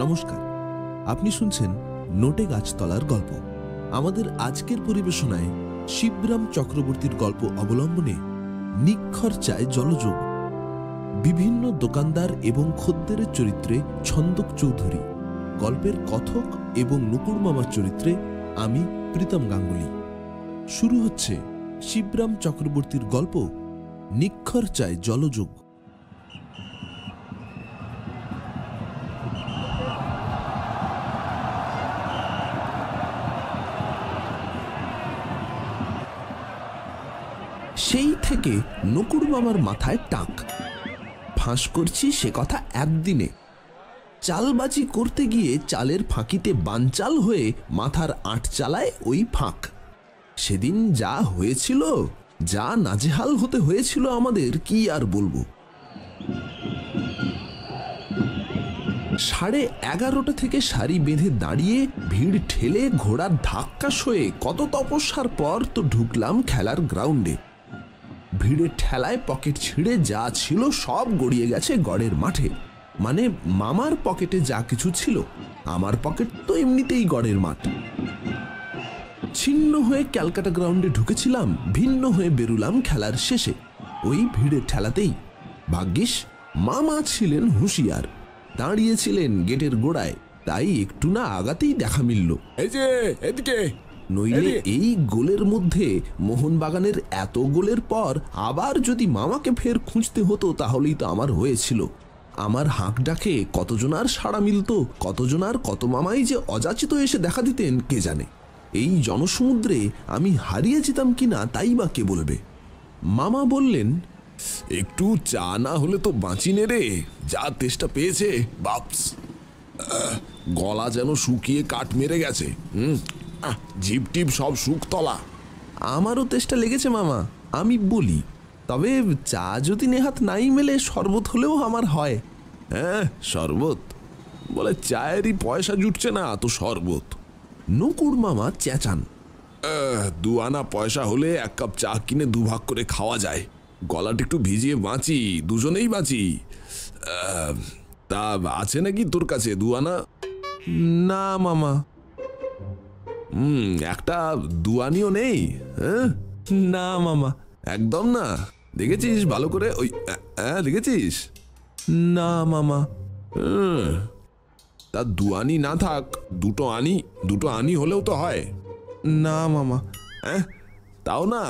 নমস্কার। আপনি শুনছেন নোটে গাছতলার গল্প। আমাদের আজকের পরিবেশনায় শিবরাম চক্রবর্তীর গল্প অবলম্বনে নিক্ষর চায় জলযোগ। বিভিন্ন দোকানদার এবং খদ্দের চরিত্রে ছন্দক চৌধুরী। গল্পের কথক এবং নুপুর মামার চরিত্রে আমি প্রীতম গাঙ্গুলি। শুরু হচ্ছে শিবরাম চক্রবর্তীর গল্প নিক্ষর চায় জলযোগ সেই থেকে নকুর মামার মাথায় টাক। ফাঁস করছি সে কথা একদিনে। চালবাজি করতে গিয়ে চালের ফাঁকিতে বানচাল হয়ে মাথার আট চালায় ওই ফাঁক। সেদিন যা হয়েছিল, যা নাজেহাল হতে হয়েছিল আমাদের কি আর বলব। সাড়ে এগারোটা থেকে সারি বেঁধে দাঁড়িয়ে ভিড় ঠেলে ঘোড়ার ধাক্কা সয়ে কত তপস্যার পর তো ঢুকলাম খেলার গ্রাউন্ডে। ভিড়ের ঠেলায় পকেট ছিঁড়ে যা ছিল সব গড়িয়ে গেছে গড়ের মাঠে। মানে মামার পকেটে যা কিছু ছিল, আমার পকেট তো এমনিতেই গড়ের মাঠ। ছিন্ন হয়ে ক্যালকাটা গ্রাউন্ডে ঢুকেছিলাম, ভিন্ন হয়ে বেরুলাম খেলার শেষে। ওই ভিড়ের ঠেলাতেই, ভাগ্যিস, মামা ছিলেন হুঁশিয়ার। দাঁড়িয়েছিলেন গেটের গোড়ায়, তাই একটু না আগাতেই দেখা মিলল। এই যে, এদিকে! নইলে এই গোলের মধ্যে মোহনবাগানের এত গোলের পর আবার যদি মামাকে ফের খুঁজতে হতো তাহলেই তো আমার হয়েছিল। আমার হাঁক ডাকে কতজনার সাড়া মিলত কতজনার কত মামাই যে অযাচিত এসে দেখা দিতেন কে জানে। এই জনসমুদ্রে আমি হারিয়ে যেতাম কি না তাই বা কে বলবে? মামা বললেন একটু চা না হলে তো বাঁচি নে রে যা তেষ্টা পেয়েছে বাপস। গলা যেন শুকিয়ে কাঠ মেরে গেছে হুম? জিপ টিপ সব শুকতলা। আমারও তেষ্টা লেগেছে, মামা। আমি বলি, তবে চা যদি নেহাত নাই মেলে শরবত হলেও আমার হয়। হ্যাঁ শরবত? বলে চায়েরই পয়সা জুটছে না তো শরবত। নকুর মামা চেঁচান। দু আনা পয়সা হলে এক কাপ চা কিনে দুভাগ করে খাওয়া যায়। গলাটা একটু ভিজিয়ে বাঁচি, দুজনেই বাঁচি। তা আছে নাকি তোর কাছে দু আনা না, মামা। হুম একটা দুয়ানিও নেই হ্যাঁ? না মামা। একদম না? দেখেছিস ভালো করে? ওই হ্যাঁ দেখেছিস? না মামা। তা দুয়ানি না থাক দুটো আনি দুটো আনি হলেও তো হয়। না মামা। হ্যাঁ তাও না?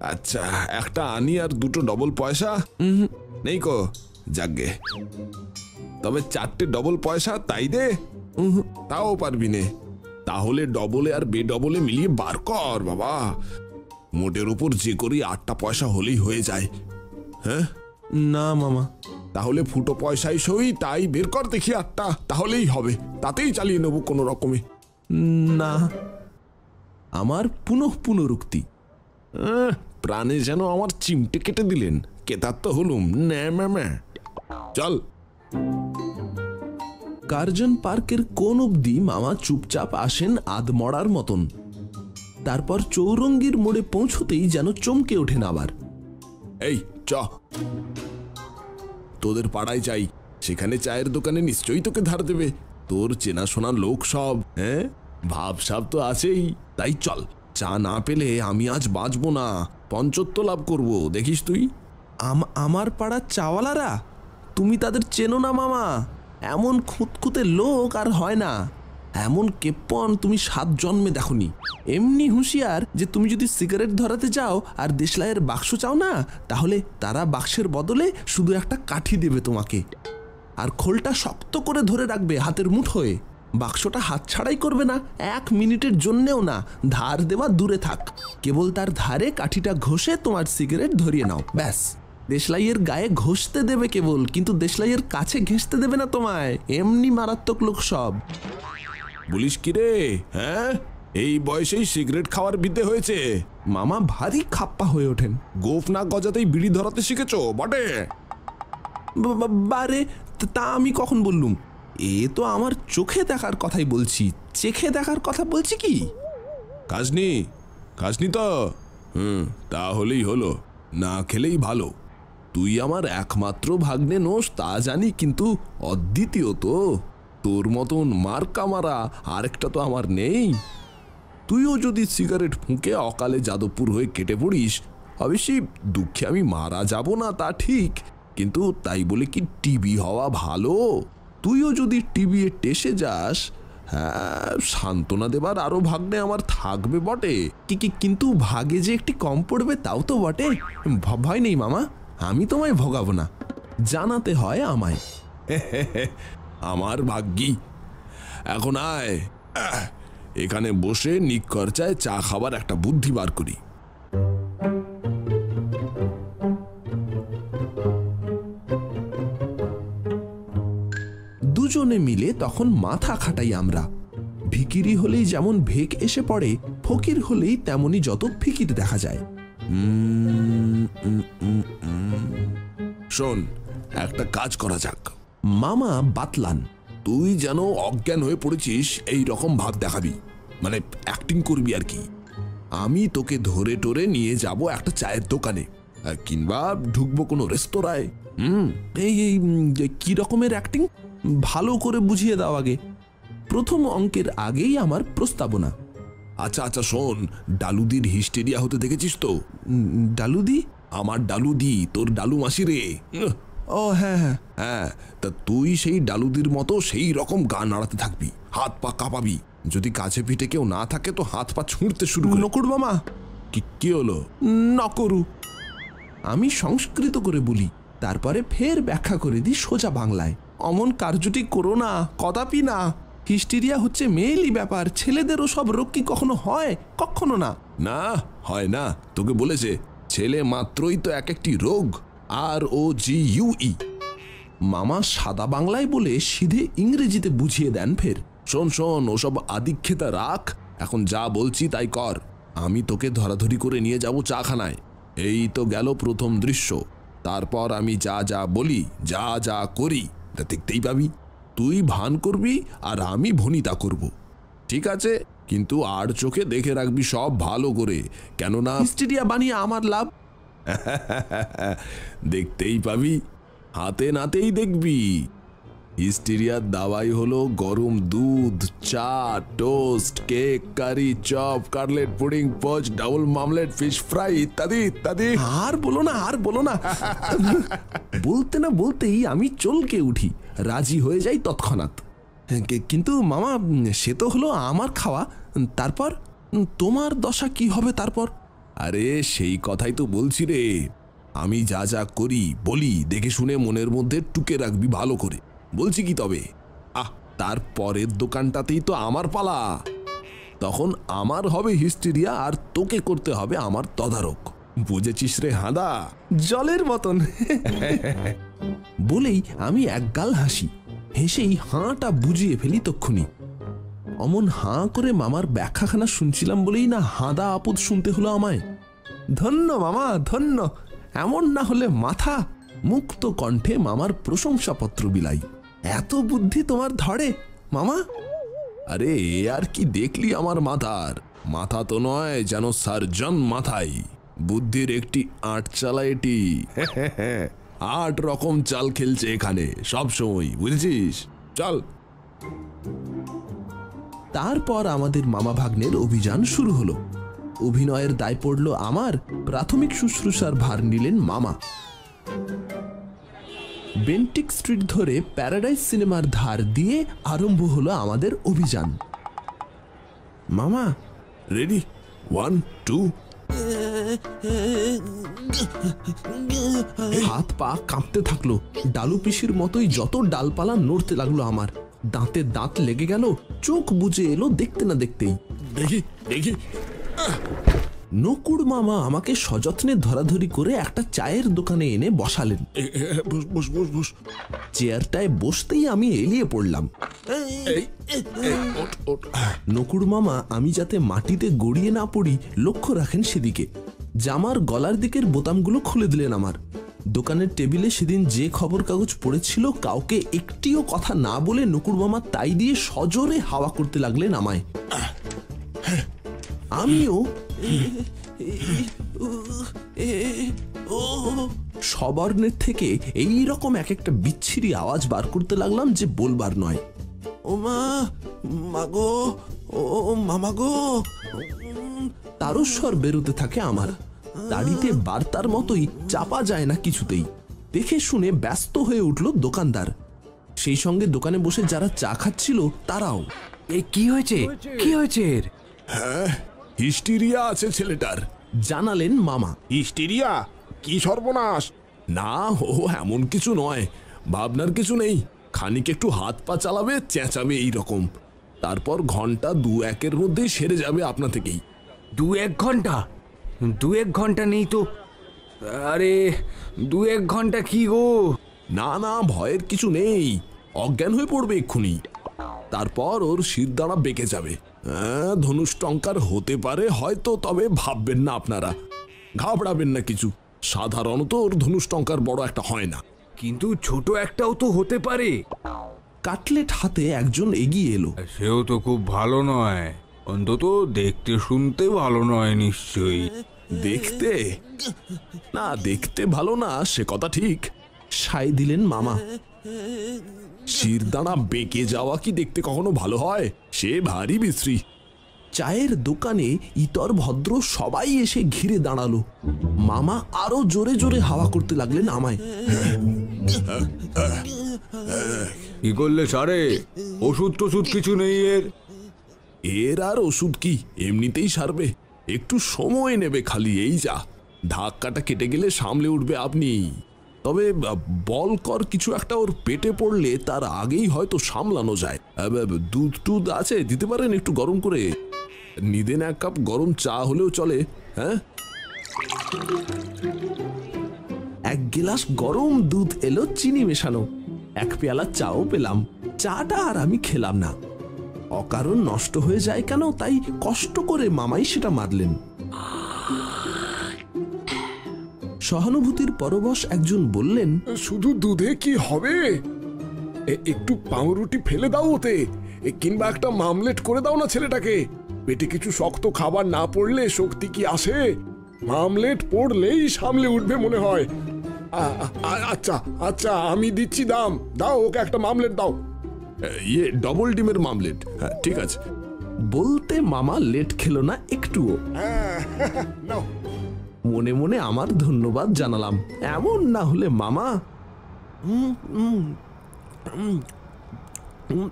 আচ্ছা একটা আনি আর দুটো ডবল পয়সা? নেই কো যাকগে তবে চারটে ডবল পয়সা তাই দে। তাও পারবি নে। তাহলে ডবলে আর বে ডবলে মিলিয়ে বার কর বাবা। মোটের উপর যে করি আটটা পয়সা হলেই হয়ে যায়। হ্যাঁ? না মামা। তাহলে ফুটো পয়সাই সই তাই বের কর দেখি আটটা। তাহলেই হবে। তাতেই চালিয়ে নেব কোনো রকমে। না। আমার পুনঃ পুনরুক্তি। আহ, প্রাণে যেন আমার চিমটে কেটে দিলেন। কেতার তো হলুম ন্যা ম্যা ম্যা। চল। কার্জন পার্কের কোন অবধি মামা চুপচাপ আসেন আধমরার মতন। তারপর চৌরঙ্গির মোড়ে পৌঁছতেই যেন চমকে ওঠেন আবার। এই চ। তোদের পাড়ায় চাই সেখানে চায়ের দোকানে নিশ্চয়ই তোকে ধার দেবে। তোর চেনাশোনা লোক সব হ্যাঁ? ভাব সাব তো আছেই। তাই চল চা না পেলে আমি আজ বাঁচবো না। পঞ্চত্ব লাভ করব দেখিস তুই? আম- আমার পাড়ার চাওয়ালারা? তুমি তাদের চেনো না মামা। এমন খুঁতখুঁতে লোক আর হয় না। এমন কেপ্পন তুমি সাত জন্মে দেখনি। এমনি হুঁশিয়ার যে তুমি যদি সিগারেট ধরাতে যাও আর দেশলাইয়ের বাক্স চাও না, তাহলে তারা বাক্সের বদলে শুধু একটা কাঠি দেবে তোমাকে। আর খোলটা শক্ত করে ধরে রাখবে হাতের মুঠোয়। বাক্সটা হাত ছাড়াই করবে না, এক মিনিটের জন্যেও না। ধার দেওয়া দূরে থাক। কেবল তার ধারে কাঠিটা ঘষে তোমার সিগারেট ধরিয়ে নাও। ব্যাস। দেশলাইয়ের গায়ে ঘষতে দেবে কেবল কিন্তু দেশলাইয়ের কাছে ঘেঁষতে দেবে না তোমায়। এমনি মারাত্মক লোক সব। বলিস কি রে হ্যাঁ? এই বয়সেই সিগারেট খাওয়ার বিদ্যে হয়েছে। মামা ভারী খাপ্পা হয়ে ওঠেন। গোফ না গজাতেই বিড়ি ধরাতে শিখেছো বটে? বারে তা- আমি কখন বললুম? এ তো আমার চোখে দেখার কথাই বলছি। চেখে দেখার কথা বলছি কি? খাসনি কাজনি তো? হুম তাহলেই হলো। না খেলেই ভালো। তুই আমার একমাত্র ভাগ্নে নোস, তা জানি, কিন্তু অদ্বিতীয় তো তোর মতন মার কামারা আরেকটা তো আমার নেই। তুইও যদি সিগারেট ফুঁকে অকালে যাদবপুর হয়ে কেটে পড়িস, অবশ্যই দুঃখে আমি মারা যাব না, তা ঠিক, কিন্তু তাই বলে কি টিবি হওয়া ভালো? তুইও যদি টিবি এ টেসে যাস হ্যাঁ সান্ত্বনা দেবার আরও ভাগ্নে আমার থাকবে বটে। কি কিন্তু ভাগে যে একটি কম পড়বে, তাও তো বটে। ভয় নেই মামা। আমি তোমায় ভোগাবো না। জানাতে হয় আমায়। আমার ভাগ্যি। এখন আয়। এখানে বসে নিখরচায় চা খাবার একটা বুদ্ধি বার করি। দুজনে মিলে তখন মাথা খাটাই আমরা। ভিকিরি হলেই যেমন ভেক এসে পড়ে, ফকির হলেই তেমনি যত ফিকির দেখা যায়। শোন, একটা কাজ করা যাক। মামা বাতলান, তুই যেন অজ্ঞান হয়ে পড়েছিস, এই রকম ভাব দেখাবি। মানে অ্যাক্টিং করবি আর কি। আমি তোকে ধরে টরে নিয়ে যাব একটা চায়ের দোকানে, কিংবা ঢুকবো কোনো রেস্তোরাঁয়। হুম, এই এই কি রকমের অ্যাক্টিং ভালো করে বুঝিয়ে দাও আগে। প্রথম অঙ্কের আগেই আমার প্রস্তাবনা। আচ্ছা আচ্ছা শোন ডালুদির হিস্টেরিয়া হতে দেখেছিস তো? ডালুদি? আমার ডালুদি তোর ডালু মাসি রে। ও হ্যাঁ হ্যাঁ। হ্যাঁ তা তুই সেই ডালুদির মতো সেই রকম গান নাড়াতে থাকবি হাত পা কাঁপাবি। যদি কাছে পিঠে কেউ না থাকে তো হাত পা ছুঁড়তে শুরু নকুর মামা। কি কি হলো? নকরু। আমি সংস্কৃত করে বলি তারপরে ফের ব্যাখ্যা করে দিই সোজা বাংলায়। অমন কার্যটি করো না কদাপি না। হিস্টেরিয়া হচ্ছে মেয়েলি ব্যাপার, ছেলেদেরও সব রোগ কি কখনো হয়? কখনো না। না, হয় না, তোকে বলেছে, ছেলে মাত্রই তো এক একটি রোগ, আর ও জি ইউ ই। মামা সাদা বাংলায় বলে সিধে ইংরেজিতে বুঝিয়ে দেন ফের। শোন শোন, ওসব আদিক্ষেতা রাখ, এখন যা বলছি তাই কর। আমি তোকে ধরাধরি করে নিয়ে যাব চাখানায়। এই তো গেল প্রথম দৃশ্য। তারপর আমি যা যা বলি, যা যা করি তা দেখতেই পাবি। তুই ভান করবি আর আমি ভনিতা করব। ঠিক আছে? কিন্তু আর চোখে দেখে রাখবি সব ভালো করে। কেননা হিস্টেরিয়া বানিয়ে আমার লাভ। দেখতেই পাবি। হাতে নাতেই দেখবি। হিস্টেরিয়ার দাওয়াই হলো গরম দুধ চা toast cake curry chop cutlet pudding পচ ডাবল মামলেট ফিশ ফ্রাই ইত্যাদি ইত্যাদি। আর বলো না আর বলো না। বলতে না বলতেই আমি চলকে উঠি। রাজি হয়ে যাই তৎক্ষণাৎ। কি- কিন্তু মামা, সে তো হলো আমার খাওয়া। তারপর? তোমার দশা কি হবে তারপর? আরে, সেই কথাই তো বলছি রে। আমি যা যা করি, বলি, দেখে শুনে মনের মধ্যে টুকে রাখবি ভালো করে। বলছি কি তবে? আহ, তার পরের দোকানটাতেই তো আমার পালা। তখন আমার হবে হিস্টেরিয়া আর তোকে করতে হবে আমার তদারক। বুঝেছিস রে হাঁদা? জলের মতন। বলেই আমি একগাল হাসি। হেসেই হাঁটা বুঝিয়ে ফেলি তক্ষুনি। অমন হাঁ করে মামার ব্যাখ্যাখানা শুনছিলাম বলেই না হাঁদা আপদ শুনতে হলো আমায়। ধন্য মামা, ধন্য। এমন না হলে মাথা। মুক্ত কণ্ঠে মামার প্রশংসাপত্র বিলাই এত বুদ্ধি তোমার ধরে, মামা? আরে আর কি দেখলি আমার মাথার? মাথা তো নয় যেন সার্জন মাথায়। বুদ্ধির একটি আট চালা এটি। আট রকম চাল খেলছে এখানে, সব সময়, বুঝেছিস? চল। তারপর আমাদের মামা ভাগ্নের অভিযান শুরু হলো। অভিনয়ের দায় পড়ল আমার প্রাথমিক শুশ্রূষার ভার নিলেন মামা। বেন্টিক স্ট্রিট ধরে প্যারাডাইস সিনেমার ধার দিয়ে আরম্ভ হলো আমাদের অভিযান। মামা, রেডি? ওয়ান, টু হাত পা কাঁপতে থাকল। ডালু পিসির মতোই যত ডালপালা নড়তে লাগল আমার। দাঁতে দাঁত লেগে গেল, চোখ বুঝে এলো দেখতে না দেখতেই। দেখি দেখি। নকুড় মামা আমাকে সযত্নে ধরাধরি করে একটা চায়ের দোকানে এনে বসালেন। বস বস বস চেয়ারটায় বসতেই আমি এলিয়ে পড়লাম। নকুড় মামা আমি যাতে মাটিতে গড়িয়ে না পড়ি লক্ষ্য রাখেন সেদিকে। জামার গলার দিকের বোতামগুলো খুলে দিলেন আমার। দোকানের টেবিলে সেদিন যে খবর কাগজ পড়েছিল কাউকে একটিও কথা না বলে নকুড় মামা তাই দিয়ে সজোরে হাওয়া করতে লাগলেন আমায়। আমিও সবর্ণের থেকে এই রকম এক একটা বিচ্ছিরি আওয়াজ বার করতে লাগলাম যে বলবার নয়। ও মা মাগো ও মামা গো। তারস্বর বেরোতে থাকে আমার। দাড়িতে বার্তার মতোই চাপা যায় না কিছুতেই। দেখে শুনে ব্যস্ত হয়ে উঠল দোকানদার। সেই সঙ্গে দোকানে বসে যারা চা খাচ্ছিল তারাও। এ কি হয়েছে? কি হয়েছে এর? হিস্টিরিয়া আছে ছেলেটার। জানালেন মামা। হিস্টিরিয়া? কি সর্বনাশ! না ও এমন কিছু নয়। ভাবনার কিছু নেই। খানিক একটু হাত পা চালাবে চেঁচাবে এই রকম তারপর ঘণ্টা দু একের মধ্যেই সেরে যাবে আপনা থেকেই। দু এক ঘণ্টা? দু এক ঘণ্টা নেই তো? আরে দু এক ঘণ্টা কি গো? না না ভয়ের কিছু নেই। অজ্ঞান হয়ে পড়বে এক্ষুনি। তারপর ওর শিরদাঁড়া বেঁকে যাবে। ধনুষ টঙ্কার হতে পারে হয়তো তবে ভাববেন না আপনারা। ঘাবড়াবেন না কিছু। সাধারণত ওর ধনুষ টঙ্কার বড় একটা হয় না। কিন্তু ছোট একটাও তো হতে পারে। কাটলেট হাতে একজন এগিয়ে এলো। সেও তো খুব ভালো নয়। অন্তত দেখতে শুনতে ভালো নয় নিশ্চয়ই। দেখতে? না দেখতে ভালো না সে কথা ঠিক। সাই দিলেন মামা। শিরদাঁড়া বেঁকে যাওয়া কি দেখতে কখনো ভালো হয়? সে ভারী বিশ্রী চায়ের দোকানে ইতর ভদ্র সবাই এসে ঘিরে দাঁড়াল। মামা আরও জোরে জোরে হাওয়া করতে লাগলেন আমায়। কি করলে সারে? ওষুধ টষুধ কিছু নেই এর? এর আর ওষুধ কি? এমনিতেই সারবে। একটু সময় নেবে খালি এই যা। ধাক্কাটা কেটে গেলে সামলে উঠবে আপনি। তবে আহ, বলকর কিছু একটা ওর পেটে পড়লে তার আগেই হয়তো সামলানো যায়। দুধ টুধ আছে দিতে পারেন একটু গরম করে? নিদেন এক কাপ গরম চা হলেও চলে হ্যাঁ? এক গিলাস গরম দুধ এলো চিনি মেশানো। এক পেয়ালা চাও পেলাম। চাটা আর আমি খেলাম না। অকারণ নষ্ট হয়ে যায় কেন তাই কষ্ট করে মামাই সেটা মারলেন। সহানুভূতির পরবশ একজন বললেন শুধু দুধে কি হবে? একটু পাউরুটি ফেলে দাও ওতে এ, কিংবা একটা মামলেট করে দাও না ছেলেটাকে। পেটে কিছু শক্ত খাবার না পড়লে শক্তি কি আসে? মামলেট পড়লেই সামলে উঠবে মনে হয়। আচ্ছা আচ্ছা আমি দিচ্ছি দাম। দাও ওকে একটা মামলেট দাও। ইয়ে ডবল ডিমের মামলেট। হ্যাঁ ঠিক আছে। বলতে মামা লেট খেলো না একটুও। নাও। মনে মনে আমার ধন্যবাদ জানালাম। এমন না হলে মামা।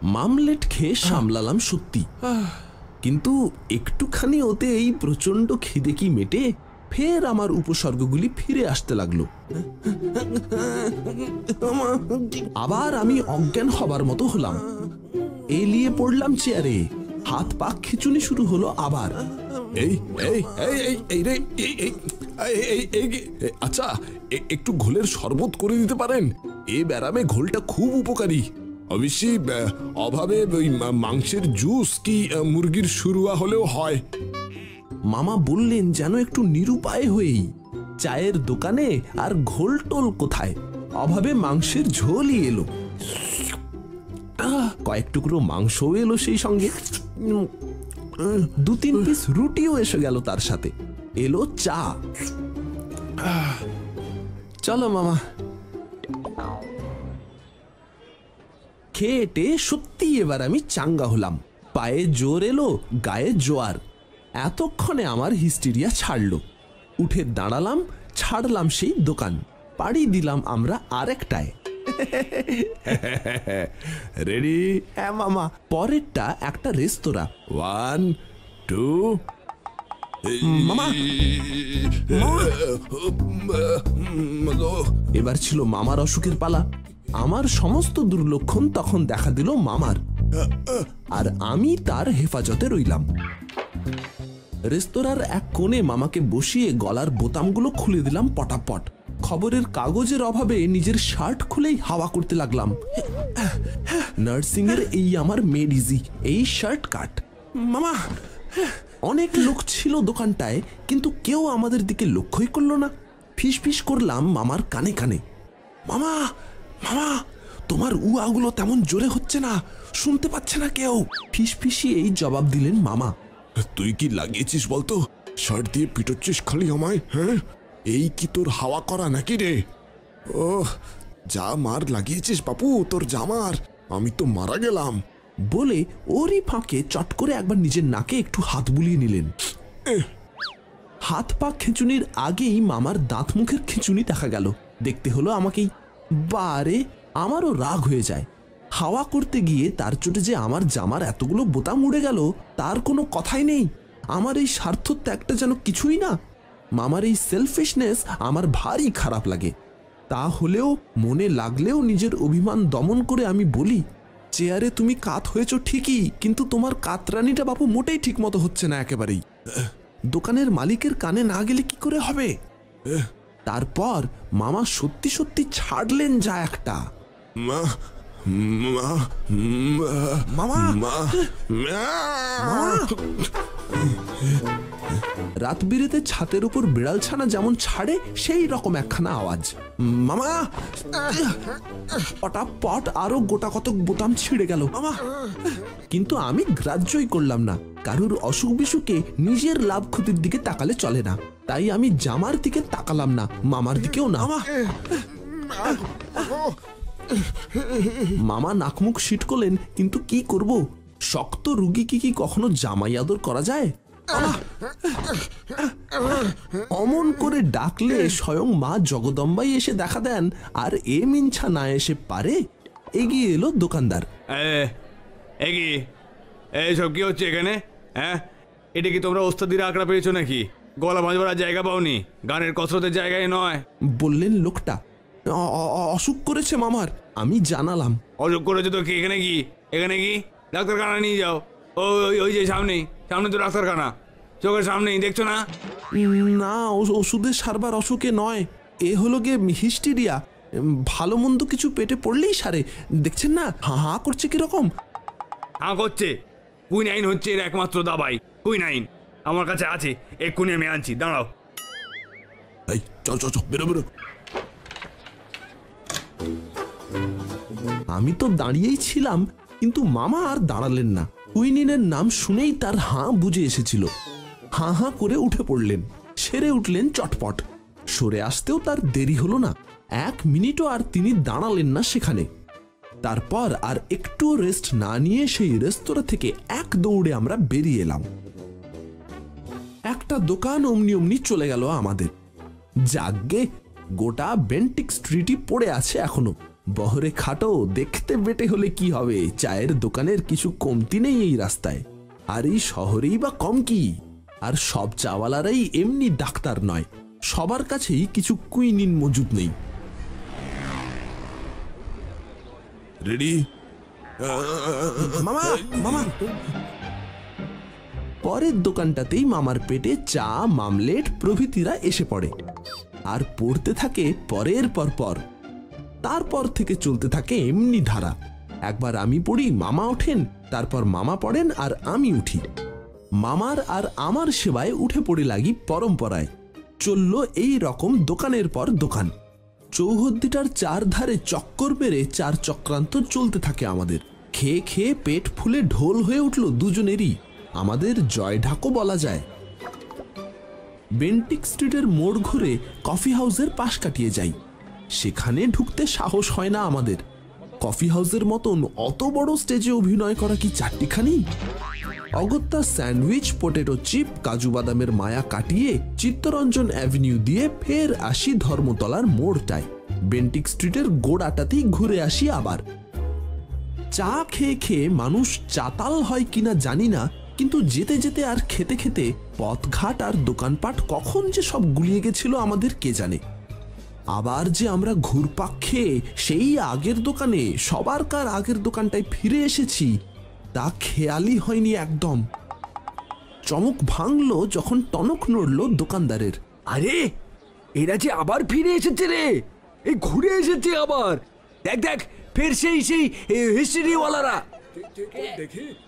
মামলেট খেয়ে সামলালাম সত্যি। কিন্তু একটুখানি ওতে এই প্রচণ্ড খিদে কি মেটে ফের আমার উপসর্গগুলি ফিরে আসতে লাগল। আবার আমি অজ্ঞান হবার মতো হলাম। এলিয়ে পড়লাম চেয়ারে। হাত পা খিচুনি শুরু হলো আবার। এই এই এই এই এই রে, এই এই এই এই আচ্ছা একটু ঘোলের শরবত করে দিতে পারেন? এ ব্যারামে ঘোলটা খুব উপকারী। অবশ্যই অভাবে ওই মাংসের জুস কি মুরগির শুরুয়া হলেও হয়। মামা বললেন যেন একটু নিরুপায় হয়েই। চায়ের দোকানে আর ঘোলটোল কোথায়? অভাবে মাংসের ঝোলই এলো। কয়েক টুকরো মাংসও এলো সেই সঙ্গে। দু তিন পিস রুটিও এসে গেল তার সাথে। এলো চা। চলো মামা। খেয়েটে সত্যি এবার আমি চাঙ্গা হলাম। পায়ে জোর এলো, গায়ে জোয়ার। এতক্ষণে আমার হিস্টিরিয়া ছাড়লো। উঠে দাঁড়ালাম, ছাড়লাম সেই দোকান। পাড়ি দিলাম আমরা আরেকটায়। রেডি হ্যাঁ মামা। পরেরটা একটা রেস্তোরাঁ। ওয়ান টু মামা। এবার ছিল মামার অসুখের পালা। আমার সমস্ত দুর্লক্ষণ তখন দেখা দিল মামার। আর আমি তার হেফাজতে রইলাম। রেস্তোরাঁর এক কোণে মামাকে বসিয়ে গলার বোতামগুলো খুলে দিলাম পটাপট। খবরের কাগজের অভাবে নিজের শার্ট খুলেই হাওয়া করতে লাগলাম। নার্সিং এর এই আমার মেড ইজি এই শার্ট কাট। মামা, অনেক লোক ছিল দোকানটায়, কিন্তু কেউ আমাদের দিকে লক্ষ্যই করল না। ফিস ফিস করলাম মামার কানে কানে। মামা মামা, তোমার উয়াগুলো তেমন জোরে হচ্ছে না, শুনতে পাচ্ছে না কেউ। ফিস ফিসিয়েই জবাব দিলেন মামা। তুই কি লাগিয়েছিস বলতো? শার্ট দিয়ে পিটোচ্ছিস খালি আমায় হ্যাঁ? এই কি তোর হাওয়া করা নাকি রে? ও যা মার লাগিয়েছিস বাপু তোর জামার। আমি তো মারা গেলাম। বলে ওরই ফাঁকে চট করে একবার নিজের নাকে একটু হাত বুলিয়ে নিলেন। হাত পা খিঁচুনির আগেই মামার দাঁত মুখের খিঁচুনি দেখা গেল। দেখতে হলো আমাকেই। বারে আমারও রাগ হয়ে যায়। হাওয়া করতে গিয়ে তার চোটে যে আমার জামার এতগুলো বোতাম উড়ে গেল তার কোনো কথাই নেই। আমার এই স্বার্থ ত্যাগটা যেন কিছুই না মামার এই সেলফিশনেস আমার ভারী খারাপ লাগে। তা হলেও মনে লাগলেও নিজের অভিমান দমন করে আমি বলি, চেয়ারে তুমি কাত হয়েছ ঠিকই, কিন্তু তোমার কাতরানিটা বাপু মোটেই ঠিক মতো হচ্ছে না একেবারেই। দোকানের মালিকের কানে না গেলে কি করে হবে? তারপর মামা সত্যি সত্যি ছাড়লেন যা একটা। মা মা মামা? মা রাত বিরেতে ছাতের উপর বিড়াল ছানা যেমন ছাড়ে সেই রকম একখানা আওয়াজ। মামা? পটাপট আরও গোটা কতক বোতাম ছিঁড়ে গেল। মামা? কিন্তু আমি গ্রাহ্যই করলাম না। কারুর অসুখ বিসুখে নিজের লাভ ক্ষতির দিকে তাকালে চলে না। তাই আমি জামার দিকে তাকালাম না মামার দিকেও না। মামা? নাকমুখ সিট করলেন কিন্তু কি করব? শক্ত রুগী কি কি কখনো জামাই আদর করা যায়? অমন করে ডাকলে স্বয়ং মা জগদম্বাই এসে দেখা দেন আর এ মিনছা না এসে পারে? এগিয়ে এলো দোকানদার। এ কি এইসব কি হচ্ছে এখানে? হ্যাঁ? এটা কি তোমরা ওস্তাদির আঁকড়া পেয়েছ নাকি? গলা বাঁধবার জায়গা পাওনি গানের কসরতের জায়গায় নয়। বললেন লোকটা। "অ- অ- অ- অসুখ করেছে মামার। আমি জানালাম। অযোগ করেছে তো কি এখানে কি? এখানে কি? ডাক্তারখানা নিয়ে যাও। ওই ওই যে সামনেই। সামনে তো ডাক্তারখানা। চোখের সামনেই দেখছ না? না ওষুধের সারবার অসুখে নয়। এ হলো গিয়ে হিস্টিরিয়া। ভালো মন্দ কিছু পেটে পড়লেই সারে। দেখছেন না? হা হা করছে কীরকম? হাঁ করছে। কুইনাইন হচ্ছে এর একমাত্র দাবাই। কুইনাইন। আমার কাছে আছে। এক্ষুনি আমি আনছি। দাঁড়াও। এই চল চল চল বেরো বেরো। আমি তো দাঁড়িয়েই ছিলাম, কিন্তু মামা আর দাঁড়ালেন না। কুইনিনের নাম শুনেই তার হাঁ বুঝে এসেছিল। হাঁ হাঁ করে উঠে পড়লেন, সেরে উঠলেন চটপট। সরে আসতেও তার দেরি হলো না, এক মিনিটও আর তিনি দাঁড়ালেন না সেখানে। তারপর আর একটু রেস্ট না নিয়ে সেই রেস্তোরাঁ থেকে এক দৌড়ে আমরা বেরিয়ে এলাম। একটা দোকান অমনি অমনি চলে গেল আমাদের। যাগ্গে, গোটা বেন্টিক স্ট্রিটই পড়ে আছে এখনও। বহরে খাটো দেখতে বেটে হলে কি হবে? চায়ের দোকানের কিছু কমতি নেই এই রাস্তায়। আর এই শহরেই বা কম কি? আর সব চাওয়ালারাই এমনি ডাক্তার নয়। সবার কাছেই কিছু কুইনিন মজুদ নেই। রেডি? মামা মামা। পরের দোকানটাতেই মামার পেটে চা মামলেট প্রভৃতিরা এসে পড়ে। আর পড়তে থাকে পরের পর পর। তারপর থেকে চলতে থাকে এমনি ধারা। একবার আমি পড়ি, মামা ওঠেন, তারপর মামা পড়েন আর আমি উঠি। মামার আর আমার সেবায় উঠে পড়ে লাগি পরম্পরায়। চলল এই রকম দোকানের পর দোকান। চৌহদ্দিটার চারধারে চক্কর মেরে চার চক্রান্ত চলতে থাকে আমাদের। খেয়ে খেয়ে পেট ফুলে ঢোল হয়ে উঠল দুজনেরই। আমাদের জয় ঢাকও বলা যায়। বেন্টিক স্ট্রিটের মোড় ঘুরে কফি হাউসের পাশ কাটিয়ে যাই। সেখানে ঢুকতে সাহস হয় না আমাদের। কফি হাউসের মতন অত বড় স্টেজে অভিনয় করা কি চারটিখানি? অগত্যা স্যান্ডউইচ, পটেটো চিপ, কাজু বাদামের মায়া কাটিয়ে চিত্তরঞ্জন অ্যাভিনিউ দিয়ে ফের আসি ধর্মতলার মোড়টায়। বেন্টিক স্ট্রিটের গোড়াটাতেই ঘুরে আসি আবার। চা খেয়ে খেয়ে মানুষ চাতাল হয় কিনা জানি না, কিন্তু যেতে যেতে আর খেতে খেতে পথঘাট আর দোকানপাট কখন যে সব গুলিয়ে গেছিল আমাদের কে জানে। আবার যে আমরা ঘুরপাক খেয়ে সেই আগের দোকানে সবার কার আগের দোকানটায় ফিরে এসেছি তা খেয়ালই হয়নি একদম। চমক ভাঙলো যখন টনক নড়ল দোকানদারের। আরে এরা যে আবার ফিরে এসেছে রে! এই ঘুরে এসেছে আবার! দেখ দেখ ফের সেই সেই হিস্ট্রিওয়ালারা!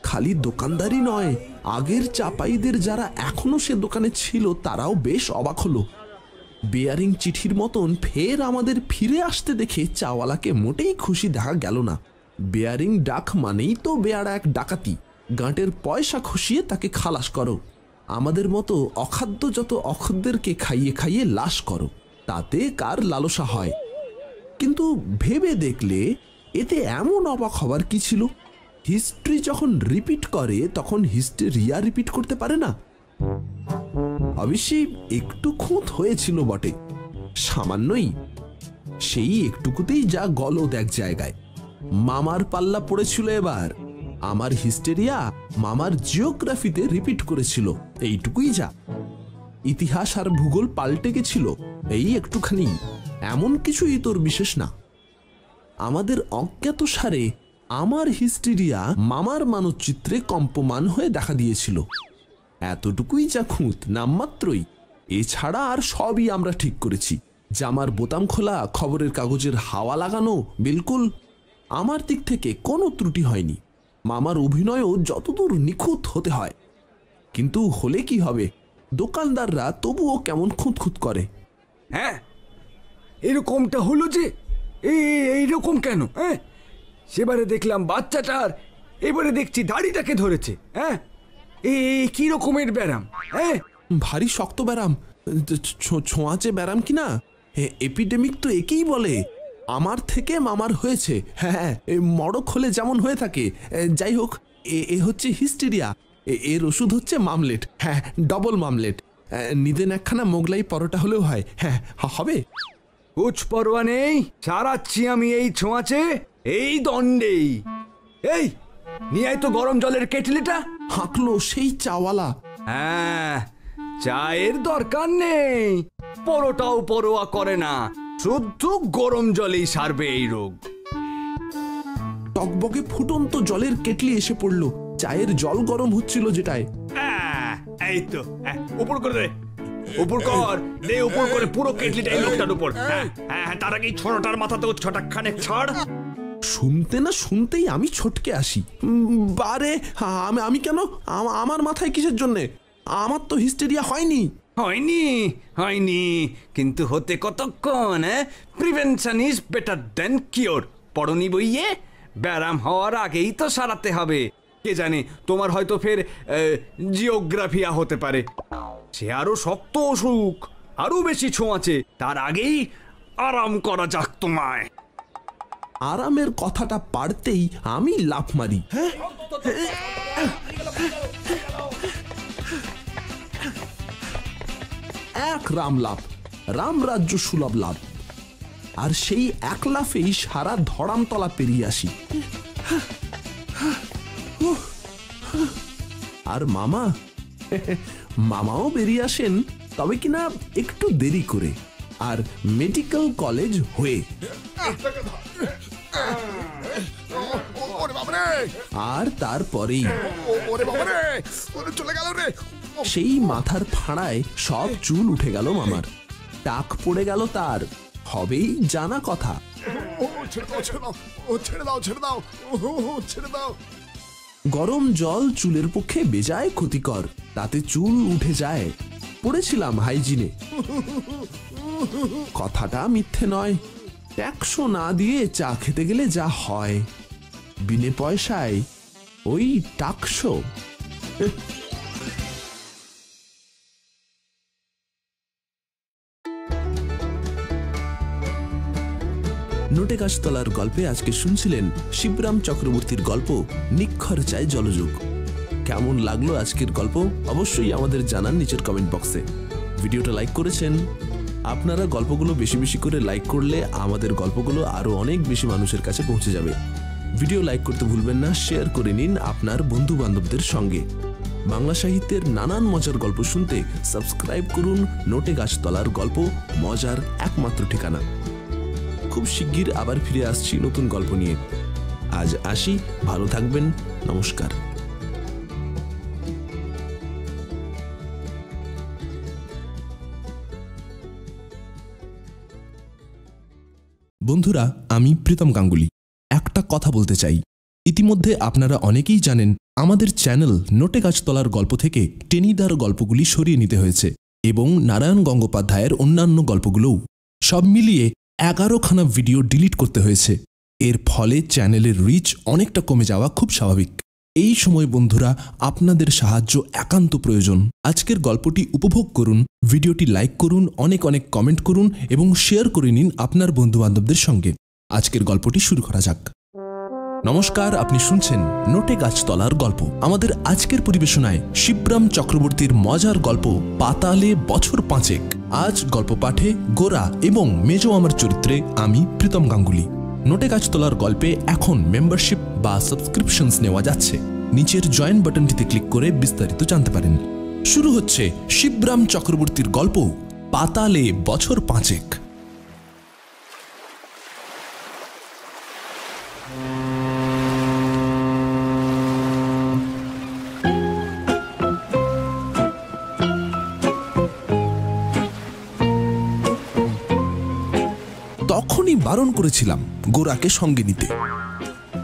খালি দোকানদারই নয় আগের চাপাইদের যারা এখনও সে দোকানে ছিল তারাও বেশ অবাক হলো। বেয়ারিং চিঠির মতন ফের আমাদের ফিরে আসতে দেখে চাওয়ালাকে মোটেই খুশি দেখা গেল না। বেয়ারিং ডাক মানেই তো বেয়ারা এক ডাকাতি। গাঁটের পয়সা খসিয়ে তাকে খালাস করো। আমাদের মতো অখাদ্য যত অখাদ্যদেরকে খাইয়ে খাইয়ে লাশ করো, তাতে কার লালসা হয়? কিন্তু ভেবে দেখলে এতে এমন অবাক হবার কি ছিল? হিস্ট্রি যখন রিপিট করে, তখন হিস্ট্রি রিয়া রিপিট করতে পারে না? অবশ্যই একটু খুঁত হয়েছিল বটে। সামান্যই সেই একটুকুতেই যা গলদ এক জায়গায়। মামার পাল্লা পড়েছিল এবার। আমার হিস্টেরিয়া মামার জিওগ্রাফিতে রিপিট করেছিল। এইটুকুই যা। ইতিহাস আর ভূগোল পাল্টে গেছিল। এই একটুখানি। এমন কিছুই তোর বিশেষ না। আমাদের অজ্ঞাত সারে আমার হিস্টেরিয়া মামার মানচিত্রে কম্পমান হয়ে দেখা দিয়েছিল। এতটুকুই যা খুঁত নামমাত্রই। এছাড়া আর সবই আমরা ঠিক করেছি। জামার বোতাম খোলা, খবরের কাগজের হাওয়া লাগানো, বিলকুল। আমার দিক থেকে কোনো ত্রুটি হয়নি। মামার অভিনয়ও যতদূর নিখুঁত হতে হয়। কিন্তু হলে কি হবে? দোকানদাররা তবুও কেমন খুঁতখুত করে। হ্যাঁ এরকমটা হলো যে এই- এইরকম কেন হ্যাঁ? সেবারে দেখলাম বাচ্চাটার এবারে দেখছি দাড়িটাকে ধরেছে হ্যাঁ? এই কি রকমের ব্যারাম? হ্যাঁ ভারী শক্ত ব্যারাম। ছোঁয়াচে ব্যারাম কি না? এপিডেমিক তো একেই বলে। আমার থেকে মামার হয়েছে। হ্যাঁ হ্যাঁ এ মড়ক হলে যেমন হয়ে থাকে। যাই হোক এ- এ হচ্ছে হিস্টেরিয়া। এ- এর ওষুধ হচ্ছে মামলেট। হ্যাঁ ডবল মামলেট। এ, নিদেন একখানা মোগলাই পরোটা হলেও হয়। হ্যাঁ হবে? কুচ পরোয়া নেই সারাচ্ছি আমি এই ছোঁয়াচে এই দণ্ডেই। এই নিয়ে আয় তো গরম জলের কেটলিটা। হাঁকলো সেই চাওয়ালা। হ্যাঁ চায়ের দরকার নেই। পরোটাও পরোয়া করে না। শুদ্ধ গরম জলেই সারবে এই রোগ। টকবকে ফুটন্ত জলের কেটলি এসে পড়ল। চায়ের জল গরম হচ্ছিল যেটায়। আহ, এই তো আহ, উপর করে দে। উপর কর দে উপর করে পুরো কেটলিটা এই লোকটার উপর। হ্যাঁ হ্যাঁ হ্যাঁ, তার আগে এই ছোটটার মাথাতেও ছটাক খানেক ছাড়। শুনতে না শুনতেই আমি ছটকে আসি। বারে আমি আমি কেন? আমার মাথায় কিসের জন্যে? আমার তো হিস্টেরিয়া হয়নি। হয়নি হয়নি। কিন্তু হতে কতক্ষণ prevention is better than cure. পড়নি বইয়ে? ব্যারাম হওয়ার আগেই তো সারাতে হবে। কে জানে, তোমার হয়তো ফের জিওগ্রাফিয়া হতে পারে। সে আরও শক্ত অসুখ, আরও বেশি ছোঁয়াচে, তার আগেই আরাম করা যাক তোমায়। আরামের কথাটা পারতেই আমি লাফ মারি। হ্যাঁ? এক রাম লাভ রাম রাজ্য সুলভ লাভ। আর সেই এক লাফেই সারা ধরামতলা পেরিয়ে আসি। আর মামা, মামাও বেরিয়ে আসেন, তবে কিনা একটু দেরি করে। আর মেডিকেল কলেজ হয়ে ওরে বাবারে। আর তারপরেই ওরে বাবারে। ওরে চলে গেল রে। সেই মাথার ফাড়ায় সব চুল উঠে গেল মামার। টাক পড়ে গেল তার। হবেই জানা কথা। গরম জল চুলের পক্ষে বেজায় ক্ষতিকর। তাতে চুল উঠে যায়। পড়েছিলাম হাইজিনে। কথাটা মিথ্যে নয়। ট্যাক্সও না দিয়ে চা খেতে গেলে যা হয়। বিনে পয়সায় ওই টাকশো। নোটে গাছতলার গল্পে আজকে শুনছিলেন শিবরাম চক্রবর্তীর গল্প নিক্ষর চায় জলযুগ। কেমন লাগল আজকের গল্প? অবশ্যই আমাদের জানান নিচের কমেন্ট বক্সে ভিডিওটা লাইক করেছেন আপনারা গল্পগুলো বেশি বেশি করে লাইক করলে আমাদের গল্পগুলো আরও অনেক বেশি মানুষের কাছে পৌঁছে যাবে। ভিডিও লাইক করতে ভুলবেন না শেয়ার করে নিন আপনার বন্ধু বান্ধবদের সঙ্গে। বাংলা সাহিত্যের নানান মজার গল্প শুনতে সাবস্ক্রাইব করুন নোটে গাছতলার গল্প, মজার একমাত্র ঠিকানা। খুব শিগগির আবার ফিরে আসছি নতুন গল্প নিয়ে। আজ আসি, ভালো থাকবেন, নমস্কার। বন্ধুরা, আমি প্রীতম গাঙ্গুলি। একটা কথা বলতে চাই। ইতিমধ্যে আপনারা অনেকেই জানেন, আমাদের চ্যানেল নোটে গাছতলার গল্প থেকে টেনিদার গল্পগুলি সরিয়ে নিতে হয়েছে এবং নারায়ণ গঙ্গোপাধ্যায়ের অন্যান্য গল্পগুলোও। সব মিলিয়ে এগারোখানা ভিডিও ডিলিট করতে হয়েছে। এর ফলে চ্যানেলের রিচ অনেকটা কমে যাওয়া খুব স্বাভাবিক। এই সময় বন্ধুরা, আপনাদের সাহায্য একান্ত প্রয়োজন। আজকের গল্পটি উপভোগ করুন, ভিডিওটি লাইক করুন, অনেক অনেক কমেন্ট করুন এবং শেয়ার করে নিন আপনার বন্ধুবান্ধবদের সঙ্গে। আজকের গল্পটি শুরু করা যাক। নমস্কার, আপনি শুনছেন নোটে গাছতলার গল্প। আমাদের আজকের পরিবেশনায় শিবরাম চক্রবর্তীর মজার গল্প পাতালে বছর পাঁচেক। আজ গল্প পাঠে গোরা এবং মেজো আমার চরিত্রে আমি প্রীতম গাঙ্গুলি। নোটে গাছ তোলার গল্পে এখন মেম্বারশিপ বা সাবস্ক্রিপশনস নেওয়া যাচ্ছে। নিচের জয়েন বাটনটিতে ক্লিক করে বিস্তারিত জানতে পারেন। শুরু হচ্ছে শিবরাম চক্রবর্তীর গল্প, পাতালে বছর পাঁচেক। বারণ করেছিলাম গোরাকে সঙ্গে নিতে।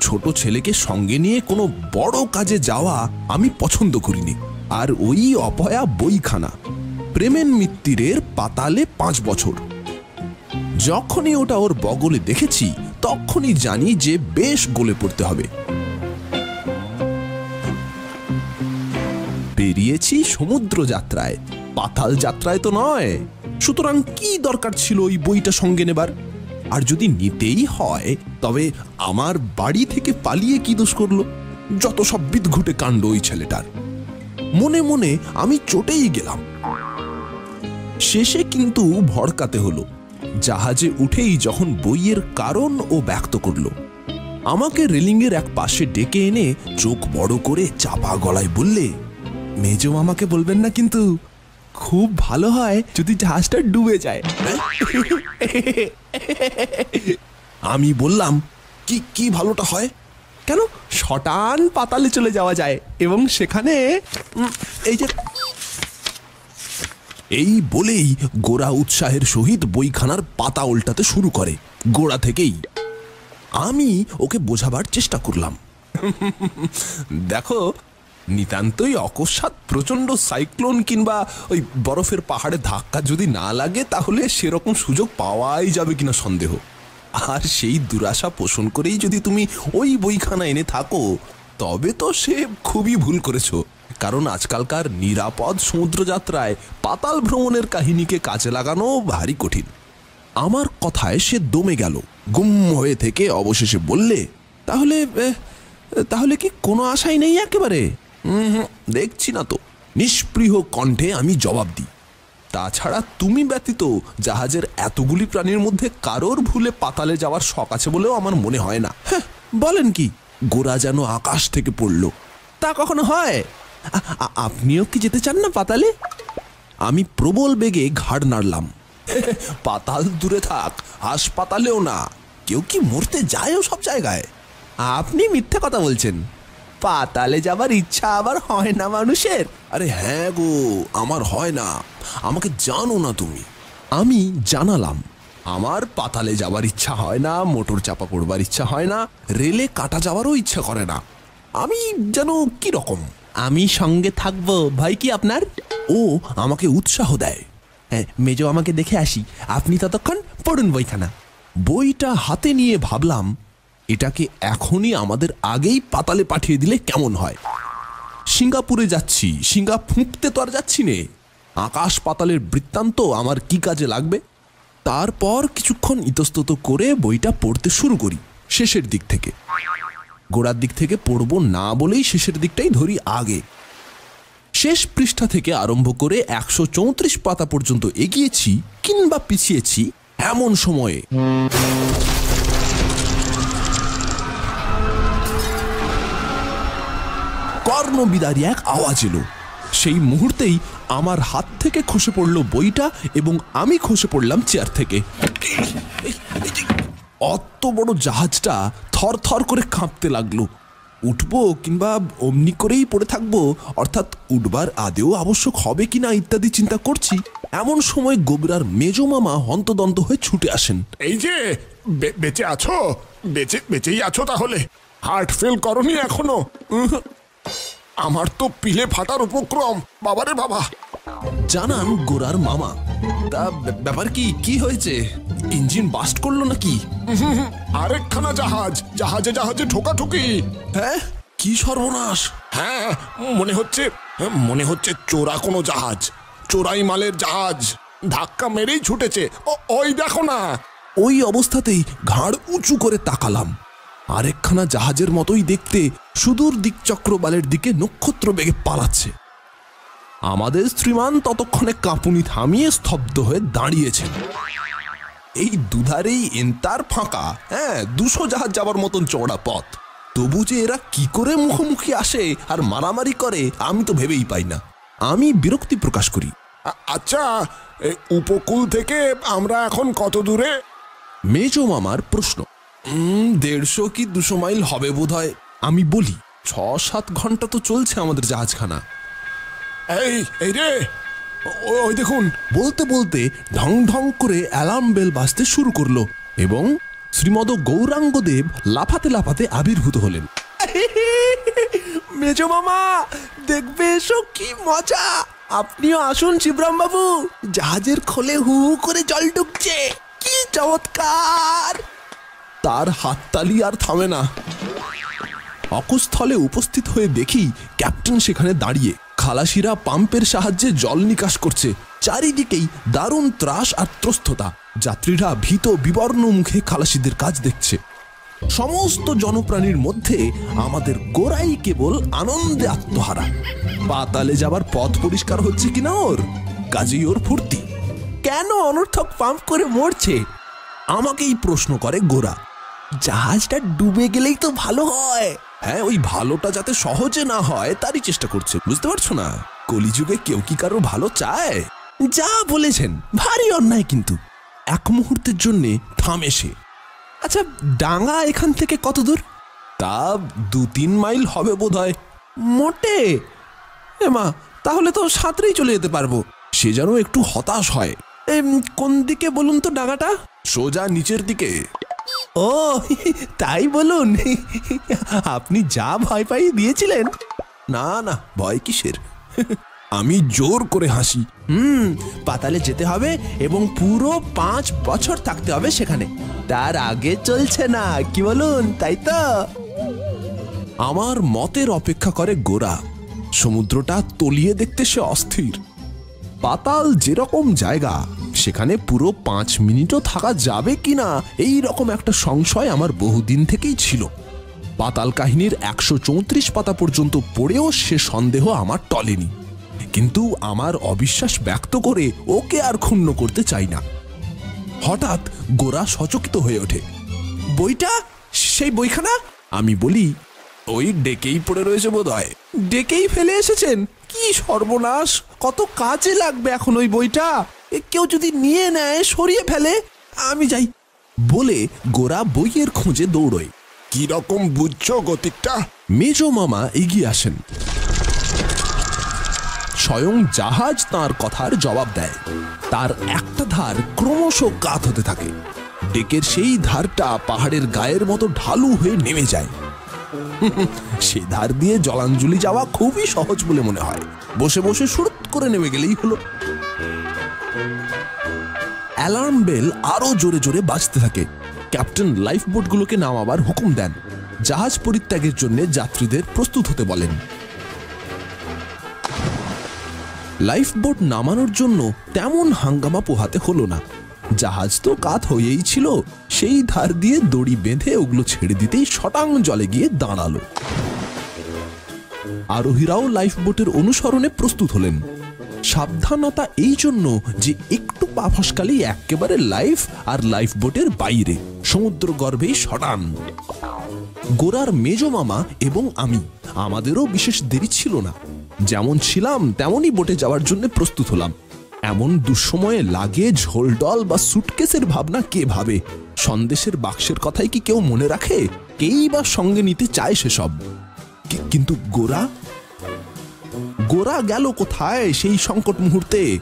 ছোট ছেলেকে সঙ্গে নিয়ে কোনো বড় কাজে যাওয়া আমি পছন্দ করিনি। আর ওই অপয়া বইখানা প্রেমেন মিত্তিরের পাতালে পাঁচ বছর। যখনই ওটা ওর বগলে দেখেছি, তখনই জানি যে বেশ গলে পড়তে হবে। বেরিয়েছি সমুদ্র যাত্রায়, পাতাল যাত্রায় তো নয়। সুতরাং কি দরকার ছিল ওই বইটা সঙ্গে নেবার? আর যদি নিতেই হয়, তবে আমার বাড়ি থেকে পালিয়ে কি দোষ করল? যত সব বিদঘুটে কাণ্ড ওই ছেলেটার। মনে মনে আমি চটেই গেলাম। শেষে কিন্তু ভড়কাতে হলো। জাহাজে উঠেই যখন বইয়ের কারণ ও ব্যক্ত করল, আমাকে রেলিংয়ের এক পাশে ডেকে এনে চোখ বড় করে চাপা গলায় বললে, মেজো আমাকে বলবেন না কিন্তু খুব ভালো হয় যদি জাহাজটা ডুবে যায়। আমি বললাম কি কি ভালোটা হয়? কেন? শটান পাতালে চলে যাওয়া যায় এবং সেখানে এই যে এই বলেই গোরা উৎসাহের সহিত বইখানার পাতা উল্টাতে শুরু করে গোড়া থেকেই। আমি ওকে বোঝাবার চেষ্টা করলাম। দেখো নিতান্তই অকস্মাৎ প্রচণ্ড সাইক্লোন কিংবা ওই বরফের পাহাড়ে ধাক্কা যদি না লাগে, তাহলে সেরকম সুযোগ পাওয়াই যাবে কিনা সন্দেহ। আর সেই দুরাশা পোষণ করেই যদি তুমি ওই বইখানা এনে থাকো, তবে তো সে খুবই ভুল করেছ। কারণ আজকালকার নিরাপদ সমুদ্রযাত্রায় পাতাল ভ্রমণের কাহিনীকে কাজে লাগানো ভারী কঠিন। আমার কথায় সে দমে গেল, গুম হয়ে থেকে অবশেষে বললে, তাহলে তাহলে কি কোনো আশাই নেই একেবারে? হুম দেখছি না তো। নিষ্পৃহ কণ্ঠে আমি জবাব দিই। তাছাড়া তুমি ব্যতীত জাহাজের এতগুলি প্রাণীর মধ্যে কারোর ভুলে পাতালে যাওয়ার শখ আছে বলেও আমার মনে হয় না। হ্যাঁ বলেন কি? গোরা যেন আকাশ থেকে পড়ল। তা কখনো হয়? আপনিও কি যেতে চান না পাতালে? আমি প্রবল বেগে ঘাড় নাড়লাম। পাতাল দূরে থাক, হাসপাতালেও না। কেউ কি মরতে যায়ও সব জায়গায়? আপনি মিথ্যে কথা বলছেন। পাতালে যাবার ইচ্ছা আবার হয় না মানুষের? আরে হ্যাঁ গো আমার হয় না। আমাকে জানো না তুমি। আমি জানালাম। আমার পাতালে যাবার ইচ্ছা হয় না মোটর চাপা পড়বার ইচ্ছা হয় না রেলে কাটা যাওয়ারও ইচ্ছা করে না। আমি যেন কি রকম? আমি সঙ্গে থাকব ভাই কি আপনার? ও আমাকে উৎসাহ দেয়। হ্যাঁ মেজো আমাকে দেখে আসি। আপনি ততক্ষণ পড়ুন বইখানা। বইটা হাতে নিয়ে ভাবলাম এটাকে এখনই আমাদের আগেই পাতালে পাঠিয়ে দিলে কেমন হয়? সিঙ্গাপুরে যাচ্ছি, সিঙ্গা ফুঁকতে তো আর যাচ্ছি নে। আকাশ পাতালের বৃত্তান্ত আমার কি কাজে লাগবে? তারপর কিছুক্ষণ ইতস্তত করে বইটা পড়তে শুরু করি, শেষের দিক থেকে। গোড়ার দিক থেকে পড়ব না বলেই শেষের দিকটাই ধরি আগে। শেষ পৃষ্ঠা থেকে আরম্ভ করে একশো চৌত্রিশ পাতা পর্যন্ত এগিয়েছি কিংবা পিছিয়েছি এমন সময়ে। কর্ণবিদারী এক আওয়াজ এলো। সেই মুহূর্তেই আমার হাত থেকে খসে পড়ল বইটা এবং আমি খসে পড়লাম চেয়ার থেকে। অত বড় জাহাজটা থর থর করে কাঁপতে লাগল। উঠবো কিংবা অমনি করেই পড়ে থাকব, অর্থাৎ উঠবার আদেও আবশ্যক হবে কি না ইত্যাদি চিন্তা করছি। এমন সময় গোবরার মেজো মামা হন্তদন্ত হয়ে ছুটে আসেন। এই যে বেঁচে আছো? বেঁচে, বেঁচেই আছো তাহলে। হার্ট ফেল করনি এখনও? আমার তো পিলে ফাটার উপক্রম। বাবারে বাবা। জানান গোরার মামা। তা ব্যাপার কি কি হয়েছে? ইঞ্জিন বাস্ট করল নাকি? আরেকখানা জাহাজ জাহাজে জাহাজে ঠোকাঠুকি। হ্যাঁ? কি সর্বনাশ। হ্যাঁ মনে হচ্ছে মনে হচ্ছে চোরা কোনো জাহাজ। চোরাই মালের জাহাজ। ধাক্কা মেরেই ছুটেছে। ওই দেখো না। ওই অবস্থাতেই ঘাড় উঁচু করে তাকালাম। আরেকখানা জাহাজের মতোই দেখতে সুদূর দিকচক্রবালের দিকে নক্ষত্র বেগে পালাচ্ছে। আমাদের শ্রীমান ততক্ষণে কাঁপুনি থামিয়ে স্তব্ধ হয়ে দাঁড়িয়েছে এই দুধারেই এন্তার ফাঁকা হ্যাঁ দুশো জাহাজ যাবার মতন চওড়া পথ। তবু যে এরা কি করে মুখোমুখি আসে আর মারামারি করে আমি তো ভেবেই পাই না। আমি বিরক্তি প্রকাশ করি। আচ্ছা উপকূল থেকে আমরা এখন কত দূরে? মেজো মামার প্রশ্ন। "উম, দেড়শো কি দুশো মাইল হবে বোধ হয় আমি বলি ছ সাত ঘণ্টা তো চলছে আমাদের জাহাজখানা। এই এই রে! ওই দেখুন। বলতে বলতে ঢং ঢং করে অ্যালার্ম বেল বাজতে শুরু করল এবং শ্রীমদ গৌরাঙ্গদেব লাফাতে লাফাতে আবির্ভূত হলেন। মেজো মামা দেখবে এসো কি মজা! আপনিও আসুন শিবরাম বাবু জাহাজের খোলে হু হু করে জল ঢুকছে। কি চমৎকার! তার হাততালি আর থামে না। অকুস্থলে উপস্থিত হয়ে দেখি ক্যাপ্টেন সেখানে দাঁড়িয়ে খালাসিরা পাম্পের সাহায্যে জল নিকাশ করছে। চারিদিকেই দারুণ ত্রাস আর ত্রস্ততা। যাত্রীরা ভীত বিবর্ণ মুখে খালাসিদের কাজ দেখছে। সমস্ত জনপ্রাণীর মধ্যে আমাদের গোড়াই কেবল আনন্দে আত্মহারা। পাতালে যাবার পথ পরিষ্কার হচ্ছে কিনা ওর? কাজেই ওর ফুর্তি। কেন অনর্থক পাম্প করে মরছে? আমাকেই প্রশ্ন করে গোরা। জাহাজটা ডুবে গেলেই তো ভালো হয়। হ্যাঁ ওই ভালোটা যাতে সহজে না হয়, তারই চেষ্টা করছে, বুঝতে পারছ না? কলিযুগে কেউ কি কারও ভালো চায়? যা বলেছেন, ভারী অন্যায় কিন্তু। এক মুহূর্তের জন্য থামে সে। আচ্ছা ডাঙা এখান থেকে কত দূর? তা দু তিন মাইল হবে বোধ হয় মোটে এমা তাহলে তো সাঁতরেই চলে যেতে পারব। সে যেন একটু হতাশ হয়। কোন দিকে বলুন তো ডাঙাটা? সোজা নিচের দিকে। ও তাই বলুন। আপনি যা ভয় পাইয়ে দিয়েছিলেন। না না ভয় কিসের? আমি জোর করে হাসি। হুম পাতালে যেতে হবে এবং পুরো পাঁচ বছর থাকতে হবে সেখানে। তার আগে চলছে না কি বলুন তাই তো? আমার মতের অপেক্ষা করে গোরা। সমুদ্রটা তলিয়ে দেখতে সে অস্থির। পাতাল যেরকম জায়গা, সেখানে পুরো পাঁচ মিনিটও থাকা যাবে কিনা এই রকম একটা সংশয় আমার বহুদিন থেকেই ছিল। পাতাল কাহিনীর একশো চৌত্রিশ পাতা পর্যন্ত পড়েও সে সন্দেহ আমার টলেনি। কিন্তু আমার অবিশ্বাস ব্যক্ত করে ওকে আর ক্ষুণ্ণ করতে চাই না। হঠাৎ গোরা সচকিত হয়ে ওঠে। বইটা? সেই বইখানা? আমি বলি, ওই ডেকেই পড়ে রয়েছে বোধ হয় ডেকেই ফেলে এসেছেন? কি সর্বনাশ? কত কাজে লাগবে এখন ওই বইটা? কেউ যদি নিয়ে নেয় সরিয়ে ফেলে। আমি যাই। বলে গোরা বইয়ের খোঁজে দৌড়য়। কি রকম বুঝছ গতিকটা? মেজো মামা এগিয়ে আসেন। স্বয়ং জাহাজ তার কথার জবাব দেয়। তার একটা ধার ক্রমশ কাত হতে থাকে। ডেকের সেই ধারটা পাহাড়ের গায়ের মতো ঢালু হয়ে নেমে যায়। সে ধার দিয়ে জলাঞ্জলি যাওয়া খুবই সহজ বলে মনে হয়। বসে বসে সুরত করে নেমে গেলেই হলো। অ্যালার্ম বেল আরও জোরে জোরে বাজতে থাকে। ক্যাপ্টেন লাইফ বোটগুলোকে নামাবার হুকুম দেন। জাহাজ পরিত্যাগের জন্য যাত্রীদের প্রস্তুত হতে বলেন। লাইফ বোট নামানোর জন্য তেমন হাঙ্গামা পোহাতে হলো না। জাহাজ তো কাত হয়েই ছিল। সেই ধার দিয়ে দড়ি বেঁধে ওগুলো ছেড়ে দিতেই শটাং জলে গিয়ে দাঁড়াল। আরোহীরাও লাইফ বোটের অনুসরণে প্রস্তুত হলেন। সাবধানতা এই জন্য যে একটু পা ফসকালেই একেবারে লাইফ আর লাইফ বোটের বাইরে সমুদ্র গর্ভেই সটান গোরার মেজ মামা এবং আমি, আমাদেরও বিশেষ দেরি ছিল না। যেমন ছিলাম, তেমনই বোটে যাওয়ার জন্য প্রস্তুত হলাম। এমন দুঃসময়ে লাগেজ হোলডল বা সুটকেসের ভাবনা কে ভাবে? সন্দেশের বাক্সের কথাই কি কেউ মনে রাখে? কেই বা সঙ্গে নিতে চায় সেসব? কিন্তু গোরা? গোরা গেল কোথায় সেই সংকট মুহূর্তে?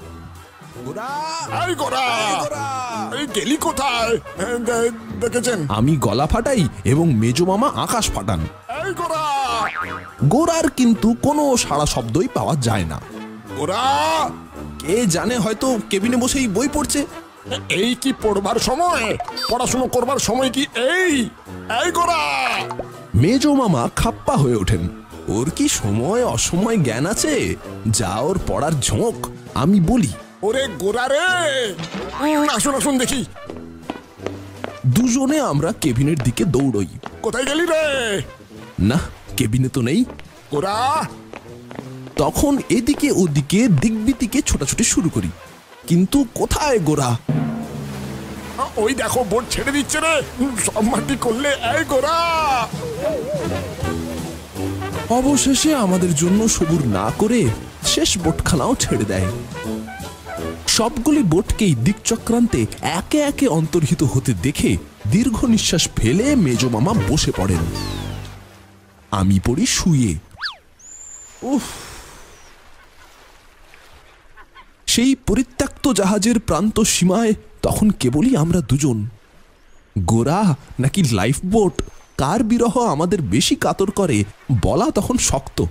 আমি গলা ফাটাই এবং মেজো মামা আকাশ ফাটান। গোরার কিন্তু কোনো সাড়া শব্দই পাওয়া যায় না। গোরা কে জানে, হয়তো কেবিনে বসেই বই পড়ছে। এই কি পড়বার সময়? পড়াশুনো করবার সময় কি এই? এই গোরা! মেজো মামা খাপ্পা হয়ে ওঠেন। ওর কি সময় অসময় জ্ঞান আছে? যা ওর পড়ার ঝোঁক। আমি বলি, ওরে গোরা রে! আসুন আসুন দেখি। দুজনে আমরা কেবিনের দিকে দৌড়ই। কোথায় গেলি রে? না, কেবিনে তো নেই। গোরা! তখন এদিকে ওদিকে দিকবিদিকে ছোটাছুটি শুরু করি। কিন্তু কোথায় গোরা? ওই দেখো বোট ছেড়ে দিচ্ছে রে। সব মাটি করলে এই গোরা! অবশেষে আমাদের জন্য সবুর না করে শেষ বোটখানাও ছেড়ে দেয়। সবগুলি বোটকেই দিকচক্রান্তে একে একে অন্তর্হিত হতে দেখে দীর্ঘ নিঃশ্বাস ফেলে মেজো মামা বসে পড়েন। আমি পড়ি শুয়ে। উফ সেই পরিত্যক্ত জাহাজের প্রান্ত সীমায় তখন কেবলই আমরা দুজন। গোরা নাকি লাইফ বোট কার বিরহ আমাদের বেশি কাতর করে? বলা তখন শক্ত।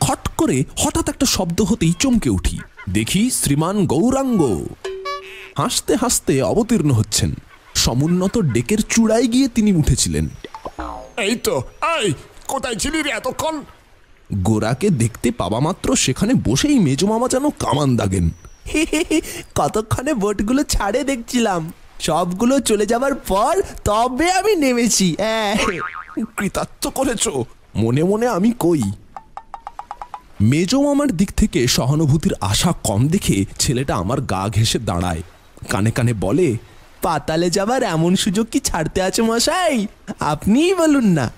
খট করে হঠাৎ একটা শব্দ হতেই চমকে উঠি। দেখি শ্রীমান গৌরাঙ্গ। হাসতে হাসতে অবতীর্ণ হচ্ছেন। সমুন্নত ডেকের চূড়ায় গিয়ে তিনি উঠেছিলেন। এই তো, এই, কোথায় ছিলি রে এতক্ষণ? গোরাকে দেখতে পাবা মাত্র সেখানে বসেই মেজো মামা যেন কামান দাগেন। কতক্ষণে বোটগুলো ছাড়ে দেখছিলাম। সবগুলো চলে যাবার পর তবে আমি নেমেছি কৃতার্থ করেছ। মনে মনে আমি কই। মেজো মামার দিক থেকে সহানুভূতির আশা কম দেখে ছেলেটা আমার গা ঘেসে দাঁড়ায়। কানে কানে বলে পাতালে যাবার এমন সুযোগ কি ছাড়তে আছে মশাই? আপনিই বলুন না।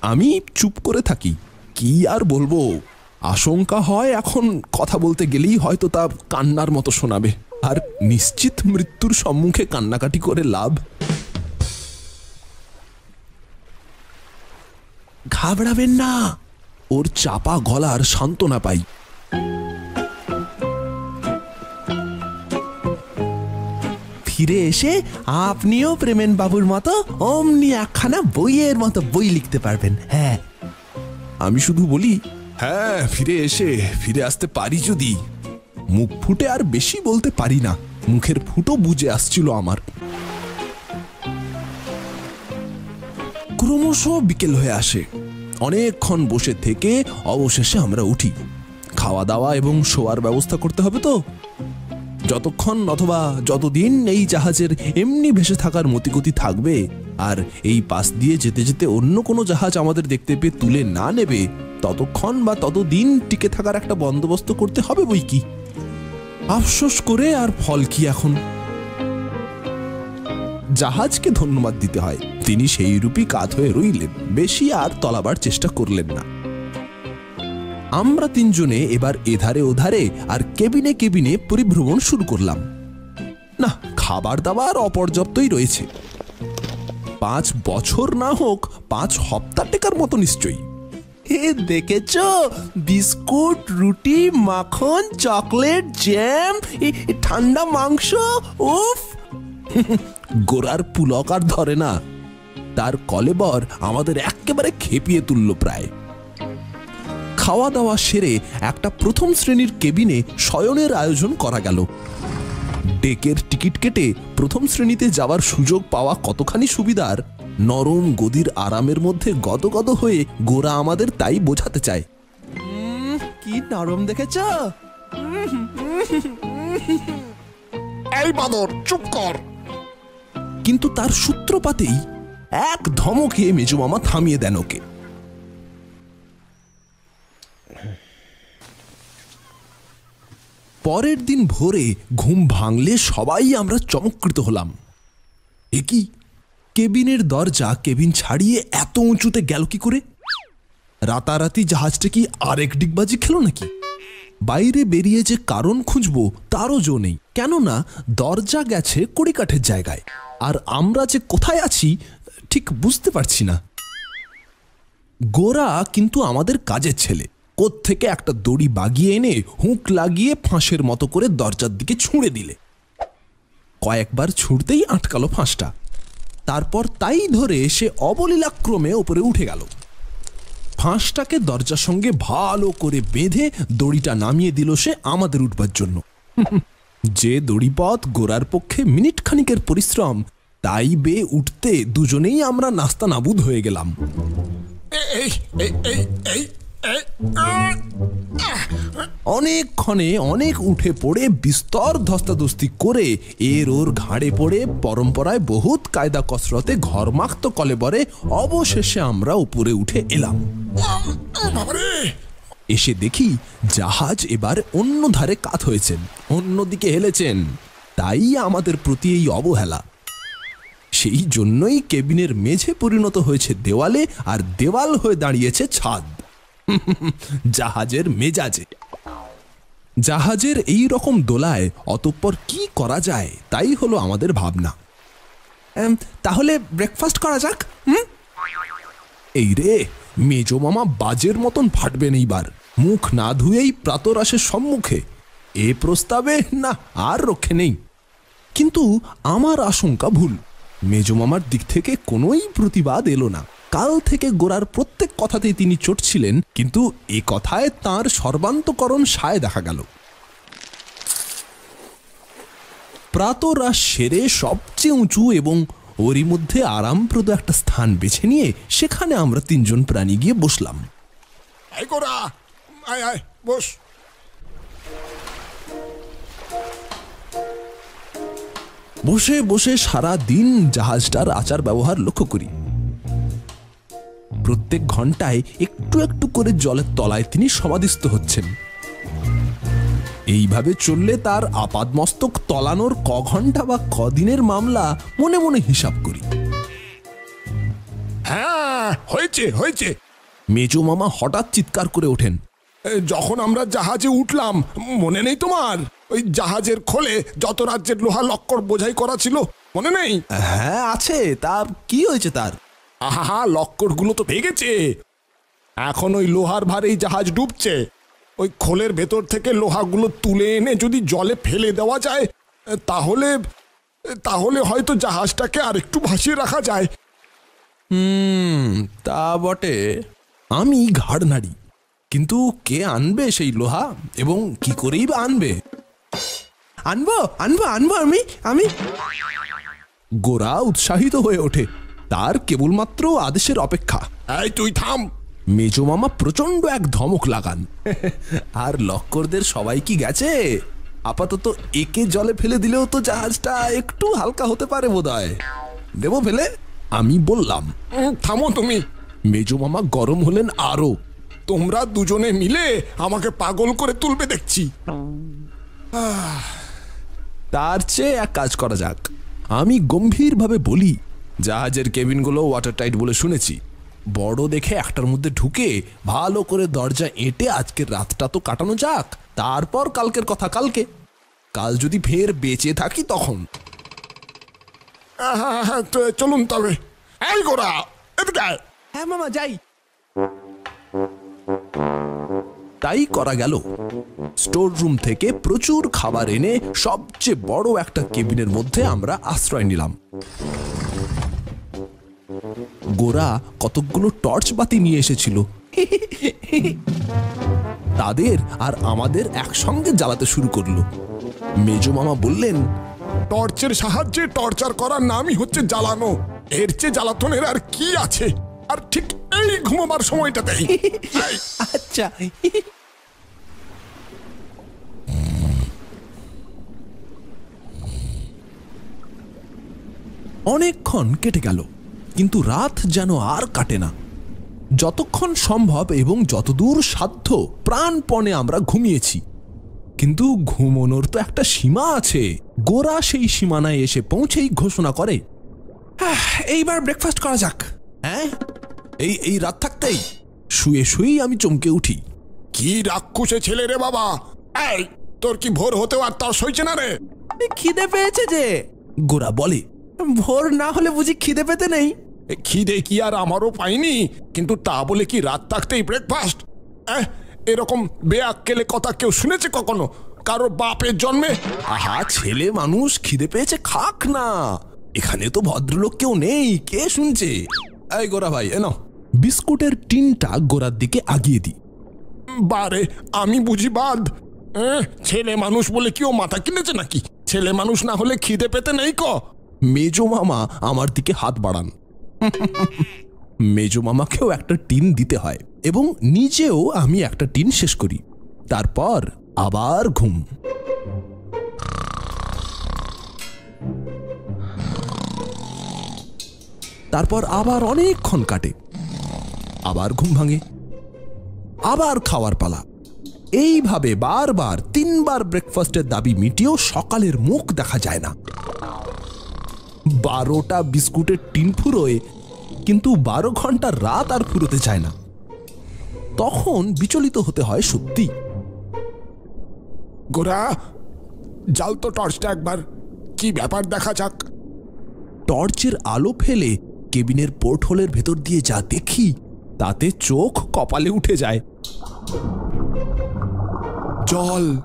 আমি চুপ করে থাকি। কি আর বলব? আশঙ্কা হয় এখন কথা বলতে গেলেই হয়তো তা কান্নার মতো শোনাবে। আর নিশ্চিত মৃত্যুর সম্মুখে কান্নাকাটি করে লাভ? ঘাবড়াবেন না। ওর চাপা গলার সান্ত্বনা পাই। ফিরে এসে আপনিও প্রেমেন বাবুর মতো অমনি একখানা বইয়ের মতো বই লিখতে পারবেন। হ্যাঁ আমি শুধু বলি হ্যাঁ ফিরে এসে ফিরে আসতে পারি যদি। মুখ ফুটে আর বেশি বলতে পারি না। মুখের ফুটো বুঝে আসছিল আমার। ক্রমশ বিকেল হয়ে আসে। অনেকক্ষণ বসে থেকে অবশেষে আমরা উঠি। খাওয়া দাওয়া এবং শোয়ার ব্যবস্থা করতে হবে তো? যতক্ষণ অথবা যতদিন এই জাহাজের এমনি ভেসে থাকার মতিগতি থাকবে, আর এই পাশ দিয়ে যেতে যেতে অন্য কোনো জাহাজ আমাদের দেখতে পেয়ে তুলে না নেবে, ততক্ষণ বা ততদিন টিকে থাকার একটা বন্দোবস্ত করতে হবে বই কি? আফসোস করে আর ফল কি এখন? জাহাজকে ধন্যবাদ দিতে হয়। তিনি সেই রূপই কাত হয়ে রইলেন। বেশি আর তলাবার চেষ্টা করলেন না। আমরা তিনজনে এবার এধারে ওধারে আর কেবিনে কেবিনে পরিভ্রমণ শুরু করলাম। না খাবার দাবার অপর্যাপ্তই রয়েছে। পাঁচ বছর না হোক পাঁচ হপ্তাহ টেকার মতো নিশ্চয়ই। এ দেখেছ? বিস্কুট রুটি মাখন চকলেট জ্যাম ঠান্ডা মাংস উফ! গোড়ার পুলক আর ধরে না। তার কলেবর আমাদের একেবারে খেপিয়ে তুলল প্রায়। খাওয়া দাওয়া সেরে একটা প্রথম শ্রেণির কেবিনে শয়নের আয়োজন করা গেল। ডেকের টিকিট কেটে প্রথম শ্রেণীতে যাওয়ার সুযোগ পাওয়া কতখানি সুবিধার? নরম গদির আরামের মধ্যে গদগদ হয়ে গোরা আমাদের তাই বোঝাতে চায়। কি নরম দেখেছ? এই বাদর চুপ কর। কিন্তু তার সূত্রপাতেই এক ধমকে মেজো মামা থামিয়ে দেন ওকে। পরের দিন ভোরে ঘুম ভাঙলে সবাই আমরা চমৎকৃত হলাম। এ কি? কেবিনের দরজা কেবিন ছাড়িয়ে এত উঁচুতে গেল কি করে? রাতারাতি জাহাজটা কি আরেক ডিগবাজি খেলো নাকি? বাইরে বেরিয়ে যে কারণ খুঁজবো, তারও জো নেই। কেননা, দরজা গেছে কড়িকাঠের জায়গায়। আর আমরা যে কোথায় আছি, ঠিক বুঝতে পারছি না। গোরা কিন্তু আমাদের কাজের ছেলে। থেকে একটা দড়ি বাগিয়ে এনে হুঁক লাগিয়ে ফাঁসের মতো করে দরজার দিকে ছুঁড়ে দিলে। কয়েকবার ছুঁড়তেই আটকালো ফাঁসটা। তারপর তাই ধরে সে অবলীলাক্রমে ওপরে উঠে গেল। ফাঁসটাকে দরজার সঙ্গে ভালো করে বেঁধে দড়িটা নামিয়ে দিল সে আমাদের উঠবার জন্য। যে দড়িপথ গোড়ার পক্ষে মিনিট খানিকের পরিশ্রম, তাই বে উঠতে দুজনেই আমরা নাস্তা নাবুদ হয়ে গেলাম! অনেকক্ষণে অনেক উঠে পড়ে বিস্তর ধস্তাধস্তি করে এর ওর ঘাড়ে পড়ে পরম্পরায় বহুত কায়দা কসরতে ঘরমাক্ত কলেবরে অবশেষে আমরা উপরে উঠে এলাম। এসে দেখি জাহাজ এবার অন্য ধারে কাত হয়েছেন অন্যদিকে হেলেছেন। তাই আমাদের প্রতি এই অবহেলা। সেই জন্যই কেবিনের মেঝে পরিণত হয়েছে দেওয়ালে আর দেওয়াল হয়ে দাঁড়িয়েছে ছাদ। জাহাজের মেজাজে। জাহাজের এই রকম দোলায় অতঃপর কি করা যায়, তাই হলো আমাদের ভাবনা। তাহলে ব্রেকফাস্ট করা যাক, হুম? এই রে, মেজো মামা বাজের মতন ফাটবেন এইবার। মুখ না ধুয়েই প্রাতরাসের সম্মুখে। এ প্রস্তাবে না, আর রক্ষে নেই। কিন্তু আমার আশঙ্কা ভুল। মেজো মামার দিক থেকে কোনোই প্রতিবাদ এলো না। কাল থেকে গোড়ার প্রত্যেক কথাতেই তিনি চটছিলেন কিন্তু এ কথায় তার সর্বান্তকরণ সায় দেখা গেল। প্রাতরাস সেরে সবচেয়ে উঁচু এবং ওরই মধ্যে আরামপ্রদ একটা স্থান বেছে নিয়ে সেখানে আমরা তিনজন প্রাণী গিয়ে বসলাম। এই গোরা আয় আয় বস। বসে বসে সারা দিন জাহাজটার আচার ব্যবহার লক্ষ্য করি। প্রত্যেক ঘন্টায় একটু একটু করে জলের তলায় তিনি সমাধিস্থ হচ্ছেন। এইভাবে চললে তার আপাদমস্তক তলানোর ক ঘণ্টা বা কদিনের মামলা মনে মনে হিসাব করি। হ্যাঁ হয়েছে হয়েছে। মেজো মামা হঠাৎ চিৎকার করে ওঠেন। যখন আমরা জাহাজে উঠলাম মনে নেই তোমার? ওই জাহাজের খোলে যত রাজ্যের লোহা লক্কর বোঝাই করা ছিল মনে নেই? হ্যাঁ আছে। তা কি হয়েছে তার? আহা, লক্করগুলো তো ভেঙেছে। এখন ওই লোহার ভারেই জাহাজ ডুবছে। ওই খোলের ভেতর থেকে লোহাগুলো তুলে এনে যদি জলে ফেলে দেওয়া যায়, তাহলে তাহলে হয়তো জাহাজটাকে আর একটু ভাসিয়ে রাখা যায়। হুম, তা বটে। আমি ঘাড় নাড়ি। কিন্তু কে আনবে সেই লোহা? এবং কি করেই বা আনবে? আনব আনব আনব আমি আমি। গোরা উৎসাহিত হয়ে ওঠে। তার কেবলমাত্র আদেশের অপেক্ষা। এই তুই থাম। মেজো মামা প্রচণ্ড এক ধমক লাগান। আর লক্করদের সবাই কি গেছে? আপাতত একে জলে ফেলে দিলেও তো জাহাজটা একটু হালকা হতে পারে বোধহয়। দেবো ফেলে? আমি বললাম। থামো তুমি। মেজো মামা গরম হলেন আরও। তোমরা দুজনে মিলে আমাকে পাগল করে তুলবে দেখছি। তার চেয়ে এক কাজ করা যাক। আমি গম্ভীরভাবে বলি জাহাজের কেবিনগুলো ওয়াটার টাইট বলে শুনেছি। বড় দেখে একটার মধ্যে ঢুকে ভালো করে দরজা এঁটে আজকের রাতটা তো কাটানো যাক তারপর কালকের কথা কালকে। কাল যদি ফের বেঁচে থাকি তখন। আহা, তো চলুন তবে। এই হ্যাঁ মামা যাই। তাই করা গেল। স্টোর রুম থেকে প্রচুর খাবার এনে সবচেয়ে বড় একটা কেবিনের মধ্যে আমরা আশ্রয় নিলাম। গোরা কতকগুলো টর্চ বাতি নিয়ে এসেছিল। তাদের আর আমাদের একসঙ্গে জ্বালাতে শুরু করল। মেজো মামা বললেন, টর্চের সাহায্যে টর্চার করার নামই হচ্ছে জ্বালানো। এর চেয়ে জ্বালাতনের আর কি আছে? আর ঠিক ঘুমাবার সময়টাতেই আচ্ছা। অনেকক্ষণ কেটে গেল কিন্তু রাত যেন আর কাটে না। যতক্ষণ সম্ভব এবং যতদূর সাধ্য প্রাণপণে আমরা ঘুমিয়েছি। কিন্তু ঘুমোনোর তো একটা সীমা আছে। গোরা সেই সীমানায় এসে পৌঁছেই ঘোষণা করে "আহ, এইবার ব্রেকফাস্ট করা যাক। হ্যাঁ? এই এই রাত থাকতেই শুয়ে শুয়েই আমি চমকে উঠি। কি রাক্ষসে ছেলে রে বাবা! এই তোর কি ভোর হতেও আর তার সইছে না রে? খিদে পেয়েছে যে গোরা বলে ভোর না হলে বুঝি খিদে পেতে নেই। এ, খিদে কি আর আমারও পাইনি কিন্তু তা বলে কি রাত থাকতেই ব্রেকফাস্ট এরকম বেআক্কেলে কথা কেউ শুনেছে কখনো? কারও বাপের জন্মে? আহা ছেলে মানুষ খিদে পেয়েছে খাক না। এখানে তো ভদ্রলোক কেউ নেই কে শুনছে? এই গোরা ভাই এ নাও। বিস্কুটের টিনটা গোড়ার দিকে আগিয়ে দিই। বারে, আমি বুঝি বাদ। ছেলে মানুষ বলে কেউ মাথা কিনেছে নাকি? ছেলে মানুষ না হলে খিদে পেতে নেই ক? মেজো মামা আমার দিকে হাত বাড়ান। মেজো মামাকেও একটা টিন দিতে হয় এবং নিজেও আমি একটা টিন শেষ করি। তারপর আবার ঘুম। তারপর আবার অনেকক্ষণ কাটে। আবার ঘুম ভাঙে। আবার খাওয়ার পালা। এইভাবে বারবার তিনবার ব্রেকফাস্টের দাবি মিটিয়েও সকালের মুখ দেখা যায় না। বারোটা বিস্কুটের টিন ফুরোয় কিন্তু বারো ঘণ্টা রাত আর ফুরোতে চায় না। তখন বিচলিত হতে হয় সত্যি। গোরা জাল তো টর্চটা একবার। কি ব্যাপার দেখা যাক। টর্চের আলো ফেলে কেবিনের পোর্ট হোলের ভেতর দিয়ে যা দেখি তাতে চোখ কপালে উঠে যায়। জল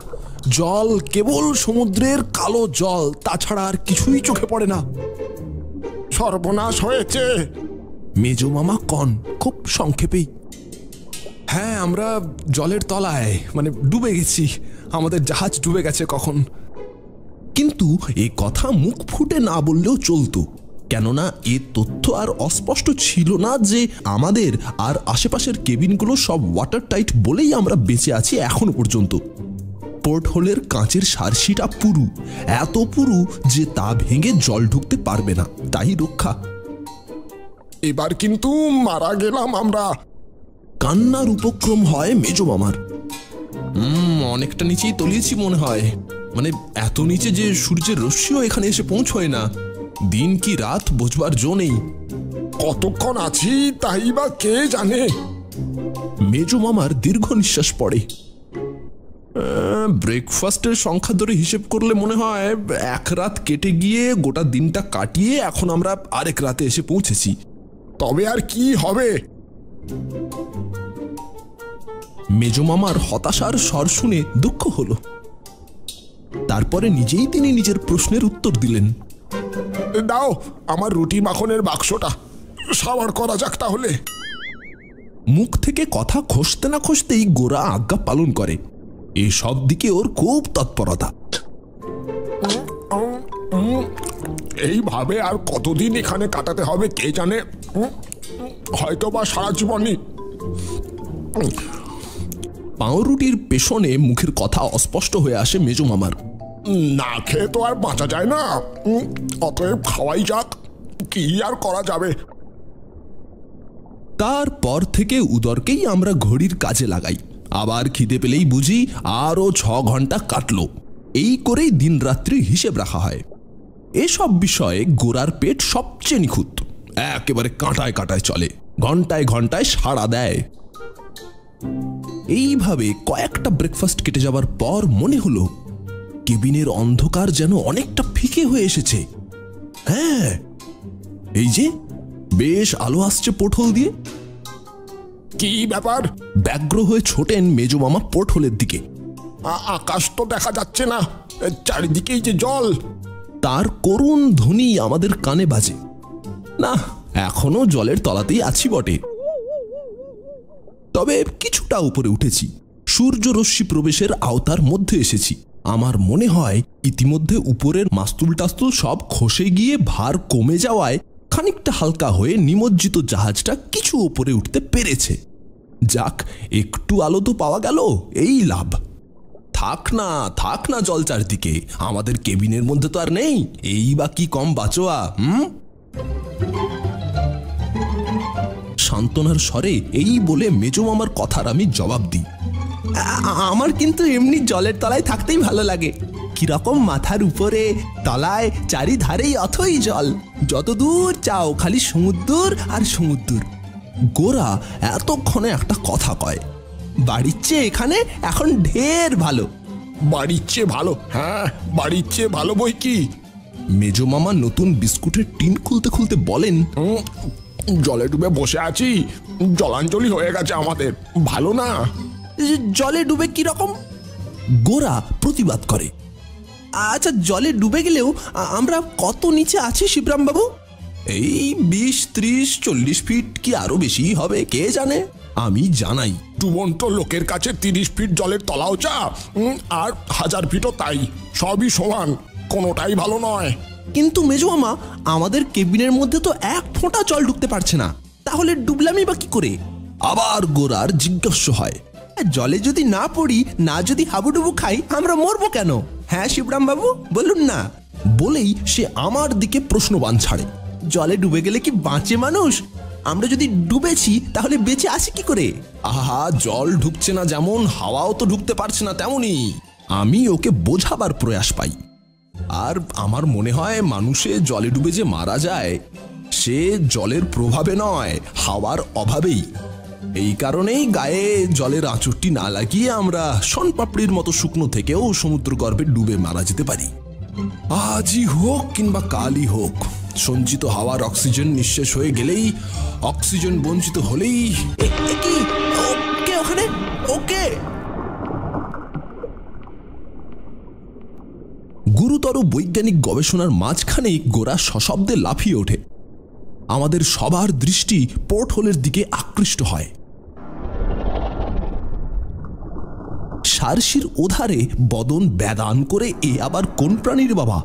জল কেবল সমুদ্রের কালো জল, তাছাড়া আর কিছুই চোখে পড়ে না। সর্বনাশ হয়েছে। মেজো মামা কন, খুব সংক্ষেপেই। হ্যাঁ আমরা জলের তলায় মানে ডুবে গেছি। আমাদের জাহাজ ডুবে গেছে কখন। কিন্তু এই কথা মুখ ফুটে না বললেও চলতো। কেননা এ তথ্য আর অস্পষ্ট ছিল না যে আমাদের আর আশেপাশের কেবিনগুলো সব ওয়াটার টাইট বলেই আমরা বেঁচে আছি এখনও পর্যন্ত। পোর্ট হোলের কাঁচের সারসিটা পুরু এত পুরু যে তা ভেঙে জল ঢুকতে পারবে না তাই রক্ষা। এবার কিন্তু মারা গেলাম আমরা। কান্নার উপক্রম হয় মেজো মামার। হুম অনেকটা নিচেই তলিয়েছি মনে হয়। মানে এত নিচে যে সূর্যের রশ্মিও এখানে এসে পৌঁছয় না। দিন কি রাত বোঝবার জো নেই। কতক্ষণ আছি তাই বা কে জানে? মেজো মামার দীর্ঘ নিঃশ্বাস পড়ে। ব্রেকফাস্টের সংখ্যা ধরে হিসেব করলে মনে হয় এক রাত কেটে গিয়ে গোটা দিনটা কাটিয়ে এখন আমরা আরেক রাতে এসে পৌঁছেছি। তবে আর কি হবে? মেজো মামার হতাশার স্বর শুনে দুঃখ হলো। তারপরে নিজেই তিনি নিজের প্রশ্নের উত্তর দিলেন। দাও আমার রুটি মাখনের বাক্সটা। সাবার করা যাক তাহলে। মুখ থেকে কথা খসতে না খসতেই গোরা আজ্ঞা পালন করে। এসব দিকে ওর খুব তৎপরতা। এইভাবে আর কতদিন এখানে কাটাতে হবে কে জানে? হয়তো বা সারা জীবনই। পাউরুটির পেছনে মুখের কথা অস্পষ্ট হয়ে আসে মেজো মামার। না খেয়ে তো আর বাঁচা যায় না। অতএব খাওয়াই যাক, কি আর করা যাবে? তারপর থেকে উদরকেই আমরা ঘড়ির কাজে লাগাই। আবার খিদে পেলেই বুঝি আরও ছ ঘণ্টা কাটল। এই করেই দিনরাত্রি হিসেব রাখা হয়। এসব বিষয়ে গোড়ার পেট সবচেয়ে নিখুঁত। একেবারে কাঁটায় কাঁটায় চলে। ঘন্টায় ঘন্টায় সাড়া দেয়। এইভাবে কয়েকটা ব্রেকফাস্ট কেটে যাবার পর মনে হলো কেবিনের অন্ধকার যেন অনেকটা ফিকে হয়ে এসেছে। হ্যাঁ এই যে বেশ আলো আসছে পোর্টহোল দিয়ে। কি ব্যাপার? ব্যগ্র হয়ে ছোটেন মেজো মামা পোর্টহোলের দিকে। আকাশ তো দেখা যাচ্ছে না চারিদিকেই যে জল। তার করুণ ধ্বনি আমাদের কানে বাজে। না এখনও জলের তলাতেই আছি বটে। তবে কিছুটা উপরে উঠেছি। সূর্যরশ্মি প্রবেশের আওতার মধ্যে এসেছি। আমার মনে হয় ইতিমধ্যে উপরের মাস্তুল টাস্তুল সব খসে গিয়ে ভার কমে যাওয়ায় খানিকটা হালকা হয়ে নিমজ্জিত জাহাজটা কিছু ওপরে উঠতে পেরেছে। যাক, একটু আলো তো পাওয়া গেল, এই লাভ। থাক না থাক না জল চারদিকে, আমাদের কেবিনের মধ্যে তো আর নেই, এই বা কি কম বাঁচোয়া, হুম? সান্ত্বনার স্বরে এই বলে মেজো মামার কথার আমি জবাব দিই। আমার কিন্তু এমনি জলের তলায় থাকতেই ভালো লাগে। কীরকম মাথার উপরে তলায় চারিধারেই অথই জল। যত দূর চাও খালি সমুদ্র আর সমুদ্র গোরা এতক্ষণে একটা কথা কয় বাড়ির চেয়ে এখানে এখন ঢের ভালো। বাড়ির চেয়ে ভালো? হ্যাঁ বাড়ির চেয়ে ভালো বই কি? মেজো মামা নতুন বিস্কুটের টিন খুলতে খুলতে বলেন জলে ডুবে বসে আছি। জলাঞ্জলি হয়ে গেছে আমাদের। ভালো না? জলে ডুবে কি রকম? গোরা প্রতিবাদ করে। আচ্ছা জলে ডুবে গেলেও আমরা কত নিচে আছি শিবরাম বাবু এই বিশ ত্রিশ চল্লিশ ফিট কি আরও বেশি হবে কে জানে? আমি জানাই। ডুবন্ত লোকের কাছে তিরিশ ফিট জলের তলাও চা আর হাজার ফিটও তাই। সবই সমান কোনোটাই ভালো নয়। কিন্তু মেজমামা আমাদের কেবিনের মধ্যে তো এক ফোঁটা জল ঢুকতে পারছে না। তাহলে ডুবলামি বা কি করে? আবার গোরার জিজ্ঞাস্য হয়। জলে যদি না পড়ি, না যদি হাবুডুবু খাই, আমরা মরবো কেন? হ্যাঁ শিবরাম বাবু বলুন না। বলেই সে আমার দিকে প্রশ্নবান ছাড়ে। জলে ডুবে গেলে কি বাঁচে মানুষ? আমরা যদি ডুবেছি, তাহলে বেঁচে আসি কি করে? আহা, জল ঢুকছে না যেমন, হাওয়াও তো ঢুকতে পারছে না তেমনই। আমি ওকে বোঝাবার প্রয়াস পাই। আর আমার মনে হয় মানুষে জলে ডুবে যে মারা যায়, সে জলের প্রভাবে নয়, হাওয়ার অভাবেই। এই কারণেই গায়ে জলের আঁচড়টি না লাগিয়ে আমরা শনপাপড়ির মতো শুকনো থেকেও সমুদ্র গর্ভে ডুবে মারা যেতে পারি। আজই হোক কিংবা কালই হোক, সঞ্চিত হাওয়ার অক্সিজেন নিঃশেষ হয়ে গেলেই অক্সিজেন বঞ্চিত হলেই ওখানে? ওকে? গুরুতর বৈজ্ঞানিক গবেষণার মাঝখানেই গোরা সশব্দে লাফিয়ে ওঠে। আমাদের সবার দৃষ্টি পোর্ট হোলের দিকে আকৃষ্ট হয়। সারসির ওধারে বদন ব্যাদান করে এ আবার কোন প্রাণীর বাবা?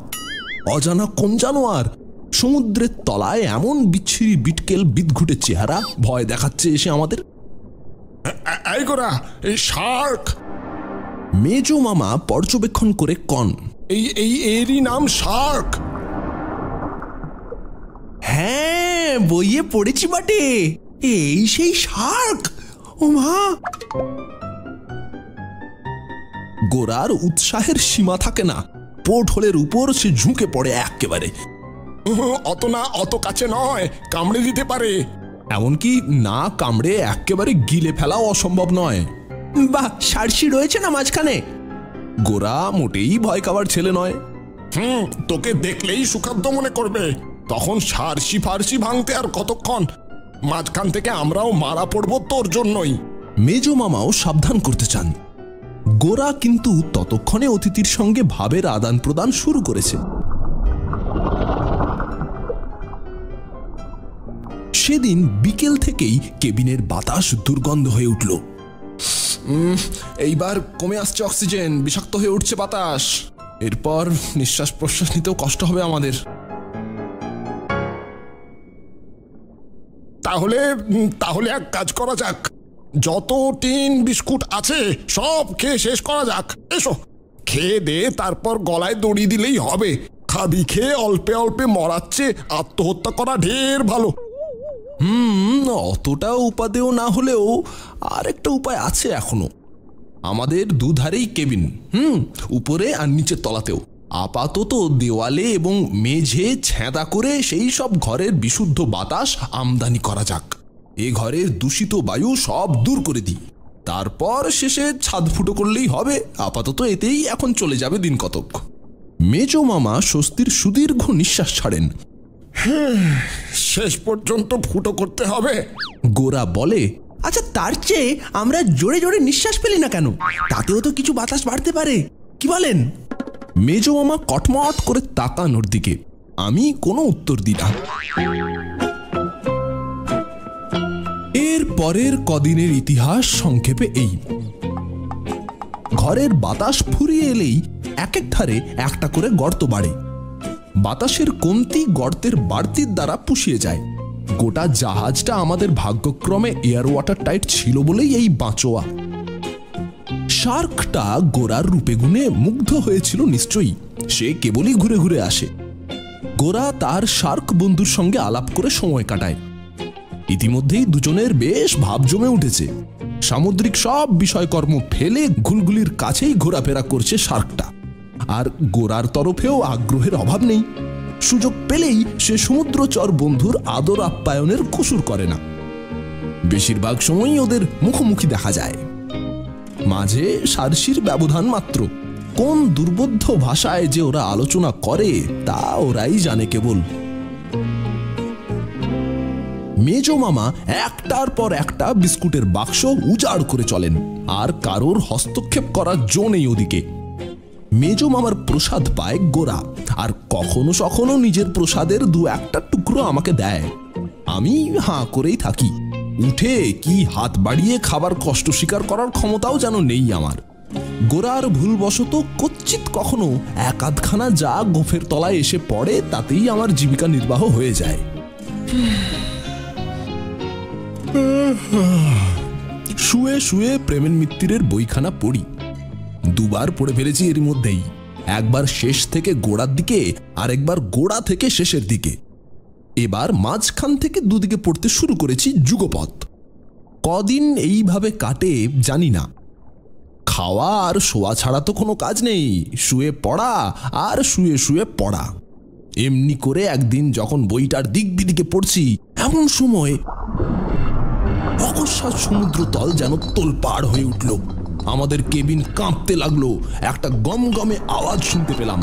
অজানা কোন জানোয়ার? সমুদ্রের তলায় এমন বিচ্ছিরি বিটকেল বিদঘুটে চেহারা ভয় দেখাচ্ছে এসে আমাদের। এই গোরা এই শার্ক! মেজো মামা পর্যবেক্ষণ করে কন। এই এই এরই নাম শার্ক! হ্যাঁ বইয়ে পড়েছি বাটে। এই সেই শার্ক! ও মা গোরার উৎসাহের সীমা থাকে না। পোর্ট হোলের উপর সে ঝুঁকে পড়ে একেবারে। অত না অত কাছে নয় কামড়ে দিতে পারে। এমনকি না কামড়ে একেবারে গিলে ফেলাও অসম্ভব নয়। বাহ সারসি রয়েছে না মাঝখানে? গোরা মোটেই ভয় খাবার ছেলে নয়। হুম তোকে দেখলেই সুখাদ্য মনে করবে। তখন সারসি ফারসি ভাঙতে আর কতক্ষণ? মাঝখান থেকে আমরাও মারা পড়ব তোর জন্যই। মেজো মামাও সাবধান করতে চান। গোরা কিন্তু ততক্ষণে অতিথির সঙ্গে ভাবের আদান প্রদান শুরু করেছে। সেদিন বিকেল থেকেই কেবিনের বাতাস দুর্গন্ধ হয়ে উঠল। এইবার কমে আসছে অক্সিজেন, বিষাক্ত হয়ে উঠছে বাতাস। এরপর নিঃশ্বাস প্রশ্বাস নিতেও কষ্ট হবে আমাদের। তাহলে তাহলে এক কাজ করা যাক। যত টিন বিস্কুট আছে, সব খেয়ে শেষ করা যাক। এসো। খেয়ে দে, তারপর গলায় দড়ি দিলেই হবে। খাবি খেয়ে অল্পে অল্পে মরাচ্ছে, আত্মহত্যা করা ঢের ভালো। হুম, অতটা উপাদেয় না হলেও আর একটা উপায় আছে এখনও। আমাদের দুধারেই কেবিন। হুম, উপরে আর নিচের তলাতেও। আপাতত দেওয়ালে এবং মেঝে ছেঁদা করে সেই সব ঘরের বিশুদ্ধ বাতাস আমদানি করা যাক। এ ঘরের দূষিত বায়ু সব দূর করে দিই। তারপর শেষে ছাদ ফুটো করলেই হবে আপাতত এতেই এখন চলে যাবে দিন কতক। মেজো মামা স্বস্তির সুদীর্ঘ নিঃশ্বাস ছাড়েন। শেষ পর্যন্ত ফুটো করতে হবে। গোরা বলে আচ্ছা তার চেয়ে আমরা জোরে জোরে নিঃশ্বাস পেলি না কেন? তাতেও তো কিছু বাতাস বাড়তে পারে। কি বলেন? মেজো মামা কটমট করে তাকানোর দিকে। আমি কোনো উত্তর দিই না। এর পরের কদিনের ইতিহাস সংক্ষেপে এই। ঘরের বাতাস ফুরিয়ে এলেই এক এক ধারে একটা করে গর্ত বাড়ে। বাতাসের কমতি গর্তের বাড়তির দ্বারা পুষিয়ে যায়। গোটা জাহাজটা আমাদের ভাগ্যক্রমে এয়ার ওয়াটার টাইট ছিল বলেই এই বাঁচোয়া। শার্কটা গোরার রূপে গুণে মুগ্ধ হয়েছিল নিশ্চয়ই। সে কেবলই ঘুরে ঘুরে আসে। গোরা তার শার্ক বন্ধুর সঙ্গে আলাপ করে সময় কাটায়। ইতিমধ্যেই দুজনের বেশ ভাব জমে উঠেছে। সামুদ্রিক সব বিষয়কর্ম ফেলে ঘুলগুলির কাছেই ঘোরাফেরা করছে শার্কটা। আর গোরার তরফেও আগ্রহের অভাব নেই। সুযোগ পেলেই সে সমুদ্রচর বন্ধুর আদর আপ্যায়নের কসুর করে না। বেশিরভাগ সময়ই ওদের মুখোমুখি দেখা যায়। মাঝে সারসির ব্যবধান মাত্র। কোন দুর্বোধ্য ভাষায় যে ওরা আলোচনা করে, তা ওরাই জানে কেবল। মেজো মামা একটার পর একটা বিস্কুটের বাক্স উজাড় করে চলেন, আর কারোর হস্তক্ষেপ করার জো নেই ওদিকে। মেজো মামার প্রসাদ পায় গোরা আর কখনো সখনো নিজের প্রসাদের দু একটা টুকরো আমাকে দেয়। আমি হাঁ করেই থাকি। উঠে কি হাত বাড়িয়ে খাবার কষ্ট স্বীকার করার ক্ষমতাও যেন নেই আমার। গোরার ভুলবশত কচ্চিত কখনো এক আধখানা যা গোফের তলায় এসে পড়ে তাতেই আমার জীবিকা নির্বাহ হয়ে যায়। শুয়ে শুয়ে প্রেমের মিত্তিরের বইখানা পড়ি। দুবার পড়ে ফেলেছি এর মধ্যেই। একবার শেষ থেকে গোড়ার দিকে আর একবার গোড়া থেকে শেষের দিকে। এবার মাঝখান থেকে দুদিকে পড়তে শুরু করেছি যুগপথ। কদিন এইভাবে কাটে জানি না। খাওয়া আর শোয়া ছাড়া তো কোনো কাজ নেই। শুয়ে পড়া আর শুয়ে শুয়ে পড়া। এমনি করে একদিন যখন বইটার দিক বিদিকে পড়ছি, এমন সময় অকস্মাৎ সমুদ্র তল যেন তোলপাড় হয়ে উঠল। আমাদের কেবিন কাঁপতে লাগল। একটা গমগমে আওয়াজ শুনতে পেলাম।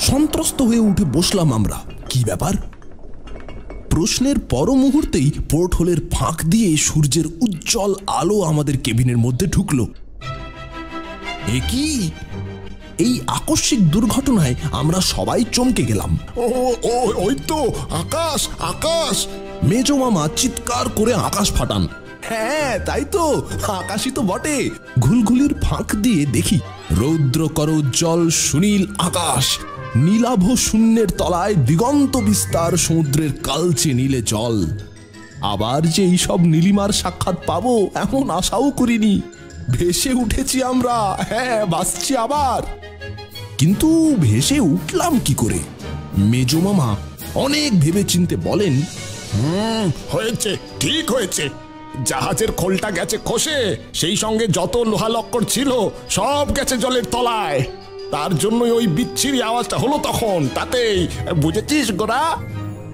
সন্ত্রস্ত হয়ে উঠে বসলাম আমরা। কি ব্যাপার? প্রশ্নের পর মুহূর্তেই পোর্ট হোলের ফাঁক দিয়ে সূর্যের উজ্জ্বল আলো আমাদের কেবিনের মধ্যে ঢুকলো। এ এই আকস্মিক দুর্ঘটনায় আমরা সবাই চমকে গেলাম। ও ও ওই তো আকাশ আকাশ! মেজো মামা চিৎকার করে আকাশ ফাটান। হ্যাঁ তাই তো আকাশই তো বটে। ঘুলঘুলির ফাঁক দিয়ে দেখি রৌদ্র কর উজ্জ্বল সুনীল আকাশ। নীলাভ শূন্যের তলায় দিগন্ত বিস্তার সমুদ্রের কালচে নীলে জল। আবার যে এইসব নীলিমার সাক্ষাৎ পাবো এমন আশাও করিনি। ভেসে উঠেছি আমরা। হ্যাঁ বাসছি আবার। কিন্তু ভেসে উঠলাম কি করে? মেজো মামা অনেক ভেবে চিনতে বলেন, হুম, হয়েছে, ঠিক হয়েছে। জাহাজের খোলটা গেছে খসে, সেই সঙ্গে যত লোহা লক্কর ছিল, সব গেছে জলের তলায়। তার জন্যই ওই বিচ্ছিরি আওয়াজটা হলো তখন, তাতেই। বুঝেছিস, গোরা?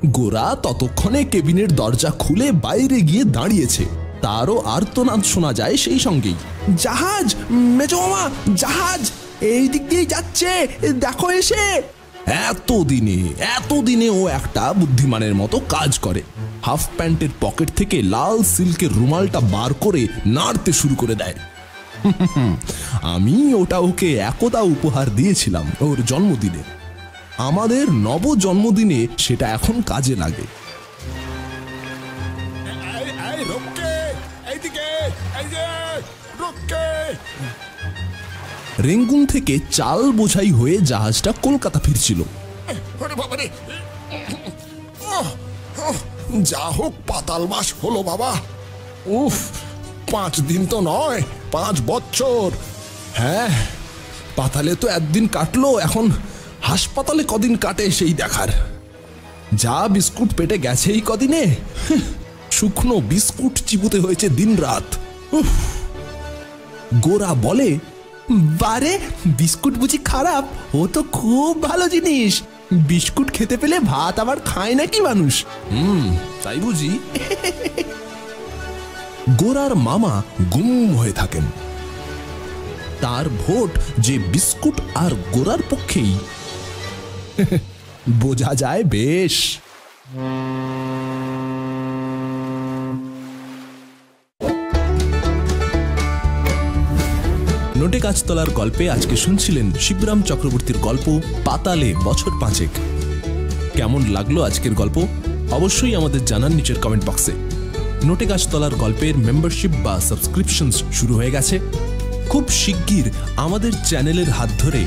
গোরা ততক্ষণে কেবিনের দরজা খুলে বাইরে গিয়ে দাঁড়িয়েছে। তারও আর্তনাদ শোনা যায় সেই সঙ্গেই। জাহাজ, মেজো মামা, জাহাজ। এই দিক দিয়ে যাচ্ছে, দেখো এসে। এতদিনে এতদিনে ও একটা বুদ্ধিমানের মতো কাজ করে। হাফ প্যান্টের পকেট থেকে লাল সিল্কের রুমালটা বার করে নাড়তে শুরু করে দেয়। আমি ওটা ওকে একদা উপহার দিয়েছিলাম ওর জন্মদিনে। আমাদের নব জন্মদিনে সেটা এখন কাজে লাগে। রেঙ্গুন থেকে চাল বোঝাই হয়ে জাহাজটা কলকাতা ফিরছিল। যা হোক, পাতাল মাস হলো বাবা। উফ, পাঁচ দিন তো নয়, পাঁচ বছর। হ্যাঁ পাতালে তো একদিন কাটলো, এখন হাসপাতালে কদিন কাটে সেই দেখার। যা বিস্কুট পেটে গেছে এই কদিনে শুকনো বিস্কুট চিবুতে হয়েছে দিনরাত। উফ। গোরা বলে বারে বিস্কুট বুঝি খারাপ? ও তো খুব ভালো জিনিস। বিস্কুট খেতে পেলে ভাত আবার খায় নাকি মানুষ? হুম তাই বুঝি। গোরার মামা গুম হয়ে থাকেন। তার ভোট যে বিস্কুট আর গোরার পক্ষেই। বোঝা যায় বেশ। নোটে গাছতলার গল্পে আজকে শুনছিলেন শিবরাম চক্রবর্তীর গল্প পাতালে বছর পাঁচেক। কেমন লাগল আজকের গল্প? অবশ্যই আমাদের জানান নিচের কমেন্ট বক্সে নোটে গাছতলার গল্পের মেম্বারশিপ বা সাবস্ক্রিপশন শুরু হয়ে গেছে। খুব শিগগির আমাদের চ্যানেলের হাত ধরে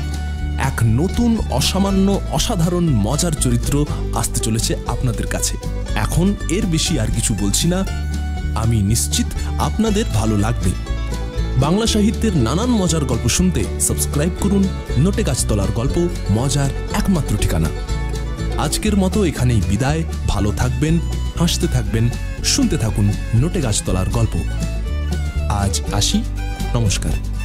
এক নতুন অসামান্য অসাধারণ মজার চরিত্র আসতে চলেছে আপনাদের কাছে। এখন এর বেশি আর কিছু বলছি না। আমি নিশ্চিত আপনাদের ভালো লাগবে। বাংলা সাহিত্যের নানান মজার গল্প শুনতে সাবস্ক্রাইব করুন নোটে গাছতলার গল্প, মজার একমাত্র ঠিকানা। আজকের মতো এখানেই বিদায়। ভালো থাকবেন, হাসতে থাকবেন, শুনতে থাকুন নোটে গাছতলার গল্প। আজ আসি, নমস্কার।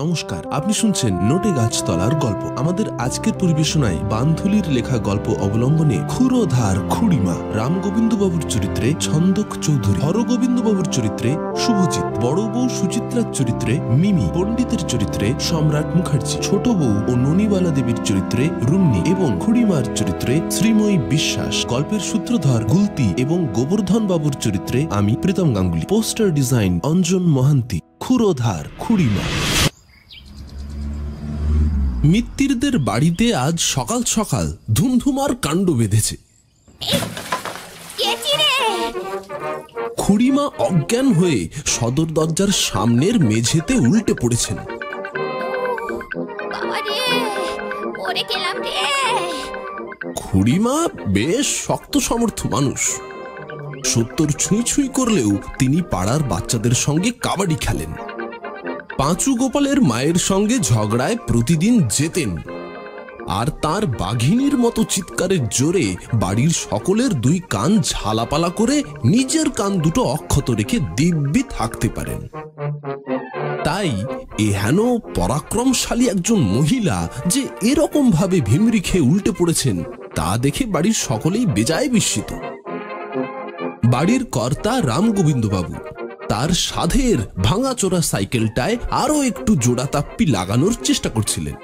নমস্কার, আপনি শুনছেন নোটে গাছতলার গল্প। আমাদের আজকের পরিবেশনায় বান্ধুলির লেখা গল্প অবলম্বনে ক্ষুরোধার খুড়িমা রামগোবিন্দ বাবুর চরিত্রে ছন্দক চৌধুরী হরগোবিন্দ বাবুর চরিত্রে শুভজিৎ, বড় বউ সুচিত্রার চরিত্রে মিমি, পণ্ডিতের চরিত্রে সম্রাট মুখার্জি, ছোট বউ ও ননিবালা দেবীর চরিত্রে রুমনি এবং খুড়িমার চরিত্রে শ্রীময়ী বিশ্বাস। গল্পের সূত্রধর গুলতি এবং গোবর্ধন বাবুর চরিত্রে আমি Pritam Ganguly. Poster design Anjan Mohanty. ক্ষুরোধার খুড়িমা। মিত্তিরদের বাড়িতে আজ সকাল সকাল ধুমধুমার কাণ্ড বেঁধেছে। খুড়িমা অজ্ঞান হয়ে সদর দরজার সামনের মেঝেতে উল্টে পড়েছেন। খুড়িমা বেশ শক্ত সমর্থ মানুষ। সত্তর ছুঁই ছুঁই করলেও তিনি পাড়ার বাচ্চাদের সঙ্গে কাবাডি খেলেন। পাঁচু গোপালের মায়ের সঙ্গে ঝগড়ায় প্রতিদিন যেতেন। আর তার বাঘিনীর মতো চিৎকারের জোরে বাড়ির সকলের দুই কান ঝালাপালা করে নিজের কান দুটো অক্ষত রেখে দিব্যি থাকতে পারেন। তাই এহেন পরাক্রমশালী একজন মহিলা যে এরকম ভাবে ভিমরি খেয়ে উল্টে পড়েছেন, তা দেখে বাড়ির সকলেই বেজায় বিস্মিত। বাড়ির কর্তা রামগোবিন্দবাবু তার সাধের ভাঙাচোরা সাইকেলটায় আরও একটু জোড়া তাপ্পি লাগানোর চেষ্টা করছিলেন।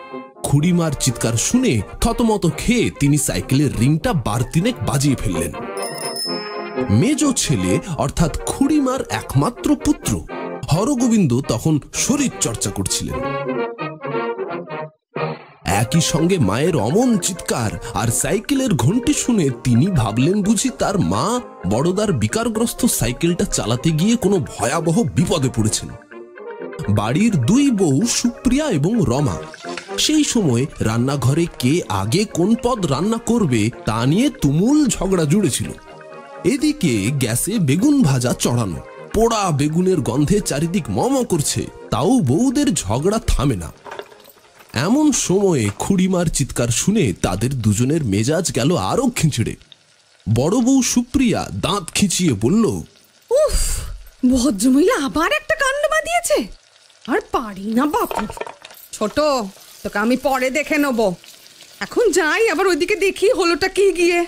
খুড়িমার চিৎকার শুনে থতমত খেয়ে তিনি সাইকেলের রিংটা বারতিনেক বাজিয়ে ফেললেন। মেজ ছেলে, অর্থাৎ খুড়িমার একমাত্র পুত্র, হরগোবিন্দ তখন শরীর চর্চা করছিলেন। একই সঙ্গে মায়ের অমন চিৎকার আর সাইকেলের ঘন্টি শুনে তিনি ভাবলেন বুঝি তার মা বড়দার বিকারগ্রস্ত সাইকেলটা চালাতে গিয়ে কোনো ভয়াবহ বিপদে পড়েছেন। বাড়ির দুই বউ সুপ্রিয়া এবং রমা। সেই সময় রান্নাঘরে কে আগে কোন পদ রান্না করবে তা নিয়ে তুমুল ঝগড়া জুড়েছিল। এদিকে গ্যাসে বেগুন ভাজা চড়ানো। পোড়া বেগুনের গন্ধে চারিদিক মম করছে, তাও বউদের ঝগড়া থামে না। এমন সময়ে খুড়িমার চিৎকার শুনে তাদের দুজনের মেজাজ গেল আরও খিঁচড়ে। বড় বউ সুপ্রিয়া দাঁত খিঁচিয়ে বলল উফ ভদ্রমহিলা আবার একটা কাণ্ড বাঁধিয়েছে। আর পারি না বাপু। ছোট তোকে আমি পরে দেখে নেব। এখন যাই আবার ওইদিকে দেখি হলোটা কি গিয়ে।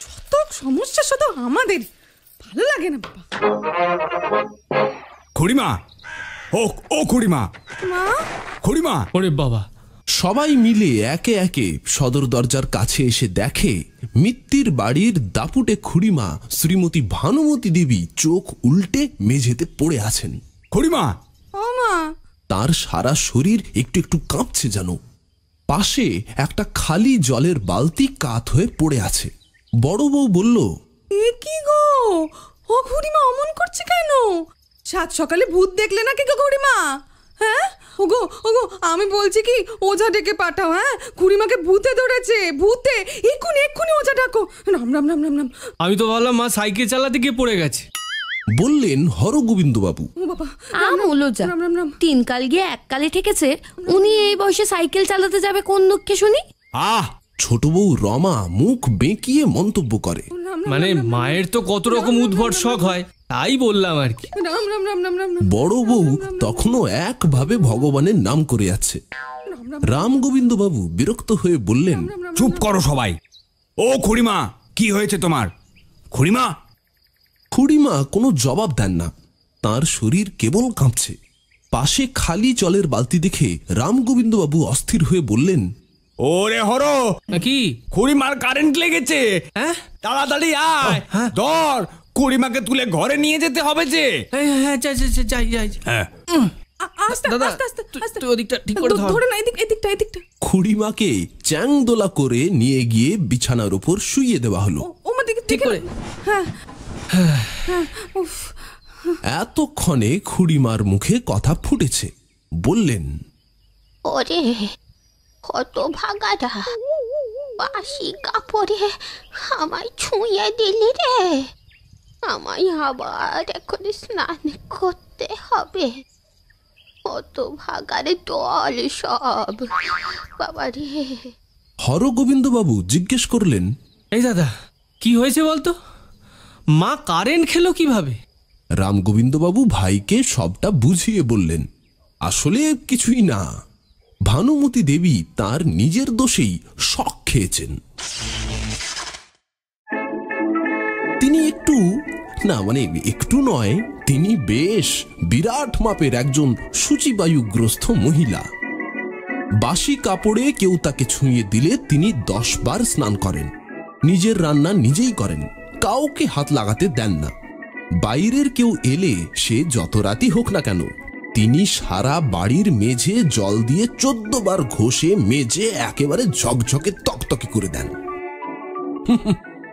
যত সমস্যা শুধু আমাদের। ভালো লাগে না বাবা। খুড়িমা ও ও খুড়িমা। মা? খুড়িমা। ওরে বাবা। সবাই মিলে একে একে সদর দরজার কাছে এসে দেখে মিত্তির বাড়ির দাপুটে খুড়িমা শ্রীমতী ভানুমতী দেবী চোখ উল্টে মেঝেতে পড়ে আছেন। খুড়িমা। ও মা। তার সারা শরীর একটু একটু কাঁপছে যেন। পাশে একটা খালি জলের বালতি কাত হয়ে পড়ে আছে। বড় বউ বলল এ কি গো? ও খুড়িমা অমন করছে কেন? সাত সকালে ভূত দেখলে নাকি গো খুড়িমা? হ্যাঁ? ওগো ওগো আমি বলছি কি ওঝা ডেকে পাঠাও হ্যাঁ? খুড়িমাকে ভূতে ধরেছে ভূতে! এক্ষুনি এক্ষুনি ওঝা ডাকো। রাম রাম রাম রাম রাম। আমি তো ভাবলাম মা সাইকেল চালাতে গিয়ে পড়ে গেছে। বললেন হরগোবিন্দবাবু। ও বাবা আম উলোজা রাম রাম রাম। তিন কাল গিয়ে এক কালে ঠেকেছে উনি এই বয়সে সাইকেল চালাতে যাবে কোন দুঃখে শুনি? আহ ছোট বউ রমা মুখ বেঁকিয়ে মন্তব্য করে। মানে মায়ের তো কত রকম উদ্ভট শখ হয়। তাই বললাম আর কি। রাম রাম রাম রাম রাম রাম। বড় বউ তখনও একভাবে ভগবানের নাম করে যাচ্ছে রাম গোবিন্দবাবু বিরক্ত হয়ে বললেন চুপ করো সবাই। ও খুড়িমা কি হয়েছে তোমার? খুড়িমা? খুড়িমা কোনো জবাব দেন না। তার শরীর কেবল কাঁপছে। পাশে খালি জলের বালতি দেখে রাম গোবিন্দবাবু অস্থির হয়ে বললেন ওরে হরো! কি? খুড়িমার কারেন্ট লেগেছে। হ্যাঁ? তাড়াতাড়ি আয়। ধর খুড়িমাকে তুলে ঘরে নিয়ে যেতে হবে যে। হ্যাঁ হ্যাঁ যাই যাই যাই, যাই। হ্যাঁ। দাদা, তুই- ওদিকটা ঠিক করে ধর। ধরে না এদিক এদিকটা এদিকটা। খুড়িমাকে চ্যাংদোলা করে নিয়ে গিয়ে বিছানার উপর শুইয়ে দেওয়া হলো। ও- ওমার দিকে ঠিক করে। হ্যাঁ। হ্যাঁ এতক্ষণে খুড়িমার মুখে কথা ফুটেছে। বললেন ওরে কত ভাগাটা বাসি কাপড়ে আমায় ছুঁয়ে দিলি রে। আমায় আবার এখন স্নান করতে হবে। কত ভাগারে দল সব। বাবা রে। হরগোবিন্দবাবু জিজ্ঞেস করলেন এই দাদা কি হয়েছে বলতো? মা কারেন্ট খেলো কীভাবে? রামগোবিন্দবাবু ভাইকে সবটা বুঝিয়ে বললেন আসলে কিছুই না। ভানুমতি দেবী তার নিজের দোষেই শখ খেয়েছেন। তিনি একটু না মানে একটু নয়, তিনি বেশ বিরাট মাপের একজন সূচিবায়ুগ্রস্ত মহিলা। বাসি কাপড়ে কেউ তাকে ছুঁয়ে দিলে তিনি দশ বার স্নান করেন। নিজের রান্না নিজেই করেন, কাউকে হাত লাগাতে দেন না। বাইরের কেউ এলে সে যত রাতি হোক না কেন, তিনি সারা বাড়ির মেঝে জল দিয়ে চোদ্দ বার ঘষে মেঝে একেবারে ঝকঝকে তকতকে করে দেন।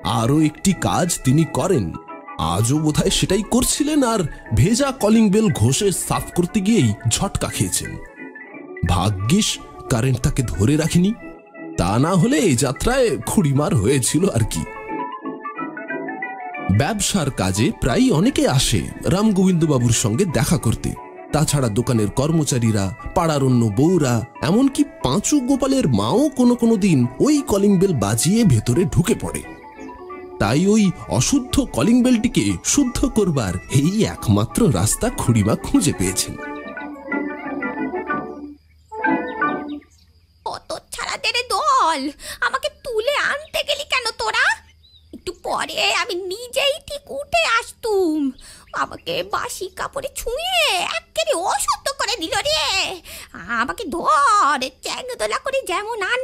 আরও একটি কাজ তিনি করেন। আজও বোধহয় সেটাই করছিলেন আর ভেজা কলিং বেল ঘষে সাফ করতে গিয়েই ঝটকা খেয়েছেন। ভাগ্যিস কারেন্ট তাকে ধরে রাখেনি। তা না হলে এই যাত্রায় খুঁড়িমার হয়েছিল আর কি। ব্যবসার কাজে প্রায় অনেকে আসে রামগোবিন্দবাবুর সঙ্গে দেখা করতে। তাছাড়া দোকানের কর্মচারীরা, পাড়ার অন্য বউরা, এমনকি পাঁচু গোপালের মাও কোনো কোনো দিন ওই কলিং বেল বাজিয়ে ভেতরে ঢুকে পড়ে। তাই ওই অশুদ্ধ কলিং বেলটিকে শুদ্ধ করবার এই একমাত্র রাস্তা খুড়িমা খুঁজে পেয়েছেন। দল! আমাকে তুলে আনতে গেলি কেন তোরা? একটু পরে আমি নিজেই ঠিক উঠে আসতুম। আমাকে বাসি কাপড়ে ছুঁয়ে একেবারে অসুদ্ধ করে দিল রে। আমাকে ধর, চ্যাংদোলা করে যেমন তেমনি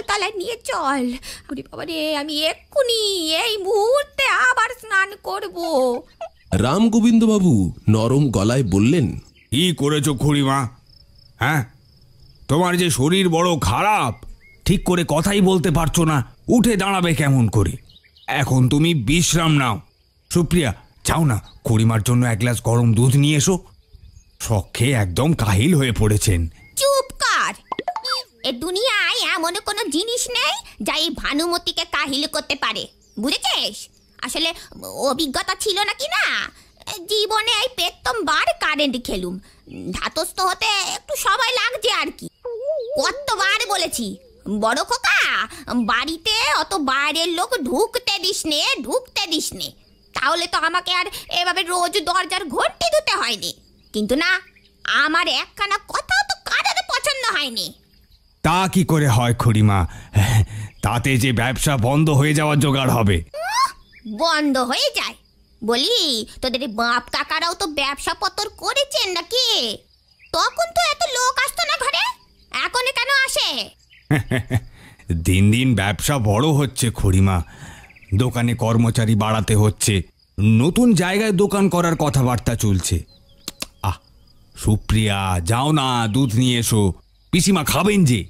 করে কলতলায় নিয়ে চল। ওরে বাবা রে আমি এক্ষুনি এই মুহূর্তে আবার স্নান করব। রামগোবিন্দবাবু নরম গলায় বললেন কি করেছ খুড়িমা? হ্যাঁ? তোমার যে শরীর বড় খারাপ ঠিক করে কথাই বলতে পারছ না। উঠে দাঁড়াবে কেমন করে? এখন তুমি বিশ্রাম নাও। সুপ্রিয়া যাও না খুড়িমার জন্য এক গ্লাস গরম দুধ নিয়ে এসো। শখে একদম কাহিল হয়ে পড়েছেন। চুপ এ দুনিয়ায় এমন কোনো জিনিস নেই যা এই ভানুমতিকে কাহিল করতে পারে। বুঝেছিস? আসলে অভিজ্ঞতা ছিল নাকি না? জীবনে এই প্রথমবার কারেন্ট খেলুম। ধাতস্থ হতে একটু সময় লাগছে আর কি। কতবার বলেছি, বড় খোকা, বাড়িতে অত বাইরের লোক ঢুকতে দিস নে, ঢুকতে দিস নে। তাহলে তো আমাকে আর এভাবে রোজ দরজার ঘন্টি ধুতে হয়নি। কিন্তু না, আমার একখানা কথাও তো কারোর পছন্দ হয়নি। তা কি করে হয় খুড়িমা? তাতে যে ব্যবসা বন্ধ হয়ে যাওয়ার জোগাড় হবে। বন্ধ হয়ে যায়। বলি তোদের বাপ কাকারাও তো ব্যবসা পত্র করেছেন নাকি? তখন তো এত লোক আসতো না ঘরে। এখন কেন আসে? দিন দিন ব্যবসা বড় হচ্ছে খুড়িমা। দোকানে কর্মচারী বাড়াতে হচ্ছে। নতুন জায়গায় দোকান করার কথাবার্তা চলছে। আহ সুপ্রিয়া যাও না দুধ নিয়ে এসো। পিসিমা খাবেন যে।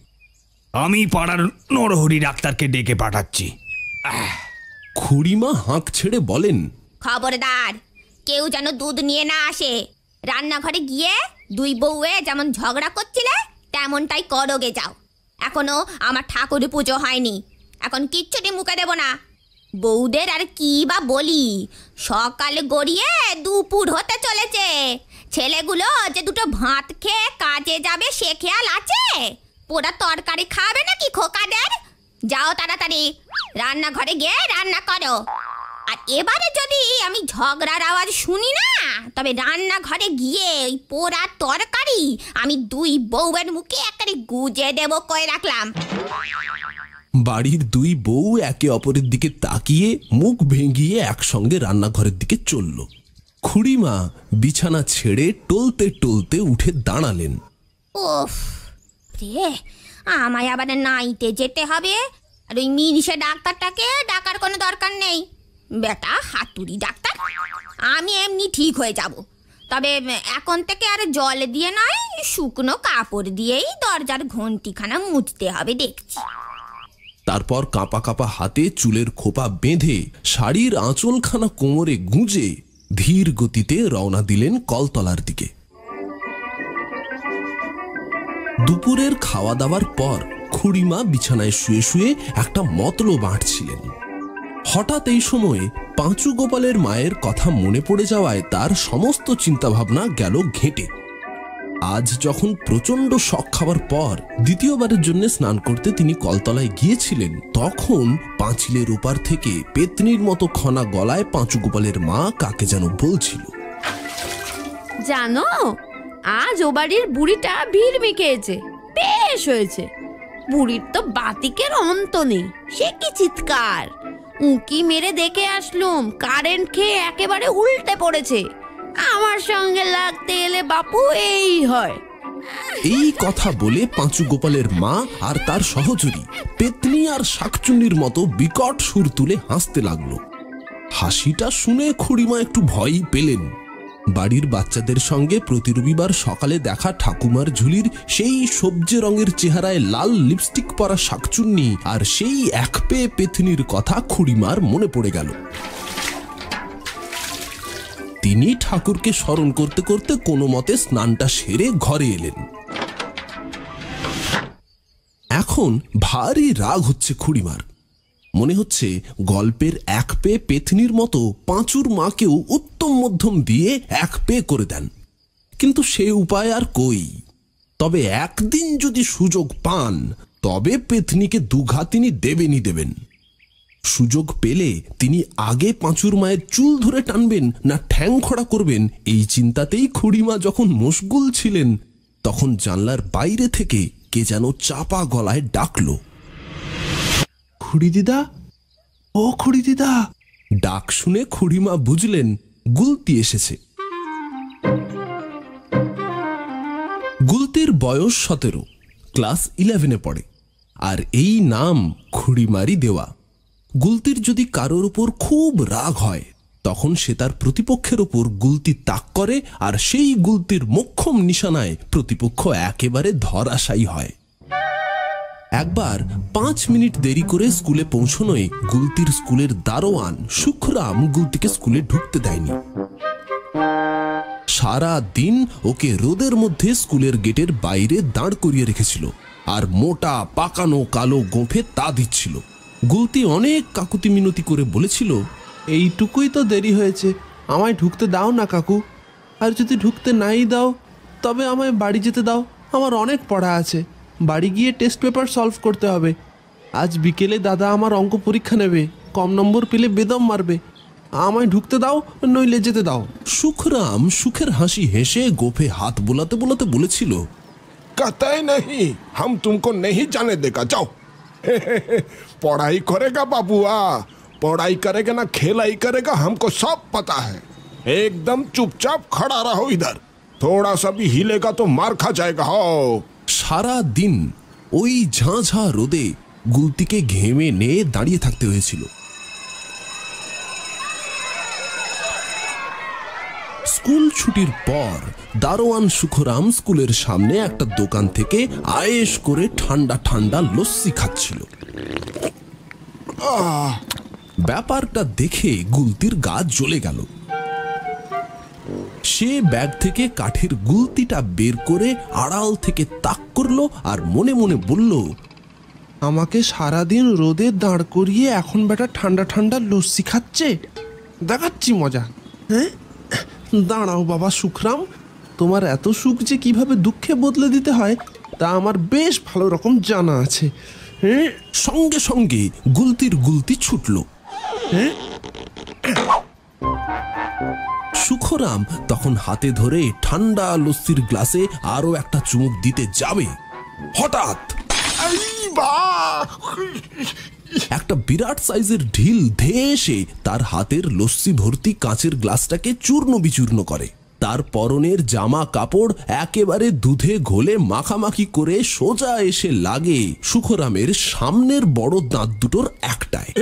আমি পাড়ার নরহরি ডাক্তারকে ডেকে পাঠাচ্ছি। খুড়িমা হাঁক ছেড়ে বলেন। খবরদার কেউ যেন দুধ নিয়ে না আসে। রান্নাঘরে গিয়ে দুই বউয়ে যেমন ঝগড়া করছিলে তেমনটাই করোগে যাও। এখনও আমার ঠাকুর পুজো হয়নি। এখন কিচ্ছুটি মুখে দেব না। বউদের আর কি বা বলি? সকালে গড়িয়ে দুপুর হতে চলেছে। ছেলেগুলো যে দুটো ভাত খেয়ে কাজে যাবে, সে খেয়াল আছে? পোড়া তরকারি খাবে নাকি খোকাদের? যাও তাড়াতাড়ি, রান্নাঘরে গিয়ে রান্না করো। আর এবারে যদি আমি ঝগড়ার আওয়াজ শুনি না, তবে রান্নাঘরে গিয়ে ওই পোড়া তরকারি আমি দুই বউয়ের মুখে একেবারে গুজে দেবো কয়ে রাখলাম। বাড়ির দুই বউ একে অপরের দিকে তাকিয়ে মুখ ভেঙিয়ে একসঙ্গে রান্নাঘরের দিকে চলল। খুড়িমা বিছানা ছেড়ে টলতে টলতে উঠে দাঁড়ালেন। ওফ রে আমায় আবার নাইতে যেতে হবে? আর ওই মিনিষে ডাক্তারটাকে ডাকার কোনো দরকার নেই। বেটা হাতুড়ি ডাক্তার আমি এমনি ঠিক হয়ে যাব। তবে এখন থেকে আর জল দিয়ে নয় শুকনো কাপড় দিয়েই দরজার ঘন্টিখানা মুছতে হবে দেখছি। তারপর কাঁপা কাঁপা হাতে চুলের খোপা বেঁধে শাড়ির আঁচলখানা কোমরে গুঁজে ধীর গতিতে রওনা দিলেন কলতলার দিকে। দুপুরের খাওয়া দাওয়ার পর খুড়িমা বিছানায় শুয়ে শুয়ে একটা মতলো বাঁটছিলেন হঠাৎ এই সময়ে পাঁচু গোপালের মায়ের কথা মনে পড়ে যাওয়ায় তার সমস্ত চিন্তাভাবনা গেল ঘেঁটে। আজ যখন প্রচণ্ড শখ খাবার পর দ্বিতীয়বারের জন্য স্নান করতে তিনি কলতলায় গিয়েছিলেন, তখন পাঁচিলের ওপার থেকে পেতনির মতো খনা গলায় পাঁচু গোপালের মা কাকে যেন বলছিল। জানো, আজ ও বাড়ির বুড়িটা ভিড় মেখেছে বেশ হয়েছে। বুড়ির তো বাতিকের অন্ত নেই, সে কি চিৎকার? উঁকি মেরে দেখে আসলুম, কারেন্ট খেয়ে একেবারে উল্টে পড়েছে। আমার সঙ্গে লাগতে এলে বাপু, এই হয়। এই কথা বলে পাঁচু গোপালের মা আর তার সহচরী পেতনি আর শাকচুন্নির মতো বিকট সুর তুলে হাসতে লাগল। হাসিটা শুনে খুড়িমা একটু ভয়ই পেলেন। বাড়ির বাচ্চাদের সঙ্গে প্রতি রবিবার সকালে দেখা ঠাকুমার ঝুলির সেই সবজে রঙের চেহারায় লাল লিপস্টিক পরা শাকচুন্নি আর সেই এক পেয়ে পেতনির কথা খুড়িমার মনে পড়ে গেল। তিনি ঠাকুরকে স্মরণ করতে করতে কোনো মতে স্নানটা সেরে ঘরে এলেন। এখন ভারী রাগ হচ্ছে খুড়িমার। মনে হচ্ছে গল্পের এক পে পেথনির মতো পাঁচুর মাকেও উত্তম মধ্যম দিয়ে এক পে করে দেন। কিন্তু সে উপায় আর কই? তবে একদিন যদি সুযোগ পান, তবে পেথনিকে দুঘা তিনি দেবেনই দেবেন। সুযোগ পেলে তিনি আগে পাঁচুর মায়ের চুল ধরে টানবেন না ঠ্যাং খড়া করবেন। এই চিন্তাতেই খুড়িমা যখন মশগুল ছিলেন তখন জানলার বাইরে থেকে কে যেন চাপা গলায় ডাকলো। খুড়িদিদা? ও খুড়ি দিদা ডাক শুনে খুড়িমা বুঝলেন গুলতি এসেছে। গুলতির বয়স সতেরো ক্লাস ইলেভেনে পড়ে আর এই নাম খুড়িমারি দেওয়া। গুলতির যদি কারোর উপর খুব রাগ হয়, তখন সে তার প্রতিপক্ষের ওপর গুলতি তাক করে আর সেই গুলতির মোক্ষম নিশানায় প্রতিপক্ষ একেবারে ধরাশায়ী হয়। একবার পাঁচ মিনিট দেরি করে স্কুলে পৌঁছনোয় গুলতির স্কুলের দারোয়ান সুখরাম গুলতিকে স্কুলে ঢুকতে দেয়নি। সারা দিন ওকে রোদের মধ্যে স্কুলের গেটের বাইরে দাঁড় করিয়ে রেখেছিল আর মোটা, পাকানো, কালো গোঁফে তা দিচ্ছিল। গুলতি অনেক কাকুতি মিনতি করে বলেছিল এইটুকুই তো দেরি হয়েছে আমায় ঢুকতে দাও না কাকু আর যদি ঢুকতে নাই দাও তবে আমায় বাড়ি যেতে দাও আমার অনেক পড়া আছে বাড়ি গিয়ে টেস্ট পেপার সলভ করতে হবে আজ বিকেলে দাদা আমার অঙ্ক পরীক্ষা নেবে কম নম্বর পেলে বেদম মারবে আমায় ঢুকতে দাও নইলে যেতে দাও সুখরাম সুখের হাসি হেসে গোফে হাত বোলাতে বোলাতে বলেছিল कतई नहीं हम तुमको नहीं जाने देगा जाओ पढ़ाई करेगा बाबुआ पढ़ाई करेगा ना खेलाई करेगा हमको सब पता है एकदम चुपचाप खड़ा रहो इधर थोड़ा सा भी हिलेगा तो मार खा जाएगा हो সারা দিন ওই ঝাঁঝা রোদে গুলতিকে ঘেমে নিয়ে দাঁড়িয়ে থাকতে হয়েছিল স্কুল ছুটির পর দারোয়ান সুখরাম স্কুলের সামনে একটা দোকান থেকে আয়েশ করে ঠান্ডা ঠান্ডা লস্যি খাচ্ছিল। ব্যাপারটা দেখে গুলতির গা জ্বলে গেল। সে ব্যাগ থেকে কাঠের গুলতিটা বের করে আড়াল থেকে তাক করল আর মনে মনে বলল, আমাকে সারাদিন রোদে দাঁড় করিয়ে এখন বেটা ঠান্ডা ঠান্ডা লস্যি খাচ্ছে? দেখাচ্ছি মজা। হ্যাঁ? দাঁড়াও বাবা সুখরাম তোমার এত সুখ যে কীভাবে দুঃখে বদলে দিতে হয়, তা আমার বেশ ভালো রকম জানা আছে। হ্যাঁ সঙ্গে সঙ্গে গুলতির গুলতি ছুটল। হ্যাঁ সুখরাম তখন হাতে ধরে ঠান্ডা লস্যির গ্লাসে আরও একটা চুমুক দিতে যাবে। হঠাৎ! একটা বিরাট সাইজের ঢিল ধেয়ে এসে তার হাতের লস্যি ভর্তি কাঁচের গ্লাসটাকে চূর্ণ বিচূর্ণ করে। তার পরনের জামা কাপড় একেবারে দুধে ঘোলে মাখামাখি করে সোজা এসে লাগে সুখরামের সামনের বড় দাঁত দুটোর একটায়,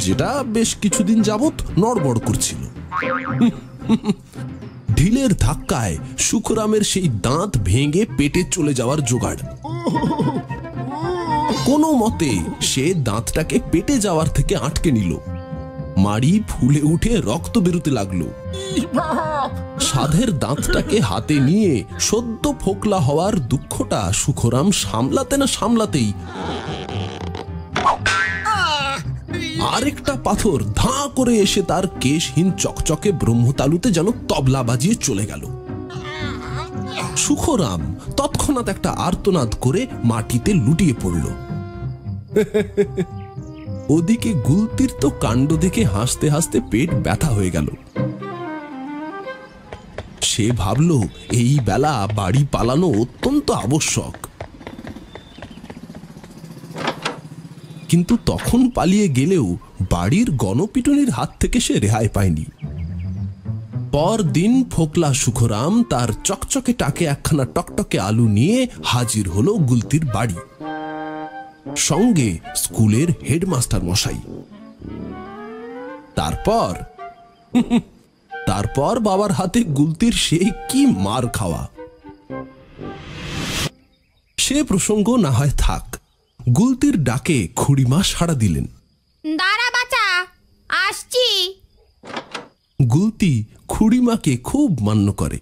যেটা বেশ কিছুদিন যাবৎ নড়বড় করছিল। ঢিলের ধাক্কায় সুখরামের সেই দাঁত ভেঙে পেটে চলে যাওয়ার জোগাড়। কোনো মতে সে দাঁতটাকে পেটে যাওয়ার থেকে আটকে নিল। মাড়ি ফুলে উঠে রক্ত বেরোতে লাগল। সাধের দাঁতটাকে হাতে নিয়ে সদ্য ফোকলা হওয়ার দুঃখটা সুখরাম সামলাতে না সামলাতেই আরেকটা পাথর ধাঁ করে এসে তার কেশহীন চকচকে ব্রহ্মতালুতে যেন তবলা বাজিয়ে চলে গেল। সুখরাম তৎক্ষণাৎ একটা আর্তনাদ করে মাটিতে লুটিয়ে পড়ল। ওদিকে গুলতির তো কাণ্ড দেখে হাসতে হাসতে পেট ব্যথা হয়ে গেল। সে ভাবল, এই বেলা বাড়ি পালানো অত্যন্ত আবশ্যক। কিন্তু তখন পালিয়ে গেলেও বাড়ির গণপিটুনির হাত থেকে সে রেহাই পায়নি। পরদিন ফোকলা সুখরাম তার চকচকে টাকে একখানা টকটকে আলু নিয়ে হাজির হলো গুলতির বাড়ি। সঙ্গে স্কুলের হেডমাস্টার মশাই। তারপর তারপর বাবার হাতে গুলতির সেই কি মার খাওয়া। সে প্রসঙ্গ না হয় থাক গুলতির ডাকে খুড়িমা সাড়া দিলেন। দাঁড়া বাচ্চা আসছি। গুলতি খুড়িমাকে খুব মান্য করে।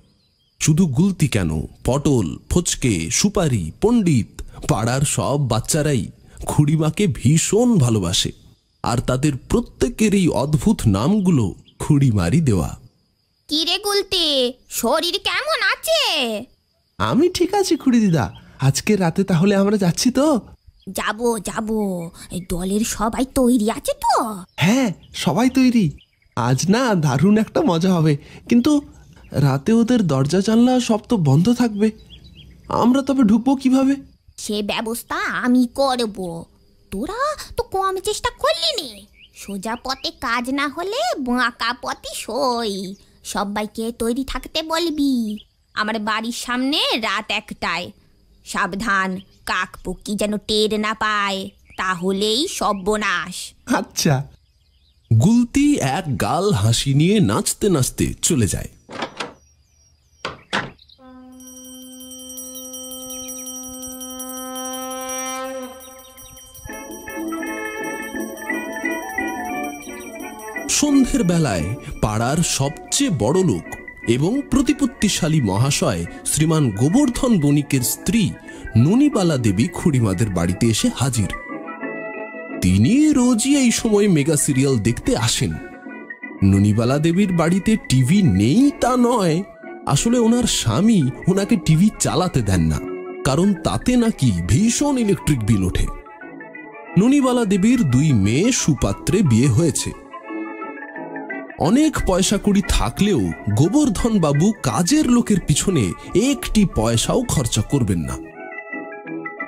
শুধু গুলতি কেন পটল ফচকে সুপারি পণ্ডিত পাড়ার সব বাচ্চারাই খুড়িমাকে ভীষণ ভালোবাসে আর তাদের প্রত্যেকের এই অদ্ভুত নামগুলো খুড়িমারি দেওয়া। কিরে গুলতে শরীর কেমন আছে? আমি ঠিক আছি খুড়ি দিদা। আজকে রাতে তাহলে আমরা যাচ্ছি তো? যাব যাব। এই দলের সবাই তৈরি আছে তো? হ্যাঁ সবাই তৈরি। আজ না দারুণ একটা মজা হবে। কিন্তু রাতে ওদের দরজা জানলা সব তো বন্ধ থাকবে। আমরা তবে ঢুকবো কীভাবে? সে ব্যবস্থা আমি করব। তোরা তো কম চেষ্টা করলি নি। সোজা পথে কাজ না হলে বাঁকা পথে সই সবাইকে তৈরি থাকতে বলবি। আমার বাড়ির সামনে রাত একটায়। সাবধান, কাক পক্ষী যেন টের না পায়, তাহলেই সর্বনাশ। আচ্ছা। গুলতি এক গাল হাসি নিয়ে নাচতে নাচতে চলে যায়। সন্ধ্যের বেলায় পাড়ার সবচেয়ে বড় লোক এবং প্রতিপত্তিশালী মহাশয় শ্রীমান গোবর্ধন বণিকের স্ত্রী ননিবালা দেবী খুড়িমাদের বাড়িতে এসে হাজির। তিনি রোজই এই সময় মেগা সিরিয়াল দেখতে আসেন। ননিবালা দেবীর বাড়িতে টিভি নেই তা নয়, আসলে ওনার স্বামী ওনাকে টিভি চালাতে দেন না, কারণ তাতে নাকি ভীষণ ইলেকট্রিক বিল ওঠে। ননিবালা দেবীর দুই মেয়ে সুপাত্রে বিয়ে হয়েছে। অনেক পয়সা কুড়ি থাকলেও গোবর্ধন বাবু কাজের লোকের পিছনে একটি পয়সাও খরচা করবেন না।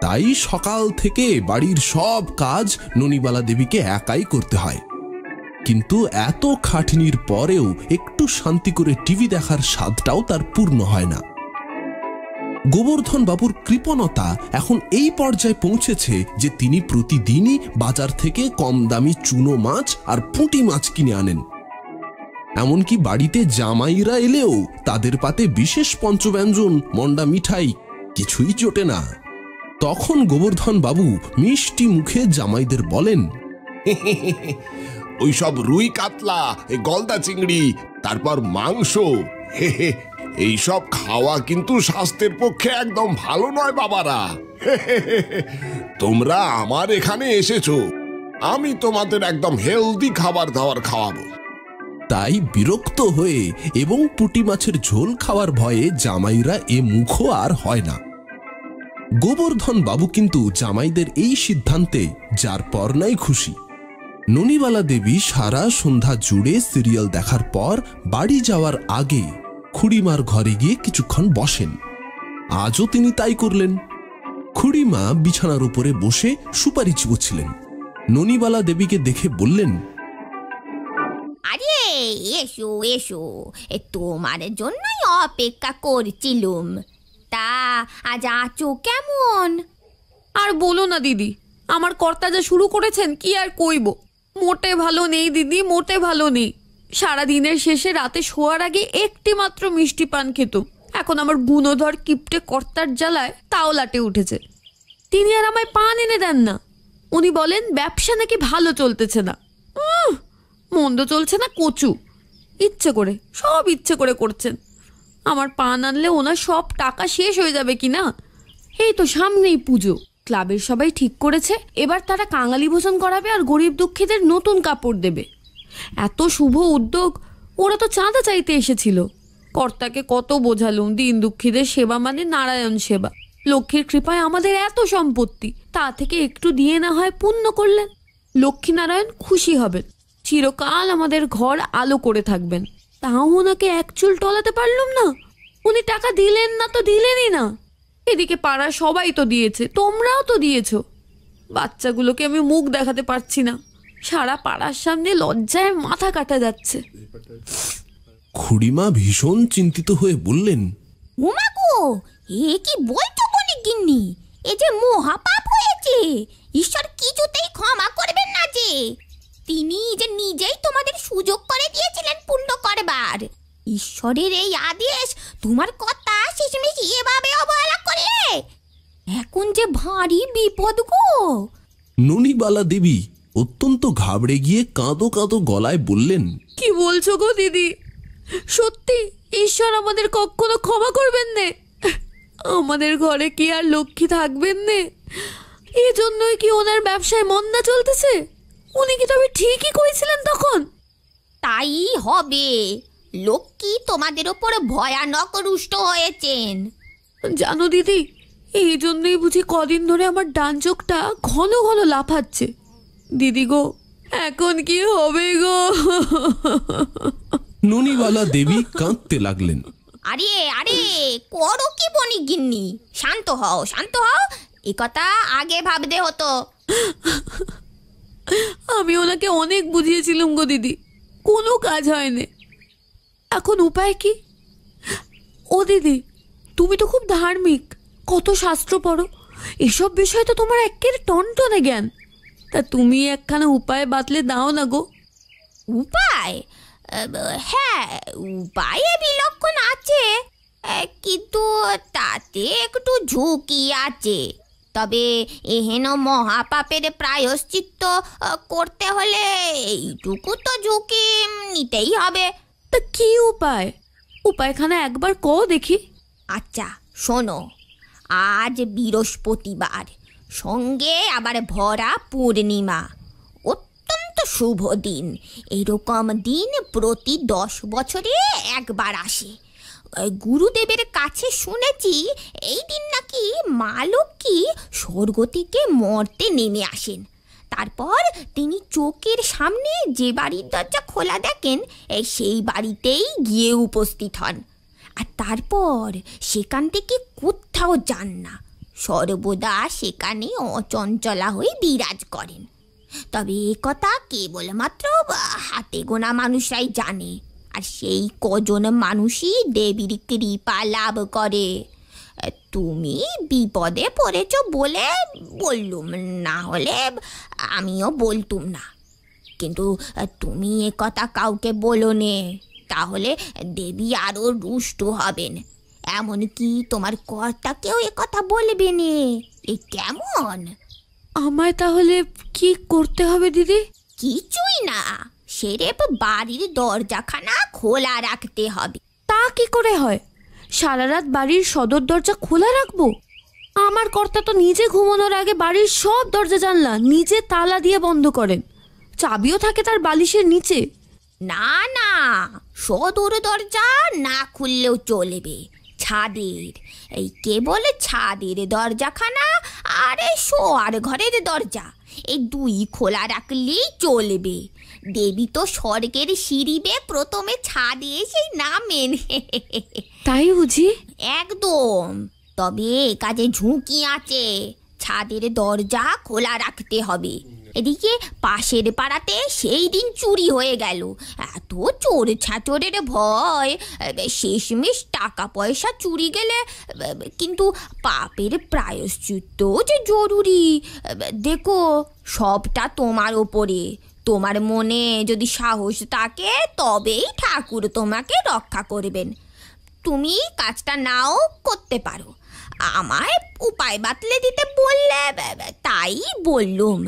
তাই সকাল থেকে বাড়ির সব কাজ ননিবালা দেবীকে একাই করতে হয়। কিন্তু এত খাটনির পরেও একটু শান্তি করে টিভি দেখার স্বাদটাও তার পূর্ণ হয় না। গোবর্ধন বাবুর কৃপণতা এখন এই পর্যায়ে পৌঁছেছে যে তিনি প্রতিদিনই বাজার থেকে কম দামি চুনো মাছ আর পুঁটি মাছ কিনে আনেন। এমনকি বাড়িতে জামাইরা এলেও তাদের পাতে বিশেষ পঞ্চব্যঞ্জন মন্ডা মিঠাই কিছুই জোটে না তখন গোবর্ধন বাবু মিষ্টি মুখে জামাইদের বলেন ওই সব রুই কাতলা এই গলদা চিংড়ি তারপর মাংস হে, এইসব খাওয়া কিন্তু স্বাস্থ্যের পক্ষে একদম ভালো নয় বাবারা। তোমরা আমার এখানে এসেছ আমি তোমাদের একদম হেলদি খাবার দাবার খাওয়াবো তাই বিরক্ত হয়ে এবং পুঁটি মাছের ঝোল খাওয়ার ভয়ে জামাইরা এ মুখও আর হয় না। গোবর্ধন বাবু কিন্তু জামাইদের এই সিদ্ধান্তে যার পর নাই খুশি। ননিবালা দেবী সারা সন্ধ্যা জুড়ে সিরিয়াল দেখার পর বাড়ি যাওয়ার আগে খুড়িমার ঘরে গিয়ে কিছুক্ষণ বসেন। আজও তিনি তাই করলেন। খুড়িমা বিছানার উপরে বসে সুপারি চিবোচ্ছিলেন ননিবালা দেবীকে দেখে বললেন আরে, এসো এসো। এ, তোমার জন্যই অপেক্ষা করছিলুম। তা, আজ আছো কেমন? আর বলো না দিদি, আমার কর্তা যা শুরু করেছেন, কি আর কইব? মোটে ভালো নেই দিদি, মোটে ভালো নেই। সারা দিনের শেষে রাতে শোয়ার আগে একটি মাত্র মিষ্টি পান খেত এখন আমার গুণধর কিপটে কর্তার জ্বালায় তাও লাটে উঠেছে। তিনি আর আমায় পান এনে দেন না। উনি বলেন, ব্যবসা নাকি ভালো চলতেছে না। মন্দ চলছে না কচু। ইচ্ছে করে, সব ইচ্ছে করে করছেন। আমার পান আনলে ওনার সব টাকা শেষ হয়ে যাবে কি না? এই তো সামনেই পুজো। ক্লাবের সবাই ঠিক করেছে, এবার তারা কাঙালি ভোজন করাবে আর গরিব দুঃখীদের নতুন কাপড় দেবে। এত শুভ উদ্যোগ, ওরা তো চাঁদা চাইতে এসেছিল। কর্তাকে কত বোঝালুম, দিন দুঃখীদের সেবা মানে নারায়ণ সেবা। লক্ষ্মীর কৃপায় আমাদের এত সম্পত্তি, তা থেকে একটু দিয়ে না হয় পুণ্য করলেন। লক্ষ্মীনারায়ণ খুশি হবেন। চিরকাল আমাদের ঘর আলো করে থাকবেন। তাও ওনাকে এক চুল টলাতে পারলুম না? উনি টাকা দিলেন না তো দিলেনই না। এদিকে পাড়া সবাই তো দিয়েছে তোমরাও তো দিয়েছ। বাচ্চাগুলোকে আমি মুখ দেখাতে পারছি না। সারা পাড়ার সামনে লজ্জায় মাথা কাটা যাচ্ছে। খুড়িমা ভীষণ চিন্তিত হয়ে বললেন এ কি বলছো বনি গিন্নি? এ যে মহাপাপ হয়েছে। ঈশ্বর কিছুতেই ক্ষমা করবেন না যে। তিনি যে নিজেই তোমাদের সুযোগ করে দিয়েছিলেন পূর্ণ করবার। ঈশ্বরের এই আদেশ তোমার কথা শেষমেশ এভাবে অবহেলা করলে? এখন যে ভারী বিপদ গো। ননিবালা দেবী অত্যন্ত ঘাবড়ে গিয়ে কাঁদো কাঁদো গলায় বললেন কি বলছো গো দিদি? সত্যি ঈশ্বর আমাদের কখনো ক্ষমা করবেন নে। আমাদের ঘরে কি আর লক্ষ্মী থাকবেন নে? এই জন্যই কি ওনার ব্যবসায় মন্দা চলতেছে? উনি কি তবে ঠিকই করেছিলেন তখন? তাই হবে। লক্ষ্মী তোমাদের ওপর ভয়ানক রুষ্ট হয়েছেন। জানো দিদি এই জন্যই বুঝি কদিন ধরে আমার ডান চোখটা ঘন ঘন লাফাচ্ছে। দিদি গো এখন কি হবে গো? ননিবালা দেবী কাঁদতে লাগলেন। আরে আরে করো কি বনি গিন্নি? শান্ত হও শান্ত হও। এ কথা আগে ভাবতে হতো। আমি ওনাকে অনেক বুঝিয়েছিলাম গো দিদি। কোনো কাজ হয়নি। এখন উপায় কি? ও দিদি, তুমি তো খুব ধার্মিক, কত শাস্ত্র পড়ো। এসব বিষয়ে তো তোমার একের টনটনে জ্ঞান। তা তুমি একখানা উপায় বাতলে দাও না গো। উপায়? হ্যাঁ উপায়ে বিলক্ষণ আছে। কিন্তু তাতে একটু ঝুঁকি আছে। তবে এহেন মহাপাপের প্রায়শ্চিত্ত করতে হলে এইটুকু তো ঝুঁকি নিতেই হবে। তা কি উপায়? উপায়খানা একবার কও দেখি। আচ্ছা শোনো আজ বৃহস্পতিবার সঙ্গে আবার ভরা পূর্ণিমা। অত্যন্ত শুভ দিন এরকম দিন প্রতি দশ বছরে একবার আসে। গুরুদেবের কাছে শুনেছি এই দিন নাকি মা লক্ষ্মী স্বর্গ থেকে মর্তে নেমে আসেন। তারপর তিনি চোখের সামনে যে বাড়ির দরজা খোলা দেখেন সেই বাড়িতেই গিয়ে উপস্থিত হন। আর তারপর সেখান থেকে কোথাও যান না। সর্বদা সেখানে অচঞ্চলা হয়ে বিরাজ করেন। তবে এ কথা কেবলমাত্র হাতে গোনা মানুষরাই জানে। আর সেই কজন মানুষই দেবীর কৃপা লাভ করে। তুমি বিপদে পড়েছ বলে বললুম না হলে আমিও বলতুম না। কিন্তু তুমি এ কথা কাউকে বলো নে তাহলে দেবী আরও রুষ্ট হবেন। এমনকি তোমার কর্তাকেও এ কথা বলবে নে এ কেমন? আমায় তাহলে কি করতে হবে দিদি? কিছুই না। সেরেপ বাড়ির দরজাখানা খোলা রাখতে হবে। তা কি করে হয়? সারা রাত বাড়ির সদর দরজা খোলা রাখব? আমার কর্তা তো নিজে ঘুমানোর আগে বাড়ির সব দরজা জানলা নিজে তালা দিয়ে বন্ধ করেন। চাবিও থাকে তার বালিশের নিচে। না না সদর দরজা না খুললেও চলবে। ছাদের এই কেবল ছাদের দরজাখানা আর এই শোয়ার ঘরের দরজা এই দুই খোলা রাখলেই চলবে। দেবী তো স্বর্গের সিঁড়িবে প্রথমে ছাদে এসেই নামেন। তাই বুঝি? একদম। তবে কাজে ঝুঁকি আছে। ছাদের দরজা খোলা রাখতে হবে। এদিকে পাশের পাড়াতে সেই দিন চুরি হয়ে গেল। এত চোর ছাচোরের ভয়। শেষমেশ টাকা পয়সা চুরি গেলে কিন্তু পাপের প্রায়শ্চিত্ত যে জরুরি। দেখো সবটা তোমার ওপরে। তোমার মনে যদি সাহস থাকে, তবেই ঠাকুর তোমাকে রক্ষা করবেন। তুমি কাজটা নাও, করতে পারো। আমায় উপায় বাতলে দিতে বললে, তাই বললুম।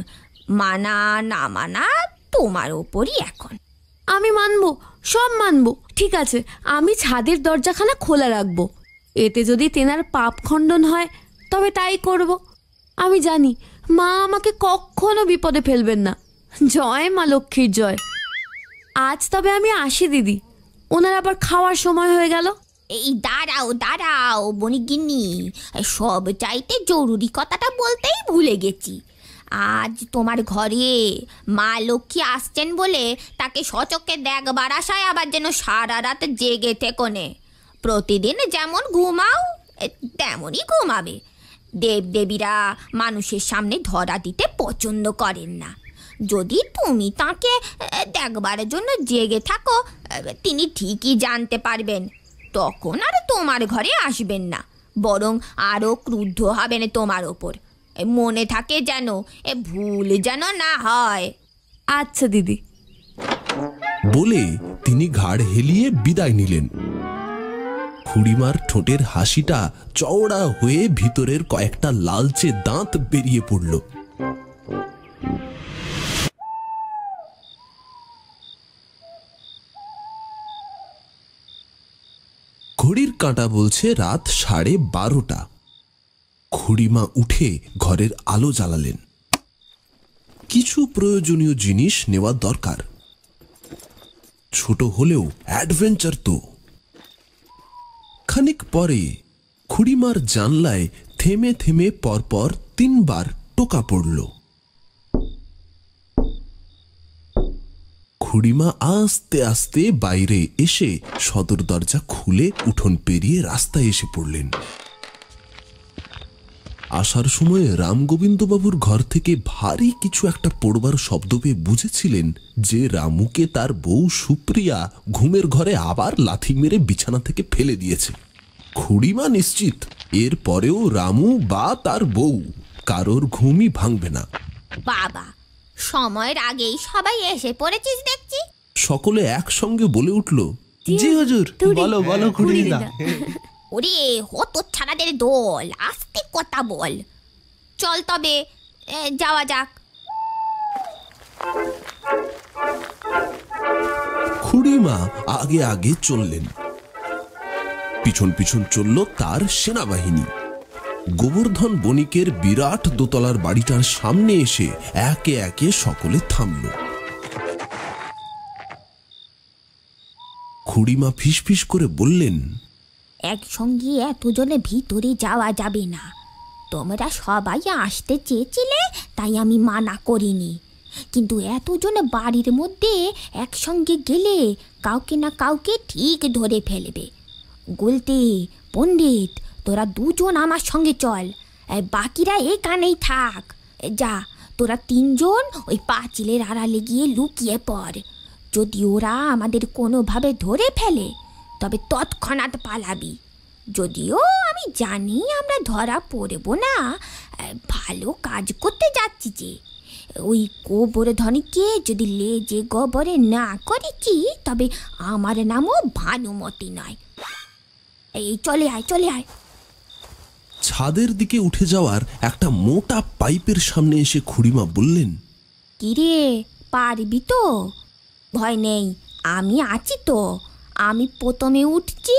মানা, না মানা তোমার ওপরই এখন। আমি মানবো, সব মানবো। ঠিক আছে, আমি ছাদের দরজাখানা খোলা রাখব। এতে যদি তেনার পাপ খণ্ডন হয়, তবে তাই করব। আমি জানি, মা আমাকে কখনো বিপদে ফেলবেন না। জয় মা লক্ষ্মীর জয়। আজ তবে আমি আসি, দিদি। ওনার আবার খাওয়ার সময় হয়ে গেল। এই দাঁড়াও দাঁড়াও বনিগিন্নি সব চাইতে জরুরি কথাটা বলতেই ভুলে গেছি। আজ তোমার ঘরে মা লক্ষ্মী আসছেন বলে তাকে সচক্ষে দেখবার আশায় আবার যেন সারা রাত জেগে থেকোনে প্রতিদিন যেমন ঘুমাও তেমনই ঘুমাবে। দেবদেবীরা মানুষের সামনে ধরা দিতে পছন্দ করেন না। যদি তুমি তাকে দেখবার জন্য জেগে থাকো তিনি ঠিকই জানতে পারবেন। তখন আর তোমার ঘরে আসবেন না বরং আরও ক্রুদ্ধ হবেন তোমার ওপর। এ, মনে থাকে যেন এ ভুল যেন না হয়। আচ্ছা দিদি। বলে তিনি ঘাড় হেলিয়ে বিদায় নিলেন। খুড়িমার ঠোঁটের হাসিটা চওড়া হয়ে ভিতরের কয়েকটা লালচে দাঁত বেরিয়ে পড়ল। ঘড়ির কাঁটা বলছে রাত সাড়ে বারোটা। খুড়িমা উঠে ঘরের আলো জ্বালালেন। কিছু প্রয়োজনীয় জিনিস নেওয়া দরকার। ছোট হলেও অ্যাডভেঞ্চার তো। খানিক পরে খুড়িমার জানলায় থেমে থেমে পরপর তিনবার টোকা পড়ল। খুড়িমা আস্তে আস্তে বাইরে এসে সদর দরজা খুলে উঠোন পেরিয়ে রাস্তায় এসে পড়লেন। আসার সময় রামগোবিন্দবাবুর ঘর থেকে ভারী কিছু একটা পড়বার শব্দ পেয়ে বুঝেছিলেন যে রামুকে তার বউ সুপ্রিয়া ঘুমের ঘরে আবার লাথি মেরে বিছানা থেকে ফেলে দিয়েছে। খুড়িমা নিশ্চিত এর পরেও রামু বা তার বউ কারোর ঘুমই ভাঙবে না। বাবা সময়ের আগেই সবাই এসে পড়েছিস দেখছি। সকলে একসঙ্গে বলে উঠল জি হুজুর। বলো বলো খুড়িদা। ওরে হতো ছাড়াদের দোল আস্তে কথা বল। চল তবে যাওয়া যাক। খুড়িমা আগে আগে চললেন। পিছন পিছন চলল তার সেনাবাহিনী। গোবর্ধন বণিকের বিরাট দোতলার বাড়িটার সামনে এসে একে একে সকলে থামল। খুড়িমা ফিসফিস করে বললেন, একসঙ্গে এতজনে ভিতরে যাওয়া যাবে না। তোমরা সবাই আসতে চেয়েছিলে, তাই আমি মানা করিনি। কিন্তু এতজনে বাড়ির মধ্যে একসঙ্গে গেলে কাউকে না কাউকে ঠিক ধরে ফেলবে। গুলতে, পণ্ডিত তোরা দুজন আমার সঙ্গে চল। বাকিরা এখানেই থাক। যা, তোরা তিনজন ওই পাঁচিলের আড়ালে গিয়ে লুকিয়ে পড়। যদি ওরা আমাদের কোনোভাবে ধরে ফেলে, তবে তৎক্ষণাৎ পালাবি। যদিও আমি জানি আমরা ধরা পড়ব না ভালো কাজ করতে যাচ্ছি যে। ওই গোবর্ধনকে যদি লেজে গোবরে না করেছি, তবে আমার নামও ভানুমতি নয়। এই, চলে আয় চলে আয়। ছাদের দিকে উঠে যাওয়ার একটা মোটা পাইপের সামনে এসে খুড়িমা বললেন কিরে পারবি তো? ভয় নেই আমি আছি তো। আমি প্রথমে উঠছি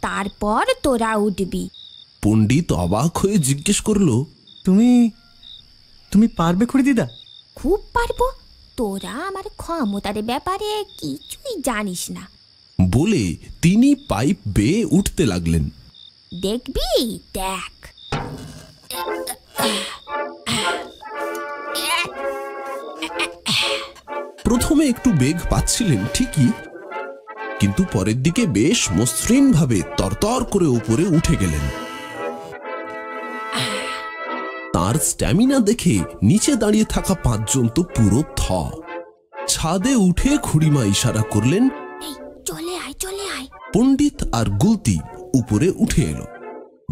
তারপর তোরা উঠবি। পণ্ডিত অবাক হয়ে জিজ্ঞেস করল তুমি তুমি পারবে খুড়িদিদা খুব পারব। তোরা আমার ক্ষমতার ব্যাপারে কিছুই জানিস না। বলে তিনি পাইপ বেয়ে উঠতে লাগলেন। দেখবি? দেখ। প্রথমে একটু বেগ পাচ্ছিলেন ঠিকই। কিন্তু পরের দিকে বেশ মসৃণভাবে তরতর করে উপরে উঠে গেলেন। তার স্ট্যামিনা দেখে নিচে দাঁড়িয়ে থাকা পাঁচজন তো পুরো থ। ছাদে উঠে খুড়িমা ইশারা করলেন চলে আয় চলে আয়। পণ্ডিত আর গুলতি উপরে উঠে এলো।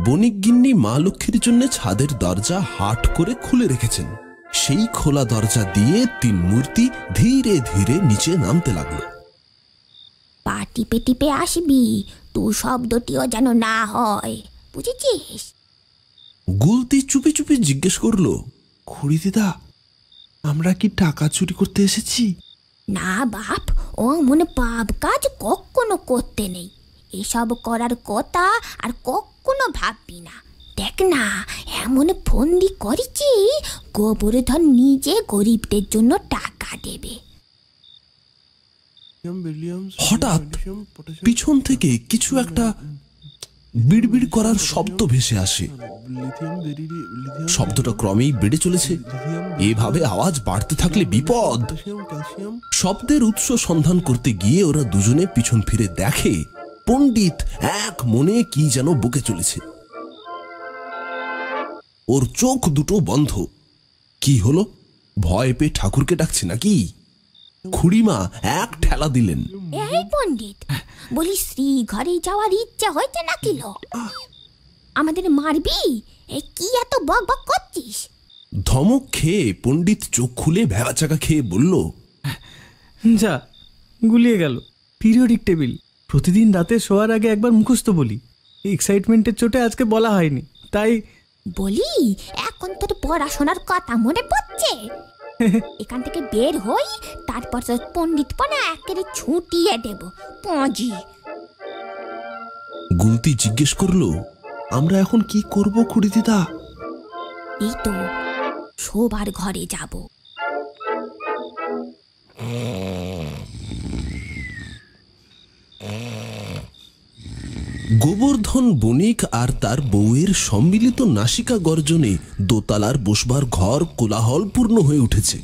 বণিক গিন্নি মা লক্ষ্মীর জন্য ছাদের দরজা হাট করে খুলে রেখেছেন। সেই খোলা দরজা দিয়ে তিন মূর্তি ধীরে ধীরে নিচে নামতে লাগল। পা টিপে টিপে আসবি তু শব্দটিও যেন না হয়। বুঝেছিস? গুলতি চুপি চুপি জিজ্ঞেস করল খুড়ি দিদা আমরা কি টাকা চুরি করতে এসেছি? না বাপ ও মনে পাপ কাজ কখনো করতে নেই। এসব করার কথা আর কখনো ভাববি না। দেখ না এমন ফন্দি করেছি গোবর্ধন নিজে গরিবদের জন্য টাকা দেবে। হঠাৎ পিছন থেকে কিছু একটা বিড়বিড় করার শব্দ ভেসে আসে। শব্দটা ক্রমেই বেড়ে চলেছে। এভাবে আওয়াজ বাড়তে থাকলে বিপদ। শব্দের উৎস সন্ধান করতে গিয়ে ওরা দুজনে পিছন ফিরে দেখে। পণ্ডিত এক মনে কি যেন বুকে চলেছে। ওর চোখ দুটো বন্ধ। কি হলো? ভয় পেয়ে ঠাকুরকে ডাকছে নাকি? খুড়িমা এক ঠেলা দিলেন। এই পণ্ডিত বলি শ্রী ঘরে যাওয়ার ইচ্ছা হয়েছে নাকি লো? আমাদের মারবি? এ কি এত বক বক করছিস? ধমক খেয়ে পণ্ডিত চোখ খুলে ভেবাচাকা খেয়ে বলল যা গুলিয়ে গেল। Periodic table. প্রতিদিন রাতে শোয়ার আগে একবার মুখস্থ বলি। এক্সাইটমেন্টের চোটে আজকে বলা হয়নি তাই বলি? এখন তোর পড়াশোনার কথা মনে পড়ছে? এখান থেকে বের হই তারপর তোর পণ্ডিত পনা একেবারে ছুটিয়ে দেব। পঁজি। গুলতি জিজ্ঞেস করল আমরা এখন কি করব খুড়ি দিদা? এই তো শোবার ঘরে যাব। গোবর্ধন বণিক আর তার বউয়ের সম্মিলিত নাসিকা গর্জনে দোতলার বসবার ঘর কোলাহলপূর্ণ হয়ে উঠেছে।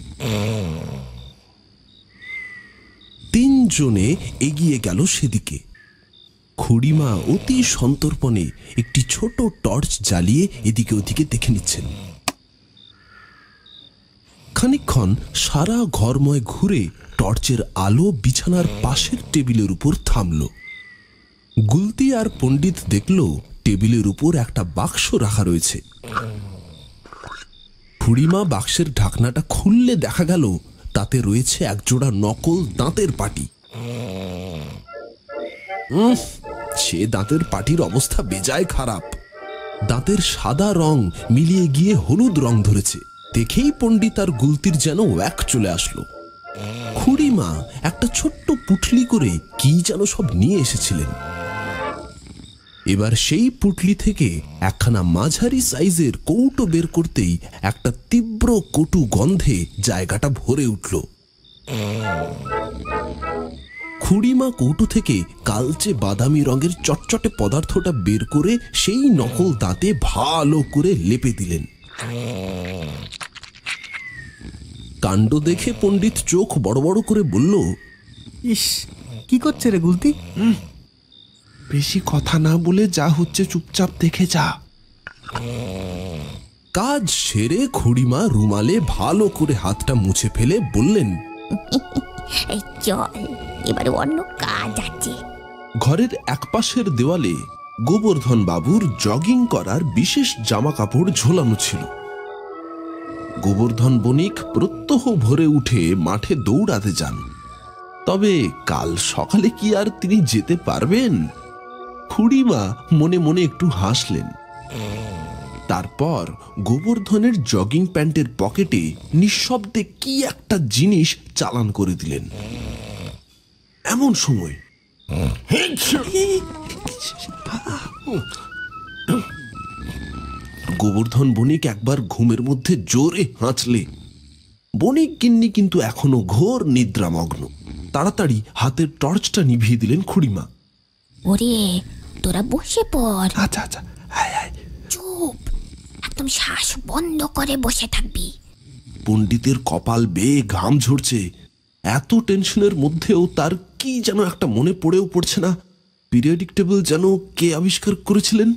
তিনজনে এগিয়ে গেল সেদিকে। খুড়িমা অতি সন্তর্পণে একটি ছোট টর্চ জ্বালিয়ে এদিকে ওদিকে দেখে নিচ্ছেন। খানিকক্ষণ সারা ঘরময় ঘুরে টর্চের আলো বিছানার পাশের টেবিলের উপর থামল। গুলতি আর পণ্ডিত দেখল টেবিলের উপর একটা বাক্স রাখা রয়েছে। খুড়িমা বাক্সের ঢাকনাটা খুললে দেখা গেল তাতে রয়েছে একজোড়া নকল দাঁতের পাটি। সে দাঁতের পাটির অবস্থা বেজায় খারাপ। দাঁতের সাদা রং মিলিয়ে গিয়ে হলুদ রং ধরেছে। দেখেই পণ্ডিত আর গুলতির যেন ওয়াক চলে আসলো। খুড়িমা একটা ছোট্ট পুটলি করে কি যেন সব নিয়ে এসেছিলেন। এবার সেই পুটলি থেকে একখানা মাঝারি সাইজের কৌটো বের করতেই একটা তীব্র কটু গন্ধে জায়গাটা ভরে উঠল। খুড়িমা কৌটো থেকে কালচে বাদামি রঙের চটচটে পদার্থটা বের করে সেই নকল দাঁতে ভালো করে লেপে দিলেন। কাণ্ড দেখে পণ্ডিত চোখ বড় বড় করে বলল ইস কি করছে রে গুলতি? বেশি কথা না বলে যা হচ্ছে চুপচাপ দেখে যা। কাজ সেরে খুড়িমা রুমালে ভালো করে হাতটা মুছে ফেলে বললেন এই চল এবার অন্য কাজ আছে। ঘরের একপাশের দেওয়ালে গোবর্ধন বাবুর জগিং করার বিশেষ জামা কাপড় ঝোলানো ছিল। গোবর্ধন বণিক প্রত্যহ ভোরে উঠে মাঠে দৌড়াতে যান। তবে কাল সকালে কি আর তিনি যেতে পারবেন? খুড়িমা মনে মনে একটু হাসলেন। তারপর গোবর্ধনের জগিং প্যান্টের পকেটে নিঃশব্দে কি একটা জিনিস চালান করে দিলেন। এমন সময় গোবর্ধন বণিক একবার ঘুমের মধ্যে জোরে হাঁচলে। বণিক গিন্নি কিন্তু এখনও ঘোর নিদ্রামগ্ন। তাড়াতাড়ি হাতের টর্চটা নিভিয়ে দিলেন খুড়িমা। ওরে তোরা বসে পড়। আচ্ছা আচ্ছা। আয় আয়। চুপ। একদম শ্বাস বন্ধ করে বসে থাকবি। পণ্ডিতের কপাল বেয়ে ঘাম ঝরছে। এত টেনশনের মধ্যেও তার কি যেন একটা মনে পড়েও পড়ছে না। পিরিয়ডিক টেবিল যেন কে আবিষ্কার করেছিলেন?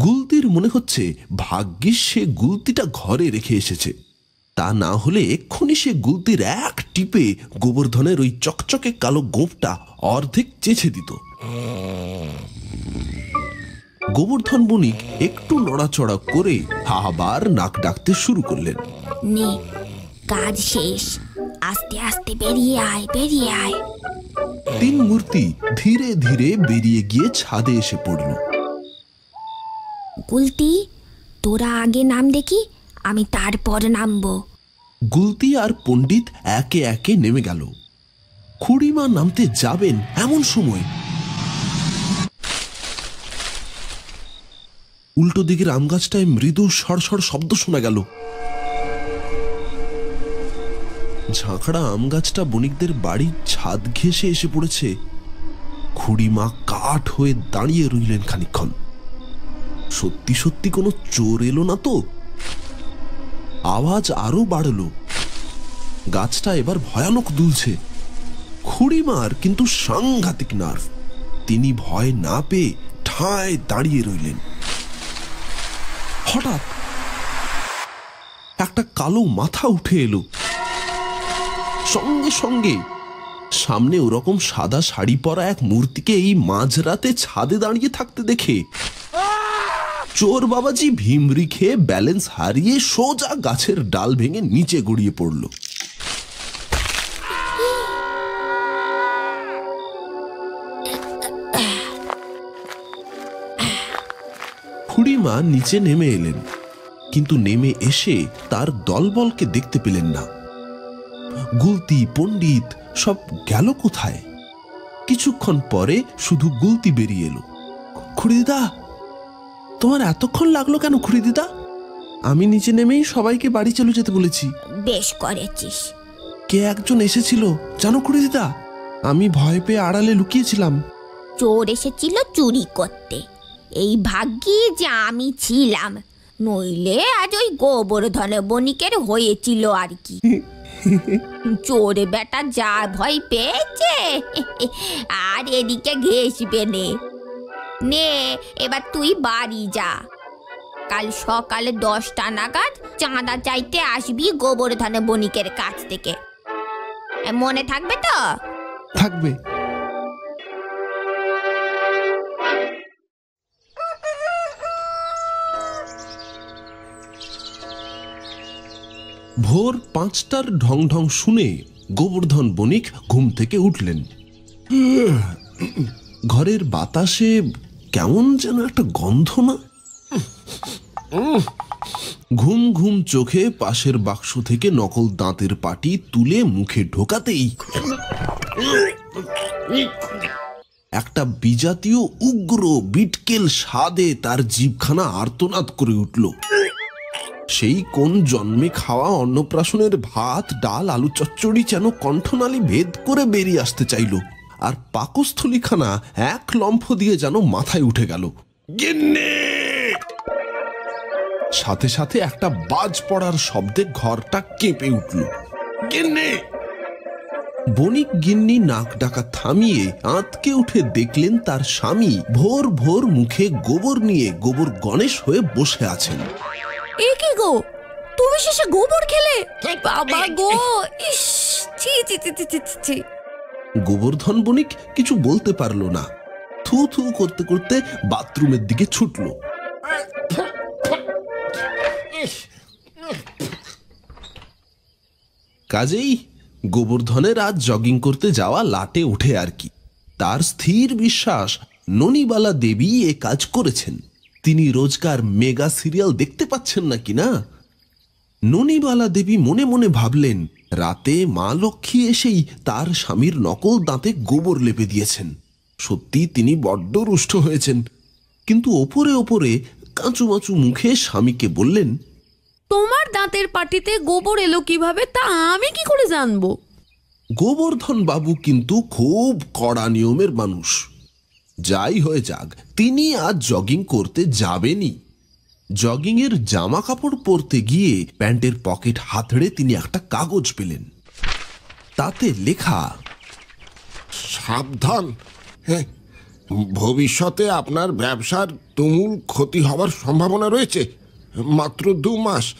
গুলতির মনে হচ্ছে ভাগ্যিস সে গুলতিটা ঘরে রেখে এসেছে। তা না হলে এক্ষুনি সে গুলতির এক টিপে গোবর্ধনের ওই চকচকে কালো গোপটা অর্ধেক চেছে দিত। গোবর্ধন বণিক একটু নড়াচড়া করে আবার নাক ডাকতে শুরু করলেন। নে কাজ শেষ। আস্তে আস্তে বেরিয়ে আয় বেরিয়ে আয়। তিন মূর্তি ধীরে ধীরে বেরিয়ে গিয়ে ছাদে এসে পড়ল। গুলতি তোরা আগে নাম দেখি আমি তারপর নামবো। গুলতি আর পণ্ডিত একে একে নেমে গেল। খুড়িমা নামতে যাবেন এমন সময়। উল্টো দিকের আম গাছটায় মৃদু সড়সড় শব্দ শোনা গেল। ঝাঁকড়া আম গাছটা বণিকদের বাড়ির ছাদ ঘেঁষে এসে পড়েছে। খুড়িমা কাঠ হয়ে দাঁড়িয়ে রইলেন খানিক্ষণ সত্যি সত্যি কোনো চোর এলো না তো? আওয়াজ আরও বাড়ল। গাছটা এবার ভয়ানক দুলছে। খুড়িমার কিন্তু সাংঘাতিক নার্ভ। তিনি ভয় না পেয়ে ঠায় দাঁড়িয়ে রইলেন। হঠাৎ একটা কালো মাথা উঠে এলো। সঙ্গে সঙ্গে সামনে ওরকম সাদা শাড়ি পরা এক মূর্তিকে এই মাঝরাতে ছাদে দাঁড়িয়ে থাকতে দেখে চোর বাবাজি ভিমরি খেয়ে ব্যালেন্স হারিয়ে সোজা গাছের ডাল ভেঙে নিচে গড়িয়ে পড়ল। খুড়িমা নিচে নেমে এলেন, কিন্তু নেমে এসে তার দলবলকে দেখতে পেলেন না। গুলতি, পণ্ডিত, সব গেল কোথায়? কিছুক্ষণ পরে শুধু গুলতি বেরিয়ে এলো। খুড়িদিদা তোমার এতক্ষণ লাগল কেন খুড়িদিদা? আমি নিচে নেমেই সবাইকে বাড়ি চলে যেতে বলেছি। বেশ করেছিস। কে একজন এসেছিল জানো খুড়িদিদা? আমি ভয় পেয়ে আড়ালে লুকিয়েছিলাম। চোর এসেছিল চুরি করতে। এই ভাগ্যি যে আমি ছিলাম। নইলে আজ ওই গোবর্ধন বণিকের হয়েছিল আর কি। চোরে বেটা যা ভয় পেয়েছে আর এদিকে ঘেসবে নে। নে এবার তুই বাড়ি যা। কাল সকালে দশটা নাগাদ চাঁদা চাইতে আসবি গোবর্ধন বণিকের কাছ থেকে। মনে থাকবে তো? থাকবে। ভোর পাঁচটার ঢং ঢং শুনে গোবর্ধন বণিক ঘুম থেকে উঠলেন। ঘরের বাতাসে কেমন যেন একটা গন্ধ না? ঘুম ঘুম চোখে পাশের বাক্স থেকে নকল দাঁতের পাটি তুলে মুখে ঢোকাতেই একটা বিজাতীয় উগ্র বিটকেল স্বাদে তার জীবখানা আর্তনাদ করে উঠল। সেই কোন জন্মে খাওয়া অন্নপ্রাশনের ভাত, ডাল, আলু চচ্চড়ি যেন কণ্ঠনালী ভেদ করে বেরিয়ে আসতে চাইল। আর পাকস্থলীখানা এক লম্ফ দিয়ে যেন মাথায় উঠে গেল। গিন্নি! সাথে সাথে একটা বাজ পড়ার শব্দে ঘরটা কেঁপে উঠল। গিন্নি! বণিক গিন্নি নাক ডাকা থামিয়ে আঁতকে উঠে দেখলেন তার স্বামী ভোর ভোর মুখে গোবর নিয়ে গোবর গণেশ হয়ে বসে আছেন। এ কি গো? তুমি শেষে গোবর খেলে? বাবা গো ইস ছি ছি ছি, ছি, ছি। গোবর্ধন বণিক কিছু বলতে পারল না। থু থু করতে করতে বাথরুমের দিকে ছুটল। কাজেই গোবর্ধনের আজ জগিং করতে যাওয়া লাটে উঠে আর কি। তার স্থির বিশ্বাস ননিবালা দেবী এ কাজ করেছেন। তিনি রোজকার মেগা সিরিয়াল দেখতে পাচ্ছেন নাকি না? ননিবালা দেবী মনে মনে ভাবলেন রাতে মা লক্ষ্মী এসেই তার স্বামীর নকল দাঁতে গোবর লেপে দিয়েছেন। সত্যি তিনি বড্ড রুষ্ট হয়েছেন। কিন্তু ওপরে ওপরে কাঁচুমাচু মুখে স্বামীকে বললেন তোমার দাঁতের পাটিতে গোবর এলো কীভাবে তা আমি কি করে জানব? গোবর্ধন বাবু কিন্তু খুব কড়া নিয়মের মানুষ। যাই হয়ে যাক তিনি আজ জগিং করতে যাবেনই। জগিংয়ের জামা কাপড় পরতে গিয়ে প্যান্টের পকেট হাতড়ে তিনি একটা কাগজ পেলেন। তাতে লেখা, সাবধান। হ্যাঁ ভবিষ্যতে আপনার ব্যবসার তুমুল ক্ষতি হওয়ার সম্ভাবনা রয়েছে। মাত্র দু মাস।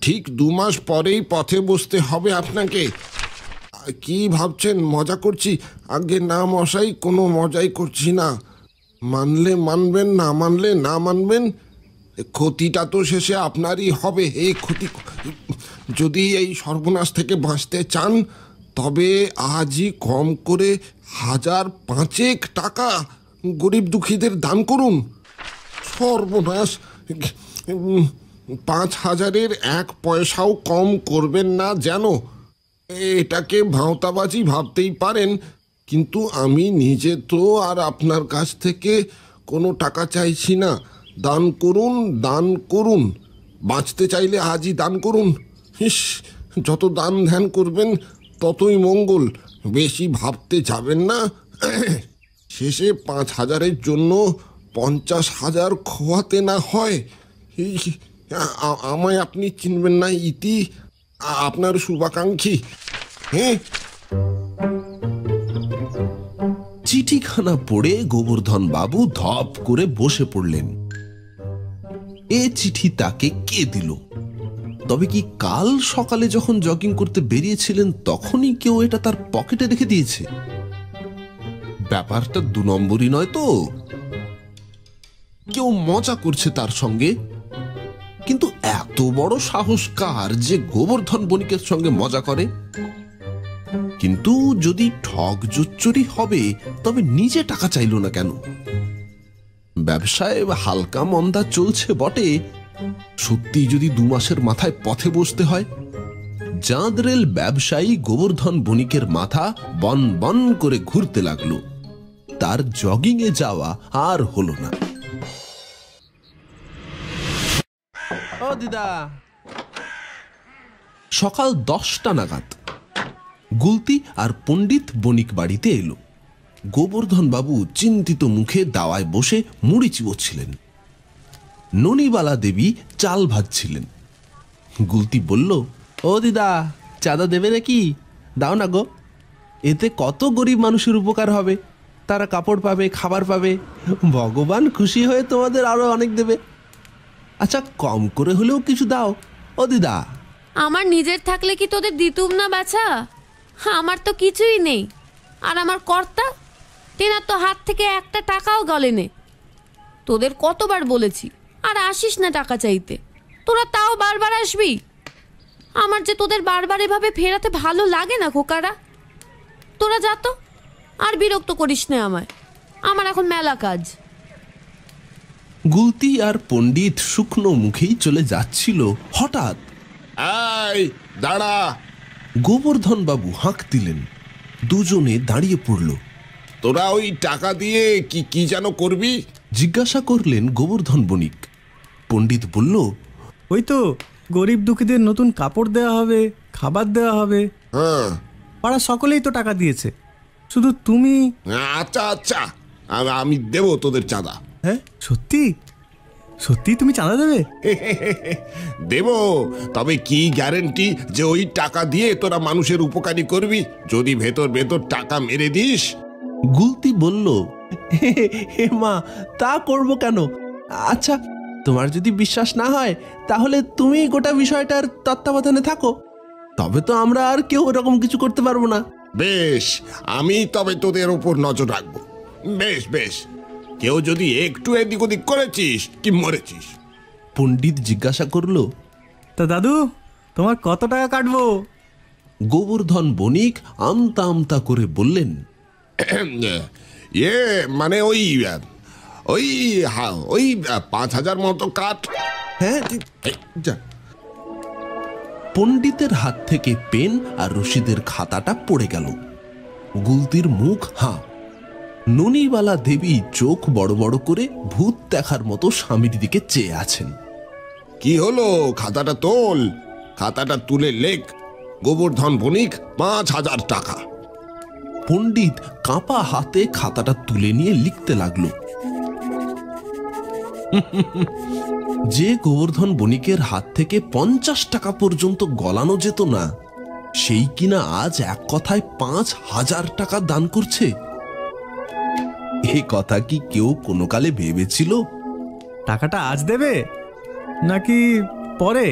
ঠিক দু মাস পরেই পথে বসতে হবে আপনাকে। কি ভাবছেন? মজা করছি। আগে না মশাই, কোনো মজাই করছি না। মানলে মানবেন, না মানলে না মানবেন ক্ষতিটা তো শেষে আপনারই হবে। এই ক্ষতি যদি এই সর্বনাশ থেকে বাঁচতে চান, তবে আজই কম করে হাজার পাঁচেক টাকা গরিব দুঃখীদের দান করুন। সর্বনাশ। পাঁচ হাজারের এক পয়সাও কম করবেন না যেন। এটাকে ভাঁওতাবাজি ভাবতেই পারেন, কিন্তু আমি নিজে তো আর আপনার কাছ থেকে কোনো টাকা চাইছি না। দান করুন দান করুন। বাঁচতে চাইলে আজই দান করুন। ইস, যত দান ধ্যান করবেন, ততই মঙ্গল। বেশি ভাবতে যাবেন না। শেষে পাঁচ হাজারের জন্য পঞ্চাশ হাজার খোয়াতে না হয়। আমায় আপনি চিনবেন না, ইতি। আপনার শুভাকাঙ্ক্ষী। হ্যাঁ? চিঠিখানা পড়ে গোবর্ধন বাবু ধপ করে বসে পড়লেন। এ চিঠি তাকে কে দিল? তবে কি কাল সকালে যখন জগিং করতে বেরিয়েছিলেন, তখনই কেউ এটা তার পকেটে রেখে দিয়েছে? ব্যাপারটা দু নম্বরই নয় তো। কেউ মজা করছে তার সঙ্গে। কিন্তু এত বড় সাহস কার যে গোবর্ধন বণিকের সঙ্গে মজা করে? কিন্তু যদি ঠগ জুচ্চুরি হবে, তবে নিজে টাকা চাইল না কেন? ব্যবসায় হালকা মন্দা চলছে বটে। সত্যি যদি দু মাসের মাথায় পথে বসতে হয় চাঁদ রেল ব্যবসায়ী গোবর্ধন বণিকের মাথা বন বন করে ঘুরতে লাগল। তার জগিংয়ে যাওয়া আর হলো না। ও দিদা। সকাল দশটা নাগাদ গুলতি আর পণ্ডিত বণিক বাড়িতে এলো। গোবর্ধন বাবু চিন্তিত মুখে দাওয়ায় বসে মুড়ি চিবোচ্ছিলেন। ননিবালা দেবী চাল ভাজছিলেন। গুলতি বলল, ও দিদা, চাঁদা দেবে নাকি? দাও না গো। এতে কত গরিব মানুষের উপকার হবে। তারা কাপড় পাবে, খাবার পাবে। ভগবান খুশি হয়ে তোমাদের আরও অনেক দেবে। আচ্ছা কম করে হলেও কিছু দাও। ও দিদা। আমার নিজের থাকলে কি তোদের দিতুম না বাছা? আমার তো কিছুই নেই। আর আমার কর্তা তেনার তো হাত থেকে একটা টাকাও গলেনে। তোদের কতবার বলেছি আর আসিস না টাকা চাইতে। তোরা তাও বারবার আসবি? আমার যে তোদের বারবার এভাবে ফেরাতে ভালো লাগে না খোকারা। তোরা যা তো আর বিরক্ত করিস না আমায়। আমার এখন মেলা কাজ। গুলতি আর পণ্ডিত শুকনো মুখেই চলে যাচ্ছিল হঠাৎ। এই দাঁড়া। গোবর্ধন বাবু হাঁক দিলেন। দুজনে দাঁড়িয়ে পড়ল। তোরা ওই টাকা দিয়ে কি কি যেন করবি? জিজ্ঞাসা করলেন গোবর্ধন বণিক। পণ্ডিত বলল ওই তো গরিব দুঃখীদের নতুন কাপড় দেওয়া হবে খাবার দেওয়া হবে। হ্যাঁ। পাড়া সকলেই তো টাকা দিয়েছে। শুধু তুমি? আচ্ছা আচ্ছা আ- আমি দেবো তোদের চাঁদা। হ্যাঁ সত্যি? সত্যি তুমি চাঁদা দেবে? দেবো তবে কি গ্যারেন্টি যে ওই টাকা দিয়ে তোরা মানুষের উপকারী করবি? যদি ভেতর ভেতর টাকা মেরে দিস গুলতি বলল হে মা তা করব কেন? আচ্ছা তোমার যদি বিশ্বাস না হয় তাহলে তুমি গোটা বিষয়টার তত্ত্বাবধানে থাকো। তবে তো আমরা আর কেউ এরকম কিছু করতে পারব না। বেশ আমি তবে তোদের ওপর নজর রাখব। বেশ বেশ কেউ যদি একটু এদিক ওদিক করেছিস কি মরেছিস? পণ্ডিত জিজ্ঞাসা করল তা দাদু তোমার কত টাকা কাটবো? গোবর্ধন বণিক আমতা আমতা করে বললেন ইয়ে মানে ওই ওই হ্যাঁ ওই পাঁচ হাজার মতো কাঠ। হ্যাঁ যা। পণ্ডিতের হাত থেকে পেন আর রশিদের খাতাটা পড়ে গেল। গুলতির মুখ হাঁ। ননিবালা দেবী চোখ বড় বড় করে ভূত দেখার মতো স্বামীর দিকে চেয়ে আছেন। কি হলো? খাতাটা তোল। খাতাটা তুলে লেখ। গোবর্ধন বণিক পাঁচ হাজার টাকা। পণ্ডিত কাঁপা হাতে খাতাটা তুলে নিয়ে লিখতে লাগল। যে গোবর্ধন বণিকের হাত থেকে পঞ্চাশ টাকা পর্যন্ত গলানো যেত না, সেই কিনা আজ এক কথায় পাঁচ হাজার টাকা দান করছে। এ কথা কি কেউ কোনো কালে ভেবেছিল? টাকাটা আজ দেবে? নাকি পরে?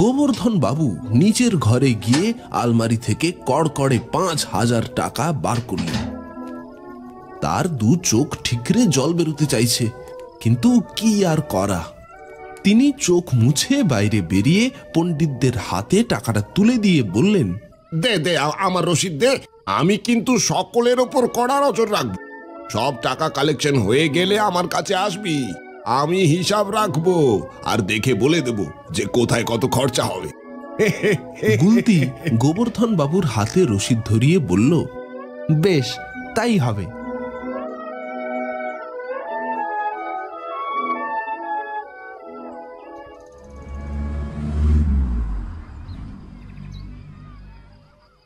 গোবর্ধন বাবু নিজের ঘরে গিয়ে আলমারি থেকে কড়কড়ে পাঁচ হাজার টাকা বার করলেন। তার দু চোখ ঠিকরে জল বেরোতে চাইছে, কিন্তু কি আর করা? তিনি চোখ মুছে বাইরে বেরিয়ে পণ্ডিতদের হাতে টাকাটা তুলে দিয়ে বললেন, দে দে আমার রসিদ দে, আমি কিন্তু সকলের ওপর কড়া নজর রাখব। সব টাকা কালেকশন হয়ে গেলে আমার কাছে আসবি। আমি হিসাব রাখব আর দেখে বলে দেব যে কোথায় কত খরচা হবে। গুলতি গোবর্ধন বাবুর হাতে রসিদ ধরিয়ে বলল, বেশ, তাই হবে।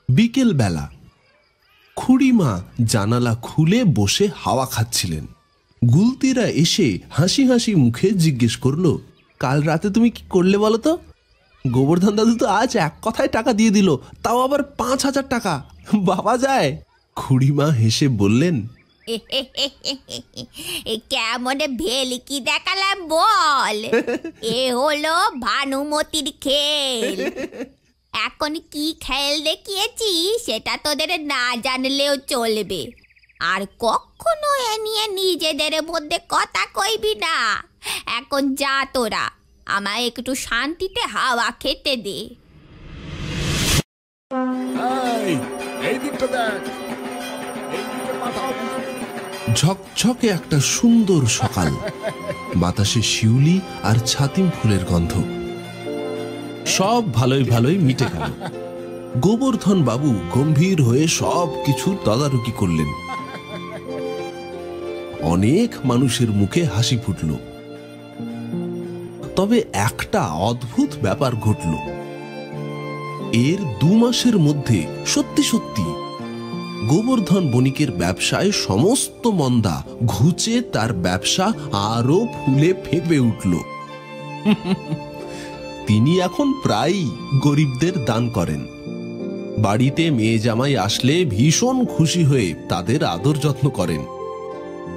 বিকেল বেলা খুড়িমা জানালা খুলে বসে হাওয়া খাচ্ছিলেন। গুলতিরা এসে হাসি হাসি মুখে জিজ্ঞেস করল, কাল রাতে তুমি কি করলে বলো তো? গোবর্ধন দাদু তো আজ এক কথায় টাকা দিয়ে দিল, তাও আবার পাঁচ হাজার টাকা। বাবা যায়। খুড়িমা হেসে বললেন, কেমন ভেলকি দেখালাম বল? এ হলো ভানুমতির খেল। এখন কি খেল দেখিয়েছি, সেটা তোদের না জানলেও চলবে। আর কখনো এ নিয়ে নিজেদের মধ্যে কথা কইবি না। এখন যা তোরা আমায় একটু শান্তিতে হাওয়া খেতে দে। এই, দিকটা দেখ। ঝকঝকে একটা সুন্দর সকাল। বাতাসে শিউলি আর ছাতিম ফুলের গন্ধ। সব ভালোই ভালোই মিটে গেল। গোবর্ধন বাবু গম্ভীর হয়ে সব কিছু তদারকি করলেন। অনেক মানুষের মুখে হাসি ফুটল। তবে একটা অদ্ভুত ব্যাপার ঘটল। এর দু মাসের মধ্যে সত্যি সত্যি গোবর্ধন বণিকের ব্যবসায় সমস্ত মন্দা ঘুচে তার ব্যবসা আরও ফুলে ফেঁপে উঠল। তিনি এখন প্রায়ই গরিবদের দান করেন। বাড়িতে মেয়ে জামাই আসলে ভীষণ খুশি হয়ে তাদের আদর যত্ন করেন।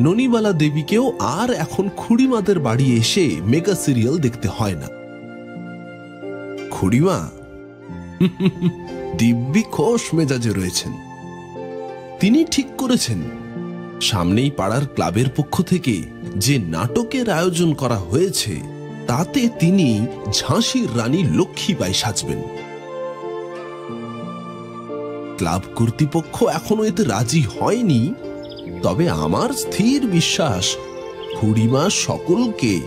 ননিবালা দেবীকেও আর এখন খুড়িমাদের বাড়ি এসে মেগা সিরিয়াল দেখতে হয় না। খুড়িমা, দিব্যি খোশ মেজাজে রয়েছেন। তিনি ঠিক করেছেন, সামনেই পাড়ার ক্লাবের পক্ষ থেকে যে নাটকের আয়োজন করা হয়েছে, তাতে তিনি ঝাঁসির রানী লক্ষ্মীবাই সাজবেন। ক্লাব কর্তৃপক্ষ এখনও এতে রাজি হয়নি তবে আমার স্থির বিশ্বাস খুড়িমা সকলকে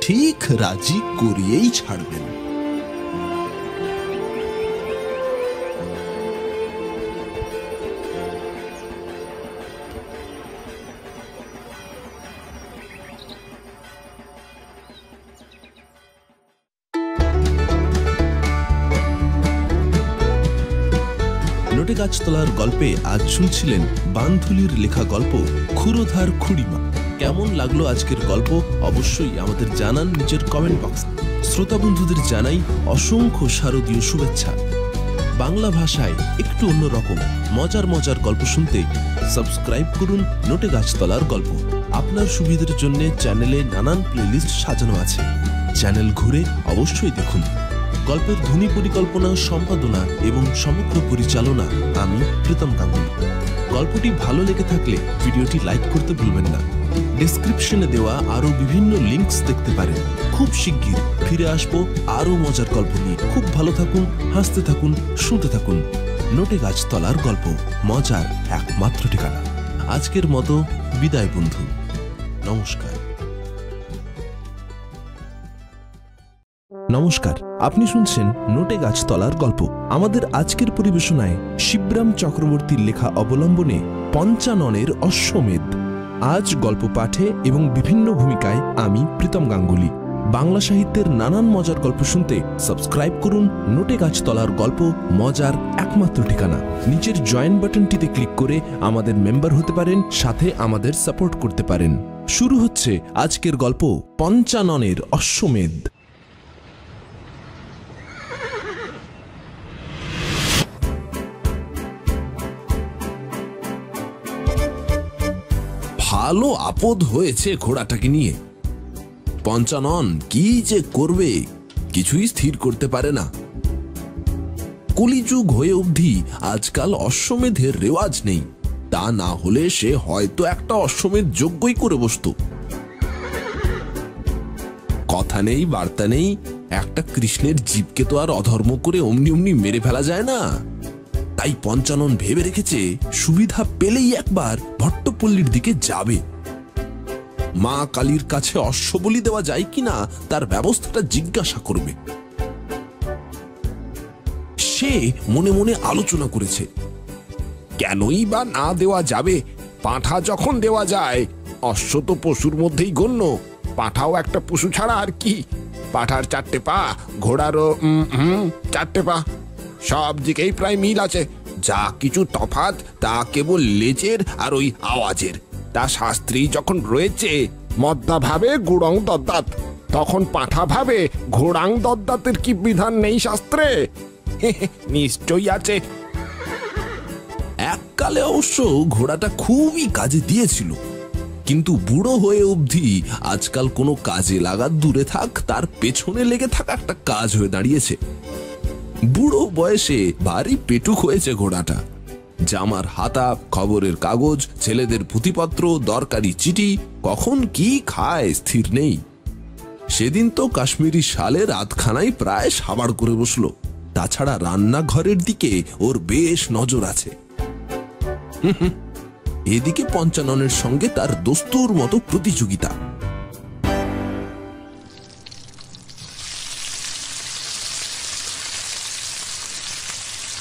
ঠিক রাজি করিয়েই ছাড়বেন। গাছতলার গল্পে আজ শুনছিলেন বান্ধুলির লেখা গল্প ক্ষুরোধার খুড়িমা। কেমন লাগল আজকের গল্প? অবশ্যই আমাদের জানান নিচের কমেন্ট বক্স শ্রোতা বন্ধুদের জানাই অসংখ্য শারদীয় শুভেচ্ছা। বাংলা ভাষায় একটু অন্যরকম মজার মজার গল্প শুনতে সাবস্ক্রাইব করুন নোটে গাছতলার গল্প। আপনার সুবিধার জন্য চ্যানেলে নানান প্লেলিস্ট সাজানো আছে। চ্যানেল ঘুরে অবশ্যই দেখুন। গল্পের ধ্বনি পরিকল্পনা, সম্পাদনা এবং সমগ্র পরিচালনা আমি প্রীতম গাঙ্গুলি। গল্পটি ভালো লেগে থাকলে ভিডিওটি লাইক করতে ভুলবেন না। ডেসক্রিপশনে দেওয়া আরও বিভিন্ন লিঙ্কস দেখতে পারেন। খুব শিগগির ফিরে আসব আরও মজার গল্প নিয়ে। খুব ভালো থাকুন, হাসতে থাকুন, শুনতে থাকুন। নোটে গাছতলার গল্প, মজার একমাত্র ঠিকানা। আজকের মতো বিদায় বন্ধু। নমস্কার। নমস্কার, আপনি শুনছেন নোটে গাছতলার গল্প। আমাদের আজকের পরিবেশনায় শিবরাম চক্রবর্তীর লেখা অবলম্বনে পঞ্চাননের অশ্বমেধ। আজ গল্প পাঠে এবং বিভিন্ন ভূমিকায় আমি প্রীতম গাঙ্গুলি। বাংলা সাহিত্যের নানান মজার গল্প শুনতে সাবস্ক্রাইব করুন নোটে গাছতলার গল্প মজার একমাত্র ঠিকানা। নিচের জয়েন বাটনটিতে ক্লিক করে আমাদের মেম্বার হতে পারেন, সাথে আমাদের সাপোর্ট করতে পারেন। শুরু হচ্ছে আজকের গল্প পঞ্চাননের অশ্বমেধ। ভালো আপদ হয়েছে ঘোড়াটাকে নিয়ে। পঞ্চানন, কি যে করবে, কিছুই স্থির করতে পারে না। কলিযুগ হয়ে অবধি আজকাল অশ্বমেধের রেওয়াজ নেই। তা না হলে সে হয়তো একটা অশ্বমেধ যোগ্যই করে বসত। কথা নেই, বার্তা নেই, একটা কৃষ্ণের জীবকে তো আর অধর্ম করে অমনি অমনি মেরে ফেলা যায় না। তাই পঞ্চানন ভেবে রেখেছে সুবিধা পেলেই একবার ভট্টপল্লীর দিকে যাবে। মা কালীর কাছে অশ্ব বলি দেওয়া যায় কিনা তার ব্যবস্থাটা জিজ্ঞাসা করবে। সে মনে মনে আলোচনা করেছে। কেনই বা না দেওয়া যাবে? পাঁঠা যখন দেওয়া যায়, অশ্ব তো পশুর মধ্যেই গণ্য। পাঁঠাও একটা পশু ছাড়া আর কি? পাঁঠার চারটে পা, ঘোড়ারও চারটে পা। সব দিকেই প্রায় মিল আছে। যা কিছু তফাৎ তা কেবল লেজের আর ওই আওয়াজের। তা শাস্ত্রী যখন রয়েছে, মদ্দা ভাবে গুড়ং দদ্দাত। তখন পাঁঠা ভাবে ঘোড়াং দদ্দাতের কি বিধান নেই শাস্ত্রে? নিশ্চয়ই আছে। এককালে অবশ্য ঘোড়াটা খুবই কাজে দিয়েছিল। কিন্তু বুড়ো হয়ে অবধি আজকাল কোনো কাজে লাগার দূরে থাক, তার পেছনে লেগে থাকা একটা কাজ হয়ে দাঁড়িয়েছে। বুড়ো বয়সে ভারী পেটুক হয়েছে ঘোড়াটা। জামার হাতা, খবরের কাগজ, ছেলেদের পুঁথিপত্র, দরকারি চিঠি, কখন কি খায় স্থির নেই। সেদিন তো কাশ্মীরি শালের আধখানাই প্রায় সাবার করে বসল। তাছাড়া রান্নাঘরের দিকে ওর বেশ নজর আছে। এদিকে পঞ্চাননের সঙ্গে তার দস্তুর মতো প্রতিযোগিতা।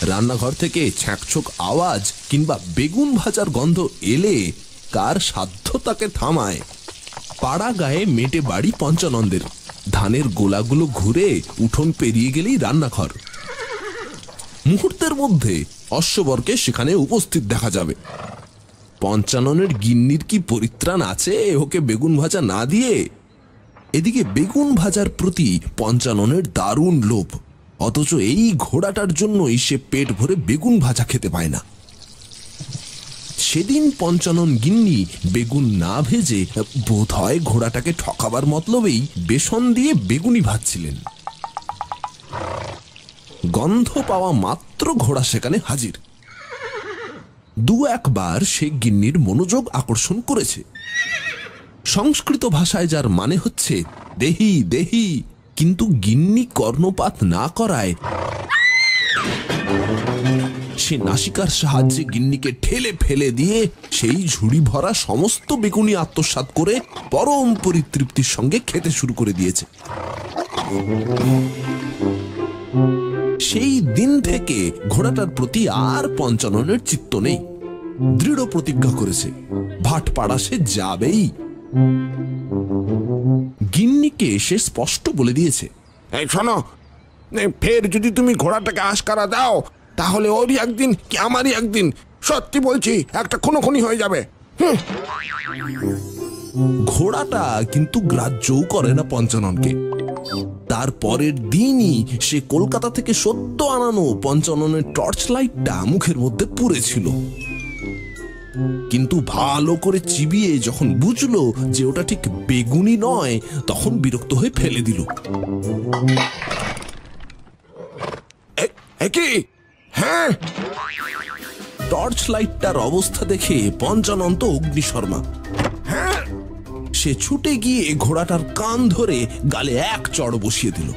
রান্নাঘর থেকে ছ্যাঁকছোক আওয়াজ কিংবা বেগুন ভাজার গন্ধ এলে কার সাধ্য তাকে থামায়? পাড়া গায়ে মেটে বাড়ি পঞ্চানন্দের। ধানের গোলাগুলো ঘুরে উঠোন পেরিয়ে গেলেই রান্নাঘর। মুহূর্তের মধ্যে অশ্ববরকে সেখানে উপস্থিত দেখা যাবে। পঞ্চাননের গিন্নির কি পরিত্রাণ আছে ওকে বেগুন ভাজা না দিয়ে? এদিকে বেগুন ভাজার প্রতি পঞ্চাননের দারুণ লোভ। অথচ এই ঘোড়াটার জন্যই সে পেট ভরে বেগুন ভাজা খেতে পায় না। সেদিন পঞ্চানন গিন্নি বেগুন না ভেজে বোধ হয় ঘোড়াটাকে ঠকাবার মতলবেই বেসন দিয়ে বেগুনি ভাজছিলেন। গন্ধ পাওয়া মাত্র ঘোড়া সেখানে হাজির। দু একবার সে গিন্নির মনোযোগ আকর্ষণ করেছে। সংস্কৃত ভাষায় যার মানে হচ্ছে দেহি দেহি কিন্তু গিন্নি কর্ণপাত না করায় সে নাসিকার সাহায্যে গিন্নিকে ঠেলে ফেলে দিয়ে সেই ঝুড়ি ভরা সমস্ত বেগুনি আত্মসাৎ করে পরম পরিতৃপ্তির সঙ্গে খেতে শুরু করে দিয়েছে। সেই দিন থেকে ঘোড়াটার প্রতি আর পঞ্চাননের চিত্ত নেই। দৃঢ় প্রতিজ্ঞা করেছে, ভাটপাড়া সে যাবেই। গিন্নিকে সে স্পষ্ট বলে দিয়েছে। এই শোনো ফের যদি তুমি ঘোড়াটাকে আশকারা দাও তাহলে ওরই একদিন কি আমারই একদিন? সত্যি বলছি একটা খুনোখুনি হয়ে যাবে। ঘোড়াটা কিন্তু গ্রাহ্যও করে না পঞ্চাননকে। তার পরের দিনই সে কলকাতা থেকে সত্য আনানো পঞ্চাননের টর্চ লাইটটা মুখের মধ্যে পুড়েছিল। কিন্তু ভালো করে চিবিয়ে যখন বুঝলো যে ওটা ঠিক বেগুনি নয়, তখন বিরক্ত হয়ে ফেলে দিল। হ্যাঁ। টর্চ লাইটটার অবস্থা দেখে পঞ্চানন্ত অগ্নিশর্মা। সে ছুটে গিয়ে ঘোড়াটার কান ধরে গালে এক চড় বসিয়ে দিল।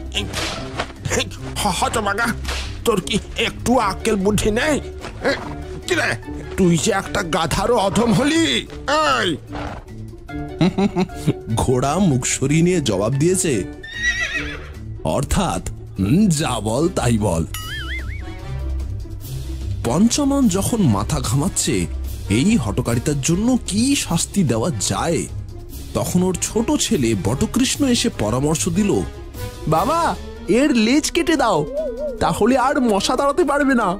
তোর কি একটু আক্কেল বুদ্ধি নেই? এ, কি রে তুই যে একটা গাধারও অধম হলি। ঘোড়া মুখ সরিয়ে নিয়ে জবাব দিয়েছে অর্থাৎ "হুম, যা বল তাই বল। পঞ্চমন যখন মাথা ঘামাচ্ছে এই হটকারিতার জন্য কি শাস্তি দেওয়া যায়? তখন ওর ছোট ছেলে বটকৃষ্ণ এসে পরামর্শ দিল বাবা এর লেজ কেটে দাও তাহলে আর মশা দাঁড়াতে পারবে না।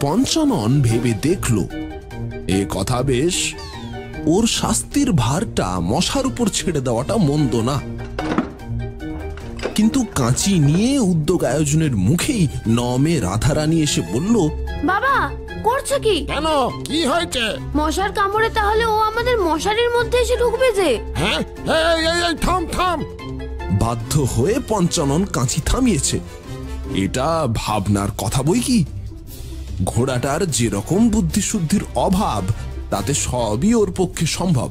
পঞ্চানন ভেবে দেখল। এ কথা বেশ ওর শাস্তির ভারটা মশার উপর ছেড়ে দেওয়াটা মন্দ না। কিন্তু কাঁচি নিয়ে উদ্যোগ আয়োজনের মুখেই নমে রাধারানী এসে বলল বাবা করছ কি? কেন? কি হয়েছে? মশার কামড়ে তাহলে ও আমাদের মশারির মধ্যে এসে ঢুকবে যে। হ্যাঁ এই এই এই থাম থাম। বাধ্য হয়ে পঞ্চানন কাঁচি থামিয়েছে। এটা ভাবনার কথা বই কি? ঘোড়াটার যেরকম বুদ্ধিশুদ্ধির অভাব তাতে সবই ওর পক্ষে সম্ভব।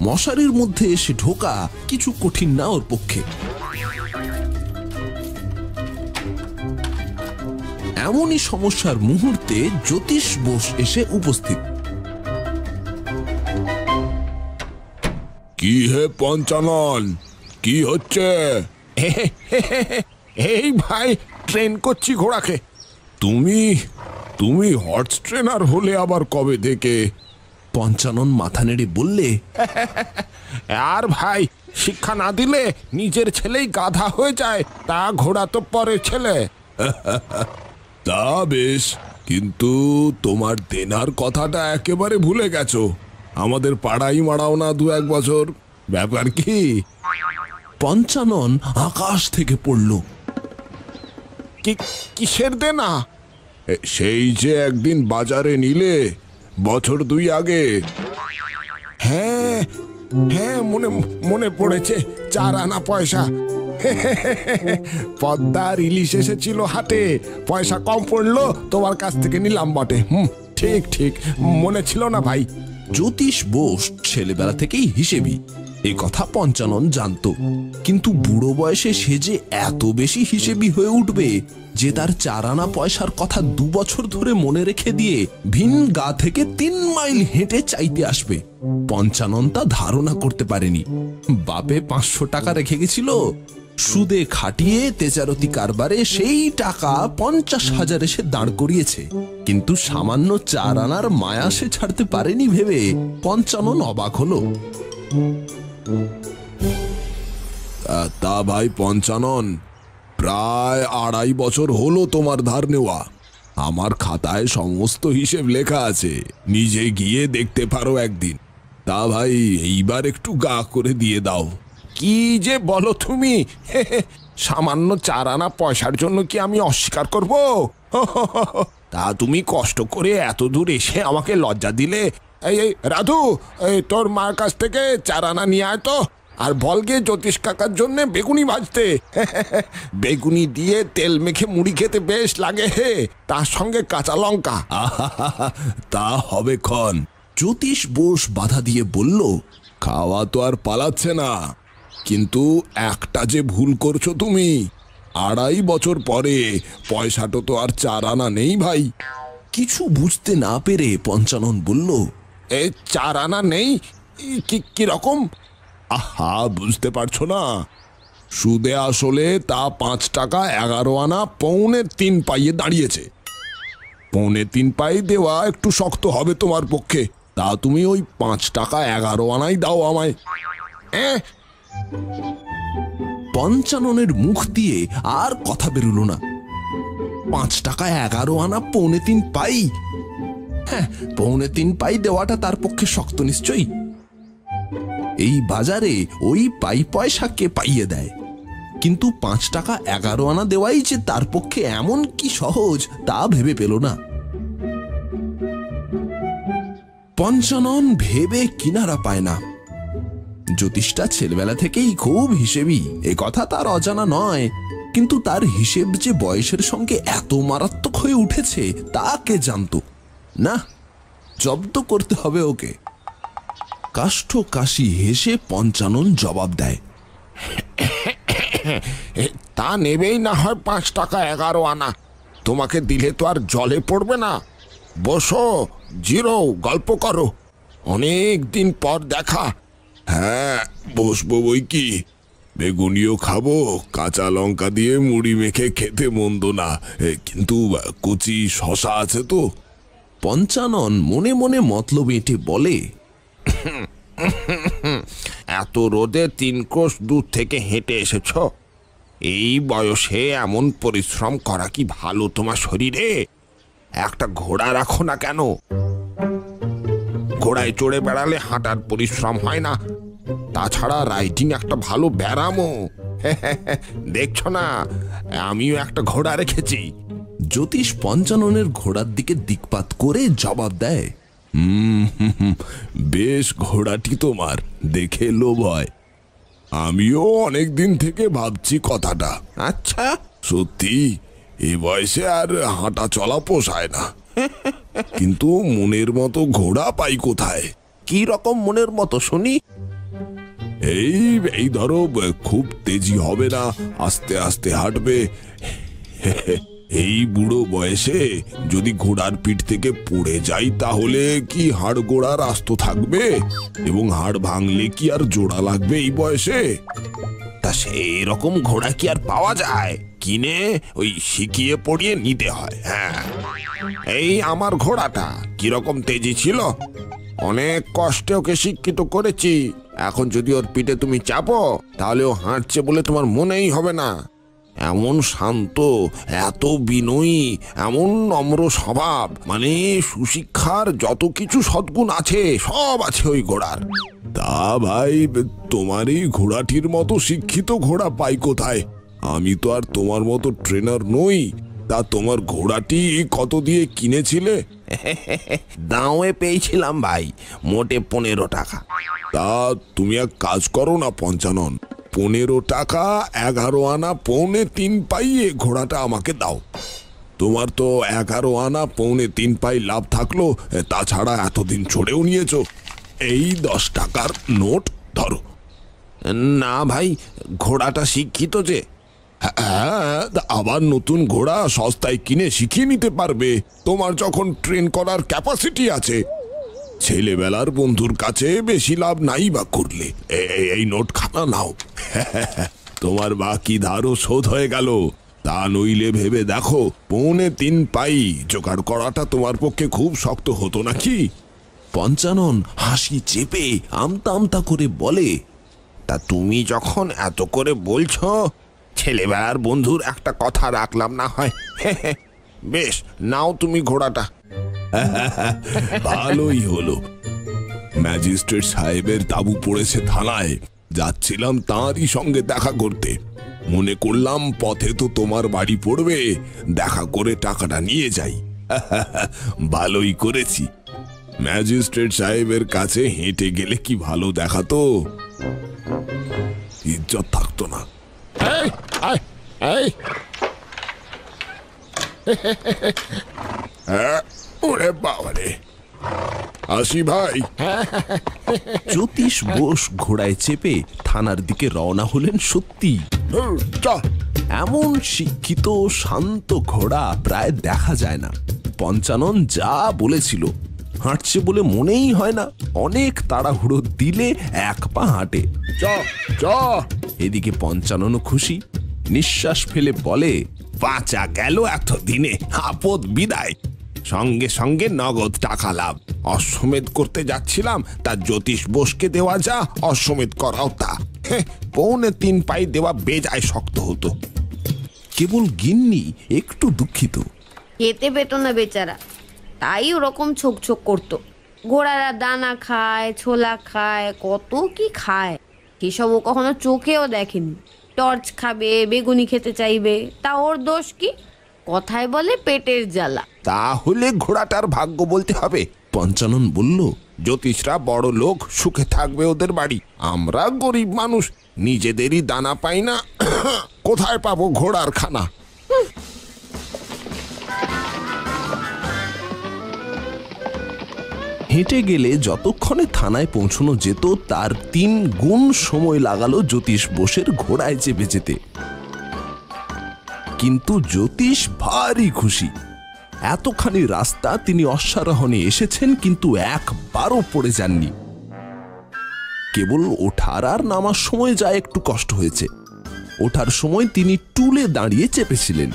মশারির মধ্যে এসে ঢোকা কিছু কঠিন না ওর পক্ষে। এমনই সমস্যার মুহূর্তে জ্যোতিষ বোস এসে উপস্থিত। কি হে পঞ্চানন? কি হচ্ছে? এই ভাই ট্রেন করছি ঘোড়াকে। তুমি তুমি হর্স ট্রেনার হলে আবার কবে থেকে? পঞ্চানন মাথা নেড়ে বললে, আর ভাই, শিক্ষা না দিলে নিজের ছেলেই গাধা হয়ে যায়, তা ঘোড়া তো পরে ছেলে। তা বেশ, কিন্তু তোমার দেনার কথাটা একেবারে ভুলে গেছো। আমাদের পাড়াই মারাও না দু এক বছর। ব্যাপার কি? পঞ্চানন আকাশ থেকে পড়ল। কিসের দেনা? সেই যে একদিন বাজারে নিলে, বছর দুই আগে। হ্যাঁ হ্যাঁ মনে মনে পড়েছে, চার আনা পয়সা। পদ্মার ইলিশ এসেছিল হাটে, পয়সা কম পড়ল, তোমার কাছ থেকে নিলাম বটে। হুম, ঠিক ঠিক, মনে ছিল না ভাই। জ্যোতিষ বোস ছেলেবেলা থেকেই হিসেবি, এ কথা পঞ্চানন জানতো। কিন্তু বুড়ো বয়সে সে যে এত বেশি হিসেবি হয়ে উঠবে যে তার চারানা পয়সার কথা দু বছর ধরে মনে রেখে দিয়ে ভিন গা থেকে তিন মাইল হেঁটে চাইতে আসবে। পঞ্চানন তা ধারণা করতে পারেনি। বাপে পাঁচশো টাকা রেখে গেছিল। সুদে খাটিয়ে তেজারতি কারবারে সেই টাকা পঞ্চাশ হাজার এসে দাঁড় করিয়েছে। কিন্তু সামান্য চার আনার মায়া সে ছাড়তে পারেনি ভেবে পঞ্চানন অবাক হলো। তা ভাই পঞ্চানন প্রায় আড়াই বছর হলো তোমার ধার নেওয়া। আমার খাতায় সমস্ত হিসেব লেখা আছে। নিজে গিয়ে দেখতে পারো একদিন। তা ভাই, এইবার একটু গা করে দিয়ে দাও। কি যে বলো তুমি? সামান্য চার আনা পয়সার জন্য কি আমি অস্বীকার করব? তা তুমি কষ্ট করে এত দূর এসে আমাকে লজ্জা দিলে? এই রাধু, এই, তোর মার কাছ থেকে চার আনা নিয়ে আয় তো। আর বলগে জ্যোতিষ কাকার জন্য বেগুনি ভাজতে। বেগুনি দিয়ে তেল মেখে মুড়ি খেতে বেশ লাগে হে। তার সঙ্গে কাঁচা লঙ্কা। তা হবে ক্ষণ। জ্যোতিষ বোস বাধা দিয়ে বলল খাওয়া তো আর পালাচ্ছে না। কিন্তু একটা যে ভুল করছ তুমি আড়াই বছর পরে। পয়সাটা তো আর চার আনা নেই ভাই। কিছু বুঝতে না পেরে পঞ্চানন বলল এ চার আনা নেই? কি কীরকম আহা, বুঝতে পারছ না? সুদে আসলে তা পাঁচ টাকা এগারো আনা, পৌনে তিন পাইয়ে দাঁড়িয়েছে। পৌনে তিন পাই দেওয়া একটু শক্ত হবে তোমার পক্ষে। তা তুমি ওই পাঁচ টাকা এগারো আনাই দাও আমায়। পঞ্চাননের মুখ দিয়ে আর কথা বেরোলো না। পাঁচ টাকা এগারো আনা, পৌনে তিন পাই। হ্যাঁ পৌনে তিন পাই দেওয়াটা তার পক্ষে শক্ত নিশ্চয়ই। এই বাজারে ওই পাই পয়সা কে পাইয়ে দেয়। কিন্তু পাঁচ টাকা এগারো আনা দেওয়াই যে তার পক্ষে এমন কি সহজ, তা ভেবে পেল না। পঞ্চানন ভেবে কিনারা পায় না। জ্যোতিষটা ছেলেবেলা থেকেই খুব হিসেবি, এ কথা তার অজানা নয়। কিন্তু তার হিসেব যে বয়সের সঙ্গে এত মারাত্মক হয়ে উঠেছে, তা কে জানতো? না, জব্দ করতে হবে ওকে। কাষ্ঠ কাশি হেসে পঞ্চানন জবাব দেয়। তা নেবেই না হয় পাঁচ টাকা এগারো আনা। তোমাকে দিলে তো আর জলে পড়বে না। বসো জিরো গল্প করো। অনেক দিন পর দেখা। হ্যাঁ বসবো বই কি? বেগুনিও খাব কাঁচা লঙ্কা দিয়ে মুড়ি মেখে খেতে মন্দ না। কিন্তু কচি শশা আছে তো। পঞ্চানন মনে মনে মতলব এঁটে বলে এত রোদে তিন কোষ দূর থেকে হেঁটে এসেছ? এই বয়সে এমন পরিশ্রম করা কি ভালো তোমার শরীরে? একটা ঘোড়া রাখো না কেন? ঘোড়ায় চড়ে বেড়ালে হাঁটার পরিশ্রম হয় না। তাছাড়া রাইডিং একটা ভালো ব্যায়ামও। দেখছ না, আমিও একটা ঘোড়া রেখেছি। জ্যোতিষ পঞ্চাননের ঘোড়ার দিকে দিকপাত করে জবাব দেয় বেশ ঘোড়াটি তোমার দেখে লোভ হয় আমিও অনেক দিন থেকে ভাবছি কথাটা। আচ্ছা। সত্যি এ বয়সে আর হাঁটা চলা পোষায় না। কিন্তু মনের মতো ঘোড়া পাই কোথায়? কি রকম মনের মতো শুনি? এই এই ধরো খুব তেজি হবে না আস্তে আস্তে হাঁটবে। এই বুড়ো বয়সে যদি ঘোড়ার পিঠ থেকে পড়ে যাই, তাহলে কি হাড় গোড়ার আস্ত থাকবে? এবং হাড় ভাঙলে কি আর জোড়া লাগবে এই বয়সে? তা সেই রকম ঘোড়া কি আর পাওয়া যায়? কিনে ওই শিখিয়ে পড়িয়ে নিতে হয় হ্যাঁ। এই আমার ঘোড়াটা কীরকম তেজি ছিল? অনেক কষ্টে ওকে শিক্ষিত করেছি। এখন যদি ওর পিঠে তুমি চাপো, তাহলে ও হাঁটছে বলে তোমার মনেই হবে না। এমন শান্ত এত বিনয়ী এমন নম্র স্বভাব। মানে সুশিক্ষার যত কিছু সদ্গুণ আছে সব আছে ওই ঘোড়ার। তা ভাই তোমার এই ঘোড়াটির মতো শিক্ষিত ঘোড়া পাই কোথায়? আমি তো আর তোমার মতো ট্রেনার নই। তা তোমার ঘোড়াটি কত দিয়ে কিনেছিলে? দাঁয়ে পেয়েছিলাম ভাই মোটে পনেরো টাকা। তা তুমি এক কাজ করো না পঞ্চানন। পনেরো টাকা, এগারো আনা পৌনে তিন পাইয়ে ঘোড়াটা আমাকে দাও। তোমার তো এগারো আনা পৌনে তিন পাই লাভ থাকল, তাছাড়া এতদিন ছড়েও নিয়েছো। এই দশ টাকার নোট ধরো। না ভাই, ঘোড়াটা শিক্ষিত যে। হ্যাঁ আবার নতুন ঘোড়া সস্তায় কিনে শিখিয়ে নিতে পারবে। তোমার যখন ট্রেন করার ক্যাপাসিটি আছে ছেলেবেলার বন্ধুর কাছে বেশি লাভ নাই বা করলে। এই নোট খানা নাও। তোমার বাকি ধারও শোধ হয়ে গেল। তা নইলে ভেবে দেখো, পৌনে তিন পাই। জোগাড় করাটা তোমার পক্ষে খুব শক্ত হতো নাকি? পঞ্চানন হাসি চেপে আমতা আমতা করে বলে, তা তুমি যখন এত করে বলছ, ছেলেবেলার বন্ধুর একটা কথা রাখলাম না হয়। বেশ, নাও তুমি ঘোড়াটা। ভালোই হলো। ম্যাজিস্ট্রেট সাহেবের তাবু পড়েছে থানায় যাচ্ছিলাম তাঁরই সঙ্গে দেখা করতে। মনে করলাম পথে তো তোমার বাড়ি পড়বে দেখা করে টাকাটা নিয়ে যাই। ভালোই করেছি। ম্যাজিস্ট্রেট সাহেবের কাছে হেঁটে গেলে কি ভালো দেখাতো? ইজ্জত থাকতো না। হ্যাঁ? ওরে বাবারে। আসি ভাই। জ্যোতিষ বোস ঘোড়ায় চেপে থানার দিকে রওনা হলেন সত্যি। এমন শিক্ষিত শান্ত ঘোড়া প্রায় দেখা যায় না। পঞ্চানন যা বলেছিল হাঁটছে বলে মনেই হয় না। অনেক তাড়াহুড়ো দিলে এক পা হাঁটে। এদিকে পঞ্চাননও খুশি নিঃশ্বাস ফেলে বলে বাঁচা গেল এত দিনে আপদ বিদায়। সঙ্গে সঙ্গে নগদ টাকা লাভ। অশ্বমেধ করতে যাচ্ছিলাম তা জ্যোতিষ বোসকে দেওয়া যা অশ্বমেধ করাও তা। হেহ, পৌনে তিন পাই দেওয়া বেজায় শক্ত হতো। কেবল গিন্নি একটু দুঃখিত। খেতে পেত না বেচারা। তাই ওরকম ছোক ছোক করতো। ঘোড়ারা দানা খায় ছোলা খায় কত কি খায়। সেসব ও কখনো চোখেও দেখেনি। টর্চ খাবে বেগুনি খেতে চাইবে তা ওর দোষ কি? কথায় বলে পেটের জ্বালা। তাহলে ঘোড়াটার ভাগ্য বলতে হবে। পঞ্চানন বলল, জ্যোতিষরা বড় লোক, সুখে থাকবে ওদের বাড়ি। আমরা গরিব মানুষ, নিজেদেরই দানা পাই না। কোথায় পাবো ঘোড়ার খানা? হেঁটে গেলে যতক্ষণে থানায় পৌঁছানো যেত, তার তিন গুণ সময় লাগালো জ্যোতিষ বোসের ঘোড়ায় চেপে যেতে। কিন্তু জ্যোতিষ ভারী খুশি। এতখানি রাস্তা তিনি অশ্বারোহণে এসেছেন কিন্তু একবারও পড়ে যাননি। কেবল ওঠার আর নামার সময় যা একটু কষ্ট হয়েছে। ওঠার সময় তিনি টুলে দাঁড়িয়ে চেপেছিলেন,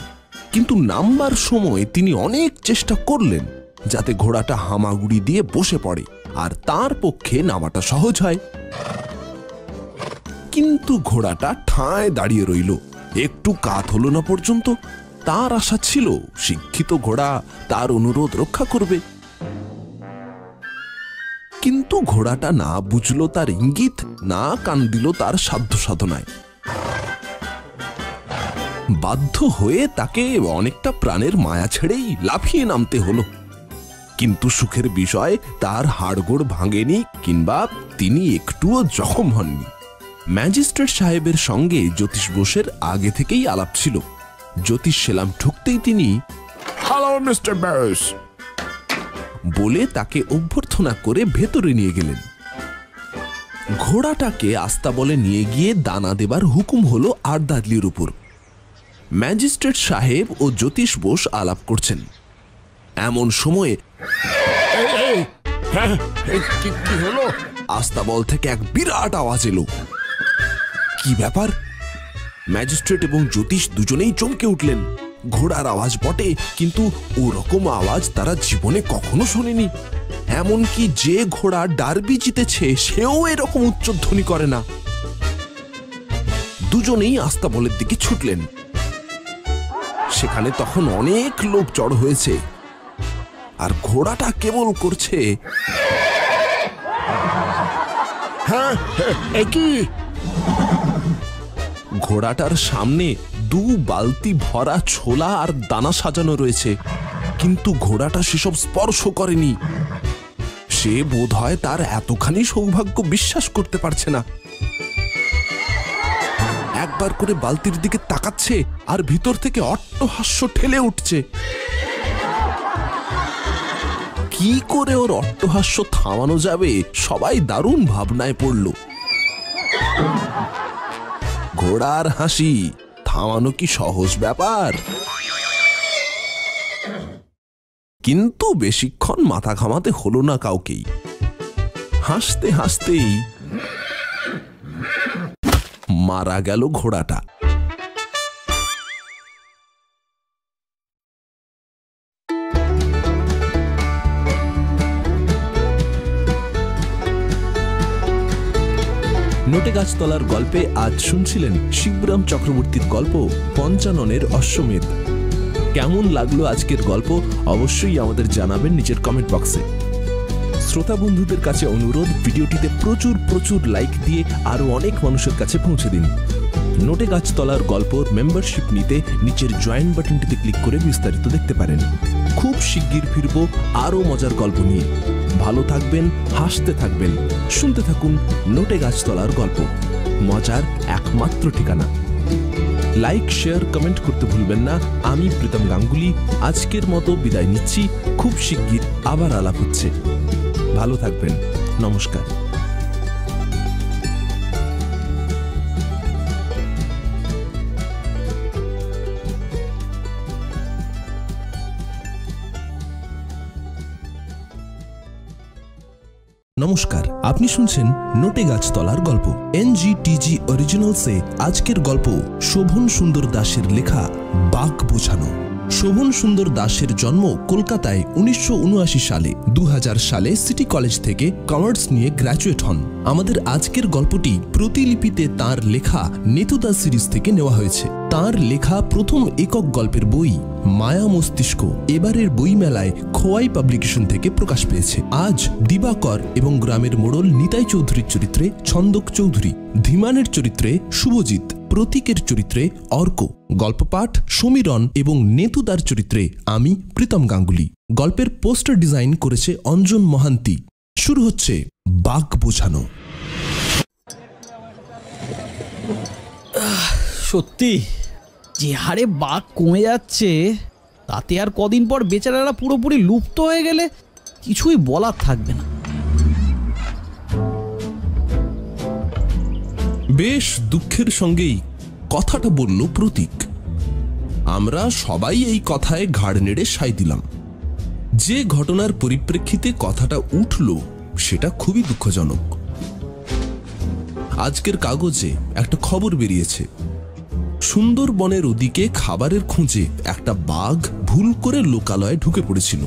কিন্তু নামবার সময় তিনি অনেক চেষ্টা করলেন যাতে ঘোড়াটা হামাগুড়ি দিয়ে বসে পড়ে আর তার পক্ষে নামাটা সহজ হয়। কিন্তু ঘোড়াটা ঠায় দাঁড়িয়ে রইল, একটু কাত হলো না পর্যন্ত। তার আশা ছিল শিক্ষিত ঘোড়া তার অনুরোধ রক্ষা করবে। কিন্তু ঘোড়াটা না বুঝলো তার ইঙ্গিত, না কান দিল তার সাধ্য সাধনায়। বাধ্য হয়ে তাকে অনেকটা প্রাণের মায়া ছেড়েই লাফিয়ে নামতে হলো। কিন্তু সুখের বিষয় তার হাড়গোড় ভাঙেনি কিংবা তিনি একটুও জখম হননি। ম্যাজিস্ট্রেট সাহেবের সঙ্গে জ্যোতিষ বোসের আগে থেকেই আলাপ ছিল। জ্যোতিষ সেলাম ঠুকতেই তিনি হ্যালো মিস্টার ব্যাস বলে তাকে অভ্যর্থনা করে ভেতরে নিয়ে গেলেন। ঘোড়াটাকে আস্তা বলে নিয়ে গিয়ে দানা দেবার হুকুম হলো আর্দাদলির উপর। ম্যাজিস্ট্রেট সাহেব ও জ্যোতিষ বোস আলাপ করছেন। এমন সময়ে হ্যাঁ আস্তাবল থেকে এক বিরাট আওয়াজ এলো। কি ব্যাপার? ম্যাজিস্ট্রেট এবং জ্যোতিষ দুজনেই চমকে উঠলেন। ঘোড়ার আওয়াজ বটে, কিন্তু ওরকম আওয়াজ তারা জীবনে কখনো শোনেনি। এমনকি যে ঘোড়া ডার্বি জিতেছে, সেও এরকম উচ্চধ্বনি করে না। দুজনেই আস্তাবলের দিকে ছুটলেন। সেখানে তখন অনেক লোক জড় হয়েছে। আর ঘোড়াটা কেবল করছে হ্যাঁ এ কি? ঘোড়াটার সামনে দু বালতি ভরা ছোলা আর দানা সাজানো রয়েছে। কিন্তু ঘোড়াটা সেসব স্পর্শ করেনি। সে বোধ হয় তার এতখানি সৌভাগ্য বিশ্বাস করতে পারছে না। একবার করে বালতির দিকে তাকাচ্ছে আর ভিতর থেকে অট্টহাস্য ঠেলে উঠছে। কি করে ওর অট্টহাস্য থামানো যাবে, সবাই দারুণ ভাবনায় পড়ল। ঘোড়ার হাসি, থামানো কি সহজ ব্যাপার? কিন্তু বেশিক্ষণ মাথা ঘামাতে হলো না কাউকেই। হাসতে হাসতেই মারা গেল ঘোড়াটা। নোটে গাছতলার গল্পে আজ শুনছিলেন শিবরাম চক্রবর্তীর গল্প পঞ্চাননের অশ্বমেধ। কেমন লাগল আজকের গল্প? অবশ্যই আমাদের জানাবেন নিজের কমেন্ট বক্সে শ্রোতা বন্ধুদের কাছে অনুরোধ, ভিডিওটিতে প্রচুর প্রচুর লাইক দিয়ে আরও অনেক মানুষের কাছে পৌঁছে দিন। নোটে গাছতলার গল্পর মেম্বারশিপ নিতে নিচের জয়েন বাটনটিতে ক্লিক করে বিস্তারিত দেখতে পারেন। খুব শিগগির ফিরব আরও মজার গল্প নিয়ে। ভালো থাকবেন, হাসতে থাকবেন। শুনতে থাকুন নোটে গাছতলার গল্প। মজার একমাত্র ঠিকানা। লাইক শেয়ার কমেন্ট করতে ভুলবেন না। আমি প্রীতম গাঙ্গুলি। আজকের মতো বিদায় নিচ্ছি। খুব শিগগির আবার আলাপ হচ্ছে। ভালো থাকবেন। নমস্কার। নমস্কার, আপনি শুনছেন নোটে গাছতলার গল্প। এনজিটিজি অরিজিনালসে আজকের গল্প শোভন সুন্দর দাসের লেখা বাঘ বোঝানো। শোভন সুন্দর দাসের জন্ম কলকাতায় উনিশশো উনআশি সালে। দু হাজার সালে সিটি কলেজ থেকে কমার্স নিয়ে গ্র্যাজুয়েট হন। আমাদের আজকের গল্পটি প্রতিলিপিতে তার লেখা নেতুদা সিরিজ থেকে নেওয়া হয়েছে। তার লেখা প্রথম একক গল্পের বই, মায়া মস্তিষ্ক, এবারের বইমেলায় খোয়াই পাবলিকেশন থেকে প্রকাশ পেয়েছে। আজ দিবাকর এবং গ্রামের মোড়ল নিতাই চৌধুরীর চরিত্রে ছন্দক চৌধুরী, ধীমানের চরিত্রে শুভজিৎ। প্রতীকের চরিত্রে অর্ক, গল্পপাঠ সমীরণ এবং নেতুদার চরিত্রে আমি প্রীতম গাঙ্গুলি। গল্পের পোস্টার ডিজাইন করেছে অঞ্জন মহান্তি। শুরু হচ্ছে বাঘ বোঝানো। সত্যি, যে হারে বাঘ কমে যাচ্ছে, তাতে আর কদিন পর বেচারারা পুরোপুরি লুপ্ত হয়ে গেলে কিছুই বলার থাকবে না। বেশ দুঃখের সঙ্গেই কথাটা বলল প্রতীক। আমরা সবাই এই কথায় ঘাড় নেড়ে সাই দিলাম। যে ঘটনার পরিপ্রেক্ষিতে কথাটা উঠল, সেটা খুবই দুঃখজনক। আজকের কাগজে একটা খবর বেরিয়েছে। সুন্দরবনের ওদিকে খাবারের খুঁজে একটা বাঘ ভুল করে লোকালয়ে ঢুকে পড়েছিল।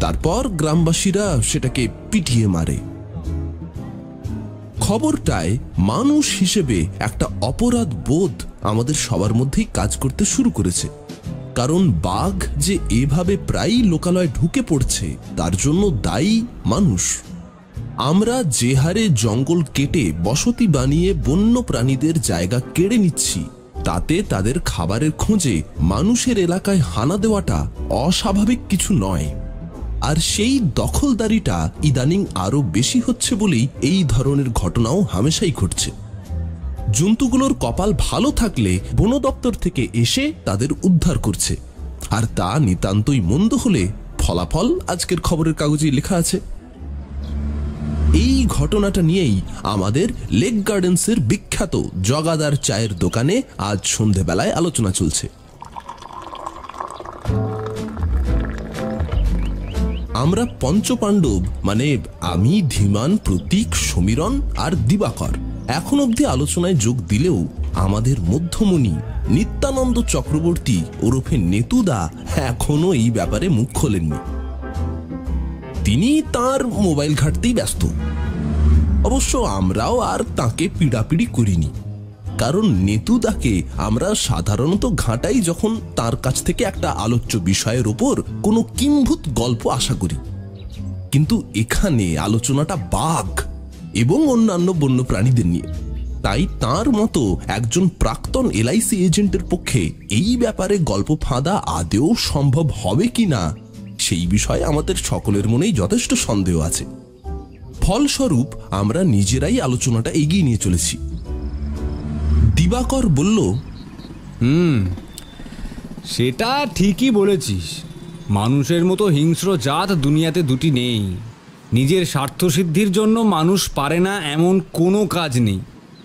তারপর গ্রামবাসীরা সেটাকে পিটিয়ে মারে। খবরটায় মানুষ হিসেবে একটা অপরাধ বোধ আমাদের সবার মধ্যেই কাজ করতে শুরু করেছে। কারণ বাঘ যে এভাবে প্রায়ই লোকালয়ে ঢুকে পড়ছে, তার জন্য দায়ী মানুষ। আমরা যে হারে জঙ্গল কেটে বসতি বানিয়ে বন্য প্রাণীদের জায়গা কেড়ে নিচ্ছি, তাতে তাদের খাবারের খোঁজে মানুষের এলাকায় হানা দেওয়াটা অস্বাভাবিক কিছু নয়। আর সেই দখলদারিটা ইদানিং আরও বেশি হচ্ছে বলেই এই ধরনের ঘটনাও হামেশাই ঘটছে। জন্তুগুলোর কপাল ভালো থাকলে বন দপ্তর থেকে এসে তাদের উদ্ধার করছে। আর তা নিতান্তই মন্দ হলে ফলাফল আজকের খবরের কাগজে লেখা আছে। এই ঘটনাটা নিয়েই আমাদের লেক গার্ডেন্সের বিখ্যাত জগাদার চায়ের দোকানে আজ সন্ধেবেলায় আলোচনা চলছে। আমরা পঞ্চপাণ্ডব মানে আমি, ধীমান, প্রতীক, সমীরণ আর দিবাকর। এখন অবধি আলোচনায় যোগ দিলেও আমাদের মধ্যমণি নিত্যানন্দ চক্রবর্তী ওরফে নেতুদা এখনও এই ব্যাপারে মুখ খোলেননি। তিনি তার মোবাইল ঘাটতেই ব্যস্ত। অবশ্য আমরাও আর তাকে পিড়াপিড়ি করিনি। কারণ নেতুদাকে আমরা সাধারণত ঘাঁটাই যখন তার কাছ থেকে একটা আলোচ্য বিষয়ের ওপর কোনো কিম্ভূত গল্প আশা করি। কিন্তু এখানে আলোচনাটা বাঘ এবং অন্যান্য বন্য প্রাণীদের নিয়ে। তাই তার মতো একজন প্রাক্তন এলআইসি এজেন্টের পক্ষে এই ব্যাপারে গল্প ফাঁদা আদেও সম্ভব হবে কি না সেই বিষয়ে আমাদের সকলের মনেই যথেষ্ট সন্দেহ আছে। ফলস্বরূপ আমরা নিজেরাই আলোচনাটা এগিয়ে নিয়ে চলেছি। দিবাকর বলল হুম সেটা ঠিকই বলেছিস। মানুষের মতো হিংস্র জাত দুনিয়াতে দুটি নেই। নিজের স্বার্থসিদ্ধির জন্য মানুষ পারে না এমন কোনো কাজ নেই।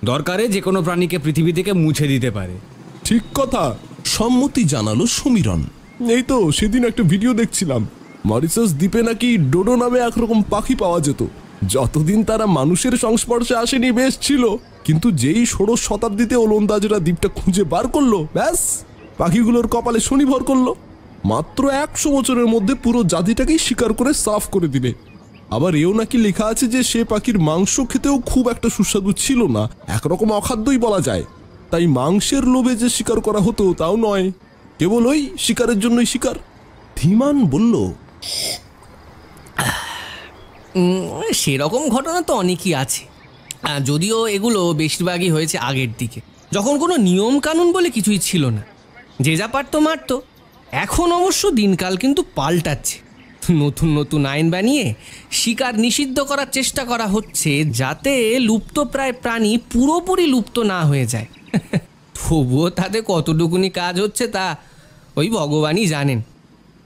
দরকারে যে কোনো প্রাণীকে পৃথিবী থেকে মুছে দিতে পারে। ঠিক কথা সম্মতি জানালো সমীরণ। এই তো সেদিন একটা ভিডিও দেখছিলাম। মরিসাস দ্বীপে নাকি ডোডো নামে একরকম পাখি পাওয়া যেত। যতদিন তারা মানুষের সংস্পর্শে আসেনি বেশ ছিল। কিন্তু যেই ষোড়শ শতাব্দীতে ওলন্দাজরা দ্বীপটা খুঁজে বার করল, ব্যাস, পাখিগুলোর কপালে শনি ভর করল। মাত্র একশো বছরের মধ্যে পুরো জাতিটাকেই শিকার করে সাফ করে দিলে আবার এও নাকি লেখা আছে যে সে পাখির মাংস খেতেও খুব একটা সুস্বাদু ছিল না, একরকম অখাদ্যই বলা যায়। তাই মাংসের লোভে যে শিকার করা হতো, তাও নয়। কেবল ওই শিকারের জন্যই শিকার। ধীমান বলল সেরকম ঘটনা তো অনেকই আছে। যদিও এগুলো বেশিরভাগই হয়েছে আগের দিকে। যখন কোনো নিয়ম কানুন বলে কিছুই ছিল না। যে যা পারতো মারতো। এখন অবশ্য দিনকাল কিন্তু পাল্টাচ্ছে। নতুন নতুন আইন বানিয়ে শিকার নিষিদ্ধ করার চেষ্টা করা হচ্ছে যাতে লুপ্তপ্রায় প্রাণী পুরোপুরি লুপ্ত না হয়ে যায়। তবুও তাতে কতটুকুনি কাজ হচ্ছে তা ওই ভগবানই জানেন।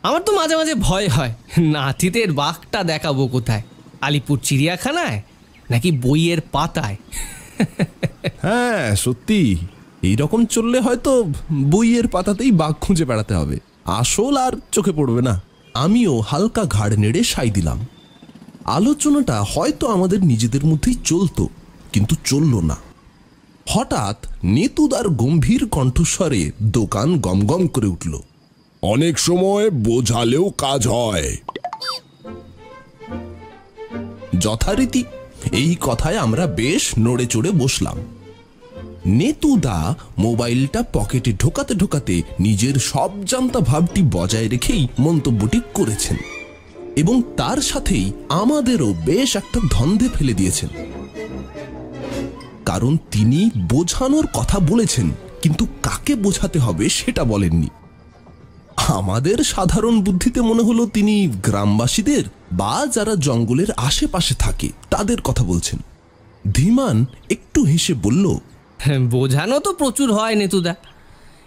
আমার তো মাঝে মাঝে ভয় হয়। নাতিদের বাঘটা দেখাবো কোথায়? আলিপুর চিড়িয়াখানায়? নাকি বইয়ের পাতায়? হ্যাঁ সত্যি। এইরকম চললে হয়তো বইয়ের পাতাতেই বাঘ খুঁজে বেড়াতে হবে। আসল আর চোখে পড়বে না। আমিও হালকা ঘাড় নেড়ে সাই দিলাম। আলোচনাটা হয়তো আমাদের নিজেদের মধ্যেই চলতো কিন্তু চলল না। হঠাৎ নেতুদার গম্ভীর কণ্ঠস্বরে দোকান গমগম করে উঠল। অনেক সময় বোঝালেও কাজ হয়। যথারীতি এই কথায় আমরা বেশ নড়ে চড়ে বসলাম। নেতুদা মোবাইলটা পকেটে ঢোকাতে ঢোকাতে নিজের সব জানতা ভাবটি বজায় রেখেই মন্তব্যটি করেছেন এবং তার সাথেই আমাদেরও বেশ একটা ধন্ধে ফেলে দিয়েছেন। কারণ তিনি বোঝানোর কথা বলেছেন, কিন্তু কাকে বোঝাতে হবে সেটা বলেননি। আমাদের সাধারণ বুদ্ধিতে মনে হলো তিনি গ্রামবাসীদের বা যারা জঙ্গলের আশেপাশে থাকে তাদের কথা বলছেন। ধীমান একটু হেসে বলল হ্যাঁ, বোঝানো তো প্রচুর হয় নেতুদা।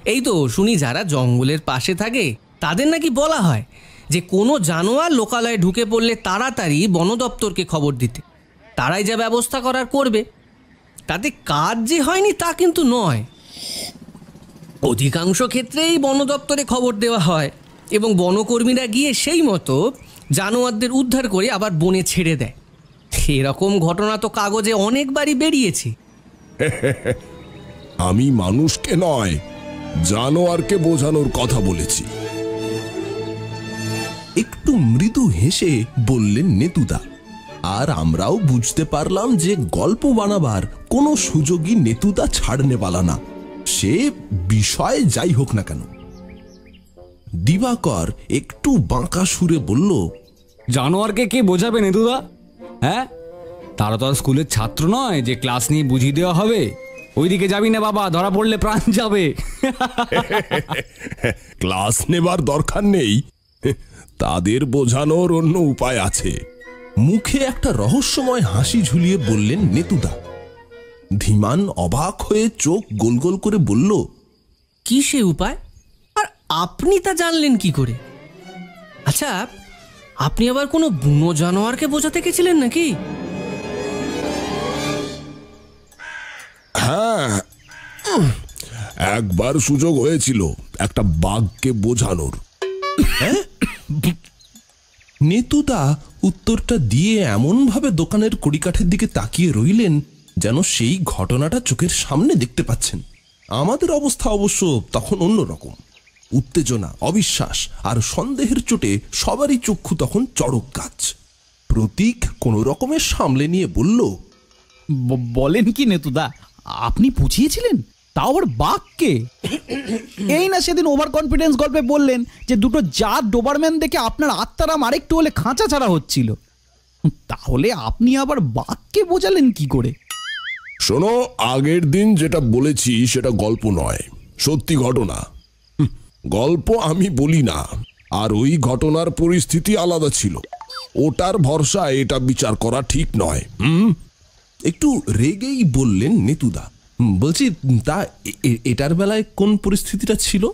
এই তো শুনি যারা জঙ্গলের পাশে থাকে তাদের নাকি বলা হয় যে কোনো জানোয়ার লোকালয়ে ঢুকে পড়লে তাড়াতাড়ি বন দপ্তরকে খবর দিতে। তারাই যা ব্যবস্থা করার করবে। তাতে কাজ যে হয়নি তা কিন্তু নয়। অধিকাংশ ক্ষেত্রেই বন দপ্তরে খবর দেওয়া হয় এবং বনকর্মীরা গিয়ে সেই মতো জানোয়ারদের উদ্ধার করে আবার বনে ছেড়ে দেয়। এরকম ঘটনা তো কাগজে অনেকবারই বেরিয়েছে। আমি মানুষকে নয়, জানোয়ারকে বোঝানোর কথা বলেছি। একটু মৃদু হেসে বললেন নেতুদা, আর আমরাও বুঝতে পারলাম যে গল্প বানাবার কোনো সুযোগই নেতুদা ছাড়নে পালা না। সে বিষয় যাই হোক না কেন। দিবাকর একটু বাঁকা সুরে বলল জানোয়ারকে কে বোঝাবে নেতুদা হ্যাঁ? তারা তো আর স্কুলের ছাত্র নয় যে ক্লাস নিয়ে বুঝিয়ে দেওয়া হবে। ওইদিকে যাবি না বাবা ধরা পড়লে প্রাণ যাবে। ক্লাস নেবার দরকার নেই। তাদের বোঝানোর অন্য উপায় আছে। মুখে একটা রহস্যময় হাসি ঝুলিয়ে বললেন নেতুদা ধীমান অবাক হয়ে চোখ গোল গোল করে বলল কি সে উপায়? আর আপনি তা জানলেন কি করে? আচ্ছা আপনি আবার কোনো বুনো জানোয়ারকে বোঝাতে গেছিলেন নাকি? হ্যাঁ একবার সুযোগ হয়েছিল একটা বাঘকে বোঝানোর। নেতুদা উত্তরটা দিয়ে এমনভাবে দোকানের কড়িকাঠের দিকে তাকিয়ে রইলেন যেন সেই ঘটনাটা চোখের সামনে দেখতে পাচ্ছেন। আমাদের অবস্থা অবশ্য তখন অন্যরকম। উত্তেজনা, অবিশ্বাস আর সন্দেহের চোটে সবারই চক্ষু তখন চড়ক গাছ। প্রতীক কোনো রকমের সামলে নিয়ে বলল বলেন কি নেতুদা, আপনি বুঝিয়েছিলেন? তাও আবার বাঘকে? এই না সেদিন ওভার কনফিডেন্স গল্পে বললেন যে দুটো জাত ডোবারম্যান দেখে আপনার আত্মারাম আরেকটু হলে খাঁচা ছাড়া হচ্ছিল। তাহলে আপনি আবার বাঘকে বোঝালেন কি করে? শোনো, আগের দিন যেটা বলেছি সেটা গল্প নয়, সত্যি ঘটনা। গল্প আমি বলি না, আর ওই ঘটনার পরিস্থিতি আলাদা ছিল। ওটার ভরসা এটা বিচার করা ঠিক নয়। হুম, একটু রেগেই বললেন নেতুদা। বলছি, তা এটার বেলায় কোন পরিস্থিতিটা ছিল?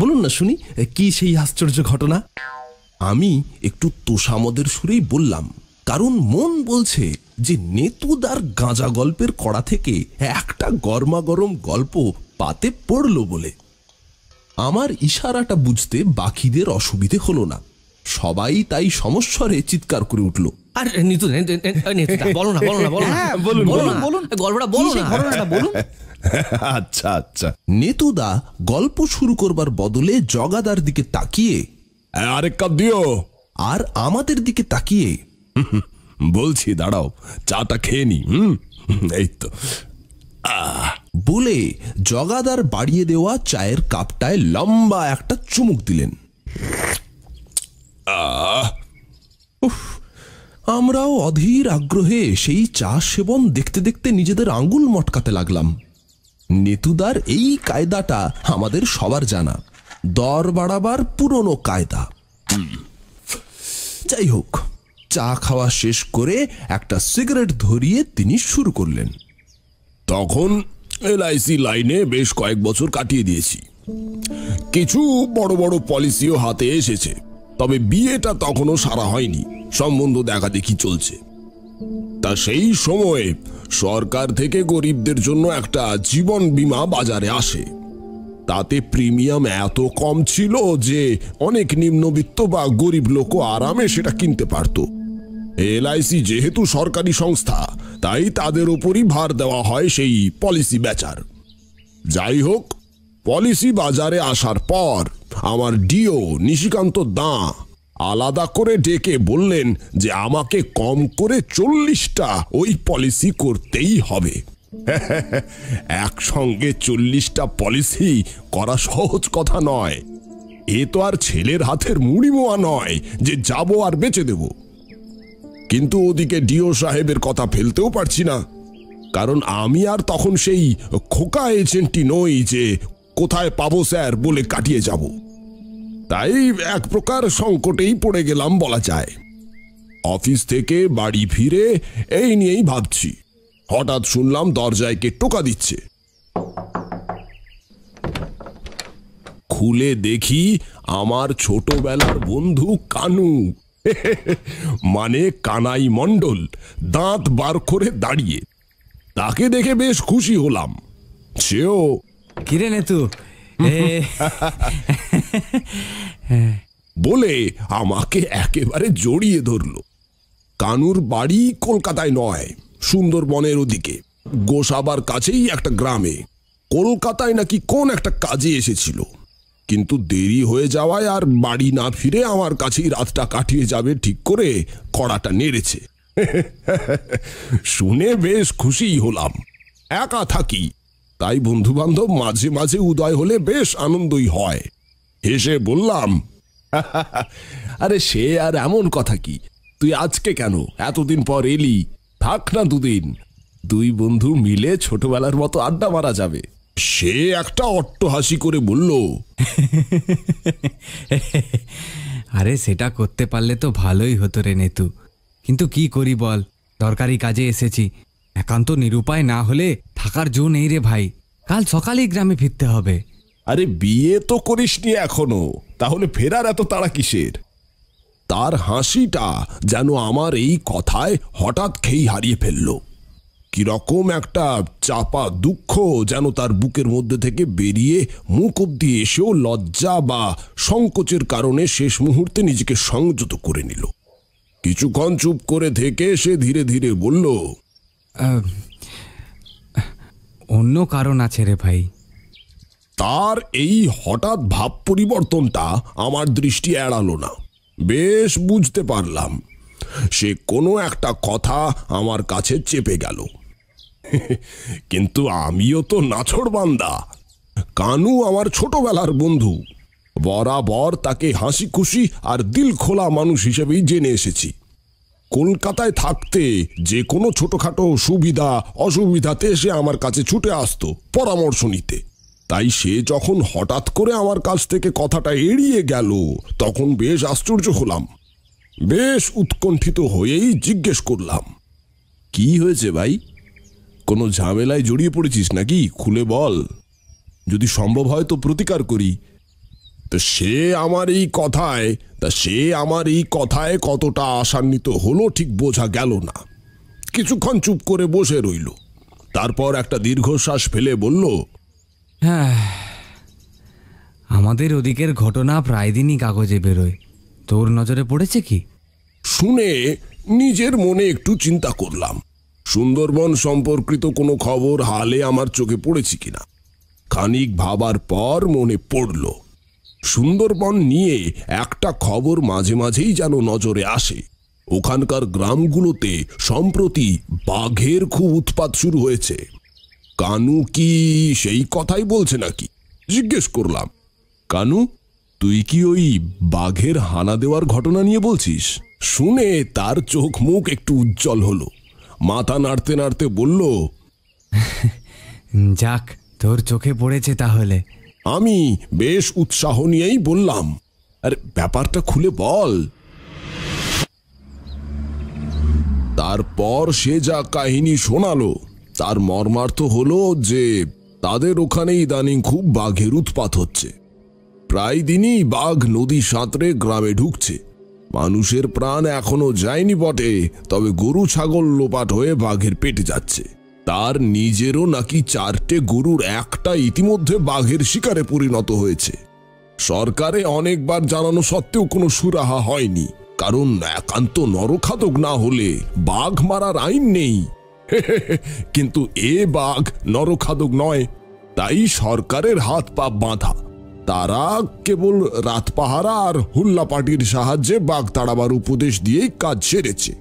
বলুন না শুনি, কি সেই আশ্চর্য ঘটনা? আমি একটু তোষামদের সুরেই বললাম, কারণ মন বলছে যে নেতুদার গাঁজা গল্পের কড়া থেকে একটা গরমা গরম গল্প পাতে পড়ল বলে। আমার ইশারাটা বুঝতে বাকিদের অসুবিধে হলো না। সবাই তাই সমস্বরে চিৎকার করে উঠল। আর নিতু বলো না বলো না বলো না। হ্যাঁ, বলুন, বলো বলুন, গল্পটা বলো না। ঘটনাটা বলুন। আচ্ছা আচ্ছা। নেতুদা গল্প শুরু করবার বদলে জগাদার দিকে তাকিয়ে আরেক কাপ দিও আর আমাদের দিকে তাকিয়ে বলছি, দাঁড়াও, চাটা খেয়ে নি, হুম? এই তো। বলে জগাদার বাড়িয়ে দেওয়া চায়ের কাপটায় লম্বা একটা চুমুক দিলেন। আমরাও অধীর আগ্রহে সেই চা সেবন দেখতে দেখতে নিজেদের আঙ্গুল মটকাতে লাগলাম। নেতুদার এই কায়দাটা আমাদের সবার জানা, দর বাড়াবার পুরনো কায়দা। যাই হোক চা খাওয়া শেষ করে একটা সিগারেট ধরিয়ে তিনি শুরু করলেন। তখন এলআইসি লাইনে বেশ কয়েক বছর কাটিয়ে দিয়েছি। কিছু বড় বড় পলিসিও হাতে এসেছে, তবে বিয়েটা তখনও সারা হয়নি, সম্বন্ধ দেখা দেখি চলছে। তা সেই সময়ে সরকার থেকে গরিবদের জন্য একটা জীবন বীমা বাজারে আসে। তাতে প্রিমিয়াম এত কম ছিল যে অনেক নিম্নবিত্ত বা গরিব লোকও আরামে সেটা কিনতে পারতো। এলআইসি যেহেতু সরকারি সংস্থা, তাই তাদের উপরই ভার দেওয়া হয় সেই পলিসি বেচার যাই হোক, পলিসি বাজারে আসার পর আমার ডিও নিশিকান্ত দাঁ আলাদা করে ডেকে বললেন যে আমাকে কম করে চল্লিশটা ওই পলিসি করতেই হবে। একসঙ্গে চল্লিশটা পলিসি করা সহজ কথা নয়। এ তো আর ছেলের হাতের মুড়ি মোয়া নয় যে যাব আর বেচে দেবো। কিন্তু ওদিকে ডিও সাহেবের কথা ফেলতেও পারছি না। কারণ আমি আর তখন সেই খোকা এজেন্টটি নই যে কোথায় পাবো স্যার বলে কাটিয়ে যাব। তাই এক প্রকার সংকটেই পড়ে গেলাম বলা যায়। অফিস থেকে বাড়ি ফিরে এই নিয়েই ভাবছি। হঠাৎ শুনলাম দরজায় কে টোকা দিচ্ছে। খুলে দেখি আমার ছোটবেলার বন্ধু কানু। মানে কানাই মণ্ডল দাঁত বার করে দাঁড়িয়ে। তাকে দেখে বেশ খুশি হলাম। সেও কিরে নেতু? বলে আমাকে একেবারে জড়িয়ে ধরলো। কানুর বাড়ি কলকাতায় নয় সুন্দরবনের ওদিকে। গোসাবার কাছেই একটা গ্রামে। কলকাতায় নাকি কোন একটা কাজে এসেছিল। কিন্তু দেরি হয়ে যাওয়ায় আর বাড়ি না ফিরে আমার কাছেই রাতটা কাটিয়ে যাবে ঠিক করে কড়াটা নেড়েছে। শুনে বেশ খুশিই হলাম। একা থাকি। তাই বন্ধু বান্ধব মাঝে মাঝে উদয় হলে বেশ আনন্দই হয়। হেসে বললাম, আরে সে আর এমন কথা কি? তুই আজকে কেন? এতদিন পর এলি। থাক না দুদিন। দুই বন্ধু মিলে ছোটবেলার মতো আড্ডা মারা যাবে। সে একটা অট্টহাসি করে বলল আরে সেটা করতে পারলে তো ভালোই হতো রে নেতু। কিন্তু কি করি বল দরকারি কাজে এসেছি। একান্ত নিরুপায় না হলে থাকার জো নেই রে ভাই। কাল সকালেই গ্রামে ফিরতে হবে। আরে বিয়ে তো করিসনি এখনও তাহলে ফেরার এত তাড়া কিসের? তার হাসিটা যেন আমার এই কথায় হঠাৎ খেই হারিয়ে ফেলল। কীরকম একটা চাপা দুঃখ যেন তার বুকের মধ্যে থেকে বেরিয়ে মুখ অব্দি এসেও লজ্জা বা সংকোচের কারণে শেষ মুহূর্তে নিজেকে সংযত করে নিল। কিছুক্ষণ চুপ করে থেকে সে ধীরে ধীরে বলল অন্য কারণ আছে রে ভাই। তার এই হঠাৎ ভাব পরিবর্তনটা আমার দৃষ্টি এড়ালো না। বেশ বুঝতে পারলাম। সে কোনো একটা কথা আমার কাছে চেপে গেল। কিন্তু আমিও তো নাছড় বান্দা। কানু আমার ছোটবেলার বন্ধু। বরাবর তাকে হাসি খুশি আর দিল খোলা মানুষ হিসেবেই জেনে এসেছি। কলকাতায় থাকতে যে কোনো ছোটোখাটো সুবিধা, অসুবিধাতে সে আমার কাছে ছুটে আসতো পরামর্শ নিতে। তাই সে যখন হঠাৎ করে আমার কাছ থেকে কথাটা এড়িয়ে গেল, তখন বেশ আশ্চর্য হলাম। বেশ উৎকণ্ঠিত হয়েই জিজ্ঞেস করলাম, কি হয়েছে ভাই? কোনো ঝামেলায় জড়িয়ে পড়েছিস নাকি? খুলে বল। যদি সম্ভব হয় তো প্রতিকার করি। তো সে আমার এই কথায় তা সে আমার এই কথায় কতটা আশান্বিত হলো ঠিক বোঝা গেল না। কিছুক্ষণ চুপ করে বসে রইল। তারপর একটা দীর্ঘশ্বাস ফেলে বলল হ্যাঁ আমাদের ওদিকের ঘটনা প্রায় দিনই কাগজে বেরোয়। তোর নজরে পড়েছে কি? শুনে নিজের মনে একটু চিন্তা করলাম। সুন্দরবন সম্পর্কিত কোনো খবর হালে আমার চোখে পড়েছে কিনা। খানিক ভাবার পর মনে পড়ল, সুন্দরবন নিয়ে একটা খবর মাঝে মাঝেই যেন নজরে আসে। ওখানকার গ্রামগুলোতে সম্প্রতি বাঘের খুব উৎপাত শুরু হয়েছে। কানু কি সেই কথাই বলছে নাকি? জিজ্ঞেস করলাম। কানু, তুই কি ওই বাঘের হানা দেওয়ার ঘটনা নিয়ে বলছিস? শুনে তার চোখ মুখ একটু উজ্জ্বল হলো। মাথা নাড়তে নাড়তে বলল যাক তোর চোখে পড়েছে তাহলে। আমি বেশ উৎসাহ নিয়েই বললাম আরে ব্যাপারটা খুলে বল। তারপর সে যা কাহিনী শোনালো তার মর্মার্থ হলো যে তাদের ওখানে ইদানিং খুব বাঘের উৎপাত হচ্ছে। প্রায় দিনই বাঘ নদী সাঁতরে গ্রামে ঢুকছে। মানুষের প্রাণ এখনও যায়নি বটে, তবে গরু ছাগল লোপাট হয়ে বাঘের পেটে যাচ্ছে। তার নিজেরও নাকি চারটে গরুর একটা ইতিমধ্যে বাঘের শিকারে পরিণত হয়েছে। সরকারে অনেকবার জানানো সত্ত্বেও কোনো সুরাহা হয়নি, কারণ একান্ত নরখাতক না হলে বাঘ মারার আইন নেই। কিন্তু এ বাঘ নরখাদক নয়, তাই সরকারের হাত পা বাঁধা। তারা কেবল রাত পাহারা আর হুল্লা পাটির সাহায্যে বাঘ তাড়াবার উপদেশ দিয়েই কাজ সেরেছে।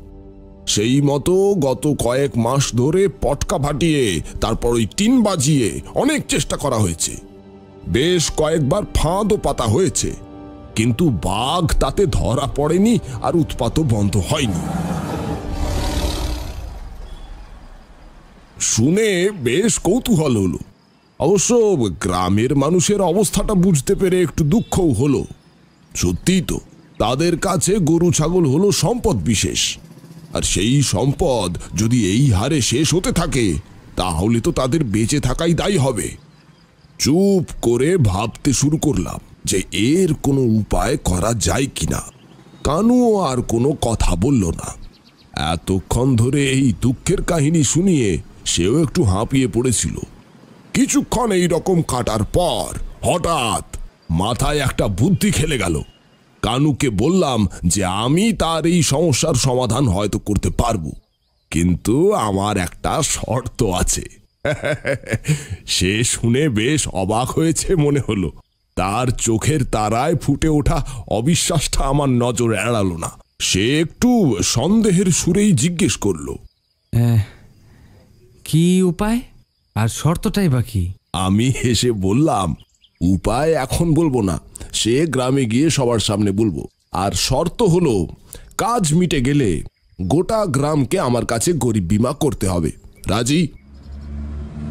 সেই মতো গত কয়েক মাস ধরে পটকা ফাটিয়ে, তারপর ওই টিন বাজিয়ে অনেক চেষ্টা করা হয়েছে। বেশ কয়েকবার ফাঁদও পাতা হয়েছে। কিন্তু বাঘ তাতে ধরা পড়েনি আর উৎপাতও বন্ধ হয়নি। শুনে বেশ কৌতূহল হলো। অবশ্য গ্রামের মানুষের অবস্থাটা বুঝতে পেরে একটু দুঃখও হলো। সত্যিই তো, তাদের কাছে গরু, ছাগল হলো সম্পদ বিশেষ। আর সেই সম্পদ যদি এই হারে শেষ হতে থাকে, তাহলে তো তাদের বেঁচে থাকাই দায়ী হবে। চুপ করে ভাবতে শুরু করলাম যে এর কোনো উপায় করা যায় কিনা। কানুও আর কোনো কথা বলল না। এতক্ষণ ধরে এই দুঃখের কাহিনী শুনিয়ে সেও একটু হাঁপিয়ে পড়েছিল। কিছুক্ষণ এই রকম কাটার পর হঠাৎ মাথায় একটা বুদ্ধি খেলে গেল। কানুকে বললাম যে আমি তার এই সমস্যার সমাধান হয়তো করতে পারব। কিন্তু আমার একটা শর্ত আছে। সে শুনে বেশ অবাক হয়েছে মনে হলো। তার চোখের তারায় ফুটে ওঠা অবিশ্বাসটা আমার নজর এড়ালো না। সে একটু সন্দেহের সুরেই জিজ্ঞেস করল। কি উপায়? আর শর্তটাই বাকি আমি হেসে বললাম, উপায় এখন বলব না, সে গ্রামে গিয়ে সবার সামনে বলব। আর শর্ত হলো, কাজ মিটে গেলে গোটা গ্রামকে আমার কাছে গরিব বিমা করতে হবে। রাজি?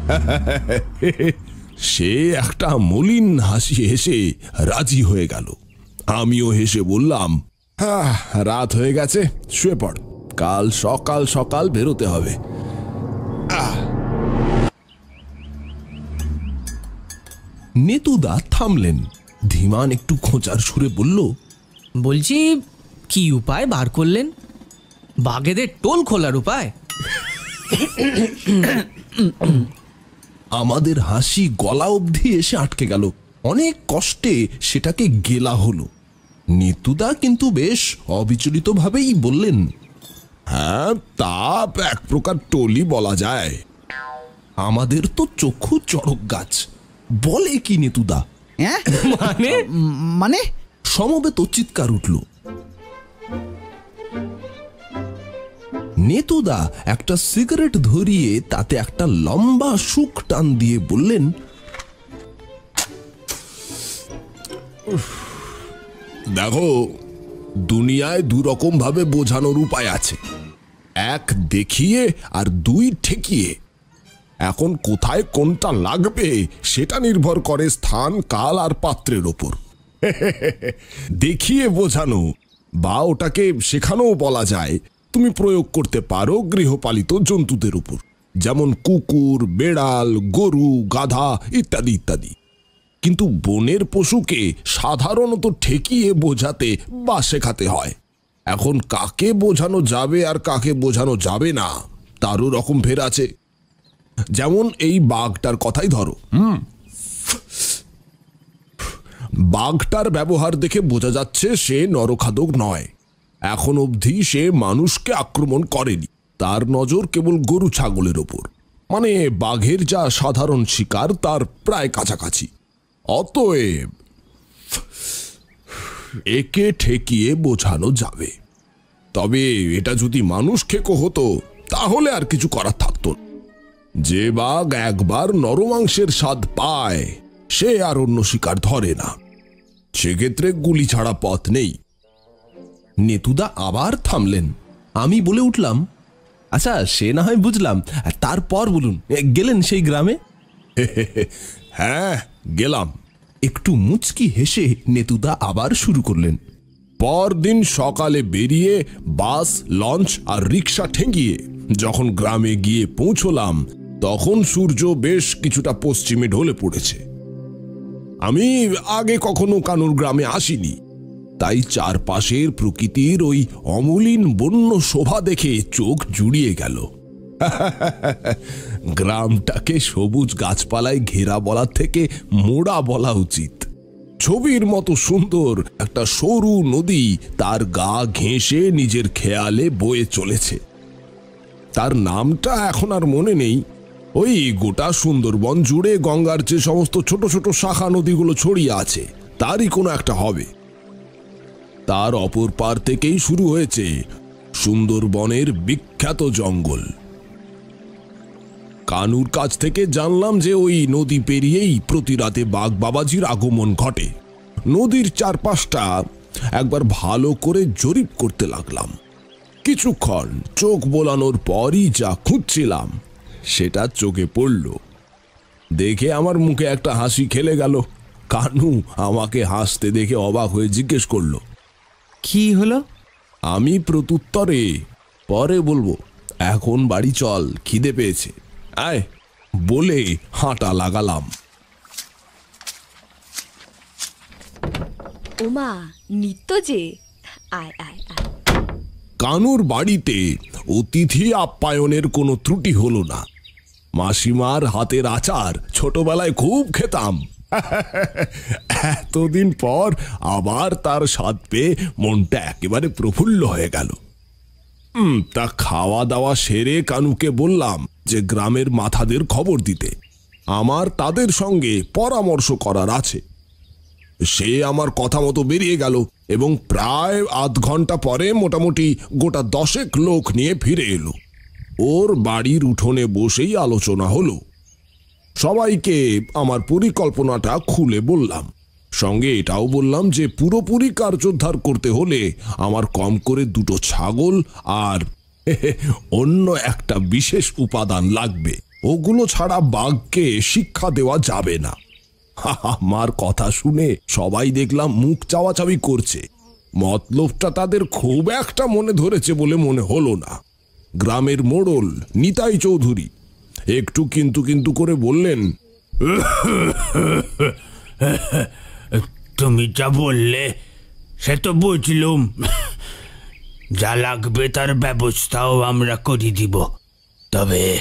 সে একটা মলিন হাসি হেসে রাজি হয়ে গেল। আমিও হেসে বললাম হ্যাঁ রাত হয়ে গেছে, শুয়ে পড়। কাল সকাল সকাল বেরোতে হবে। নেতুদা থামলেন। ধীমান একটু খোঁচার সুরে বলল বলছি কি উপায় বার করলেন? বাঘেদের টোল খোলার উপায়? আমাদের হাসি গলা অবধি এসে আটকে গেল। অনেক কষ্টে সেটাকে গেলা হলো। নেতুদা কিন্তু বেশ অবিচলিতভাবেই বললেন হ্যাঁ তা এক প্রকার টলি বলা যায়। আমাদের তো চক্ষু চড়ক গাছ। বলে কি নেতুদা? হ্যাঁ? মানে? মানে? সমবেত চিৎকার উঠল। নেতুদা একটা সিগারেট ধরিয়ে তাতে একটা লম্বা সুখ টান দিয়ে বললেন দেখো দুনিয়ায় দু রকম ভাবে বোঝানোর উপায় আছে। এক দেখিয়ে আর দুই ঠেকিয়ে এখন কোথায় কোনটা লাগবে সেটা নির্ভর করে স্থান, কাল আর পাত্রের ওপর। দেখিয়ে বোঝানো। বা ওটাকে শেখানোও বলা যায়। তুমি প্রয়োগ করতে পারো গৃহপালিত জন্তুদের উপর। যেমন কুকুর, বেড়াল, গরু, গাধা ইত্যাদি ইত্যাদি। কিন্তু বনের পশুকে সাধারণত ঠেকিয়ে বোঝাতে বা শেখাতে হয়। এখন কাকে বোঝানো যাবে আর কাকে বোঝানো যাবে না, তারও রকম ফের আছে। যেমন এই বাঘটার কথাই ধরো। হুম। বাঘটার ব্যবহার দেখে বোঝা যাচ্ছে সে নরখাদক নয়। এখন অবধি সে মানুষকে আক্রমণ করেনি। তার নজর কেবল গরু ছাগলের ওপর। মানে বাঘের যা সাধারণ শিকার, তার প্রায় কাছাকাছি। অতএব একে ঠেকিয়ে বোঝানো যাবে। তবে এটা যদি মানুষ খেকো হতো, তাহলে আর কিছু করার থাকতো না। যে বাঘ একবার নরমাংসের স্বাদ পায়, সে আর অন্য শিকার ধরে না। সেক্ষেত্রে গুলি ছাড়া পথ নেই। নেতুদা আবার থামলেন। আমি বলে উঠলাম আচ্ছা সে না হয় বুঝলাম তারপর বলুন গেলেন সেই গ্রামে? হ্যাঁ গেলাম। একটু মুচকি হেসে নেতুদা আবার শুরু করলেন। পরদিন সকালে বেরিয়ে বাস, লঞ্চ আর রিক্সা ঠেঙ্গিয়ে যখন গ্রামে গিয়ে পৌঁছলাম তখন সূর্য বেশ কিছুটা পশ্চিমে ঢলে পড়েছে। আমি আগে কখনো কানুর গ্রামে আসিনি, তাই চারপাশের প্রকৃতির ওই অমলিন বন্য শোভা দেখে চোখ জুড়িয়ে গেল। গ্রামটাকে সবুজ গাছপালায় ঘেরা বলার থেকে মোড়া বলা উচিত। ছবির মতো সুন্দর একটা সরু নদী তার গা ঘেঁষে নিজের খেয়ালে বয়ে চলেছে। তার নামটা এখন আর মনে নেই ওই গোটা সুন্দরবন জুড়ে গঙ্গার যে সমস্ত ছোট ছোট শাখা নদীগুলো ছড়িয়ে আছে, তারই কোনো একটা হবে। তার অপর পার থেকেই শুরু হয়েছে সুন্দরবনের বিখ্যাত জঙ্গল। কানুর কাছ থেকে জানলাম যে ওই নদী পেরিয়েই প্রতি রাতে বাঘ বাবাজির আগমন ঘটে। নদীর চারপাশটা একবার ভালো করে জরিপ করতে লাগলাম। কিছুক্ষণ চোখ বোলানোর পরই যা খুঁজছিলাম সেটা চোখে পড়ল। দেখে আমার মুখে একটা হাসি খেলে গেল। কানু আমাকে হাসতে দেখে অবাক হয়ে জিজ্ঞেস করল কি হলো? আমি প্রত্যুত্তরে পরে বলব এখন বাড়ি চল খিদে পেয়েছে। আয় বলে হাঁটা লাগালাম। ওমা নিত্য যে। আয় আয় আয়। কানুর বাড়িতে অতিথি আপ্যায়নের কোনো ত্রুটি হলো না। মাসিমার হাতের আচার ছোটবেলায় খুব খেতাম। এতদিন পর আবার তার স্বাদ পেয়ে মনটা একেবারে প্রফুল্ল হয়ে গেল। তা খাওয়া দাওয়া সেরে কানুকে বললাম যে গ্রামের মাথাদের খবর দিতে। আমার তাদের সঙ্গে পরামর্শ করার আছে। সে আমার কথা মতো বেরিয়ে গেল এবং প্রায় আধ ঘণ্টা পরে মোটামুটি গোটা দশেক লোক নিয়ে ফিরে এলো। ওর বাড়ির উঠোনে বসেই আলোচনা হলো। সবাইকে আমার পরিকল্পনাটা খুলে বললাম। সঙ্গে এটাও বললাম যে পুরোপুরি কার্যোদ্ধার করতে হলে আমার কম করে দুটো ছাগল আর অন্য একটা বিশেষ উপাদান লাগবে। ওগুলো ছাড়া বাঘকে শিক্ষা দেওয়া যাবে না। আমার কথা শুনে সবাই দেখলাম মুখ চাওয়াচাওয়ি করছে। মতলবটা তাদের খুব একটা মনে ধরেছে বলে মনে হলো না। গ্রামের মোড়ল নিতাই চৌধুরী। একটু কিন্তু কিন্তু করে বললেন, তুমি যা বললে, সে তো বুঝলুম। যা লাগবে তার ব্যবস্থাও আমরা করে দিব। তবে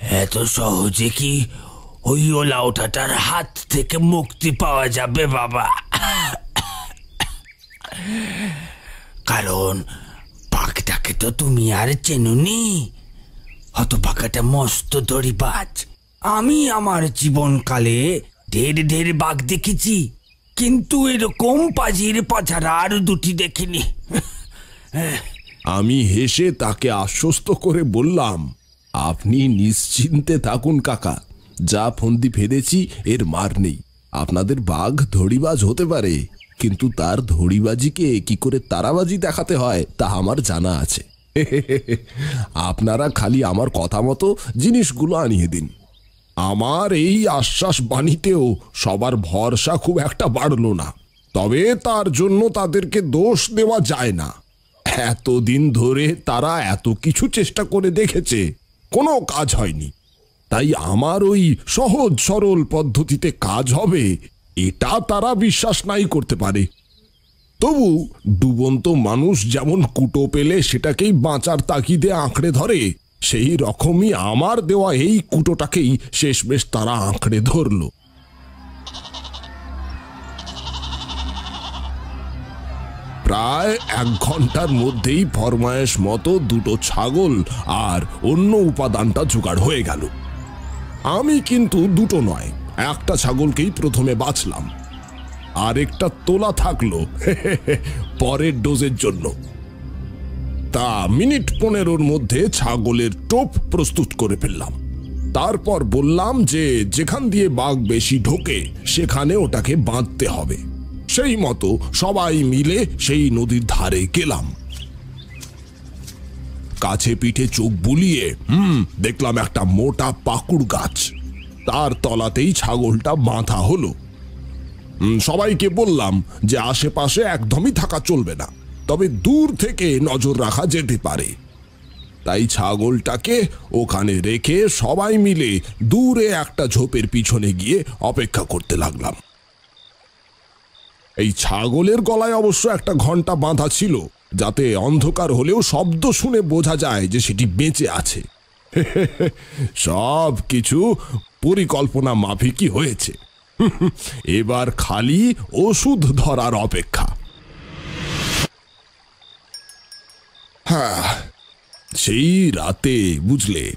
এত সহজে কি ওই ওলা ওঠাটার হাত থেকে মুক্তি পাওয়া যাবে, বাবা? কারণ পাকটাকে তো তুমি আর চেনুনি? হত পাকাটা মস্ত দড়িবাজ। আমি আমার জীবনকালে ঢের ঢের বাঘ দেখেছি, কিন্তু এরকম পাজির পাছাড়া আর দুটি দেখিনি। আমি হেসে তাকে আশ্বস্ত করে বললাম, আপনি নিশ্চিন্তে থাকুন কাকা। যা ফন্দি ফেলেছি এর মার নেই। আপনাদের বাঘ ধড়িবাজ হতে পারে। কিন্তু তার ধড়িবাজিকে কি করে তারাবাজি দেখাতে হয়, তা আমার জানা আছে। আপনারা খালি আমার কথা মতো জিনিসগুলো আনিয়ে দিন। আমার এই আশ্বাস বাণীতেও সবার ভরসা খুব একটা বাড়ল না। তবে তার জন্য তাদেরকে দোষ দেওয়া যায় না। এতদিন ধরে তারা এত কিছু চেষ্টা করে দেখেছে, কোনো কাজ হয়নি। তাই আমার ওই সহজ সরল পদ্ধতিতে কাজ হবে এটা তারা বিশ্বাস নাই করতে পারে। তবু ডুবন্ত মানুষ যেমন কুটো পেলে সেটাকেই বাঁচার তাকিদে আঁকড়ে ধরে, সেই রকমই আমার দেওয়া এই কুটোটাকেই শেষমেশ তারা আঁকড়ে ধরল। প্রায় এক ঘণ্টার মধ্যেই ফরমায়েশ মতো দুটো ছাগল আর অন্য উপাদানটা জোগাড় হয়ে গেল। আমি কিন্তু দুটো নয় একটা ছাগলকেই প্রথমে বাছলাম আরেকটা তোলা থাকল পরের ডোজের জন্য। তা মিনিট পনেরোর মধ্যে ছাগলের টোপ প্রস্তুত করে ফেললাম। তারপর বললাম যে, যেখান দিয়ে বাঘ বেশি ঢোকে, সেখানে ওটাকে বাঁধতে হবে। সেই মতো সবাই মিলে সেই নদীর ধারে গেলাম। কাছে পিঠে চোখ বুলিয়ে, হুম, দেখলাম একটা মোটা পাকুড় গাছ। তার তলাতেই ছাগলটা বাঁধা হলো। সবাইকে বললাম যে আশেপাশে একদমই থাকা চলবে না, তবে দূর থেকে নজর রাখা যেতে পারে। তাই ছাগলটাকে ওখানে রেখে সবাই মিলে দূরে একটা ঝোপের পিছনে গিয়ে অপেক্ষা করতে লাগলাম। এই ছাগলের গলায় অবশ্য একটা ঘণ্টা বাঁধা ছিল, যাতে অন্ধকার হলেও শব্দ শুনে বোঝা যায় যে সেটি বেঁচে আছে। সব কিছু পরিকল্পনা মাফিকই হয়েছে। এবার খালি ওষুধ ধরার অপেক্ষা। হ্যাঁ সেই রাতে, বুঝলে,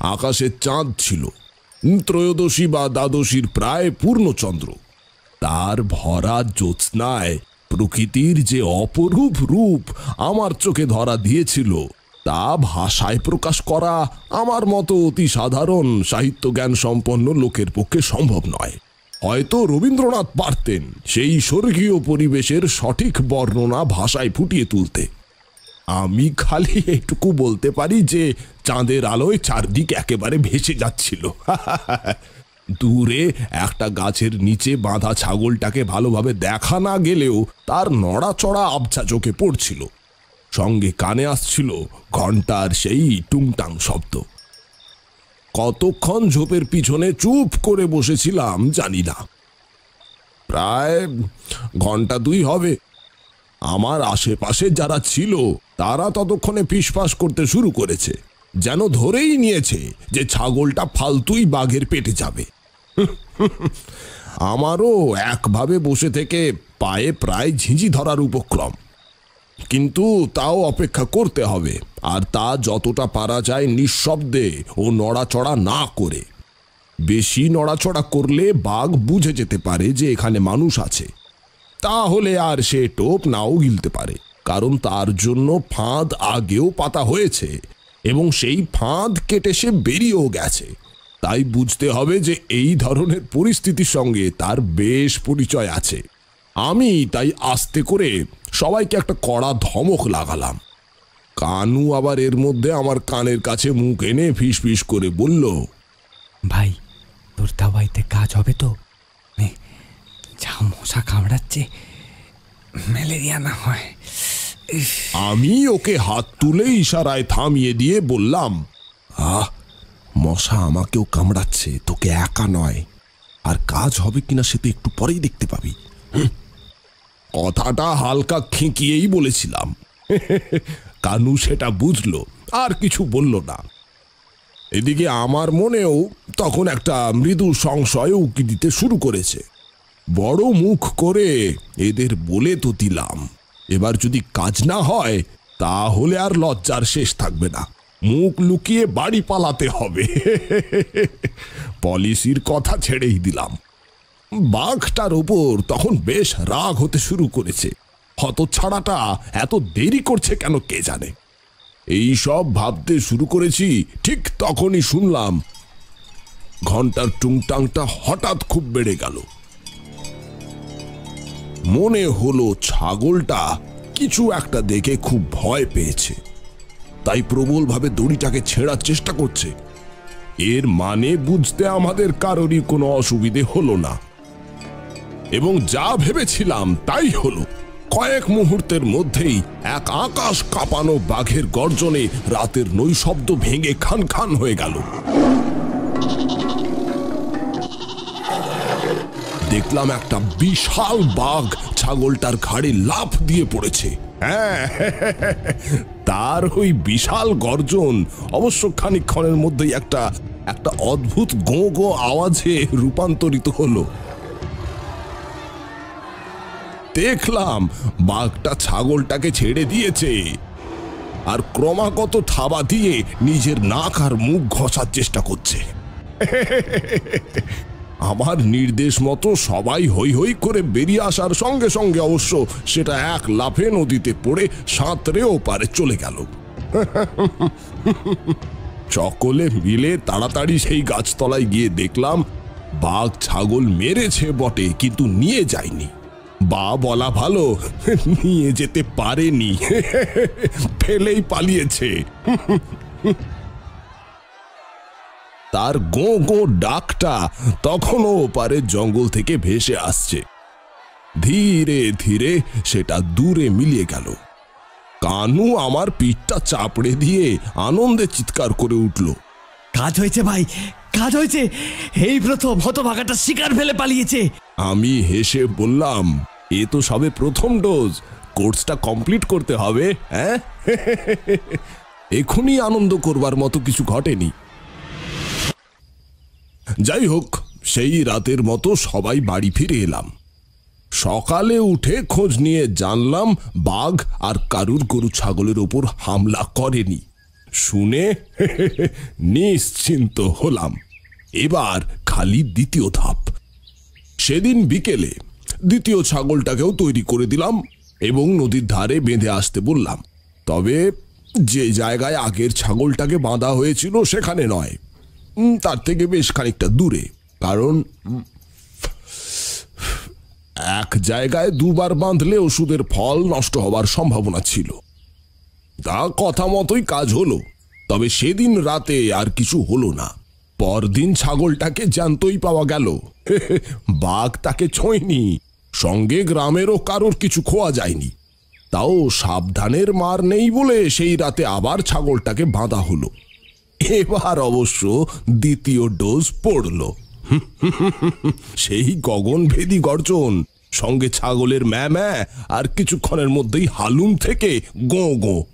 আকাশে চাঁদ ছিল। ত্রয়োদশী বা দ্বাদশীর প্রায় পূর্ণচন্দ্র। তার ভরা জ্যোৎস্নায় প্রকৃতির যে অপরূপ রূপ আমার চোখে ধরা দিয়েছিল তা ভাষায় প্রকাশ করা আমার মতো অতি সাধারণ সাহিত্য জ্ঞান সম্পন্ন লোকের পক্ষে সম্ভব নয়। হয়তো রবীন্দ্রনাথ পারতেন সেই স্বর্গীয় পরিবেশের সঠিক বর্ণনা ভাষায় ফুটিয়ে তুলতে। আমি খালি এটুকু বলতে পারি যে চাঁদের আলোয় চারদিক একেবারে ভেসে যাচ্ছিল। দূরে একটা গাছের নিচে বাঁধা ছাগলটাকে ভালোভাবে দেখা না গেলেও তার নড়াচড়া আবছা চোখে পড়ছিল। সঙ্গে কানে আসছিল ঘণ্টার সেই টুংটাং শব্দ। কতক্ষণ ঝোপের পিছনে চুপ করে বসেছিলাম জানি না। প্রায় ঘণ্টা দুই হবে। আমার আশেপাশে যারা ছিল, তারা ততক্ষণে ফিসফাস করতে শুরু করেছে, যেন ধরেই নিয়েছে যে ছাগলটা ফালতুই বাঘের পেটে যাবে। আমারও একভাবে বসে থেকে পায়ে প্রায় ঝিঁঝি ধরার উপক্রম। কিন্তু তাও অপেক্ষা করতে হবে। আর তা যতটা পারা যায় নিঃশব্দে ও নড়াচড়া না করে। বেশি নড়াচড়া করলে বাঘ বুঝে যেতে পারে যে এখানে মানুষ আছে। তাহলে আর সে টোপ নাও গিলতে পারে। কারণ তার জন্য ফাঁদ আগেও পাতা হয়েছে এবং সেই ফাঁদ কেটে সে বেরিয়েও গেছে। তাই বুঝতে হবে যে এই ধরনের পরিস্থিতির সঙ্গে তার বেশ পরিচয় আছে। আমি তাই আস্তে করে সবাইকে একটা কড়া ধমক লাগালাম। কানু আবার এর মধ্যে আমার কানের কাছে মুখ এনে ফিস ফিস করে বলল ভাই তোর দাওয়াইতে কাজ হবে তো? যা মশা কামড়াচ্ছে ম্যালেরিয়া না হয়। আমি ওকে হাত তুলে ইশারায় থামিয়ে দিয়ে বললাম আহ মশা আমাকেও কামড়াচ্ছে তোকে একা নয়। আর কাজ হবে কিনা সে তো একটু পরেই দেখতে পাবি। হুঁ। কথাটা হালকা খেঁকিয়েই বলেছিলাম। কানু সেটা বুঝলো, আর কিছু বলল না। এদিকে আমার মনেও তখন একটা মৃদু সংশয় উকি দিতে শুরু করেছে। বড় মুখ করে এদের বলে তো দিলাম, এবার যদি কাজ না হয়, তাহলে আর লজ্জার শেষ থাকবে না। মুখ লুকিয়ে বাড়ি পালাতে হবে। পলিসির কথা ছেড়েই দিলাম। বাঘটার ওপর তখন বেশ রাগ হতে শুরু করেছে। হতছাড়াটা এত দেরি করছে কেন কে জানে? এই সব ভাবতে শুরু করেছি, ঠিক তখনই শুনলাম ঘণ্টার টুংটাংটা হঠাৎ খুব বেড়ে গেল। মনে হলো ছাগলটা কিছু একটা দেখে খুব ভয় পেয়েছে। তাই প্রবলভাবে দড়িটাকে ছেঁড়ার চেষ্টা করছে। এর মানে বুঝতে আমাদের কারোরই কোনো অসুবিধে হলো না। এবং যা ভেবেছিলাম তাই হলো। কয়েক মুহূর্তের মধ্যেই এক আকাশ কাঁপানো বাঘের গর্জনে রাতের নৈশব্দ ভেঙে খান খান হয়ে গেল। দেখলাম একটা বিশাল বাঘ ছাগলটার ঘাড়ে লাফ দিয়ে পড়েছে। হ্যাঁ তার ওই বিশাল গর্জন অবশ্য খানিকক্ষণের মধ্যেই একটা একটা অদ্ভুত গো গো আওয়াজে রূপান্তরিত হলো। দেখলাম বাঘটা ছাগলটাকে ছেড়ে দিয়েছে। আর ক্রমাগত থাবা দিয়ে নিজের নাক আর মুখ ঘষার চেষ্টা করছে। আমার নির্দেশ মতো সবাই হই হই করে বেরিয়ে আসার সঙ্গে সঙ্গে অবশ্য সেটা এক লাফে নদীতে পড়ে সাঁতরেও পারে চলে গেল। সকলে মিলে তাড়াতাড়ি সেই গাছতলায় গিয়ে দেখলাম, বাঘ ছাগল মেরেছে বটে, কিন্তু নিয়ে যায়নি। বা বলা ভালো নিয়ে যেতে পারেনি। ফেলেই পালিয়েছে। তার গো গো ডাকটা তখনও পারে জঙ্গল থেকে ভেসে আসছে। ধীরে ধীরে সেটা দূরে মিলিয়ে গেল। কানু আমার পিঠটা চাপড়ে দিয়ে আনন্দে চিৎকার করে উঠল। কাজ হয়েছে ভাই কাজ হয়েছে। এই প্রথম হতভাগাটা শিকার ফেলে পালিয়েছে। আমি হেসে বললাম এ তো সবে প্রথম ডোজ। কোর্সটা কমপ্লিট করতে হবে হ্যাঁ? এখনই আনন্দ করবার মতো কিছু ঘটেনি। যাই হোক, সেই রাতের মতো সবাই বাড়ি ফিরে এলাম। সকালে উঠে খোঁজ নিয়ে জানলাম, বাঘ আর কারুর গরু ছাগলের ওপর হামলা করেনি। শুনে নিশ্চিন্ত হলাম। এবার খালি দ্বিতীয় ধাপ। সেদিন বিকেলে দ্বিতীয় ছাগলটাকেও তৈরি করে দিলাম এবং নদীর ধারে বেঁধে আসতে বললাম। তবে যে জায়গায় আগের ছাগলটাকে বাঁধা হয়েছিল সেখানে নয়। তার থেকে বেশ খানিকটা দূরে। কারণ এক জায়গায় দুবার বাঁধলে ওষুধের ফল নষ্ট হবার সম্ভাবনা ছিল। তা কথা মতোই কাজ হলো, তবে সেদিন রাতে আর কিছু হলো না। পরদিন ছাগলটাকে জ্যান্তই পাওয়া গেল। বাঘ তাকে ছোঁয়নি। সঙ্গে গ্রামেরও কারোর কিছু খোয়া যায়নি। তাও সাবধানের মার নেই বলে সেই রাতে আবার ছাগলটাকে বাঁধা হলো। এবার অবশ্য দ্বিতীয় ডোজ পড়ল। সেই গগনভেদী গর্জন, সঙ্গে ছাগলের ম্যা ম্যা, আর কিছুক্ষণের মধ্যেই হালুম থেকে গো গো।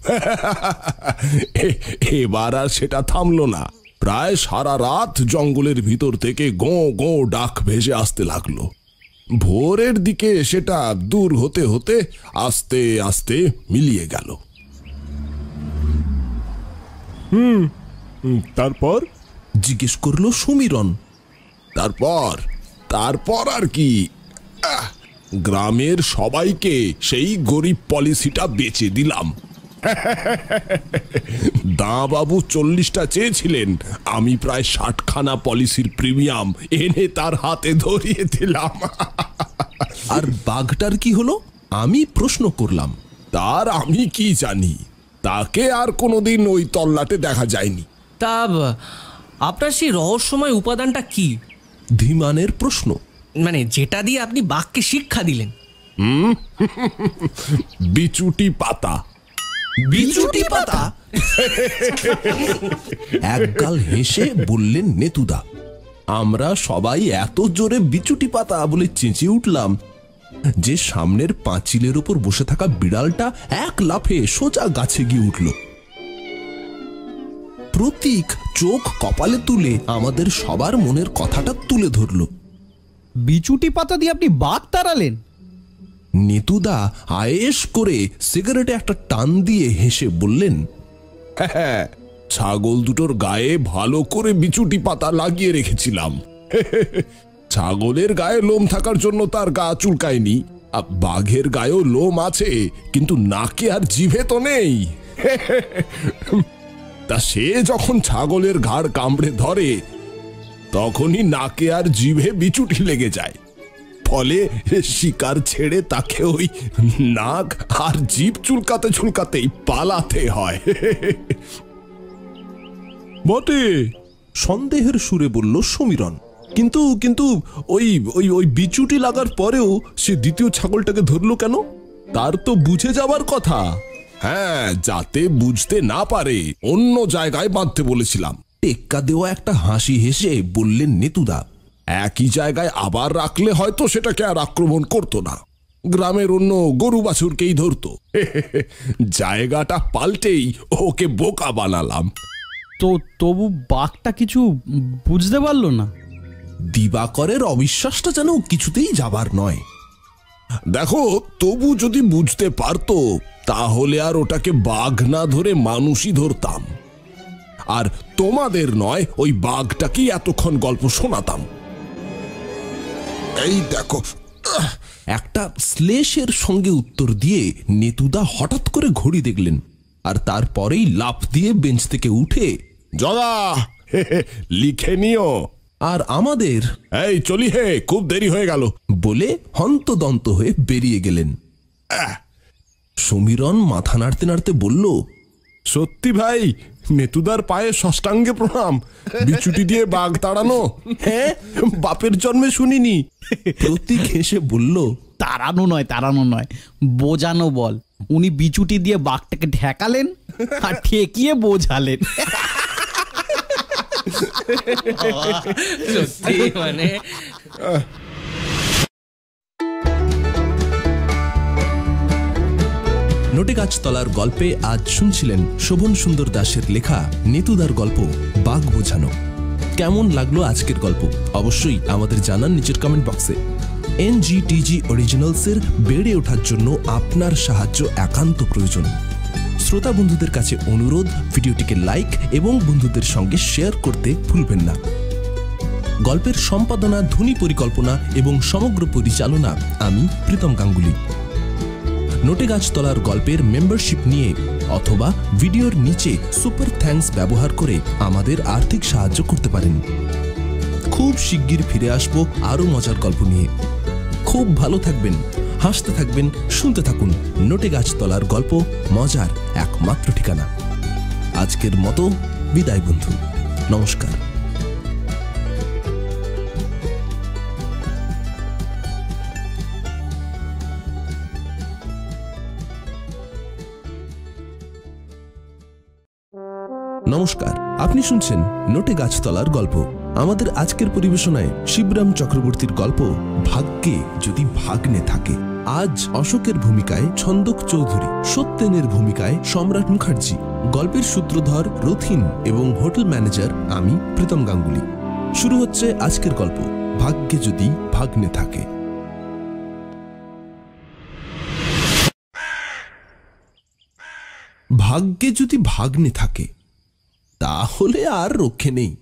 এবার আর সেটা থামল না। প্রায় সারা রাত জঙ্গলের ভিতর থেকে গো গো ডাক ভেসে আসতে লাগল। ভোরের দিকে সেটা দূর হতে হতে আস্তে আস্তে মিলিয়ে গেল। হুম তারপর? জিজ্ঞেস করল সুমিরন। তারপর তারপর আর কি? গ্রামের সবাইকে সেই গরিব পলিসিটা বেচে দিলাম। বাবু চল্লিশটা চেয়েছিলেন। আমি প্রায় ষাটখানা পলিসির প্রিমিয়াম এনে তার হাতে ধরিয়ে দিলাম আর বাঘটার কি হলো? আমি প্রশ্ন করলাম তার আমি কি জানি? তাকে আর কোনোদিন ওই তল্লাটে দেখা যায়নি। তা আপনার সেই রহস্যময় উপাদানটা কি? ধীমানের প্রশ্ন। মানে যেটা দিয়ে আপনি বাঘকে শিক্ষা দিলেন। বিচুটি পাতা। বিচুটি পাতা। একগাল হেসে বললেন নেতুদা, আমরা সবাই এত জোরে বিচুটি পাতা বলে চেঁচিয়ে উঠলাম যে সামনের পাঁচিলের ওপর বসে থাকা বিড়ালটা এক লাফে সোজা গাছে গিয়ে উঠল। প্রতীক চোখ কপালে তুলে আমাদের সবার মনের কথাটা তুলে ধরল। বিচুটি পাতা দিয়ে আপনি বাঘ তাড়ালেন? নেতুদা আয়েস করে সিগারেটে একটা টান দিয়ে হেসে বললেন হ্যাঁ ছাগল দুটোর গায়ে ভালো করে বিচুটি পাতা লাগিয়ে রেখেছিলাম। ছাগলের গায়ে লোম থাকার জন্য তার গা চুলকায়নি। বাঘের গায়েও লোম আছে, কিন্তু নাকে আর জিভে তো নেই। তা সে যখন ছাগলের ঘাড় কামড়ে ধরে, তখনই নাকে আর জিভে বিচুটি লেগে যায়। ফলে শিকার ছেড়ে তাকে ওই নাক আর জিভ চুলকাতে চুলকাতেই পালাতে হয়। বটে, সন্দেহের সুরে বলল সমীরণ। কিন্তু কিন্তু ওই ওই ওই বিচুটি লাগার পরেও সে দ্বিতীয় ছাগলটাকে ধরলো কেন? তার তো বুঝে যাবার কথা। হ্যাঁ যাতে বুঝতে না পারে, অন্য জায়গায় বাঁধতে বলেছিলাম। টেক্কা দেওয়া একটা হাসি হেসে বললেন নেতুদা একই জায়গায় আবার রাখলে হয়তো সেটাকে আর আক্রমণ করতো না। গ্রামের অন্য গরু বাছুরকেই ধরতো। জায়গাটা পাল্টেই ওকে বোকা বানালাম। তো তবু বাঘটা কিছু বুঝতে পারল না। দিবাকরের অবিশ্বাসটা যেন কিছুতেই যাবার নয়। দেখো তবু যদি বুঝতে পারতো তাহলে আর ওটাকে বাঘ না ধরে মানুষই ধরতাম। আর তোমাদের নয় ওই বাঘটাকেই এতক্ষণ গল্প শোনাতাম। এই দেখো। একটা শ্লেষের সঙ্গে উত্তর দিয়ে নেতুদা হঠাৎ করে ঘড়ি দেখলেন আর তারপরেই লাফ দিয়ে বেঞ্চ থেকে উঠে জগা লিখে নিও। আর আমাদের এই চলি হে খুব দেরি হয়ে গেল। বলে হন্তদন্ত হয়ে বেরিয়ে গেলেন। সমীরণ মাথা নাড়তে নাড়তে বলল সত্যি ভাই নেতুদার পায়ে ষষ্ঠাঙ্গে প্রণাম। বিচুটি দিয়ে বাঘ তাড়ানো। হ্যাঁ? বাপের জন্মে শুনিনি। প্রতীক হেসে বলল তাড়ানো নয় তাড়ানো নয় বোঝানো বল। উনি বিচুটি দিয়ে বাঘটাকে ঢেকালেন আর ঠেকিয়ে বোঝালেন। সত্যি মানে। নোটে গাছতলার গল্পে আজ শুনছিলেন শোভন সুন্দর দাসের লেখা নেতুদার গল্প, বাঘ বোঝানো। কেমন লাগল আজকের গল্প? অবশ্যই আমাদের জানান নিচের কমেন্ট বক্সে এনজিটিজি অরিজিনালসের বেড়ে ওঠার জন্য আপনার সাহায্য একান্ত প্রয়োজন। শ্রোতা বন্ধুদের কাছে অনুরোধ, ভিডিওটিকে লাইক এবং বন্ধুদের সঙ্গে শেয়ার করতে ভুলবেন না। গল্পের সম্পাদনা, ধ্বনি পরিকল্পনা এবং সমগ্র পরিচালনা আমি প্রীতম গাঙ্গুলি। নোটে গাছতলার গল্পের মেম্বারশিপ নিয়ে অথবা ভিডিওর নিচে সুপার থ্যাঙ্কস ব্যবহার করে আমাদের আর্থিক সাহায্য করতে পারেন। খুব শিগগির ফিরে আসব আরও মজার গল্প নিয়ে। খুব ভালো থাকবেন, হাসতে থাকবেন, শুনতে থাকুন নোটে গাছতলার গল্প, মজার একমাত্র ঠিকানা। আজকের মতো বিদায় বন্ধু, নমস্কার। নমস্কার, আপনি শুনছেন নোটে গাছতলার গল্প। আমাদের আজকের পরিবেশনায় শিবরাম চক্রবর্তীর গল্প, ভাগ্যে যদি ভাগ্নে থাকে। আজ অশোকের ভূমিকায় ছন্দক চৌধুরী, সত্যেনের ভূমিকায় সম্রাট মুখার্জি। গল্পের সূত্রধর রথিন এবং হোটেল ম্যানেজার আমি, প্রীতম গাঙ্গুলি। শুরু হচ্ছে আজকের গল্প, ভাগ্যে যদি ভাগ্নে থাকে। ভাগ্যে যদি ভাগ্নে থাকে তাহলে আর রক্ষে নেই।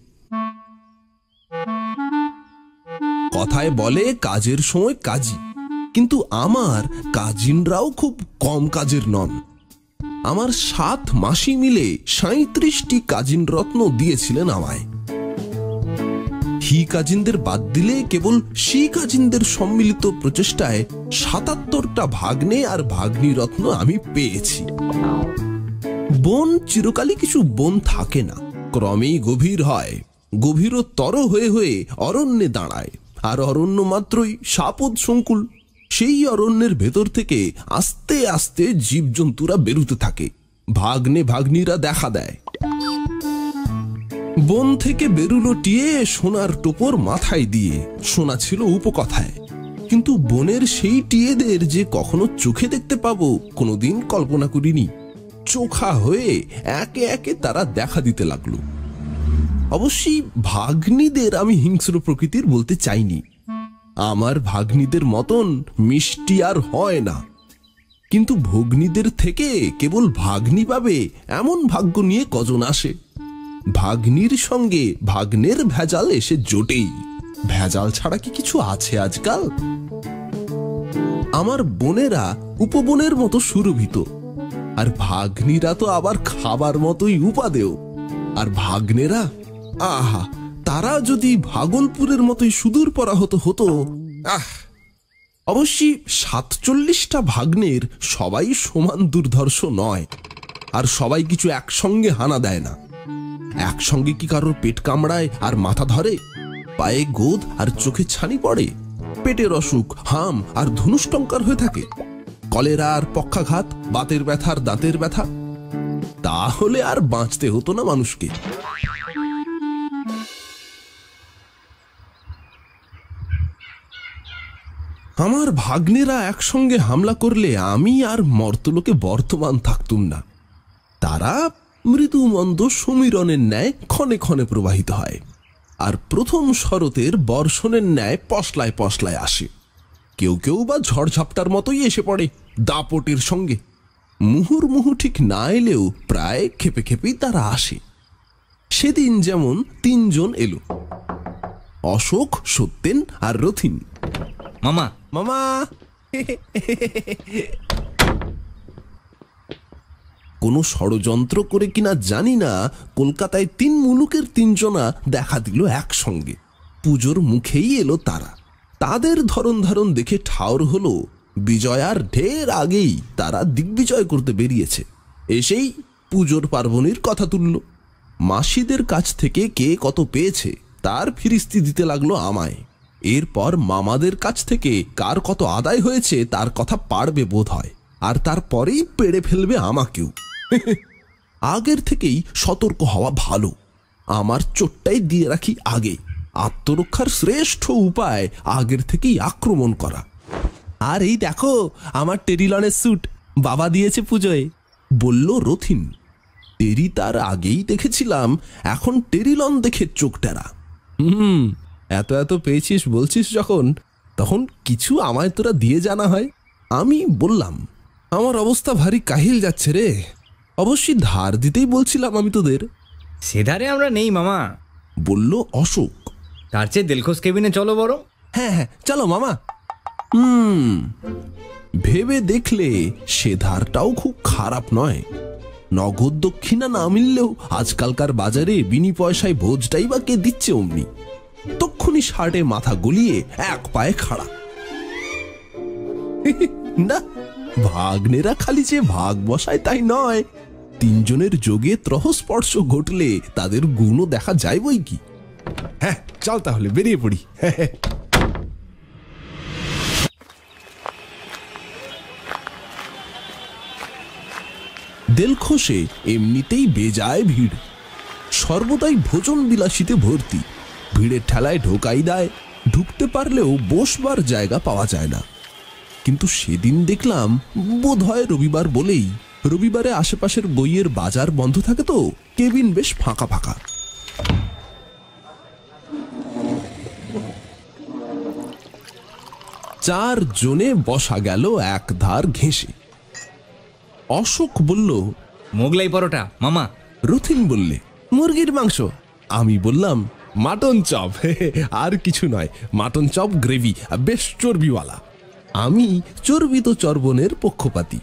কথায় বলে কাজের সময় কাজী, কিন্তু আমার কাজিনরাও খুব কম কাজের নন। আমার সাত মাসি মিলে সাঁত্রিশটি কাজিন রত্ন দিয়েছিলেন আমায়। হি কাজিনদের বাদ দিলে কেবল সি কাজিনদের সম্মিলিত প্রচেষ্টায় সাতাত্তরটা ভাগ্নে আর ভাগ্নি রত্ন আমি পেয়েছি। বন চিরকালই কিছু বন থাকে না। ক্রমেই গভীর হয়। গভীরতর হয়ে হয়ে অরণ্যে দাঁড়ায়। আর অরণ্য মাত্রই সাপদ সংকুল। সেই অরণ্যের ভেতর থেকে আস্তে আস্তে জীবজন্তুরা বেরুতে থাকে। ভাগ্নে ভাগ্নিরা দেখা দেয়। বন থেকে বেরুলো টিয়ে সোনার টোপর মাথায় দিয়ে। সোনা ছিল উপকথায়। কিন্তু বনের সেই টিয়েদের যে কখনো চোখে দেখতে পাবো, কোনোদিন কল্পনা করিনি। চোখা হয়ে একে একে তারা দেখা দিতে লাগল। অবশ্যই ভাগ্নিদের আমি হিংস্র প্রকৃতির বলতে চাইনি। আমার ভাগ্নিদের মতন মিষ্টি আর হয় না। কিন্তু ভগ্নীদের থেকে কেবল ভাগ্নি পাবে এমন ভাগ্য নিয়ে কজন আসে? ভাগ্নির সঙ্গে ভাগ্নের ভেজাল এসে জোটেই। ভেজাল ছাড়া কি কিছু আছে আজকাল? আমার বোনেরা উপবনের মতো সুরভিত। আর ভাগ্নিরা তো আবার খাবার মতোই উপাদেয়। আর ভাগ্নেরা? আহা, তারা যদি ভাগলপুরের মতোই সুদূর পরা হতো হতো, আহ! অবশ্যই সাতচল্লিশটা ভাগ্নের সবাই সমান দুর্ধর্ষ নয়, আর সবাই কিছু একসঙ্গে হানা দেয় না। একসঙ্গে কি কারোর পেট কামড়ায় আর মাথা ধরে? পায়ে গোদ আর চোখে ছানি পড়ে? পেটের অসুখ, হাম আর ধনুষ্টঙ্কার হয়ে থাকে। কলেরা আর পক্ষাঘাত, বাতের ব্যথা আর দাঁতের ব্যথা, তাহলে আর বাঁচতে হতো না মানুষকে। আমার ভাগ্নেরা একসঙ্গে হামলা করলে আমি আর মর্তলোকে বর্তমান থাকতুম না। তারা মৃদু মন্দ সমীরণের ন্যায় ক্ষণে ক্ষণে প্রবাহিত হয়, আর প্রথম শরতের বর্ষণের ন্যায় পশলায় পশলায় আসে। কেউ কেউ বা ঝড়ঝাপটার মতোই এসে পড়ে দাপটের সঙ্গে। মুহুর্মুহু ঠিক না এলেও প্রায় খেপে খেপেই তারা আসে। সেদিন যেমন তিনজন এলো। অশোক সত্যেন আর রথিন। মামা। মামা! কোনো ষড়যন্ত্র করে কিনা জানি না কলকাতায় তিন মুলুকের তিনজনা দেখা দিল একসঙ্গে। পুজোর মুখেই এলো তারা। তাদের ধরন ধারণ দেখে ঠাওর হলো বিজয়ার ঢের আগেই তারা দিগ্বিজয় করতে বেরিয়েছে। এসেই পুজোর পার্বণীর কথা তুলল। মাসিদের কাছ থেকে কে কত পেয়েছে, তার ফিরিস্তি দিতে লাগল আমায়। এরপর মামাদের কাছ থেকে কার কত আদায় হয়েছে, তার কথা পারবে বোধ হয়, আর তারপরেই পেড়ে ফেলবে আমাকেও। আগের থেকেই সতর্ক হওয়া ভালো। আমার চোটটাই দিয়ে রাখি আগে। আত্মরক্ষার শ্রেষ্ঠ উপায় আগের থেকেই আক্রমণ করা। আর এই দেখো আমার টেরিলনের স্যুট বাবা দিয়েছে পুজোয় বলল রথিন। টেরি তার আগেই দেখেছিলাম এখন টেরিলন দেখে চোখ টেরা। হুম এত এত পেয়েছিস বলছিস যখন তখন কিছু আমায় তোরা দিয়ে জানা হয়। আমি বললাম আমার অবস্থা ভারী কাহিল যাচ্ছে রে। অবশ্যই ধার দিতেই বলছিলাম আমি তোদের। সে ধারে আমরা নেই মামা। বলল অশোক। তার চেয়ে দেলখোস কেবিনে চলো বড় হ্যাঁ হ্যাঁ চলো মামা। হুম, ভেবে দেখলে সে ধারটাও খুব খারাপ নয়। নগদ দক্ষিণা না মিললেও আজকালকার বাজারে বিনি পয়সায় ভোজটাই বা কে দিচ্ছে অমনি। তক্ষুনি শার্টে মাথা গলিয়ে এক পায়ে খাড়া। না, ভাগ্নেরা খালি যে ভাগ বসায় তাই নয়। তিনজনের যোগে ত্রহস্পর্শ ঘটলে তাদের গুণও দেখা যায় বই কি? হ্যাঁ চল তাহলে, বেরিয়ে পড়ি। দেলখোষে এমনিতেই বেজায় ভিড়। সর্বদাই ভোজন বিলাসিতে ভর্তি। ভিড়ের ঠেলায় ঢোকাই দেয়, ঢুকতে পারলেও বসবার জায়গা পাওয়া যায় না। কিন্তু সেদিন দেখলাম বোধ হয় রবিবার বলেই, রবিবারে আশেপাশের বইয়ের বাজার বন্ধ থাকে তো, কেবিন বেশ ফাঁকা ফাঁকা। চার জনে বসা গেল এক ধার ঘেঁষে। অশোক বলল মোগলাই পরোটা মামা। রথিন বললে মুরগির মাংস। আমি বললাম মাটন চপ আর কিছু নয় মাটন চপ গ্রেভি বেশ চর্বিওয়ালা। আমি চর্বিত চর্বণের পক্ষপাতী।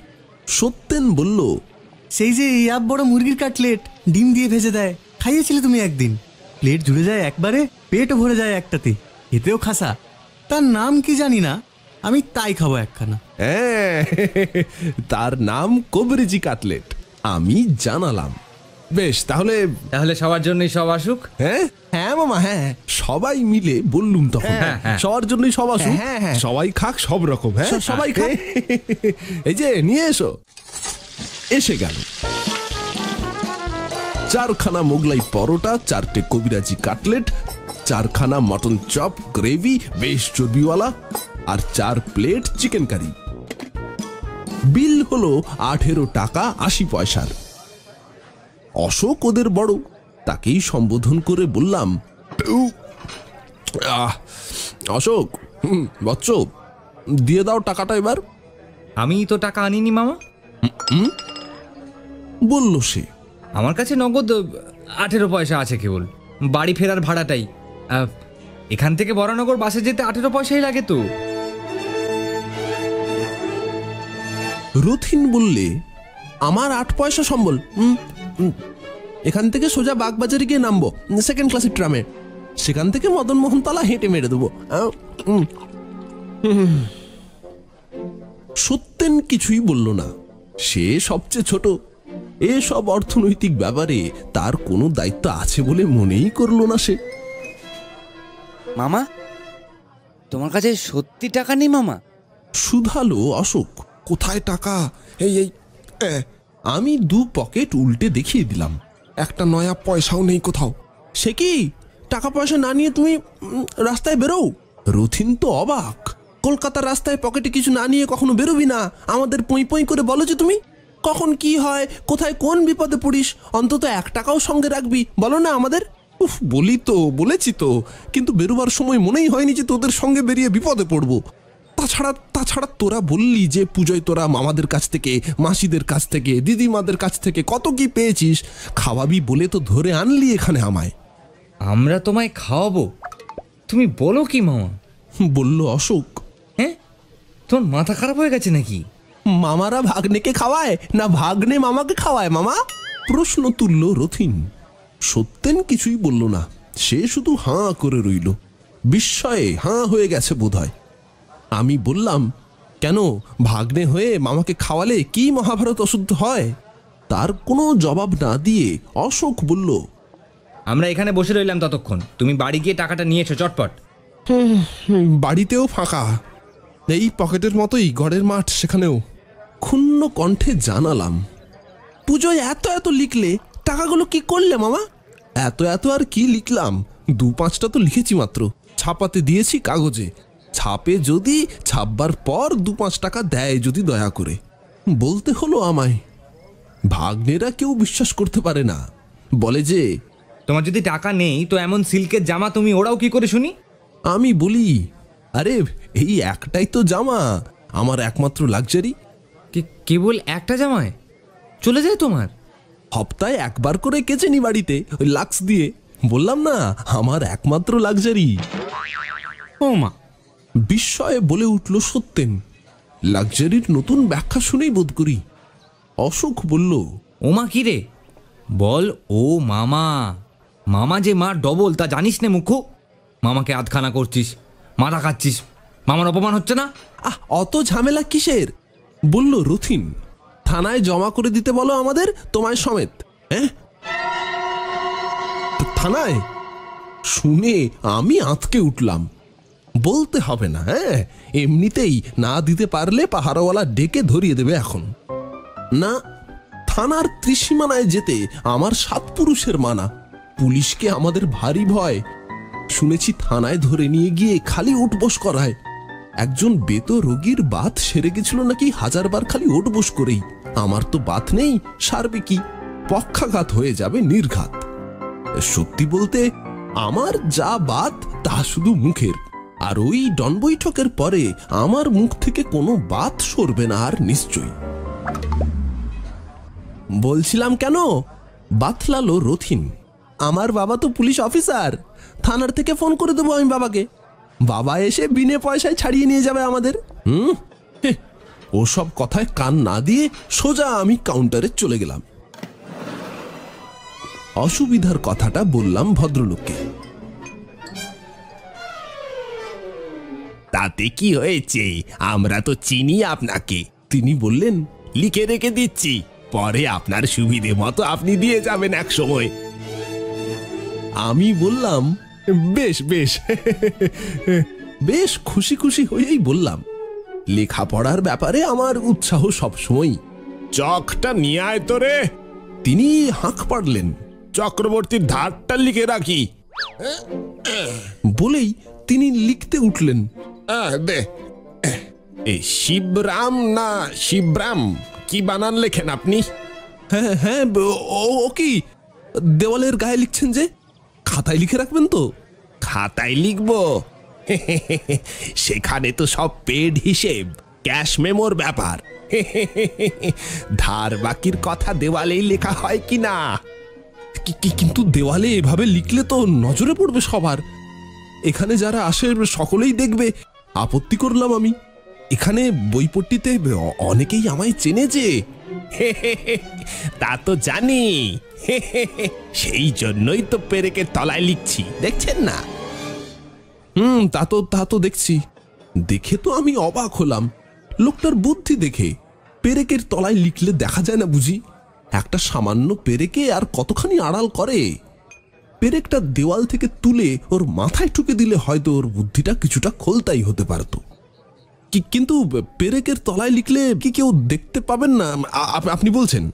সত্যেন বলল সেই যে এই আপ বড় মুরগির কাটলেট ডিম দিয়ে ভেজে দেয় খাইয়েছিলে তুমি একদিন। প্লেট জুড়ে যায় একবারে পেটও ভরে যায় একটাতে এতেও খাসা। তার নাম কি জানি না আমি তাই খাব একখানা। হ্যাঁ তার নাম কবরেজি কাটলেট। আমি জানালাম। বেশ তাহলে তাহলে সবার জন্যই সব আসুক। হ্যাঁ? হ্যাঁ মামা হ্যাঁ হ্যাঁ, সবাই মিলে বললুম তখন। হ্যাঁ, হ্যাঁ। সবার জন্যই সব আসুক। হ্যাঁ, হ্যাঁ। সবাই খাক সব রকম হ্যাঁ? সবাই খাক। এই যে নিয়ে এসো। এসে গেল। চারখানা মোগলাই পরোটা চারটে কবিরাজি কাটলেট চারখানা মটন চপ গ্রেভি বেশ চর্বিওয়ালা। আর চার প্লেট চিকেন কারি। বিল হলো আঠেরো টাকা আশি পয়সার। অশোক ওদের বড় তাকেই সম্বোধন করে বললাম অশোক বচ্চ দিয়ে দাও টাকাটা এবার। আমি তো টাকা আনিনি মামা। বলল সে। আমার কাছে নগদ আঠেরো পয়সা আছে কেবল। বাড়ি ফেরার ভাড়াটাই। এখান থেকে বরানগর বাসে যেতে আঠেরো পয়সাই লাগে তো। রথিন বললে আমার আট পয়সা সম্বল। এখান থেকে সোজা বাগবাজারে গিয়ে নামবো সেকেন্ড ক্লাসের ট্রামে। সেখান থেকে মদন মোহনতলা হেঁটে মেরে দেবো। সত্যেন কিছুই বলল না। সে সবচেয়ে ছোট। এসব অর্থনৈতিক ব্যাপারে তার কোনো দায়িত্ব আছে বলে মনেই করল না সে। মামা তোমার কাছে সত্যি টাকা নেই মামা? শুধালো অশোক। কোথায় টাকা? এই এই আমি দু পকেট উল্টে দেখিয়ে দিলাম। একটা নয়া পয়সাও নেই কোথাও। সে কি? টাকা পয়সা না নিয়ে তুমি রাস্তায় বেরো রথিন তো অবাক। কলকাতার রাস্তায় পকেটে কিছু না নিয়ে কখনো বেরোবি না। আমাদের পই পই করে বলো যে তুমি, কখন কি হয়, কোথায় কোন বিপদে পড়িস? অন্তত এক টাকাও সঙ্গে রাখবি। বলো না আমাদের। উফ, বলি তো, বলেছি তো। কিন্তু বেরোবার সময় মনেই হয়নি যে তোদের সঙ্গে বেরিয়ে বিপদে পড়ব। তাছাড়া তাছাড়া তোরা বললি যে পুজোয় তোরা মামাদের কাছ থেকে মাসিদের কাছ থেকে দিদিমাদের কাছ থেকে কত কি পেয়েছিস? খাওয়াবি বলে তো ধরে আনলি এখানে আমায়। আমরা তোমায় খাওয়াবো? তুমি বলো কি মামা? বলল অশোক। হ্যাঁ? তোমার মাথা খারাপ হয়ে গেছে নাকি? মামারা ভাগ্নেকে খাওয়ায় না ভাগ্নে মামাকে খাওয়ায় মামা? প্রশ্ন তুলল রথিন। সত্যেন কিছুই বলল না। সে শুধু হাঁ করে রইল। বিস্ময়ে হাঁ হয়ে গেছে বোধহয়। আমি বললাম কেন ভাগ্নে হয়ে মামাকে খাওয়ালে কি মহাভারত অশুদ্ধ হয়? তার কোনো জবাব না দিয়ে অশোক বলল আমরা এখানে বসে রইলাম ততক্ষণ। তুমি বাড়ি গিয়ে টাকাটা নিয়েছো চটপট। বাড়িতেও ফাঁকা। এই পকেটের মতোই গড়ের মাঠ সেখানেও। ক্ষুণ্ণ কণ্ঠে জানালাম পুজোয় এত এত লিখলে টাকাগুলো কি করলে মামা? এত এত আর কি লিখলাম দু পাঁচটা তো লিখেছি মাত্র। ছাপাতে দিয়েছি কাগজে ছাপে যদি ছাপবার পর দু পাঁচ টাকা দেয় যদি দয়া করে। বলতে হলো আমায়। ভাগ্নেরা কেউ বিশ্বাস করতে পারে না। বলে যে তোমার যদি টাকা নেই তো এমন সিল্কের জামা তুমি ওরাও কি করে শুনি? আমি বলি আরে এই একটাই তো জামা। আমার একমাত্র লাক্সারি। কেবল একটা জামায়? চলে যায় তোমার। হপ্তায় একবার করে কেচে নি বাড়িতে ওই লাক্স দিয়ে। বললাম না আমার একমাত্র লাক্সারি। ও মা বিস্ময়ে বলে উঠল সত্যেন লাক্সারির নতুন ব্যাখ্যা শুনেই বোধ করি। অশোক বলল ওমা কি রে? বল ও মামা। মামা যে মা ডবল তা জানিস নে মুখু? মামাকে আধখানা করছিস মাথা খাচ্ছিস মামার অপমান হচ্ছে না? আহ অত ঝামেলা কিসের? বলল রথিন থানায় জমা করে দিতে বলো আমাদের তোমায় সমেত হ্যাঁ? থানায়? শুনে আমি আঁতকে উঠলাম। বলতে হবে না হ্যাঁ? এমনিতেই না দিতে পারলে পাহাড়ওয়ালা ডেকে ধরিয়ে দেবে এখন। না, থানার ত্রিসীমানায় যেতে আমার সাত পুরুষের মানা। পুলিশকে আমাদের ভারী ভয়। শুনেছি থানায় ধরে নিয়ে গিয়ে খালি উঠবোস করায়। একজন বেত রোগীর বাত সেরে গেছিল নাকি হাজারবার খালি ওঠবোস করেই। আমার তো বাত নেই, সারবে কি? পক্ষাঘাত হয়ে যাবে নির্ঘাত। সত্যি বলতে, আমার যা বাত তা শুধু মুখের। আর ওই ডন বৈঠকের পরে আমার মুখ থেকে কোনো বাত সরবে না আর নিশ্চয়ই। বলছিলাম কেন? বাতলালো রথিন। আমার বাবা তো পুলিশ অফিসার। থানার থেকে ফোন করে দেবো আমি বাবাকে। বাবা এসে বিনে পয়সায় ছাড়িয়ে নিয়ে যাবে আমাদের। হুম? ওসব কথায় কান না দিয়ে সোজা আমি কাউন্টারে চলে গেলাম। অসুবিধার কথাটা বললাম ভদ্রলোককে। তাতে কি হয়েছে? আমরা তো চিনি আপনাকে। তিনি বললেন, লিখে রেখে দিচ্ছি। পরে আপনার সুবিধে মতো আপনি দিয়ে যাবেন এক সময় আমি বললাম, বেশ বেশ। বেশ খুশি খুশি হয়েই বললাম, লেখাপড়ার ব্যাপারে আমার উৎসাহ সবসময় চকটা নিয়ে আয় তো রে। তিনি হাঁক পাড়লেন, চক্রবর্তীর ধারটা লিখে রাখি। বলেই তিনি লিখতে উঠলেন। আহ, দে এই শিবরাম না শিবরাম? কি বানান লেখেন আপনি? হ্যাঁ হ্যাঁ ব- ও ও কি? দেওয়ালের গায়ে লিখছেন যে? খাতায় লিখে রাখবেন তো। খাতায় লিখব? সেখানে তো সব পেড হিসেব ক্যাশ মেমোর ব্যাপার। ধার বাকির কথা দেওয়ালেই লেখা হয় কি না? কি- কি- কিন্তু দেওয়ালে এভাবে লিখলে তো নজরে পড়বে সবার। এখানে যারা আসে সকলেই দেখবে আপত্তি করলাম আমি। এখানে বইপট্টিতে অ- অনেকেই আমায় চেনে যে। তা তো জানি। সেই জন্যই তো পেরেকের তলায় লিখছি দেখছেন না? হুম তা তো তা তো দেখছি। দেখে তো আমি অবাক হলাম। লোকটার বুদ্ধি দেখে। পেরেকের তলায় লিখলে দেখা যায় না বুঝি। একটা সামান্য পেরেকে আর কতখানি আড়াল করে? পেরেকটা দেওয়াল থেকে তুলে ওর মাথায় ঠুকে দিলে হয়তো ওর বুদ্ধিটা কিছুটা খোলতাই হতে পারতো। কিন্তু পেরেকের তলায় লিখলে কি কেউ দেখতে পাবেন না? আপনি বলছেন।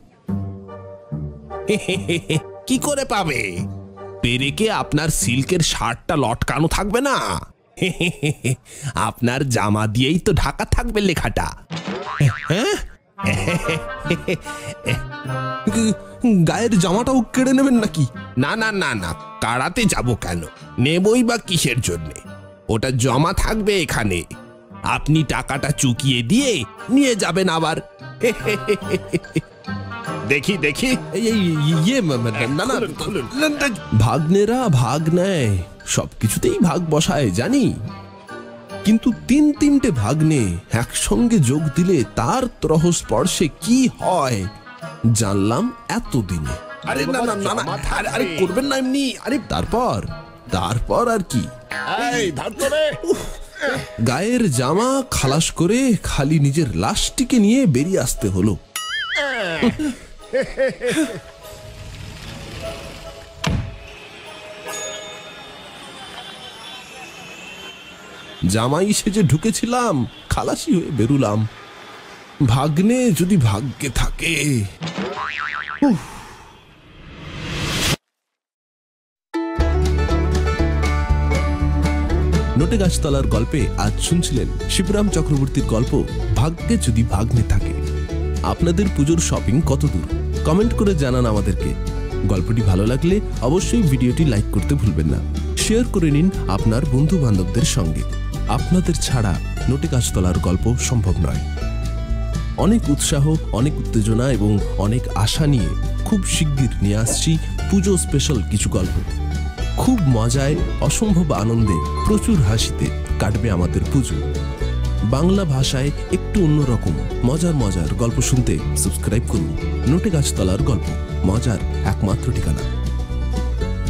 কি করে পাবে? পেরেকে আপনার সিল্কের শার্টটা লটকানো থাকবে না? আপনার জামা দিয়েই তো ঢাকা থাকবে লেখাটা। হ্যাঁ? গায়ের জামাটাও কেড়ে নেবেন নাকি? না না না না কাড়াতে যাব কেন? নেবই বা কিসের জন্যে? ওটা জমা থাকবে এখানে। আপনি টাকাটা চুকিয়ে দিয়ে নিয়ে যাবেন আবার। দেখি দেখি। ইয়ে না না ভাগ নেয় সবকিছুতেই ভাগ বসায় জানি। কিন্তু তিন তিনটে ভাগ্নে একসঙ্গে যোগ দিলে তার ত্রহ স্পর্শে কি হয় জানলাম এতদিনে আরে না না না আরে করবেন না এমনি আরে তারপর তারপর আর কি গায়ের জামা খালাস করে খালি নিজের লাশটিকে নিয়ে বেরিয়ে আসতে হলো জামাই সেজে ঢুকেছিলাম, খালাসি হয়ে বেরুলাম। ভাগ্নে যদি ভাগ্যে থাকে। নোটে গাছতলার গল্পে আজ শুনছিলেন শিবরাম চক্রবর্তীর গল্প, ভাগ্যে যদি ভাগ্নে থাকে। আপনাদের পুজোর শপিং কত দূর? কমেন্ট করে জানান আমাদেরকে। গল্পটি ভালো লাগলে অবশ্যই ভিডিওটি লাইক করতে ভুলবেন না। শেয়ার করে নিন আপনার বন্ধু বান্ধবদের সঙ্গে। আপনাদের ছাড়া নোটে গাছতলার গল্প সম্ভব নয়। অনেক উৎসাহ, অনেক উত্তেজনা এবং অনেক আশা নিয়ে খুব শিগগির নিয়ে আসছি পুজো স্পেশাল কিছু গল্প। খুব মজায়, অসম্ভব আনন্দে, প্রচুর হাসিতে কাটবে আমাদের পুজো। বাংলা ভাষায় একটু অন্যরকম মজার মজার গল্প শুনতে সাবস্ক্রাইব করুন। নোটে গাছতলার গল্প, মজার একমাত্র ঠিকানা।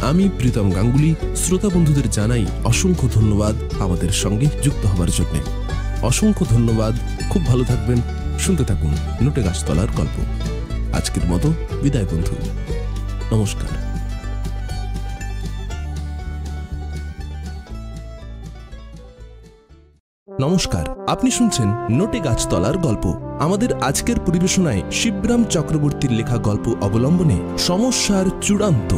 আমি প্রীতম গাঙ্গুলি, শ্রোতা বন্ধুদের জানাই অসংখ্য ধন্যবাদ আমাদের সঙ্গে যুক্ত হবার জন্য। অসংখ্য ধন্যবাদ, খুব ভালো থাকবেন, শুনতে থাকুন নোটে গাছতলার গল্প। আজকের মতো বিদায় বন্ধু, নমস্কার। নমস্কার, আপনি শুনছেন নোটে গাছতলার গল্প। আমাদের আজকের পরিবেশনায় শিবরাম চক্রবর্তীর লেখা গল্প অবলম্বনে সমস্যার চূড়ান্ত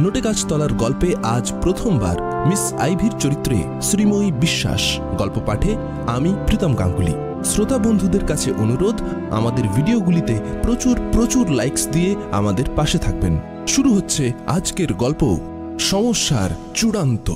নোটে গাছতলার গল্পে আজ প্রথমবার মিস আইভির চরিত্রে শ্রীময়ী বিশ্বাস। গল্প পাঠে আমি প্রীতম গাঙ্গুলি। শ্রোতা বন্ধুদের কাছে অনুরোধ, আমাদের ভিডিওগুলিতে প্রচুর প্রচুর লাইকস দিয়ে আমাদের পাশে থাকবেন। শুরু হচ্ছে আজকের গল্প সমস্যার চূড়ান্ত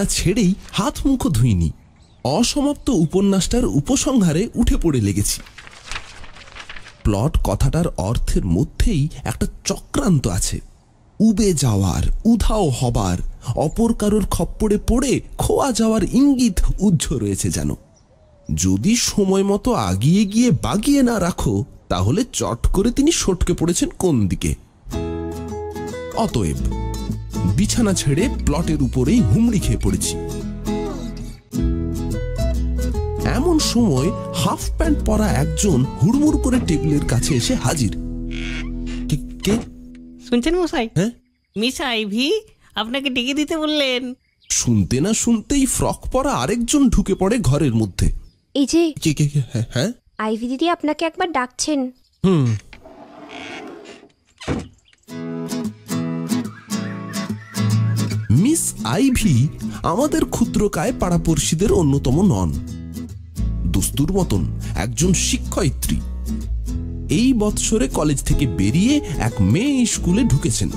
বিছানা ছেড়েই হাত মুখ ধুইনি। অসমাপ্ত উপন্যাসটার উপসংহারে উঠে পড়ে লেগেছি। প্লট কথাটার অর্থের মধ্যেই একটা চক্রান্ত আছে। উবে যাওয়ার, উধাও হবার, অপর কারোর খপ্পরে পড়ে খোয়া যাওয়ার ইঙ্গিত উজ্জ্ব রয়েছে যেন। যদি সময় মতো আগিয়ে গিয়ে বাগিয়ে না রাখো, তাহলে চট করে তিনি সটকে পড়েছেন কোন দিকে। অতএব বিছানা ছেড়ে প্লটের উপরেই হুমড়ি খেয়ে পড়েছি। এমন সময় হাফ প্যান্ট পরা একজন হুড়মুড় করে টেবিলের কাছে এসে হাজির। কে- শুনছেন মশাই? হ্যাঁ? মিস আইভি আপনাকে ডেকে দিতে বললেন। শুনতে না শুনতেই ফ্রক পরা আরেকজন ঢুকে পড়ে ঘরের মধ্যে। এই যে কে কে কে? হ্যাঁ, হ্যাঁ? আইভি দিদি আপনাকে একবার ডাকছেন। হুম। মিস আইভি আমাদের ক্ষুদ্রকায় পাড়াপড়শিদের অন্যতম নন। দস্তুর মতন একজন শিক্ষয়িত্রী। এই বৎসরে কলেজ থেকে বেরিয়ে এক মেয়ে স্কুলে ঢুকেছেন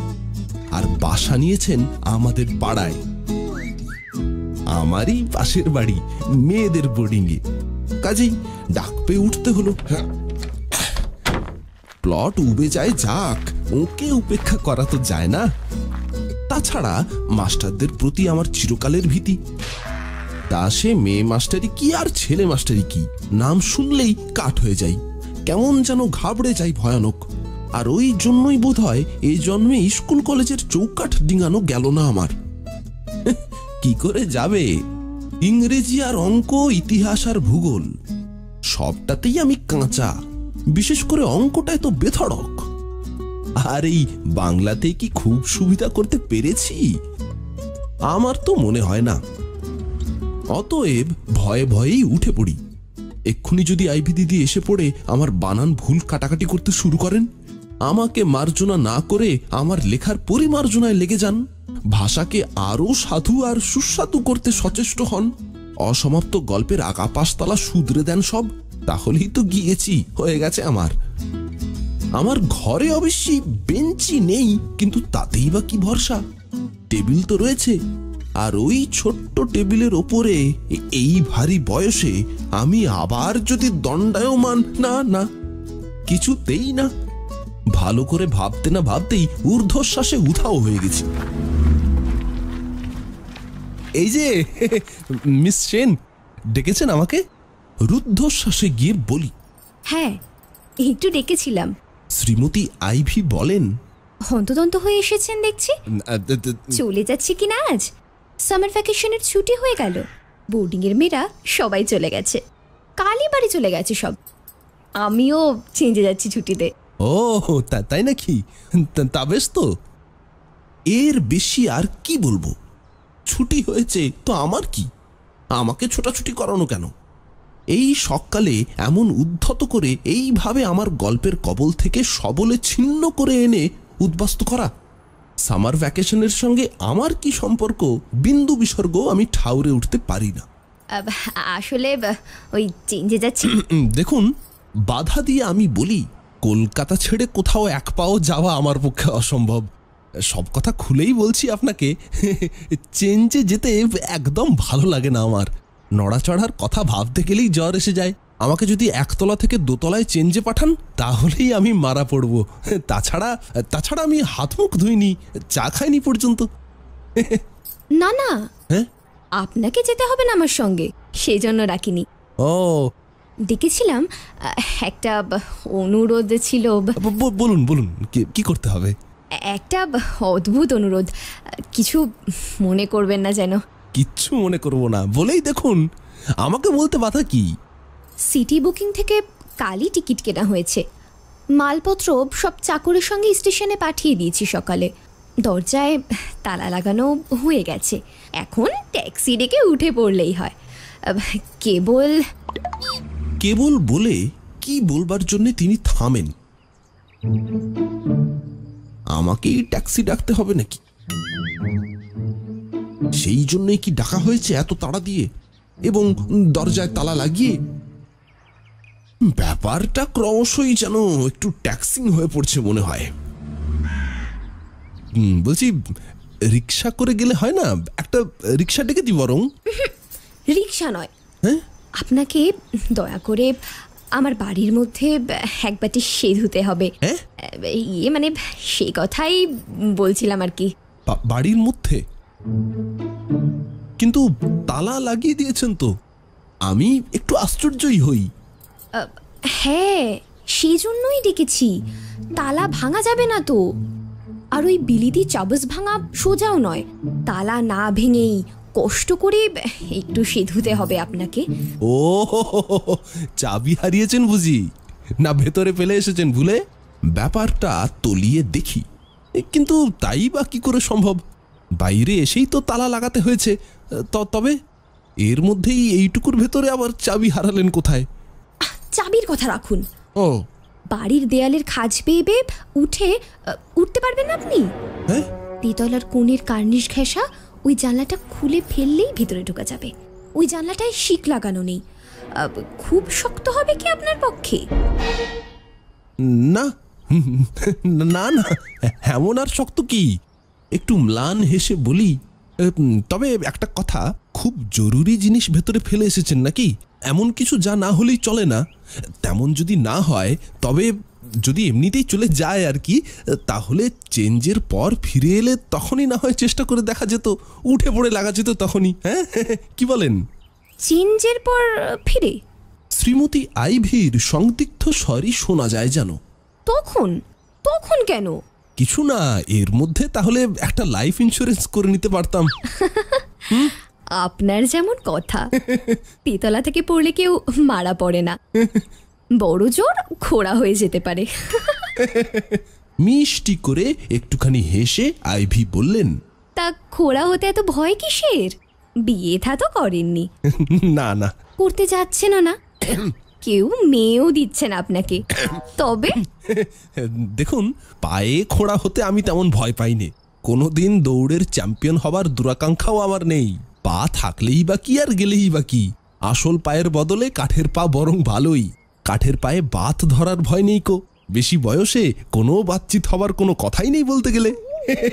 আর বাসা নিয়েছেন আমাদের পাড়ায়। আমারই পাশের বাড়ি, মেয়েদের বোর্ডিংয়ে কাজেই ডাক পেয়ে উঠতে হলো। প্লট উবে যায় যাক, ওকে উপেক্ষা করা তো যায় না। তাছাড়া মাস্টারদের প্রতি আমার চিরকালের ভীতি। তা সে মেয়ে মাস্টারি কি আর ছেলে মাস্টারি কি? নাম শুনলেই কাঠ হয়ে যাই। কেমন যেন ঘাবড়ে যাই ভয়ানক। আর ওই জন্যই বোধ হয় এই জন্মে স্কুল কলেজের চৌকাঠ ডিঙানো গেল না আমার। কি করে যাবে? ইংরেজি আর অঙ্ক, ইতিহাস আর ভূগোল, সবটাতেই আমি কাঁচা। বিশেষ করে অঙ্কটায় তো বেথড়ক। আর, এই বাংলাতে কি খুব সুবিধা করতে পেরেছি? আমার তো মনে হয় না। অতএব ভয়ে ভয়েই উঠে পড়ি। এক্ষুনি যদি আইভি দিদি এসে পড়ে আমার বানান ভুল কাটাকাটি করতে শুরু করেন, আমাকে মার্জনা না করে আমার লেখার পরিমার্জনায় লেগে যান, ভাষাকে আরও সাধু আর সুস্বাদু করতে সচেষ্ট হন, অসমাপ্ত গল্পের আগা পাশতলা শুধরে দেন সব, তাহলেই তো গিয়েছি, হয়ে গেছে আমার। আমার ঘরে অবশ্যই বেঞ্চি নেই, কিন্তু তাতেই বা কি ভরসা? টেবিল তো রয়েছে, আর ওই ছোট্ট টেবিলের ওপরে এই ভারী বয়সে আমি আবার যদি দণ্ডায়মান, না না, কিছুতেই না, ভালো করে ভাবতে না ভাবতেই ঊর্ধ্বশ্বাসে উধাও হয়ে গেছি। এই যে, মিস সেন, ডেকেছেন আমাকে? রুদ্ধশ্বাসে গিয়ে বলি। হ্যাঁ একটু ডেকেছিলাম। শ্রীমতী আইভি বলেন হন্তদন্ত হয়ে এসেছেন দেখছি। চলে যাচ্ছে কি না আজ? সামার ভ্যাকেশনের ছুটি হয়ে গেল। বোর্ডিং এর মেয়েরা সবাই চলে গেছে। কালই বাড়ি চলে গেছে সব। আমিও চেঞ্জে যাচ্ছি ছুটিতে। ও তাই নাকি? তা বেশ তো। এর বেশি আর কি বলব? ছুটি হয়েছে তো আমার কি? আমাকে ছোটাছুটি করানো কেন? এই সকালে এমন উদ্ধত করে এইভাবে আমার গল্পের কবল থেকে সবলে ছিন্ন করে এনে উদ্বাস্ত করা। সামার ভ্যাকেশনের সঙ্গে আমার কি সম্পর্ক? বিন্দু বিসর্গ আমি ঠাউরে উঠতে পারি না। আসলে ওই চেঞ্জে যাচ্ছি। দেখুন বাধা দিয়ে আমি বলি কলকাতা ছেড়ে কোথাও এক পাও যাওয়া আমার পক্ষে অসম্ভব। সব কথা খুলেই বলছি আপনাকে। চেঞ্জে যেতে একদম ভালো লাগে না আমার। নড়াচড়ার কথা ভাবতে গেলেই জ্বর এসে যায়। আমাকে যদি একতলা থেকে দোতলায় চেঞ্জে পাঠান তাহলেই আমি মারা পড়ব। তাছাড়া তাছাড়া আমি হাত মুখ ধুইনি চা খাইনি পর্যন্ত। না না। হ্যাঁ? আপনাকে যেতে হবে না আমার সঙ্গে সেই জন্য রাখিনি। ও। ডেকেছিলাম আহ, একটা অনুরোধ ছিল। বলুন বলুন কি করতে হবে? একটা অদ্ভুত অনুরোধ। কিছু মনে করবেন না যেন। কিচ্ছু মনে করব না। বলেই দেখুন আমাকে বলতে বাধা কি? সিটি বুকিং থেকে কালই টিকিট কেনা হয়েছে। মালপত্র সব চাকরের সঙ্গে স্টেশনে পাঠিয়ে দিয়েছি সকালে। দরজায় তালা লাগানো হয়ে গেছে। এখন ট্যাক্সি ডেকে উঠে পড়লেই হয়। কেবল কেবল বলে কি বলবার জন্য তিনি থামেন? আমাকেই ট্যাক্সি ডাকতে হবে নাকি? সেই জন্যই কি ডাকা হয়েছে এত তাড়া দিয়ে? এবং দরজায় তালা লাগিয়ে? ব্যাপারটা ক্রমশই যেন একটু ট্যাক্সিং হয়ে পড়ছে মনে হয়। বলছি রিক্সা করে গেলে হয় না? একটা রিক্সা ডেকে দিই বরং। রিক্সা নয়। হ্যাঁ? আপনাকে দয়া করে আমার বাড়ির মধ্যে এক বাটি সেধুতে হবে। ইয়ে মানে সেই কথাই বলছিলাম আর কি। বাড়ির মধ্যে? কিন্তু তালা লাগিয়ে দিয়েছেন তো। আমি একটু আশ্চর্যই হই। হ্যাঁ সেই জন্যই ডেকেছি। তালা ভাঙা যাবে না তো। আর ওই বিলিতি চাবস ভাঙা সোজাও নয়। তালা না ভেঙেই কষ্ট করে একটু সেধুতে হবে আপনাকে। ও চাবি হারিয়েছেন বুঝি? না ভেতরে ফেলে এসেছেন ভুলে? ব্যাপারটা তলিয়ে দেখি। কিন্তু তাই বা কি করে সম্ভব? বাইরে এসেই তো তালা লাগাতে হয়েছে। ত- তবে এর মধ্যেই এইটুকুর ভেতরে আবার চাবি হারালেন কোথায়? চাবির কথা রাখুন। ও। বাড়ির দেয়ালের খাজ পেয়ে বেয়ে উঠে উঠতে পারবেন না আপনি? হ্যাঁ? তেতলার কোণের কার্নিশ ঘেঁষা ওই জানলাটা খুলে ফেললেই ভিতরে ঢোকা যাবে। ওই জানলাটায় শিক লাগানো নেই। খুব শক্ত হবে কি আপনার পক্ষে? না না না। এমন আর শক্ত কি? একটু ম্লান হেসে বলি তবে একটা কথা খুব জরুরি জিনিস ভেতরে ফেলে এসেছেন নাকি? এমন কিছু যা না হলেই চলে না। তেমন যদি না হয় তবে যদি এমনিতেই চলে যায় আর কি তাহলে চেঞ্জের পর ফিরে এলে তখনই না হয় চেষ্টা করে দেখা যেত উঠে পড়ে লাগা যেত তখনই হ্যাঁ? কি বলেন? চেঞ্জের পর ফিরে? শ্রীমতী আইভির সংদিগ্ধ স্বরই শোনা যায় যেন। তখন? তখন কেন? কিছু না এর মধ্যে তাহলে একটা লাইফ ইন্স্যুরেন্স করে নিতে পারতাম। আপনার যেমন কথা। তেতলা থেকে পড়লে কেউ মারা পড়ে না। বড় জোর খোড়া হয়ে যেতে পারে। মিষ্টি করে একটুখানি হেসে আইভি বললেন তা খোড়া হতে এত ভয় কিসের? বিয়ে থা তো করেননি। না না। করতে যাচ্ছে না না। কেউ মেয়েও দিচ্ছেন আপনাকে। তবে? দেখুন, পায়ে খোঁড়া হতে আমি তেমন ভয় পাইনি। কোনোদিন দৌড়ের চ্যাম্পিয়ন হবার দুরাকাঙ্ক্ষাও আমার নেই। পা থাকলেই বা কি আর গেলেই বা কি? আসল পায়ের বদলে কাঠের পা বরং ভালোই। কাঠের পায়ে বাত ধরার ভয় নেই কো। বেশি বয়সে কোনো বাতচিত হবার কোনো কথাই নেই বলতে গেলে।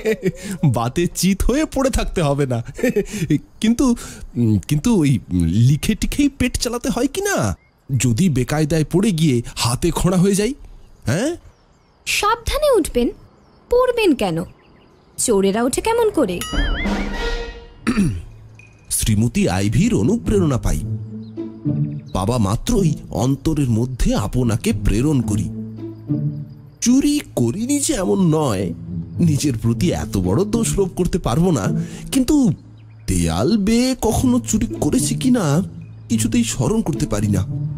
বাতে চিত হয়ে পড়ে থাকতে হবে না। কিন্তু কিন্তু ওই লিখে টিখেই পেট চালাতে হয় কি না? যদি বেকায়দায় পড়ে গিয়ে হাতে খোঁড়া হয়ে যাই হ্যাঁ? সাবধানে উঠবেন পড়বেন কেন? চোরেরা ওঠে কেমন করে? শ্রীমতী আইভির অনুপ্রেরণা পাই। বাবা মাত্রই অন্তরের মধ্যে আপনাকে প্রেরণ করি। চুরি করিনি যে এমন নয় নিজের প্রতি এত বড় দোষরোপ করতে পারব না কিন্তু দেয়াল বেয়ে কখনো চুরি করেছি কিনা কিছুতেই স্মরণ করতে পারি না।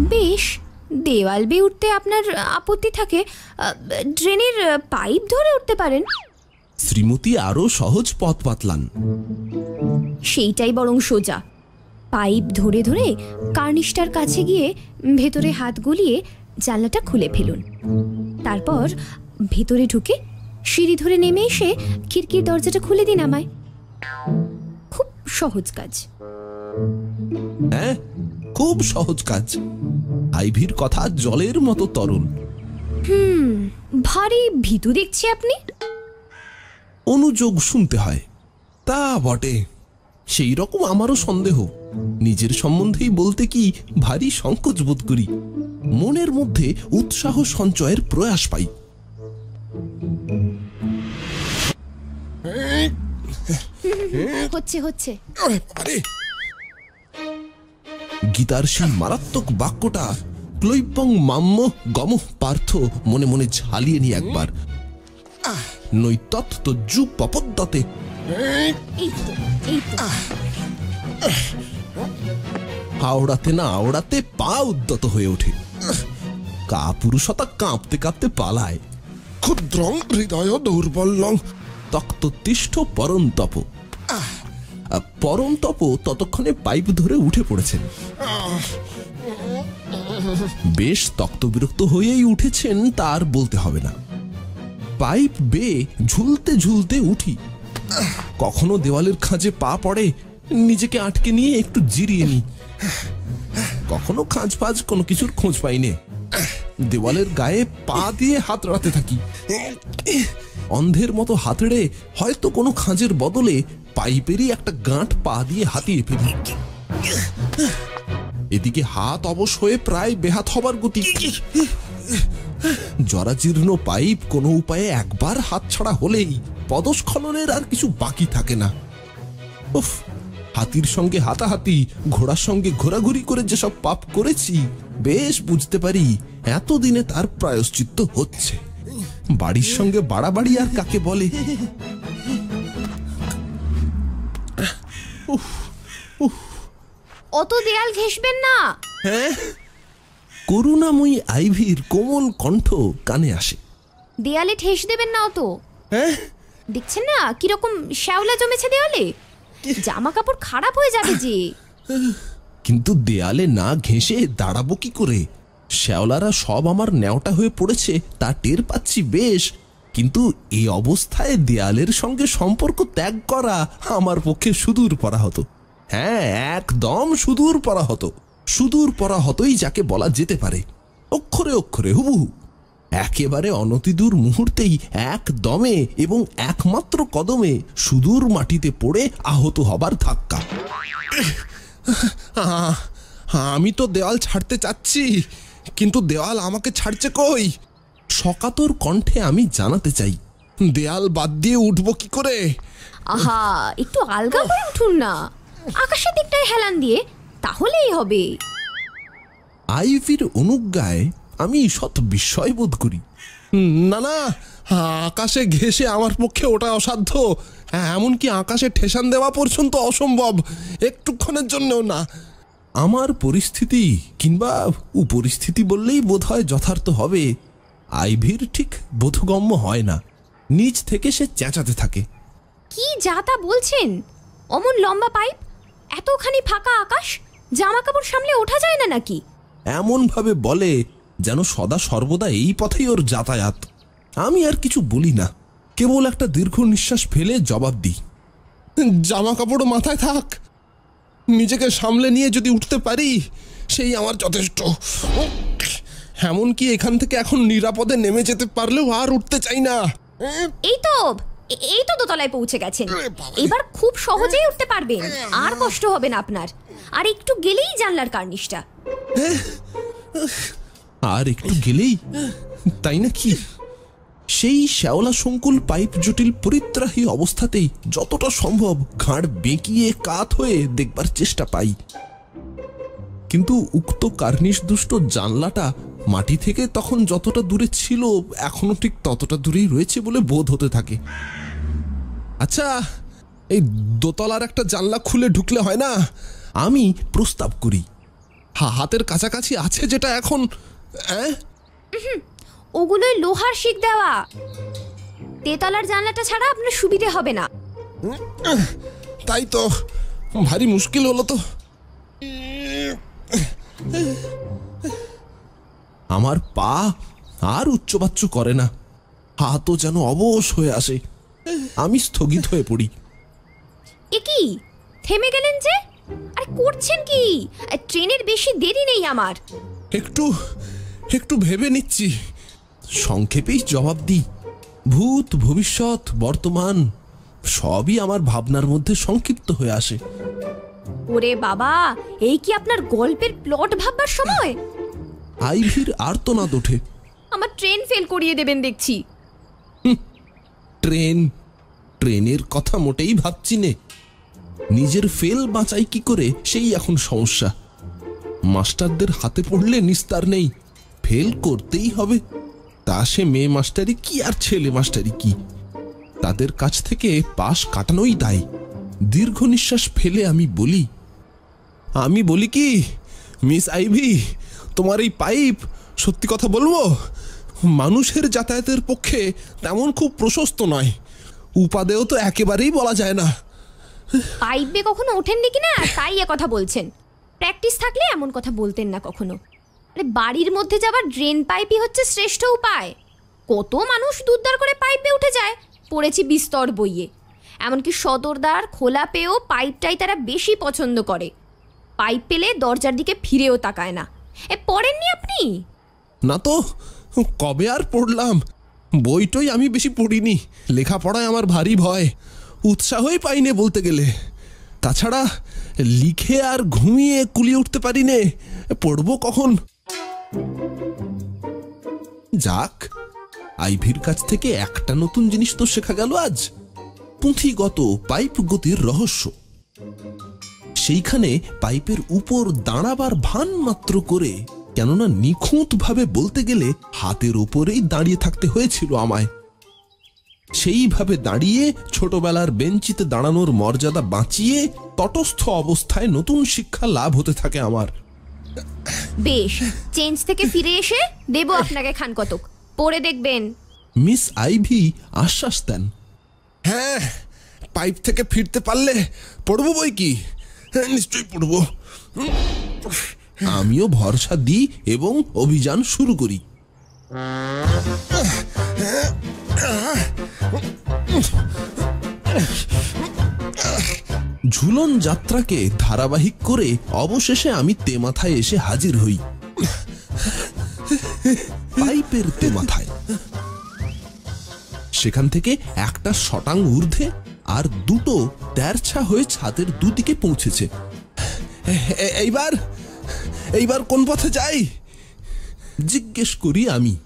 বেশ দেওয়াল বেয়ে উঠতে আপনার আপত্তি থাকে। ড্রেনের পাইপ ধরে উঠতে পারেন। শ্রীমতী আরও সহজ পথ পাতলান। সেইটাই বরং সোজা। পাইপ ধরে ধরে কার্নিশটার কাছে গিয়ে ভেতরে হাত গুলিয়ে জানলাটা খুলে ফেলুন। তারপর ভেতরে ঢুকে সিঁড়ি ধরে নেমে এসে খিড়কির দরজাটা খুলে দিন আমায়। খুব সহজ কাজ। হ্যাঁ খুব সহজ কাজ। আইভির কথা জলের মতো তরল হুম ভারী ভীতু দেখছি আপনি। অনুযোগ শুনতে হয়। তা বটে। সেই রকম আমারও সন্দেহ। নিজের সম্বন্ধেই বলতে কি ভারী সংকোচ বোধ করি। মনের মধ্যে উৎসাহ সঞ্চয়ের প্রয়াস পাই। হচ্ছে হচ্ছে। গীতার সেই মারাত্মক বাক্যটা ক্লৈপং মাম্য গম পার্থ মনে মনে ঝালিয়ে নি একবার। নৈতত্ত্ব যু পপদ্দতে। এই তো এই তো আওড়াতে না আওড়াতে পা উদ্যত হয়ে ওঠে। কাপুরুষতা কাঁপতে কাঁপতে পালায়। ক্ষুদ্রং হৃদয় দৌর্বল্যং তক্ততিষ্ঠ পরন্তপ। পরন্তপ ততক্ষণে পাইপ ধরে উঠে পড়েছেন। বেশ তক্তবিরক্ত হয়েই উঠেছেন, তার বলতে হবে না। পাইপ বেয়ে ঝুলতে ঝুলতে উঠি। কখনো দেওয়ালের খাঁজে পা পড়ে, নিজেকে আটকে নিয়ে একটু জিরিয়ে নি কখনো খাঁজ ফাজ কোনো কিছুর খোঁজ পাইনি দেওয়ালের গায়ে পা দিয়ে হাত রাতে থাকি। অন্ধের মতো হাতড়ে হয়তো কোনো খাঁজের বদলে পাইপেরই একটা গাঁট পা দিয়ে হাতিয়ে ফেলি। এদিকে হাত অবশ হয়ে প্রায় বেহাত হবার গতি। জরাজীর্ণ পাইপ কোনো উপায়ে একবার হাত ছাড়া হলেই পদস্খলনের আর কিছু বাকি থাকে না। উফ, হাতির সঙ্গে হাতাহাতি, ঘোড়ার সঙ্গে ঘোরাঘুরি করে যেসব পাপ করেছি, বেশ বুঝতে পারি এতদিনে তার প্রায়শ্চিত্ত হচ্ছে। বাড়ির সঙ্গে বাড়াবাড়ি আর কাকে বলে? অত দেয়াল ঘেসবেন না। হ্যাঁ? করুণাময়ী আইভির কোমল কণ্ঠ কানে আসে। দেয়ালে ঠেস দেবেন না অত। হ্যাঁ? দেখছেন না কীরকম শ্যাওলা জমেছে দেওয়ালে জামা কাপড় খারাপ হয়ে যাবে যে। কিন্তু দেয়ালে না ঘেঁষে দাঁড়াবো কি করে? শ্যাওলারা সব আমার ন্যাওটা হয়ে পড়েছে তা টের পাচ্ছি বেশ। কিন্তু এই অবস্থায় দেয়ালের সঙ্গে সম্পর্ক ত্যাগ করা আমার পক্ষে সুদূর পরা হতো হ্যাঁ একদম সুদূর পরা হতো সুদূর পরা হতোই যাকে বলা যেতে পারে। অক্ষরে অক্ষরে হুবহু। একেবারে অনতিদূর মুহূর্তেই এক দমে এবং একমাত্র কদমে সুদূর মাটিতে পড়ে আহত হবার ধাক্কা। আমি তো দেওয়াল ছাড়তে চাচ্ছি, কিন্তু দেওয়াল আমাকে ছাড়ছে কই? সকাতর কণ্ঠে আমি জানাতে চাই। দেয়াল বাদ দিয়ে উঠবো কি করে? আহা একটু আলগা করে উঠুন না। আকাশের দিকটায় হেলান দিয়ে তাহলেই হবে। আইভির অনুজ্ঞায় আমি শত বিস্ময় বোধ করি। না না আকাশে ঘেসে আমার পক্ষে ওটা অসাধ্য। হ্যাঁ, এমনকি আকাশে ঠেসান দেওয়া পর্যন্ত অসম্ভব। একটুক্ষণের জন্যও না। আমার পরিস্থিতি কিংবা উপরিস্থিতি বললেই বোধ হয় যথার্থ হবে। আইভির ঠিক বোধগম্য হয় না। নিচ থেকে সে চেঁচাতে থাকে। কি যা তা বলছেন? অমন লম্বা পাইপ? এতখানি ফাঁকা আকাশ? জামা কাপড় সামলে ওঠা যায় না নাকি? এমনভাবে বলে যেন সদা সর্বদা এই পথেই ওর যাতায়াত। আমি আর কিছু বলি না। কেবল একটা দীর্ঘ নিঃশ্বাস ফেলে জবাব দিই। জামা কাপড় মাথায় থাক। নিজেকে সামলে নিয়ে যদি উঠতে পারি সেই আমার যথেষ্ট। এমনকি এখান থেকে এখন নিরাপদে নেমে যেতে পারলেও আর উঠতে চাই না। এই তো এই তো দোতলায় পৌঁছে গেছেন। এবার খুব সহজেই উঠতে পারবেন। আর কষ্ট হবে না আপনার। আর একটু গেলেই জানলার কার্নিশটা। আর একটু গেলেই? তাই না কি সেই শ্যাওলা সংকুল পাইপ জটিল পরিত্রাহী অবস্থাতেই যতটা সম্ভব ঘাড় বেঁকিয়ে কাত হয়ে দেখবার চেষ্টা পাই। কিন্তু উক্ত কার্নিশ দুষ্ট জানলাটা মাটি থেকে তখন যতটা দূরে ছিল এখনও ঠিক ততটা দূরেই রয়েছে বলে বোধ হতে থাকে। আচ্ছা এই দোতলার একটা জানলা খুলে ঢুকলে হয় না? আমি প্রস্তাব করি। হা- হাতের কাছাকাছি আছে যেটা এখন? ওগুলোই লোহার শিক দেওয়া। তেতলার জানলাটা ছাড়া আপনার সুবিধে হবে না। তাই তো ভারী মুশকিল হলো তো। আমার পা আর উচ্চবাচ্য করে না। হাতও যেন অবশ হয়ে আসে। আমি স্থগিত হয়ে পড়ি। এ কি? থেমে গেলেন যে? আরে করছেন কি? ট্রেনের বেশি দেরি নেই আমার। একটু একটু ভেবে নিচ্ছি। সংক্ষেপেই জবাব দিই। ভূত ভবিষ্যৎ বর্তমান সবই আমার ভাবনার মধ্যে সংক্ষিপ্ত হয়ে আসে। ওরে বাবা এই কি আপনার গল্পের প্লট ভাববার সময়? আইভির আর্তনাদ ওঠে আমার ট্রেন ফেল করিয়ে দেবেন দেখছি। ট্রেন ট্রেনের কথা মোটেই ভাবছি নে। নিজের ফেল বাঁচাই কি করে সেই এখন সমস্যা। মাস্টারদের হাতে পড়লে নিস্তার নেই ফেল করতেই হবে। তা সে মেয়ে মাস্টারি কি আর ছেলে মাস্টারি কি? তাদের কাছ থেকে পাশ কাটানোই দায়। দীর্ঘ নিঃশ্বাস ফেলে আমি বলি আমি বলি কি মিস আইভি তোমার এই পাইপ, সত্যি কথা বলব? মানুষের যাতায়াতের পক্ষে তেমন খুব প্রশস্ত নয়। উপাদেয় তো একেবারেই বলা যায় না। পাইপে কখনো ওঠেননি কি না তাই এ কথা বলছেন। প্র্যাকটিস থাকলে এমন কথা বলতেন না কখনো। আরে বাড়ির মধ্যে যাবার ড্রেন পাইপই হচ্ছে শ্রেষ্ঠ উপায়। কত মানুষ দুধদার করে পাইপে উঠে যায়। পড়েছি বিস্তর বইয়ে। এমনকি সদরদার, খোলা পেয়েও পাইপটাই তারা বেশি পছন্দ করে। পাইপ পেলে দরজার দিকে ফিরেও তাকায় না। এ, পড়েননি আপনি? না তো, কবে আর পড়লাম? বইটই আমি বেশি পড়িনি, লেখাপড়ায় আমার ভারী ভয়, উৎসাহই পাইনে বলতে গেলে। তাছাড়া লিখে আর ঘুমিয়ে কুলিয়ে উঠতে পারি নে পড়ব কখন? যাক, আইভির কাছ থেকে একটা নতুন জিনিস তো শেখা গেল আজ। পুঁথিগত পাইপ গতির রহস্য। সেইখানে পাইপের উপর দাঁড়াবার ভান মাত্র করে কেননা নিখুঁতভাবে বলতে গেলে হাতের উপরেই দাঁড়িয়ে থাকতে হয়েছিল আমায়। সেইভাবে দাঁড়িয়ে ছোটবেলার বেঞ্চিতে দাঁড়ানোর মর্যাদা বাঁচিয়ে তটস্থ অবস্থায় নতুন শিক্ষা লাভ হতে থাকে আমার। বেশ চেঞ্জ থেকে ফিরে এসে দেবো আপনাকে খান কতক। পড়ে দেখবেন। মিস আইভি আশ্বাস দেন। হ্যাঁ পাইপ থেকে ফিরতে পারলে পড়ব বই কি? নিশ্চয়ই পড়ব। আমিও ভরসা দিই এবং অভিযান শুরু করি। ঝুলন যাত্রাকে ধারাবাহিক করে অবশেষে আমি তেমাথায় এসে হাজির হই। পাইপের তেমাথায়। সেখান থেকে একটা শটাং ঊর্ধ্বে আর দুটো তেরছা হয়ে ছাদের দুদিকে পৌঁছেছে। এইবার এইবার কোন পথে যাই? জিজ্ঞেস করি আমি।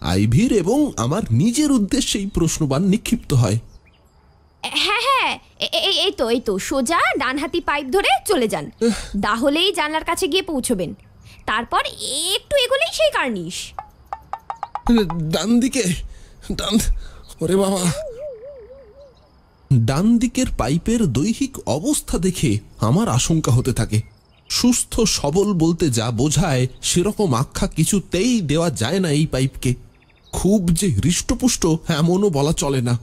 আইভির এবং আমার নিজের উদ্দেশ্যেই প্রশ্নবান নিক্ষিপ্ত হয়। হ্যাঁ হ্যাঁ এ- এ- এই তো এই তো সোজা ডানহাতি পাইপ ধরে চলে যান। তাহলেই জানলার কাছে গিয়ে পৌঁছবেন। তারপর একটু এগোলেই সেই কার্নিশ। ডান দিকে ডান ওরে বাবা। ডান দিকের পাইপের দৈহিক অবস্থা দেখে আমার আশঙ্কা হতে থাকে। সুস্থ, সবল বলতে যা বোঝায়, সেরকম আখ্যা কিছুতেই দেওয়া যায় না এই পাইপকে। খুব যে হৃষ্টপুষ্ট, এমনও বলা চলে না।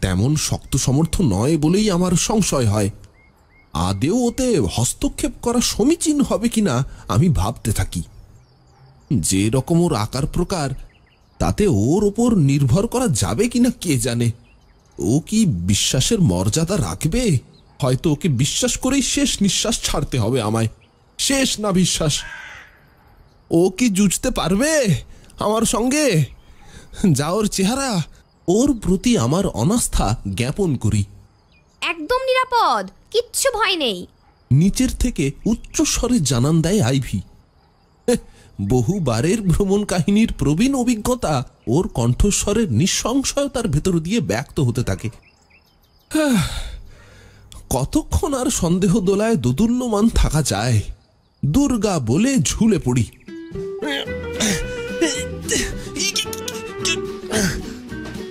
তেমন শক্ত সমর্থ নয় বলেই আমার সংশয় হয়। আদেও ওতে হস্তক্ষেপ করা সমীচীন হবে কিনা আমি ভাবতে থাকি। যে রকম ওর আকার প্রকার, তাতে ওর ওপর নির্ভর করা যাবে কিনা কে জানে। ও কি বিশ্বাসের মর্যাদা রাখবে? হয়তো ওকে বিশ্বাস করেই শেষ নিঃশ্বাস ছাড়তে হবে আমায়। শেষ না বিশ্বাস। ও কি জুঝতে পারবে আমার সঙ্গে? যা ওর চেহারা ওর প্রতি আমার অনাস্থা জ্ঞাপন করি। একদম নিরাপদ কিচ্ছু ভয় নেই। নিচের থেকে উচ্চস্বরে জানান দেয় আইভি। বহুবারের ভ্রমণ কাহিনীর প্রবীণ অভিজ্ঞতা ওর কণ্ঠস্বরের নিঃসংশয়তার ভেতর দিয়ে ব্যক্ত হতে থাকে। কতক্ষণ আর সন্দেহ দোলায় দোদুল্যমান থাকা যায়? দুর্গা বলে ঝুলে পড়ি।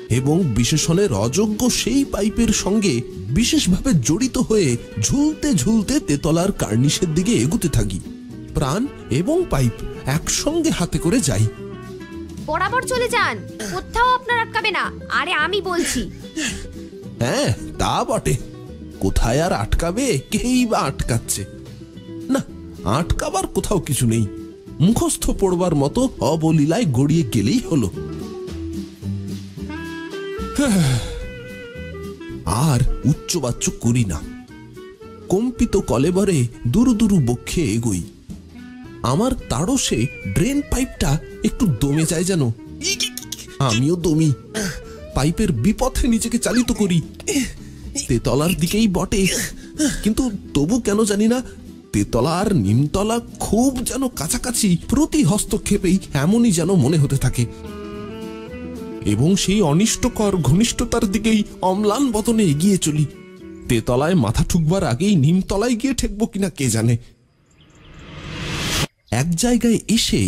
এবং বিশেষণের অযোগ্য সেই পাইপের সঙ্গে বিশেষভাবে জড়িত হয়ে ঝুলতে ঝুলতে তেতলার কার্নিশের দিকে এগুতে থাকি। প্রাণ এবং পাইপ একসঙ্গে হাতে করে যাই। বরাবর চলে যান। কোথাও আপনার আটকাবে না। আরে আমি বলছি। হ্যাঁ তা বটে। কোথায় আর আটকাবে? কেই বা আটকাচ্ছে? না, আটকাবার কোথাও কিছু নেই। মুখস্থ পড়বার মতো অবলীলায় গড়িয়ে গেলেই হলো। আর উচ্চবাচ্য করি না। কম্পিত কলেবরে দুরু দুরু বক্ষে এগোই। আমার তারও তাড়সে ড্রেন পাইপটা একটু দমে যায় যেন। আমিও দমি। পাইপের বিপথে নিজেকে চালিত করি। তেতলার দিকেই বটে। কিন্তু তবু কেন জানি না, তেতলা আর নিমতলা খুব যেন কাছাকাছি, প্রতি হস্তক্ষেপেই এমনই যেন মনে হতে থাকে। এবং সেই অনিষ্টকর ঘনিষ্ঠতার দিকেই অম্লান বদনে এগিয়ে চলি। তেতলায় মাথা ঠুকবার আগেই নিমতলায় গিয়ে ঠেকবো কিনা কে জানে। এক জায়গায় এসে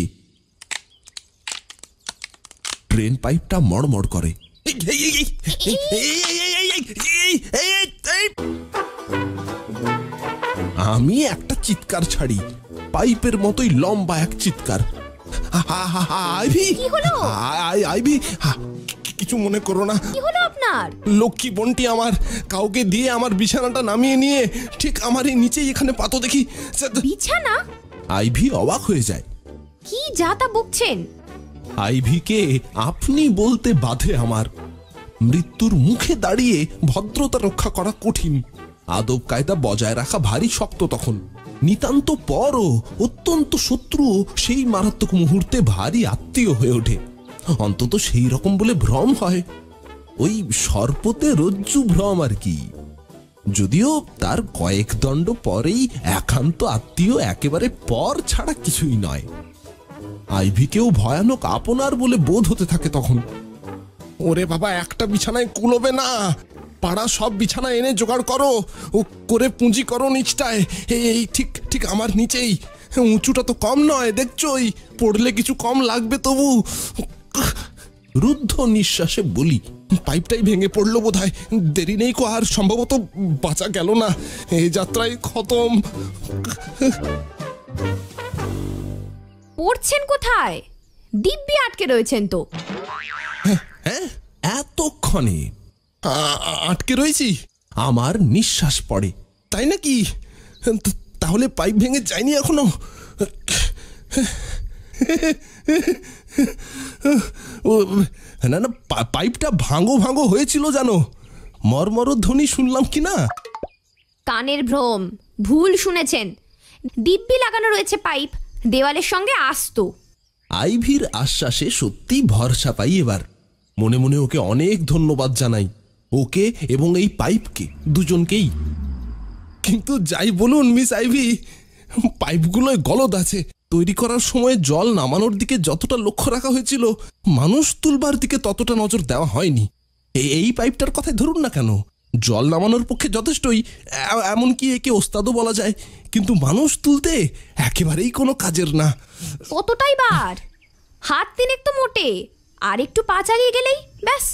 ট্রেন পাইপটা মড়মড় করে আমি একটা চিৎকার ছাড়ি পাইপের মতোই লম্বা এক চিৎকার কিছু মনে করো না আপনার লক্ষ্মী বোনটি আমার কাউকে দিয়ে আমার বিছানাটা নামিয়ে নিয়ে ঠিক আমার এই নিচেই এখানে পাতো দেখি বিছানা আইভি অবাক হয়ে যায়। কি যা তা বকছেন? আইভিকে আপনি বলতে বাধে আমার। মৃত্যুর মুখে দাঁড়িয়ে ভদ্রতা রক্ষা করা কঠিন। আদব কায়দা বজায় রাখা ভারী শক্ত তখন। নিতান্ত পরও অত্যন্ত শত্রু সেই মারাত্মক মুহূর্তে ভারী আত্মীয় হয়ে ওঠে। অন্তত সেই রকম বলে ভ্রম হয়। ওই সর্পতে রজ্জু ভ্রম আর কি। যদিও তার কয়েক দণ্ড পরেই একান্ত আত্মীয় একেবারে পর ছাড়া কিছুই নয়। আইভিকেও ভয়ানক আপনার বলে বোধ হতে থাকে তখন। ওরে বাবা, একটা বিছানায় কুলোবে না। পাড়া সব বিছানা এনে জোগাড় করো। ও করে পুঁজি করো নিচটায়। এই ঠিক ঠিক আমার নিচেই। উঁচুটা তো কম নয়, দেখছোই। পড়লে কিছু কম লাগবে তবু। রুদ্ধ নিঃশ্বাসে বলি পাইপটাই ভেঙে পড়ল বোধ হয় দেরি নেই কো আর সম্ভবত বাঁচা গেল না। এই যাত্রায় খতম। পড়ছেন কোথায়? দিব্যি আটকে রয়েছেন তো। হ্যাঁ এতক্ষণে। আ- আ- আটকে রয়েছি? আমার নিঃশ্বাস পড়ে। তাই নাকি? তাহলে পাইপ ভেঙে যায়নি এখনও? ও, না না পাইপটা ভাঙো ভাঙো হয়েছিল জানো। মর্মর ধ্বনি শুনলাম কি না? কানের ভ্রম ভুল শুনেছেন। দিব্যি লাগানো রয়েছে পাইপ দেওয়ালের সঙ্গে আস্ত। আইভির আশ্বাসে সত্যি ভরসা পাই এবার। মনে মনে ওকে অনেক ধন্যবাদ জানাই ওকে এবং এই পাইপকে দুজনকেই। কিন্তু যাই বলুন মিস আইভি পাইপগুলোয় গলদ আছে। তৈরি করার সময় জল নামানোর দিকে যতটা লক্ষ্য রাখা হয়েছিল মানুষ তুলবার দিকে ততটা নজর দেওয়া হয়নি। এই পাইপটার কথাই ধরুন না কেন? জল নামানোর পক্ষে যথেষ্টই এমনকি একে ওস্তাদও বলা যায়। কিন্তু মানুষ তুলতে একেবারেই কোনো কাজের না। কতটাই বার? হাত তিনেক তো মোটে আর একটু পা চালিয়ে গেলেই ব্যাস।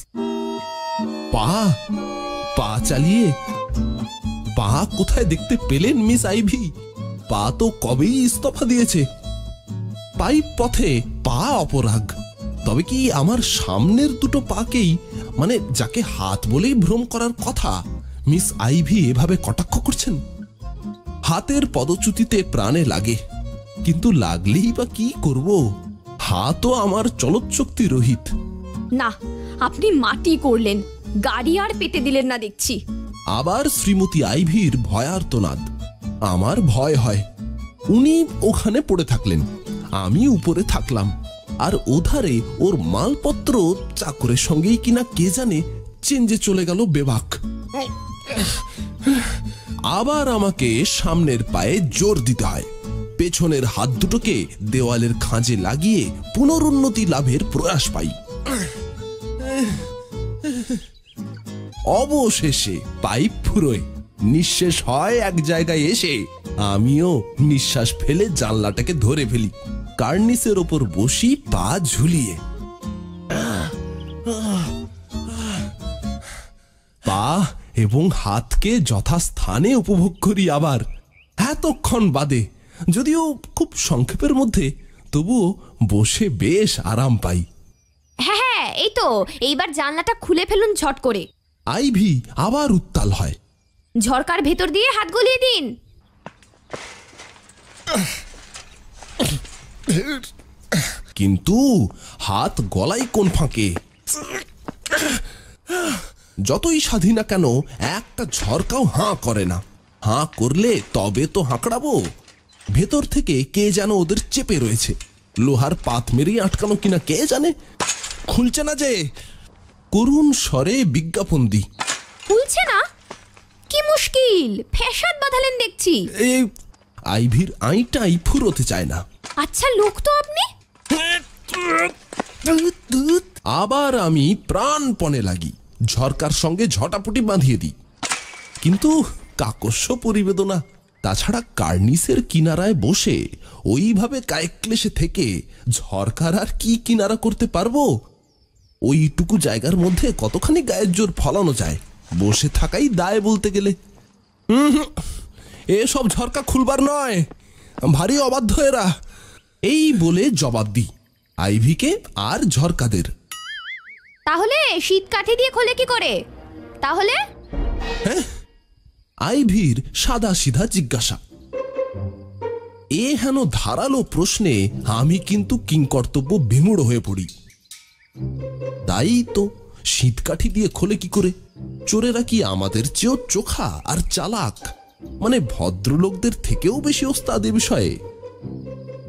পা? পা চালিয়ে? পা কোথায় দেখতে পেলেন মিস আইভি? পা তো কবেই ইস্তফা দিয়েছে। পাইপ পথে পা অপরাগ। তবে কি আমার সামনের দুটো পাকেই মানে যাকে হাত বলেই ভ্রম করার কথা মিস আইভি এভাবে কটাক্ষ করছেন? হাতের পদচ্যুতিতে প্রাণে লাগে কিন্তু লাগলেই বা কি করব? হাতও আমার চলৎশক্তি রহিত। না আপনি মাটি করলেন গাড়ি আর পেতে দিলেন না দেখছি। আবার শ্রীমতী আইভির ভয়ার্তনাদ। আমার ভয় হয়। উনি ওখানে পড়ে থাকলেন। আমি উপরে থাকলাম। আর ওধারে ওর মালপত্র চাকরের সঙ্গেই কিনা কে জানে চেঞ্জে চলে গেল বেবাক। আবার আমাকে সামনের পায়ে জোর দিতে হয়। পেছনের হাত দুটোকে দেওয়ালের খাঁজে লাগিয়ে পুনরুন্নতি লাভের প্রয়াস পাই। অবশেষে পাইপ ফুরোয়। নিঃশেষ হয় এক জায়গায় এসে। আমিও নিঃশ্বাস ফেলে জানলাটাকে ধরে ফেলি। কার্নিসের ওপর বসি পা ঝুলিয়ে। পা এবং হাতকে যথাস্থানে উপভোগ করি আবার। এতক্ষণ বাদে যদিও খুব সংক্ষেপের মধ্যে তবুও বসে বেশ আরাম পাই। হ্যাঁ হ্যাঁ এই তো এইবার জানলাটা খুলে ফেলুন ঝট করে। আইভি আবার উত্তাল হয়। ঝরকার ভেতর দিয়ে হাত গলিয়ে দিন। কিন্তু হাত গলায় কোন ফাঁকে? যতই স্বাধীন না কেন একটা ঝরকাও হাঁ করে না। হাঁ করলে তবে তো হাঁকড়াবো। ভেতর থেকে কে যেন ওদের চেপে রয়েছে। লোহার পাত মেরেই আটকানো কিনা কে জানে? খুলছে না যে। করুণ স্বরে বিজ্ঞাপন দি খুলছে না? কি মুশকিল! ফ্যাসাদ বাঁধালেন দেখছি। এই আইভির আইটাই ফুরোতে চায় না। আচ্ছা লোক তো আপনি? আবার আমি প্রাণপণে লাগি। ঝরকার সঙ্গে ঝটাপটি বাঁধিয়ে দিই। কিন্তু কাকস্য পরিবেদনা, তাছাড়া কার্নিসের কিনারায় বসে ওইভাবে কায়ক্লেশে থেকে ঝরকার আর কি কিনারা করতে পারব? ওইটুকু জায়গার মধ্যে কতখানি গায়ের জোর ফলানো যায়? বসে থাকাই দায় বলতে গেলে। হুম, এসব ঝরকা খুলবার নয়। ভারী অবাধ্য এরা। এই বলে জবাব দিই আইভিকে আর ঝরকাদের। তাহলে শীত কাঠি দিয়ে খোলে কি করে? তাহলে? আইভির সাদা সিধা জিজ্ঞাসা। এ হেন ধারালো প্রশ্নে আমি কিন্তু কিংকর্তব্য বিমূঢ় হয়ে পড়ি। তাই তো শীতকাঠি দিয়ে খোলে কি করে? চোরেরা কি আমাদের চেয়েও চোখা আর চালাক? মানে ভদ্রলোকদের থেকেও বেশি ওস্তাদ এ বিষয়ে।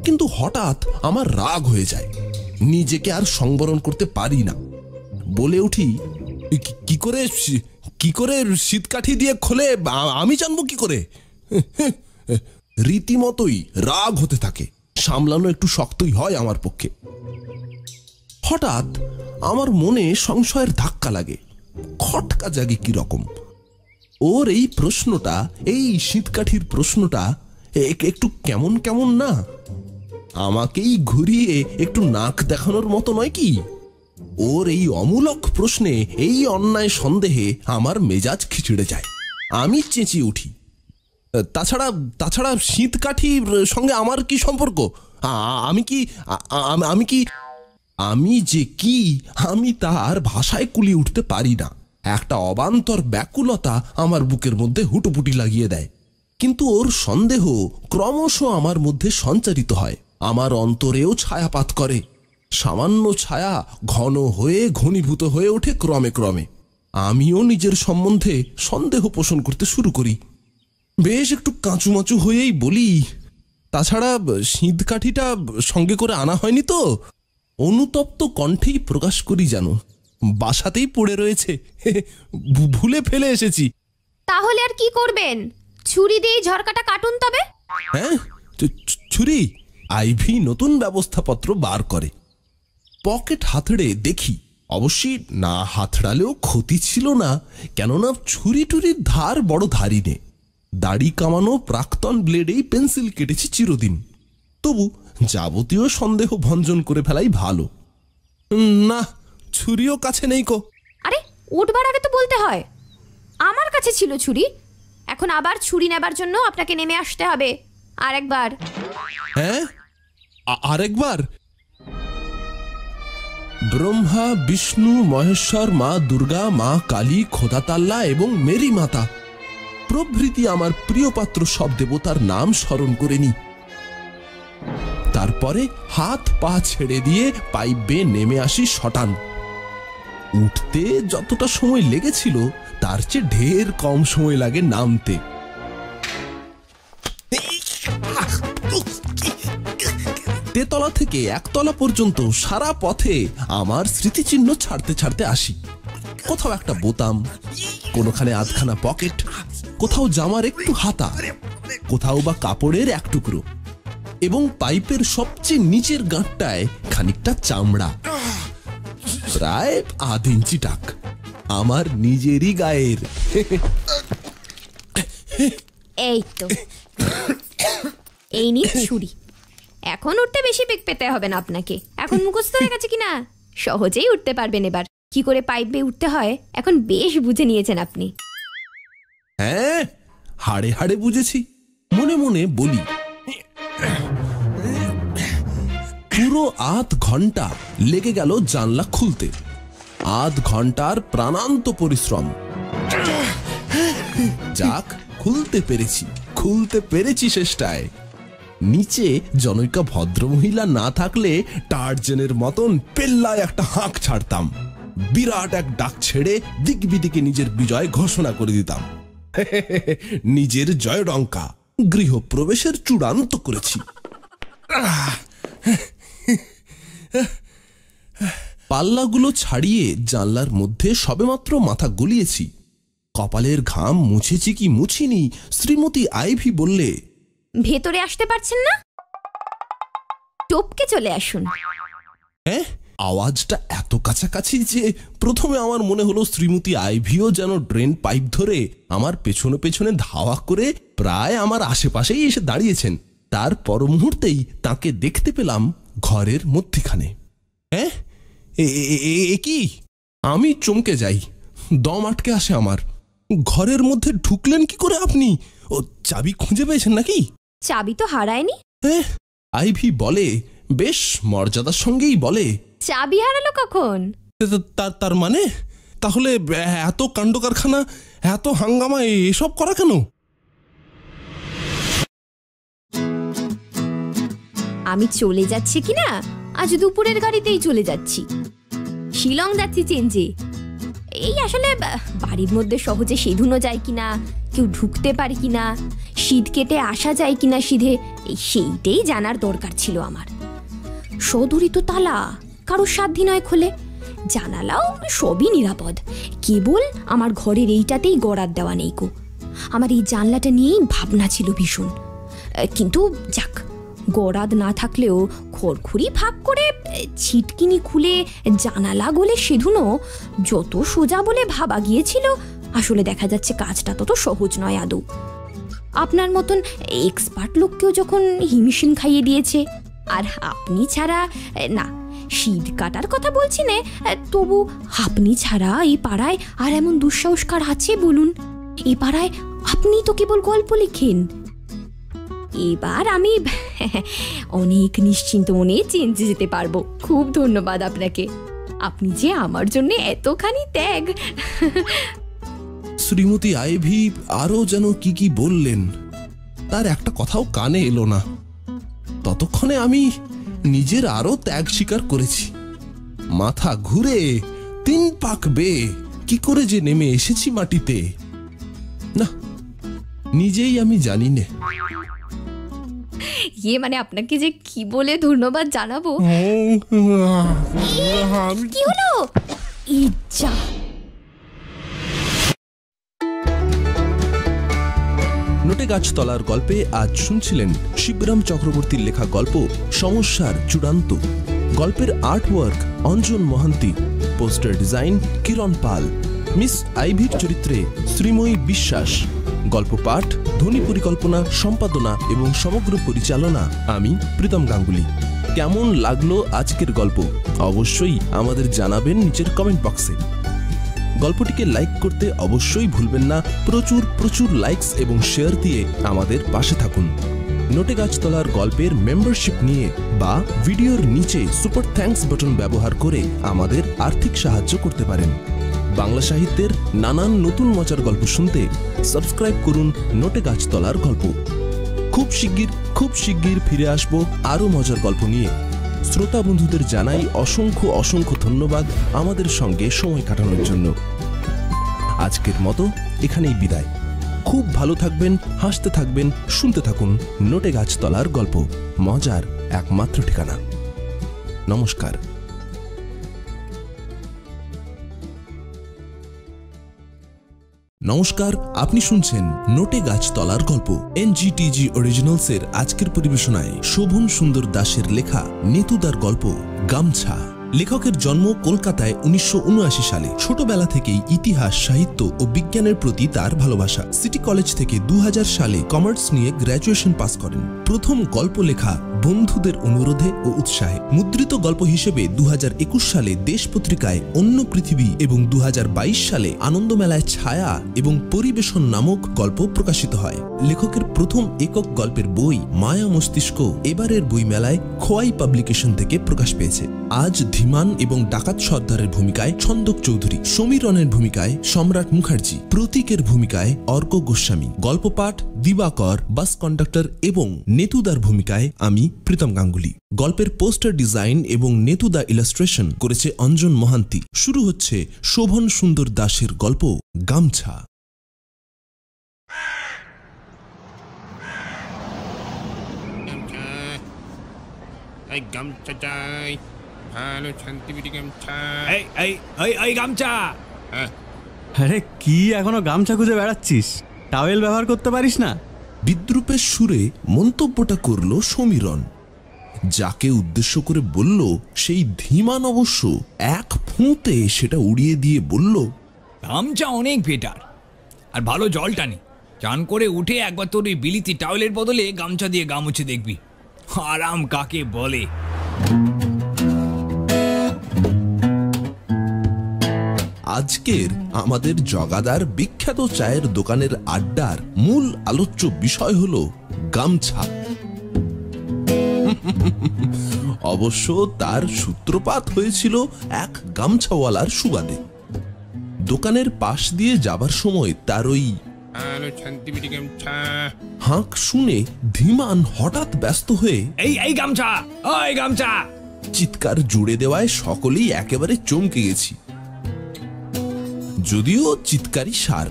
কিন্তু হঠাৎ আমার রাগ হয়ে যায়। নিজেকে আর সংবরণ করতে পারি না। বলে উঠি "কি- করে কি করে শীতকাঠি দিয়ে খোলে? আমি জানব কি করে? রীতিমতোই রাগ হতে থাকে। সামলানো একটু শক্তই হয় আমার পক্ষে। হঠাৎ আমার মনে সংশয়ের ধাক্কা লাগে। খটকা জাগে কি রকম? ওর এই প্রশ্নটা, এই শীতকাঠির প্রশ্নটা একটু কেমন কেমন না? আমাকেই ঘুরিয়ে একটু নাক দেখানোর মতো নয় কি? ওর এই অমূলক প্রশ্নে, এই অন্যায় সন্দেহে আমার মেজাজ খিচড়ে যায়। আমি চেঁচিয়ে উঠি। তাছাড়া তাছাড়া শীতকাঠির সঙ্গে আমার কি সম্পর্ক? আমি কি আমি কি? আমি যে কি, আমি তার ভাষায় কুলিয়ে উঠতে পারি না। একটা অবান্তর ব্যাকুলতা আমার বুকের মধ্যে হুটোপুটি লাগিয়ে দেয়। কিন্তু ওর সন্দেহ ক্রমশ আমার মধ্যে সঞ্চারিত হয়। আমার অন্তরেও ছায়াপাত করে। সামান্য ছায়া ঘন হয়ে ঘনীভূত হয়ে ওঠে ক্রমে ক্রমে। আমিও নিজের সম্বন্ধে সন্দেহ পোষণ করতে শুরু করি। বেশ একটু কাঁচুমাচু হয়েই বলি তাছাড়া শীতকাঠিটা সঙ্গে করে আনা হয়নি তো? অনুতপ্ত কণ্ঠেই প্রকাশ করি জানো বাসাতেই পড়ে রয়েছে। ভুলে ফেলে এসেছি। তাহলে আর কি করবেন? ছুরি দিয়ে ঝরকাটা কাটুন তবে। হ্যাঁ ছুরি? আইভি নতুন ব্যবস্থাপত্র বার করে। পকেট হাতড়ে দেখি অবশ্যই না হাতড়ালেও ক্ষতি ছিল না কেননা ছুরি টুরির ধার বড় ধারি নে। দাড়ি কামানো প্রাক্তন ব্লেডেই পেন্সিল কেটেছি চিরদিন। তবু যাবতীয় সন্দেহ ভঞ্জন করে ফেলাই ভালো। না ছুরিও কাছে নেই কো। আরে উঠবার আগে তো বলতে হয়। আমার কাছে ছিল ছুরি। এখন আবার ছুরি নেবার জন্য আপনাকে নেমে আসতে হবে। আর একবার হ্যাঁ? আরেকবার। ব্রহ্মা, বিষ্ণু, মহেশ্বর, মা দুর্গা, মা কালী খোদাতাল্লা এবং মেরি মাতা। প্রভৃতি আমার প্রিয়পাত্র সব দেবতার নাম স্মরণ করে নি। তারপরে হাত পা ছেড়ে দিয়ে পাইপ নেমে আসি শটান। উঠতে যতটা সময় লেগেছিল, তার চেয়ে ঢের কম সময় লাগে নামতে। তেতলা থেকে একতলা পর্যন্ত সারা পথে আমার স্মৃতিচিহ্ন ছাড়তে ছাড়তে আসি। কোথাও একটা বোতাম, কোনোখানে আধখানা পকেট, কোথাও জামার একটু হাতা, কোথাও বা কাপড়ের এক টুকরো এবং পাইপের সবচেয়ে নিচের গাঁটটায় খানিকটা চামড়া। প্রায় আধ ইঞ্চি টাক। আমার নিজেরই গায়ের। এই তো। এই নিয়ে ছুরি। এখন উঠতে বেশি বেগ পেতে হবে না আপনাকে। এখন মুখস্থ হয়ে গেছে কিনা? সহজেই উঠতে পারবেন এবার। কি করে পাইপ বেয়ে উঠতে হয়? এখন বেশ বুঝে নিয়েছেন আপনি। হ্যাঁ হাড়ে হাড়ে বুঝেছি। মনে মনে বলি, পুরো আধ ঘণ্টা লেগে গেল জানলা খুলতে। আধ ঘণ্টার প্রাণান্ত পরিশ্রম। যাক, খুলতে পেরেছি। খুলতে পেরেছি শেষটায়। নিচে জনৈকা ভদ্রমহিলা না থাকলে টার্জেনের মতন পেল্লায় একটা হাঁক ছাড়তাম। বিরাট এক ডাক ছেড়ে দিক বিদিকে নিজের বিজয় ঘোষণা করে দিতাম। নিজের জয় ডঙ্কা গৃহপ্রবেশের চূড়ান্ত করেছি। পাল্লাগুলো ছাড়িয়ে জানলার মধ্যে সবেমাত্র মাথা গলিয়েছি। কপালের ঘাম মুছেছি কি মুছিনি, শ্রীমতী আইভি বললে ভেতরে আসতে পারছেন না? টপকে চলে আসুন। হ্যাঁ? আওয়াজটা এত কাছাকাছি যে প্রথমে আমার মনে হলো শ্রীমতী আইভিও যেন ড্রেন পাইপ ধরে আমার পেছনে পেছনে ধাওয়া করে প্রায় আমার আশেপাশেই এসে দাঁড়িয়েছেন। তার পর মুহূর্তেই তাকে দেখতে পেলাম ঘরের মধ্যেখানে। হ্যাঁ? এ- কি? আমি চমকে যাই। দম আটকে আসে আমার। ঘরের মধ্যে ঢুকলেন কি করে আপনি? ও, চাবি খুঁজে পেয়েছেন নাকি? চাবি তো হারায়নি? আইভি বলে বেশ মর্যাদার সঙ্গেই বলে। চাবি হারালো কখন? তার তার মানে? তাহলে এত কাণ্ড কারখানা এত হাঙ্গামা এসব করা কেন? আমি চলে যাচ্ছি কিনা? আজ দুপুরের গাড়িতেই চলে যাচ্ছি। শিলং যাচ্ছি চেঞ্জে। এই আসলে বাড়ির মধ্যে সহজে সেধুনো যায় কিনা, কেউ ঢুকতে পারে কিনা, শীত কেটে আসা যায় কিনা সিধে, এই সেইটাই জানার দরকার ছিল আমার। সদরি তো তালা কারোর সাধ্যি নয় খোলে, জানালাও সবই নিরাপদ। কেবল আমার ঘরের এইটাতেই গড়ার দেওয়া নেই কো আমার এই জানলাটা নিয়েই ভাবনা ছিল ভীষণ। কিন্তু যাক গড়াদ না থাকলেও খড়খড়ি ফাঁক করে ছিটকিনি খুলে, জানালা গলে সেধুনো, যত সোজা বলে ভাবা গিয়েছিল, আসলে দেখা যাচ্ছে কাজটা তত সহজ নয় আদৌ। আপনার মতন এক্সপার্ট লোককেও যখন হিমশিম খাইয়ে দিয়েছে, আর আপনি ছাড়া না, শীত কাটার কথা বলছি না তবু আপনি ছাড়া এই পাড়ায় আর এমন দুঃসাহসকার আছে বলুন? এই পাড়ায় আপনি তো কেবল গল্প লিখেন। এবার আমি অনেক নিশ্চিন্ত মনে চেঞ্জে যেতে পারব। খুব ধন্যবাদ আপনাকে। আপনি যে আমার জন্য এতখানি ত্যাগ। শ্রীমতী আইভি আরও যেন কি কি বললেন, তার একটা কথাও কানে এলো না। ততক্ষণে আমি নিজের আরও ত্যাগ স্বীকার করেছি। মাথা ঘুরে তিন পাক বেয়ে কি করে যে নেমে এসেছি মাটিতে, না, নিজেই আমি জানি নে। ইয়ে মানে আপনাকে যে কি বলে ধন্যবাদ জানাব? কি হলো? ইচ্ছা। নোটে গাছতলার গল্পে আজ শুনছিলেন শিবরাম চক্রবর্তীর লেখা গল্প সমস্যার চূড়ান্ত। গল্পের art work Anjan Mohanty poster design Kiran Pal miss আইভির চরিত্রে শ্রীময়ী বিশ্বাস। গল্প, পাঠ, ধ্বনি পরিকল্পনা, সম্পাদনা এবং সমগ্র পরিচালনা আমি প্রীতম গাঙ্গুলি। কেমন লাগল আজকের গল্প? অবশ্যই আমাদের জানাবেন নিচের কমেন্ট বক্সে গল্পটিকে লাইক করতে অবশ্যই ভুলবেন না, প্রচুর প্রচুর লাইকস এবং শেয়ার দিয়ে আমাদের পাশে থাকুন। নোটে গাছতলার গল্পের মেম্বারশিপ নিয়ে বা ভিডিওর নিচে সুপার থ্যাঙ্কস বাটন ব্যবহার করে আমাদের আর্থিক সাহায্য করতে পারেন। বাংলা সাহিত্যের নানান নতুন মজার গল্প শুনতে সাবস্ক্রাইব করুন নোটে গাছতলার গল্প। খুব শিগগির খুব শিগগির ফিরে আসব আরও মজার গল্প নিয়ে। শ্রোতা বন্ধুদের জানাই অসংখ্য অসংখ্য ধন্যবাদ আমাদের সঙ্গে সময় কাটানোর জন্য। আজকের মতো এখানেই বিদায়। খুব ভালো থাকবেন, হাসতে থাকবেন, শুনতে থাকুন নোটে গাছতলার গল্প। মজার একমাত্র ঠিকানা। নমস্কার। নমস্কার, আপনি শুনছেন নোটে গাছ তলার গল্প। এনজিটিজি অরিজিনালস এর আজকের পরিবেশনায় শোভন সুন্দর দাসের লেখা নেতুদার গল্প, গামছা। লেখকের জন্ম কলকাতায় উনিশশো উনআশি সালে। ছোটবেলা থেকেই ইতিহাস, সাহিত্য ও বিজ্ঞানের প্রতি তার ভালোবাসা। সিটি কলেজ থেকে দু সালে কমার্স নিয়ে গ্র্যাজুয়েশন পাস করেন। প্রথম গল্প লেখা বন্ধুদের অনুরোধে ও উৎসাহে। মুদ্রিত গল্প হিসেবে দুহাজার একুশ সালে দেশ পত্রিকায় অন্য পৃথিবী এবং দু হাজার বাইশ সালে আনন্দমেলায় ছায়া এবং পরিবেশন নামক গল্প প্রকাশিত হয়। লেখকের প্রথম একক গল্পের বই মায়া মস্তিষ্ক এবারের বইমেলায় খোয়াই পাবলিকেশন থেকে প্রকাশ পেয়েছে। আজ ধীমান এবং ডাকাত সর্দারের ভূমিকায় ছন্দক চৌধুরী সমীরনের ভূমিকায় সম্রাট মুখার্জি, প্রতীকের ভূমিকায় অর্ক গোস্বামী গল্প পাঠ দিবাকর, বাস কন্ডাক্টর এবং নেতুদার ভূমিকায় আমি প্রীতম গাঙ্গুলি। গল্পের পোস্টার ডিজাইন এবং নেতুদা ইলাস্ট্রেশন করেছে অঞ্জন মহান্তি। শুরু হচ্ছে শোভন সুন্দর দাসের গল্প, গামছা। গামছা চাই ভালো শান্তিবিটি গামছা। এই এই এই এই গামছা। হ্যাঁ। আরে কি এখনও গামছা খুঁজে বেড়াচ্ছিস? টাওয়েল ব্যবহার করতে পারিস না? বিদ্রুপের সুরে মন্তব্যটা করল সমীরণ। যাকে উদ্দেশ্য করে বলল সেই ধীমান অবশ্য এক ফুঁতে সেটা উড়িয়ে দিয়ে বলল গামছা অনেক বেটার আর ভালো জল টানে চান করে উঠে একবার তোর ওই বিলিতি টাওয়েলের বদলে গামছা দিয়ে গা মুছে দেখবি। আরাম কাকে বলে? আজকের আমাদের জগাদার বিখ্যাত চায়ের দোকানের আড্ডার মূল আলোচ্য বিষয় হল গামছা। অবশ্য তার সূত্রপাত হয়েছিল এক গামছাওয়ালার সুবাদে। দোকানের পাশ দিয়ে যাবার সময় তার ওই গামছা। হাঁক শুনে ধীমান হঠাৎ ব্যস্ত হয়ে এই এই গামছা ওই গামছা। চিৎকার জুড়ে দেওয়ায় সকলেই একেবারে চমকে গেছি। যদিও চিৎকারই সার,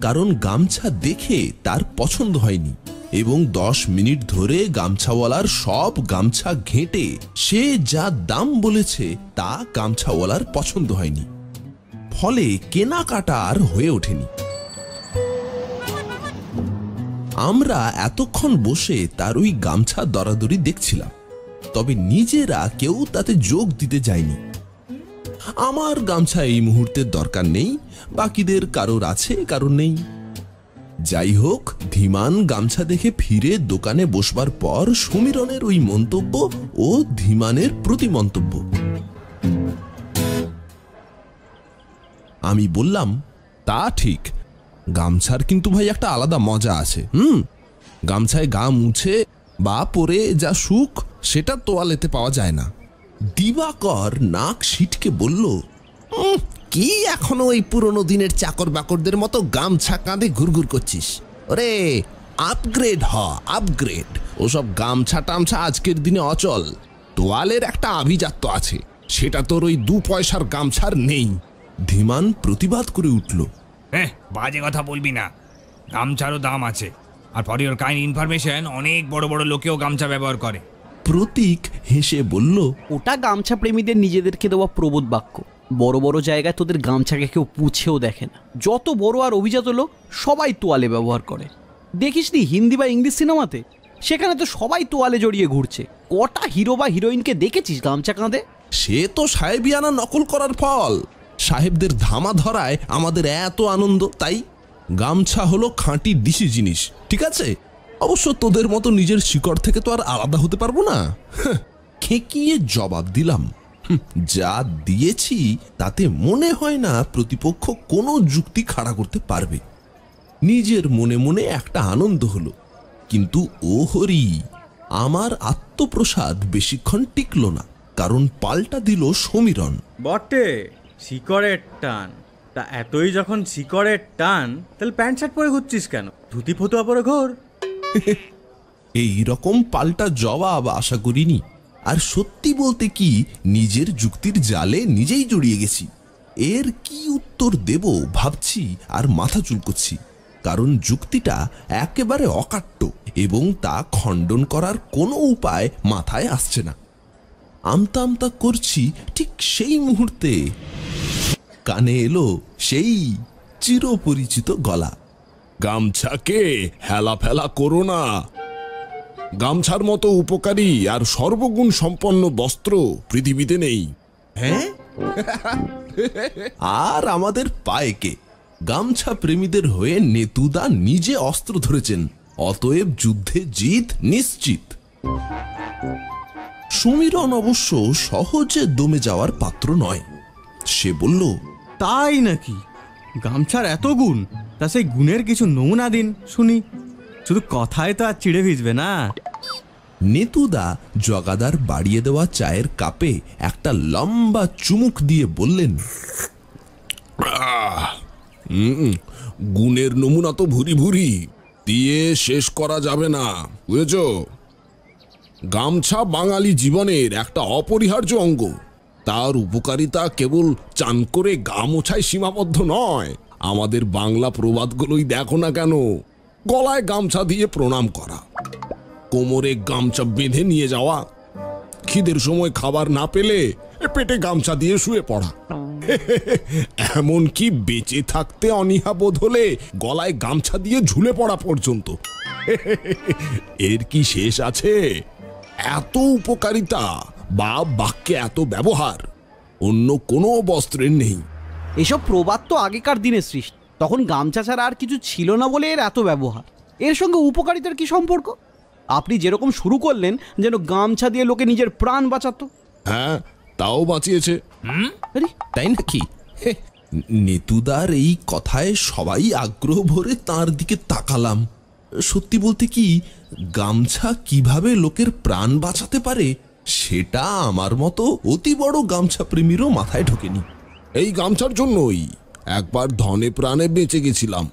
কারণ গামছা দেখে তার পছন্দ হয়নি এবং দশ মিনিট ধরে গামছাওয়ালার সব গামছা ঘেঁটে সে যা দাম বলেছে তা গামছাওয়ালার পছন্দ হয়নি। ফলে কেনাকাটা আর হয়ে ওঠেনি। আমরা এতক্ষণ বসে তার ওই গামছা দরাদরি দেখছিলাম, তবে নিজেরা কেউ তাতে যোগ দিতে যায়নি। আমার গামছা এই মুহূর্তে দরকার নেই, বাকিদের কারোর আছে, কারোর নেই। যাই হোক, ধীমান গামছা দেখে ফিরে দোকানে বসবার পর সমীরনের ওই মন্তব্য ও ধীমানের প্রতি মন্তব্য। আমি বললাম, তা ঠিক, গামছার কিন্তু ভাই একটা আলাদা মজা আছে, হুম? গামছায় গা মুছে বা পরে যা সুখ, সেটা তোয়ালেতে পাওয়া যায় না। দিবাকর নাক সিটকে বলল "উম, কি এখনও ওই পুরনো দিনের চাকর বাকরদের মতো গামছা কাঁধে ঘুরঘুর করছিস? ওরে আপগ্রেড হ আপগ্রেড ওসব গামছা টামছা আজকের দিনে অচল। তোয়ালের একটা আভিজাত্য আছে সেটা তোর ওই দু পয়সার গামছার নেই। ধীমান প্রতিবাদ করে উঠল হ্যাঁ বাজে কথা বলবি না। গামছারও দাম আছে। আর ফর ইওর কাইন্ড ইনফরমেশন অনেক বড় বড় লোকেও গামছা ব্যবহার করে। প্রতীক হেসে বলল ওটা গামছা প্রেমীদের নিজেদেরকে দেওয়া প্রবোধ বাক্য। বড় বড় জায়গায় তোদের গামছাকে কেউ পুছেও দেখে না। যত বড় আর অভিজাত লোক সবাই তোয়ালে ব্যবহার করে। দেখিসনি হিন্দি বা ইংলিশ সিনেমাতে? সেখানে তো সবাই তোয়ালে জড়িয়ে ঘুরছে। কটা হিরো বা হিরোইনকে দেখেছিস গামছা কাঁধে? সে তো সাহেবিয়ানা নকল করার ফল। সাহেবদের ধামা ধরায় আমাদের এত আনন্দ তাই? গামছা হলো খাঁটি দিশি জিনিস ঠিক আছে? অবশ্য তোদের মতো নিজের শিকড় থেকে তো আর আলাদা হতে পারব না। হাহ, খেকিয়ে জবাব দিলাম। যা দিয়েছি তাতে মনে হয় না প্রতিপক্ষ কোনো যুক্তি খাড়া করতে পারবে। নিজের মনে মনে একটা আনন্দ হলো। কিন্তু ও হরি আমার আত্মপ্রসাদ বেশিক্ষণ টিকল না কারণ পাল্টা দিল সমীরণ। বটে শিকড়ের টান। তা এতই যখন শিকড়ের টান তাহলে প্যান্ট শার্ট পরে ঘুরছিস কেন? ধুতি ফতুয়া পরে ঘোর। এই রকম পাল্টা জবাব আশা করিনি। আর সত্যি বলতে কি, নিজের যুক্তির জালে নিজেই জড়িয়ে গেছি। এর কি উত্তর দেব ভাবছি আর মাথা চুলকোচ্ছি। কারণ যুক্তিটা একেবারে অকাট্য এবং তা খণ্ডন করার কোনো উপায় মাথায় আসছে না। আমতা আমতা করছি ঠিক সেই মুহূর্তে। কানে এলো সেই চিরপরিচিত গলা। গামছাকে হেলা ফেলা করো না। গামছার মতো উপকারী আর সর্বগুণ সম্পন্ন বস্ত্র পৃথিবীতে নেই। হ্যাঁ? আর আমাদের পায়েকে গামছা প্রেমীদের হয়ে নেতুদা নিজে অস্ত্র ধরেছেন অতএব যুদ্ধে জিত নিশ্চিত। সমীরণ অবশ্য সহজে দমে যাওয়ার পাত্র নয়। সে বলল তাই নাকি? গামছার এত গুণ তা সেই গুণের কিছু নমুনা দিন, শুনি। শুধু কথায় তো আর চিড়ে ভিজবে না। নেতুদা জগাদার বাড়িয়ে দেওয়া চায়ের কাপে একটা লম্বা চুমুক দিয়ে বললেন গুণের নমুনা তো ভুরি ভুরি, দিয়ে শেষ করা যাবে না, বুঝেছ? গামছা বাঙালি জীবনের একটা অপরিহার্য অঙ্গ। তার উপকারিতা কেবল চান করে গা মোছায় সীমাবদ্ধ নয় আমাদের বাংলা প্রবাদগুলোই দেখো না কেন? গলায় গামছা দিয়ে প্রণাম করা। কোমরে গামছা বেঁধে নিয়ে যাওয়া। খিদের সময় খাবার না পেলে পেটে গামছা দিয়ে শুয়ে পড়া। এমনকি বেঁচে থাকতে অনীহা বোধ হলে গলায় গামছা দিয়ে ঝুলে পড়া পর্যন্ত? এর কি শেষ আছে? এত উপকারিতা বা বাক্যে এত ব্যবহার, অন্য কোনো বস্ত্রের নেই। এসব প্রবাদ তো আগেকার দিনের সৃষ্টি। তখন গামছা ছাড়া আর কিছু ছিল না বলে এর এত ব্যবহার। এর সঙ্গে উপকারিতার কি সম্পর্ক? আপনি যেরকম শুরু করলেন যেন গামছা দিয়ে লোকে নিজের প্রাণ বাঁচাতো। হ্যাঁ তাও বাঁচিয়েছে। তাই নাকি? নেতুদার এই কথায় সবাই আগ্রহ ভরে তার দিকে তাকালাম। সত্যি বলতে কি গামছা কীভাবে লোকের প্রাণ বাঁচাতে পারে সেটা আমার মতো অতি বড় গামছা প্রেমীরও মাথায় ঢোকেনি। এই গামছার জন্যই একবার ধনে প্রাণে বেঁচে গেছিলাম।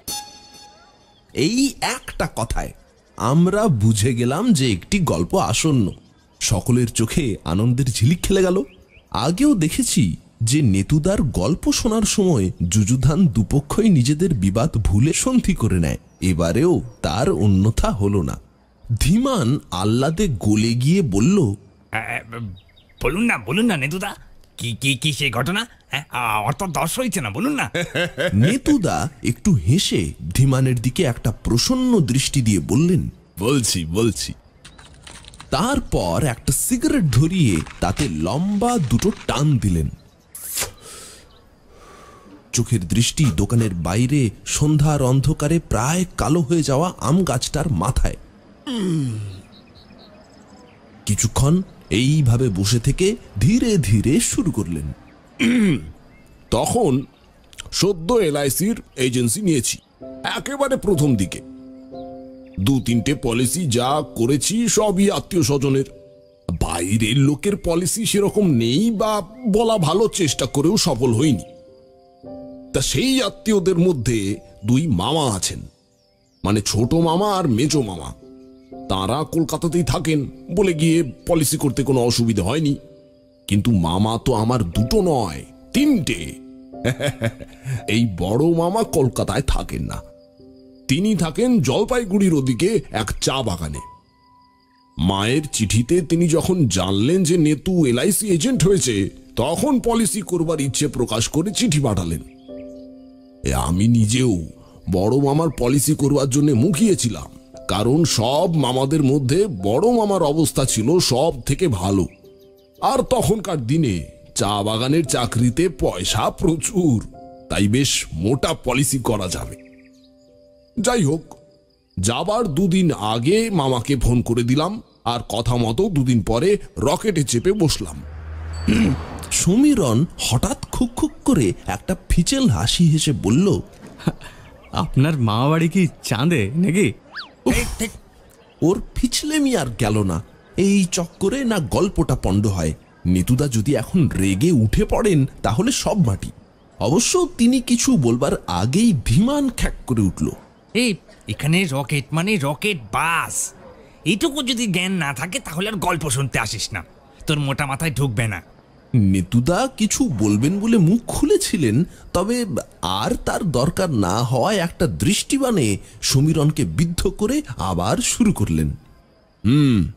এই একটা কথায় আমরা বুঝে গেলাম যে একটি গল্প আসন্ন। সকলের চোখে আনন্দের ঝিলিক খেলে গেল। আগেও দেখেছি যে নেতুদার গল্প শোনার সময় যুযুধান দুপক্ষই নিজেদের বিবাদ ভুলে সন্ধি করে নেয়। এবারেও তার অন্যথা হলো না। ধীমান আহ্লাদে গলে গিয়ে বলল বলুন না বলুন না নেতুদা। কি কি কি সেই ঘটনা? হ্যাঁ আমার তো দশ হয়েছে না বলুন না। নেতুদা একটু হেসে ধীমানের দিকে একটা প্রসন্ন দৃষ্টি দিয়ে বললেন বলছি বলছি। তারপর একটা সিগারেট ধরিয়ে তাতে লম্বা দুটো টান দিলেন। চোখের দৃষ্টি দোকানের বাইরে সন্ধ্যার অন্ধকারে প্রায় কালো হয়ে যাওয়া আম গাছটার মাথায়। কিছুক্ষণ এইভাবে বসে থেকে ধীরে ধীরে শুরু করলেন। তখন সদ্য এলআইসির এজেন্সি নিয়েছি, একেবারে প্রথম দিকে। দু তিনটে পলিসি যা করেছি সবই আত্মীয় স্বজনের বাইরের লোকের পলিসি সেরকম নেই বা বলা ভালো চেষ্টা করেও সফল হইনি তা সেই আত্মীয়দের মধ্যে দুই মামা আছেন মানে ছোট মামা আর মেজো মামা। তারা কলকাতাতেই থাকেন বলে গিয়ে পলিসি করতে কোনো অসুবিধা হয়নি। কিন্তু মামা তো আমার দুটো নয়, তিনটে। এই বড় মামা কলকাতায় থাকেন না। তিনি থাকেন জলপাইগুড়ির ওদিকে এক চা বাগানে। মায়ের চিঠিতে তিনি যখন জানলেন যে নেতু এলআইসি এজেন্ট হয়েছে, তখন পলিসি করবার ইচ্ছে প্রকাশ করে চিঠি পাঠালেন। আমি নিজেও বড় মামার পলিসি করবার জন্য মুখিয়েছিলাম। কারণ সব মামাদের মধ্যে বড় মামার অবস্থা ছিল সব থেকে ভালো। আর তখনকার দিনে চা বাগানের চাকরিতে পয়সা প্রচুর, তাই বেশ মোটা পলিসি করা যাবে। যাই হোক, যাবার দুদিন আগে মামাকে ফোন করে দিলাম, আর কথা মতো দুদিন পরে রকেটে চেপে বসলাম। সমীরণ হঠাৎ খুক খুক করে একটা ফিচেল হাসি হেসে বলল, আপনার মা বাড়ি কি চাঁদে নাকি? ওর ফিচলেমি আর গেল না। এই চক্করে না গল্পটা পণ্ড হয়। নিতুদা যদি এখন রেগে উঠে পড়েন, তাহলে সব মাটি। অবশ্য তিনি কিছু বলবার আগেই বিমান খ্যাক করে উঠল। এই, এখানে রকেট মানে রকেট বাস। এইটুকু যদি জ্ঞান না থাকে, তাহলে আর গল্প শুনতে আসিস না। তোর মোটা মাথায় ঢুকবে না। নেতুদা কিছু বলবেন বলে মুখ খুলেছিলেন, তবে আর তার দরকার না হওয়ায় একটা দৃষ্টিবানে সমীরণকে বিদ্ধ করে আবার শুরু করলেন। হুম।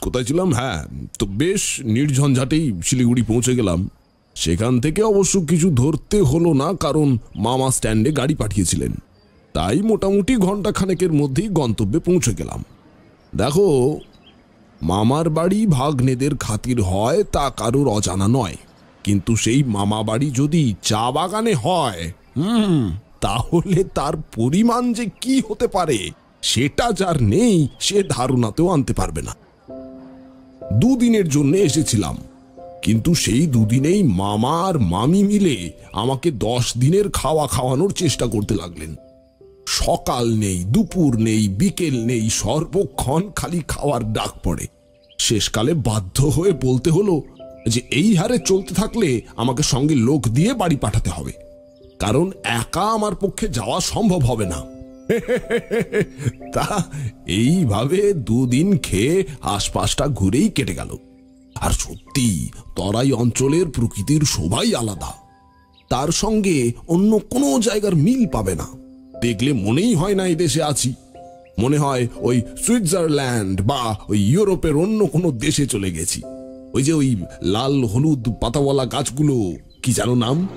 কোথায় ছিলাম? হ্যাঁ তো বেশ নির্ঝঞ্ঝাটেই শিলিগুড়ি পৌঁছে গেলাম। সেখান থেকে অবশ্য কিছু ধরতে হলো না, কারণ মামা স্ট্যান্ডে গাড়ি পাঠিয়েছিলেন। তাই মোটামুটি ঘণ্টা খানেকের মধ্যেই গন্তব্যে পৌঁছে গেলাম। দেখো মামার বাড়ি ভাগ্নেদের খাতির হয় তা কারোর অজানা নয়। কিন্তু সেই মামা বাড়ি যদি চা বাগানে হয়, হুম, তাহলে তার পরিমাণ যে কি হতে পারে, সেটা যার নেই, সে ধারণাতেও আনতে পারবে না। দুদিনের জন্য এসেছিলাম, কিন্তু সেই দুদিনেই মামা আর মামি মিলে আমাকে দশ দিনের খাওয়া খাওয়ানোর চেষ্টা করতে লাগলেন। সকাল নেই, দুপুর নেই, বিকেল নেই, সর্বক্ষণ খালি খাওয়ার ডাক পড়ে। শেষকালে বাধ্য হয়ে বলতে হলো যে এই হারে চলতে থাকলে আমাকে সঙ্গে লোক দিয়ে বাড়ি পাঠাতে হবে। কারণ একা আমার পক্ষে যাওয়া সম্ভব হবে না। তা এইভাবে দুদিন খেয়ে আশপাশটা ঘুরেই কেটে গেল। আর সত্যি, তরাই অঞ্চলের প্রকৃতির শোভাই আলাদা। তার সঙ্গে অন্য কোনো জায়গার মিল পাবে না। দেখলে মনেই হয় না এই দেশে আছি। মনে হয় ওই সুইজারল্যান্ড বা ওই ইউরোপের অন্য কোনো দেশে চলে গেছি। ওই যে ওই লাল হলুদ পাতাওয়ালা গাছগুলো কি জানো নাম?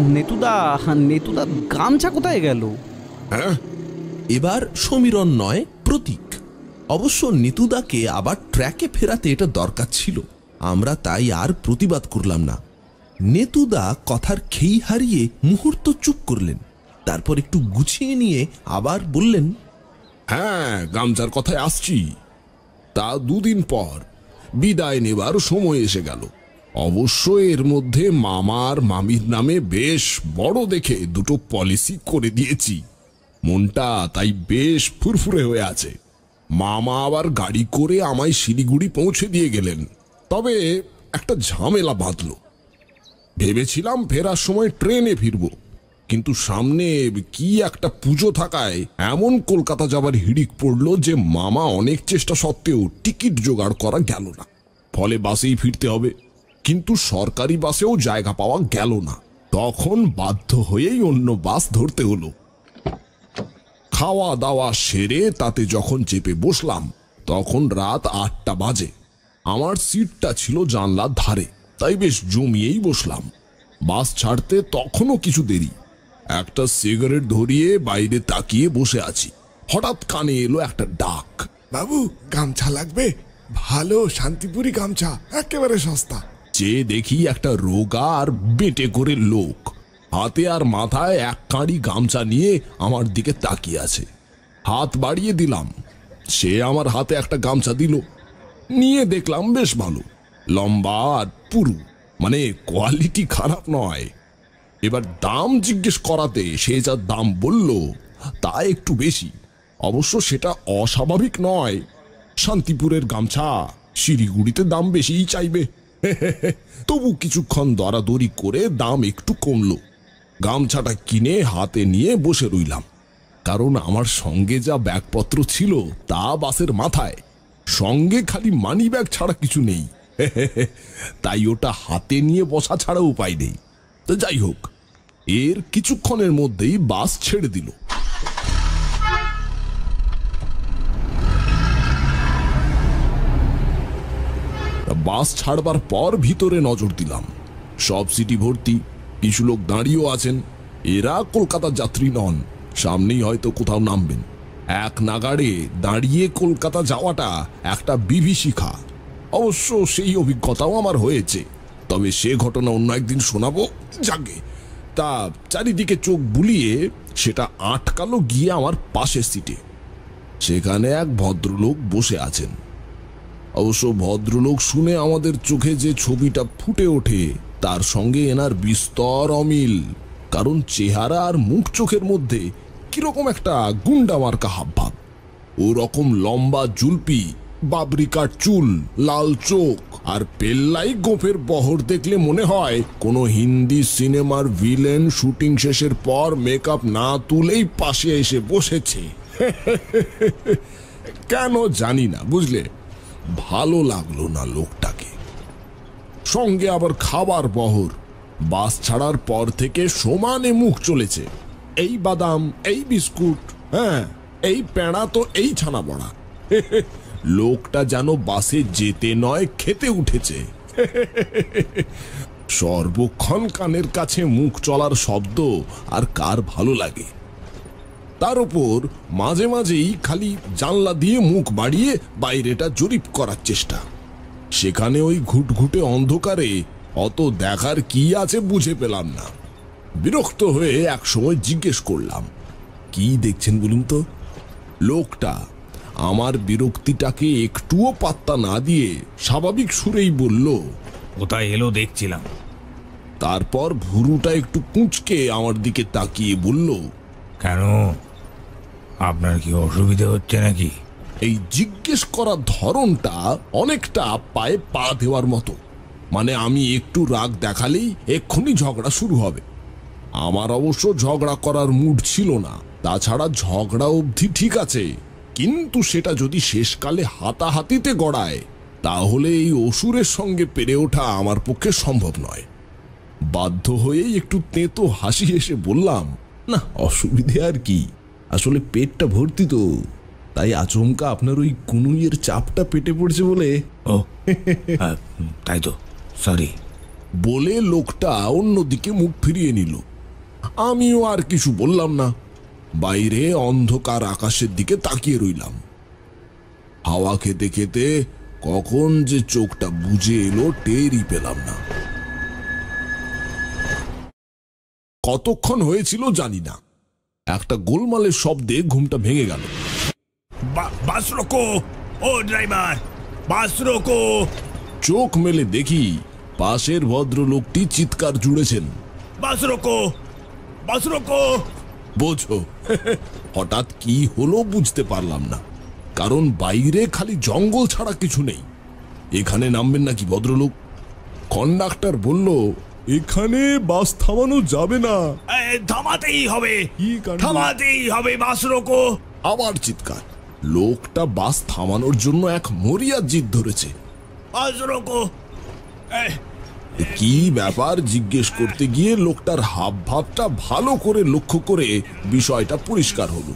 নেতুদা নেতুদা গামছা কোথায় গেল? হ্যাঁ? এবার সমীরণ নয় প্রতীক। অবশ্য নেতুদাকে আবার ট্র্যাকে ফেরাতে এটা দরকার ছিল। আমরা তাই আর প্রতিবাদ করলাম না। নেতুদা কথার খেই হারিয়ে মুহূর্ত চুপ করলেন। তারপর একটু গুছিয়ে নিয়ে আবার বললেন হ্যাঁ গামছার কথায় আসছি। তা দুদিন পর বিদায় নেবার সময় এসে গেল। অবশ্য এর মধ্যে মামার মামির নামে বেশ বড় দেখে দুটো পলিসি করে দিয়েছি। মনটা তাই বেশ ফুরফুরে হয়ে আছে। মামা আবার গাড়ি করে আমায় শিলিগুড়ি পৌঁছে দিয়ে গেলেন। তবে একটা ঝামেলা বাঁধল। ভেবেছিলাম ফেরার সময় ট্রেনে ফিরবো। কিন্তু সামনে কি একটা পুজো থাকায় এমন কলকাতা যাবার হিড়িক পড়ল যে মামা অনেক চেষ্টা সত্ত্বেও টিকিট জোগাড় করা গেল না। ফলে বাসেই ফিরতে হবে। কিন্তু সরকারি বাসেও জায়গা পাওয়া গেল না। তখন বাধ্য হয়েই অন্য বাস ধরতে হলো। খাওয়া দাওয়া সেরে তাতে যখন চেপে বসলাম, তখন রাত আটটা বাজে। আমার সিটটা ছিল জানলার ধারে, তাই বেশ জমিয়েই বসলাম। বাস ছাড়তে তখনও কিছু দেরি। একটা সিগারেট ধরিয়ে বাইরে তাকিয়ে বসে আছি। হঠাৎ কানে এলো একটা ডাক। বাবু গামছা লাগবে? ভালো শান্তিপুরি গামছা একেবারে সস্তা। যে দেখি একটা রোগা আর বেটে করে লোক। হাতে আর মাথায় এক কাঁড়ি গামছা নিয়ে আমার দিকে তাকিয়ে আছে। হাত বাড়িয়ে দিলাম। সে আমার হাতে একটা গামছা দিল। নিয়ে দেখলাম বেশ ভালো। লম্বা আর পুরু। মানে কোয়ালিটি খারাপ নয়। এবার দাম জিজ্ঞেস করাতে সে যা দাম বলল তা একটু বেশি। অবশ্য সেটা অস্বাভাবিক নয়। শান্তিপুরের গামছা শিলিগুড়িতে দাম বেশিই চাইবে। তবু কিছুক্ষণ দরাদরি করে দাম একটু কমল। গামছাটা কিনে হাতে নিয়ে বসে রইলাম। কারণ আমার সঙ্গে যা ব্যাগপত্র ছিল তা বাসের মাথায়। সঙ্গে খালি মানি ব্যাগ ছাড়া কিছু নেই। তাই ওটা হাতে নিয়ে বসা ছাড়া উপায় নেই। যাই হোক, এর কিছুক্ষণের মধ্যেই বাস ছেড়ে দিল। বাস ছাড়বার পর ভিতরে নজর দিলাম। সব সিটি ভর্তি, কিছু লোক দাঁড়িয়েও আছেন। এরা কলকাতার যাত্রী নন, সামনেই হয়তো কোথাও নামবেন। এক নাগাড়ে দাঁড়িয়ে কলকাতা যাওয়াটা একটা বিভীষিকা। অবশ্য সেই অভিজ্ঞতাও আমার হয়েছে। তবে সে ঘটনা অন্য একদিন শোনাবো। যাকে তা চারিদিকে চোখ বুলিয়ে সেটা আটকালো গিয়ে আমার পাশের সিটে। সেখানে এক ভদ্রলোক বসে আছেন। অবশ্য ভদ্রলোক শুনে আমাদের চোখে যে ছবিটা ফুটে ওঠে, তার সঙ্গে এনার বিস্তর অমিল, কারণ চেহারা আর মুখ চোখের মধ্যে কীরকম একটা গুন্ডা মার্কা হাবভাব। ওরকম লম্বা জুলপি বাবরিকার চুল, লাল চোখ আর পেল্লাই গোফের বহর দেখলে মনে হয় কোনো হিন্দি সিনেমার ভিলেন শুটিং শেষের পর মেকআপ না তুলেই পাশে এসে বসেছে। কেন জানি না, বুঝলে? ভালো লাগল না লোকটাকে। সঙ্গে আবার খাবার বহর। বাস ছাড়ার পর থেকে সমানে মুখ চলেছে। এই বাদাম, এই বিস্কুট হ্যাঁ এই পেঁড়া তো এই ছানা বড়া লোকটা যেন বাসে যেতে নয়, খেতে উঠেছে। সর্বক্ষণ কানের কাছে মুখ চলার শব্দ আর কার ভালো লাগে। তার উপর মাঝে মাঝেই খালি জানলা দিয়ে মুখ বাড়িয়ে বাইরেটা জরিপ করার চেষ্টা। সেখানে ওই ঘুটঘুটে অন্ধকারে অত দেখার কি আছে বুঝে পেলাম না। বিরক্ত হয়ে এক সময় জিজ্ঞেস করলাম, কি দেখছেন বলুন তো? লোকটা আমার বিরক্তিটাকে একটুও পাত্তা না দিয়ে স্বাভাবিক সুরেই বলল কোথায় এলো দেখছিলাম। তারপর ভুরুটা একটু কুঁচকে আমার দিকে তাকিয়ে বলল কেন? আপনার কি অসুবিধে হচ্ছে নাকি? এই জিজ্ঞেস করার ধরনটা অনেকটা পায়ে পা দেওয়ার মতো। মানে আমি একটু রাগ দেখালেই এক্ষুনি ঝগড়া শুরু হবে। আমার অবশ্য ঝগড়া করার মুড ছিল না। তাছাড়া ঝগড়া অবধি ঠিক আছে। কিন্তু সেটা যদি শেষকালে হাতাহাতিতে গড়ায় তাহলে এই অসুরের সঙ্গে পেরে ওঠা আমার পক্ষে সম্ভব নয়। বাধ্য হয়েই একটু তেঁতো হাসি হেসে বললাম না অসুবিধে আর কি? আসলে পেটটা ভর্তি তো তাই আচমকা আপনার ওই কুনুইয়ের চাপটা পেটে পড়ছে বলে? ও তাই তো সরি বলে লোকটা অন্যদিকে মুখ ফিরিয়ে নিল। আমিও আর কিছু বললাম না। বাইরে অন্ধকার আকাশের দিকে তাকিয়ে রইলাম। হাওয়া খেতে খেতে কখন যে চোখটা বুঝে এলো টেরই পেলাম না। কতক্ষণ হয়েছিল জানি না। একটা গোলমালের শব্দে ঘুমটা ভেঙে গেল। বাস রোকো! ও ড্রাইভার বাস রোকো! চোখ মেলে দেখি পাশের ভদ্রলোকটি চিৎকার জুড়েছেন। বাস রোকো! বাস রোকো! বোঝো। হঠাৎ কি হলো বুঝতে পারলাম না। কারণ বাইরে খালি জঙ্গল ছাড়া কিছু নেই। এখানে নামবেন নাকি ভদ্রলোক? কন্ডাক্টর বলল এখানে বাস থামানো যাবে না। থামাতেই হবে। থামাতেই হবে বাস রোকো। আবার চিৎকার। লোকটা বাস থামানোর জন্য এক মরিয়া জিদ ধরেছে। বাস রোকো। কি ব্যাপার জিজ্ঞেস করতে গিয়ে লোকটার হাব ভাবটা ভালো করে লক্ষ্য করে বিষয়টা পরিষ্কার হলো।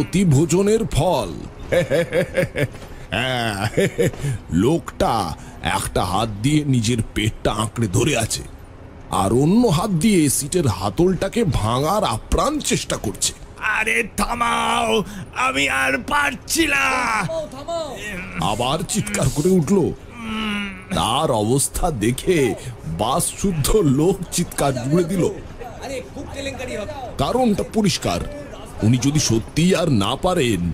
অতি ভোজনের ফল। হ্যাঁ, লোকটা একটা হাত দিয়ে নিজের পেটটা আঁকড়ে ধরে আছে আর অন্য হাত দিয়ে সিটের হাতলটাকে ভাঙার আপ্রাণ চেষ্টা করছে। আরে থামাও আমি আর পারছি না। আবার চিৎকার করে উঠল। তার অবস্থা দেখে বাস শুদ্ধ লোক চিৎকার জুড়ে দিল। কারণটা পরিষ্কার। উনি যদি সত্যি আর না পারেন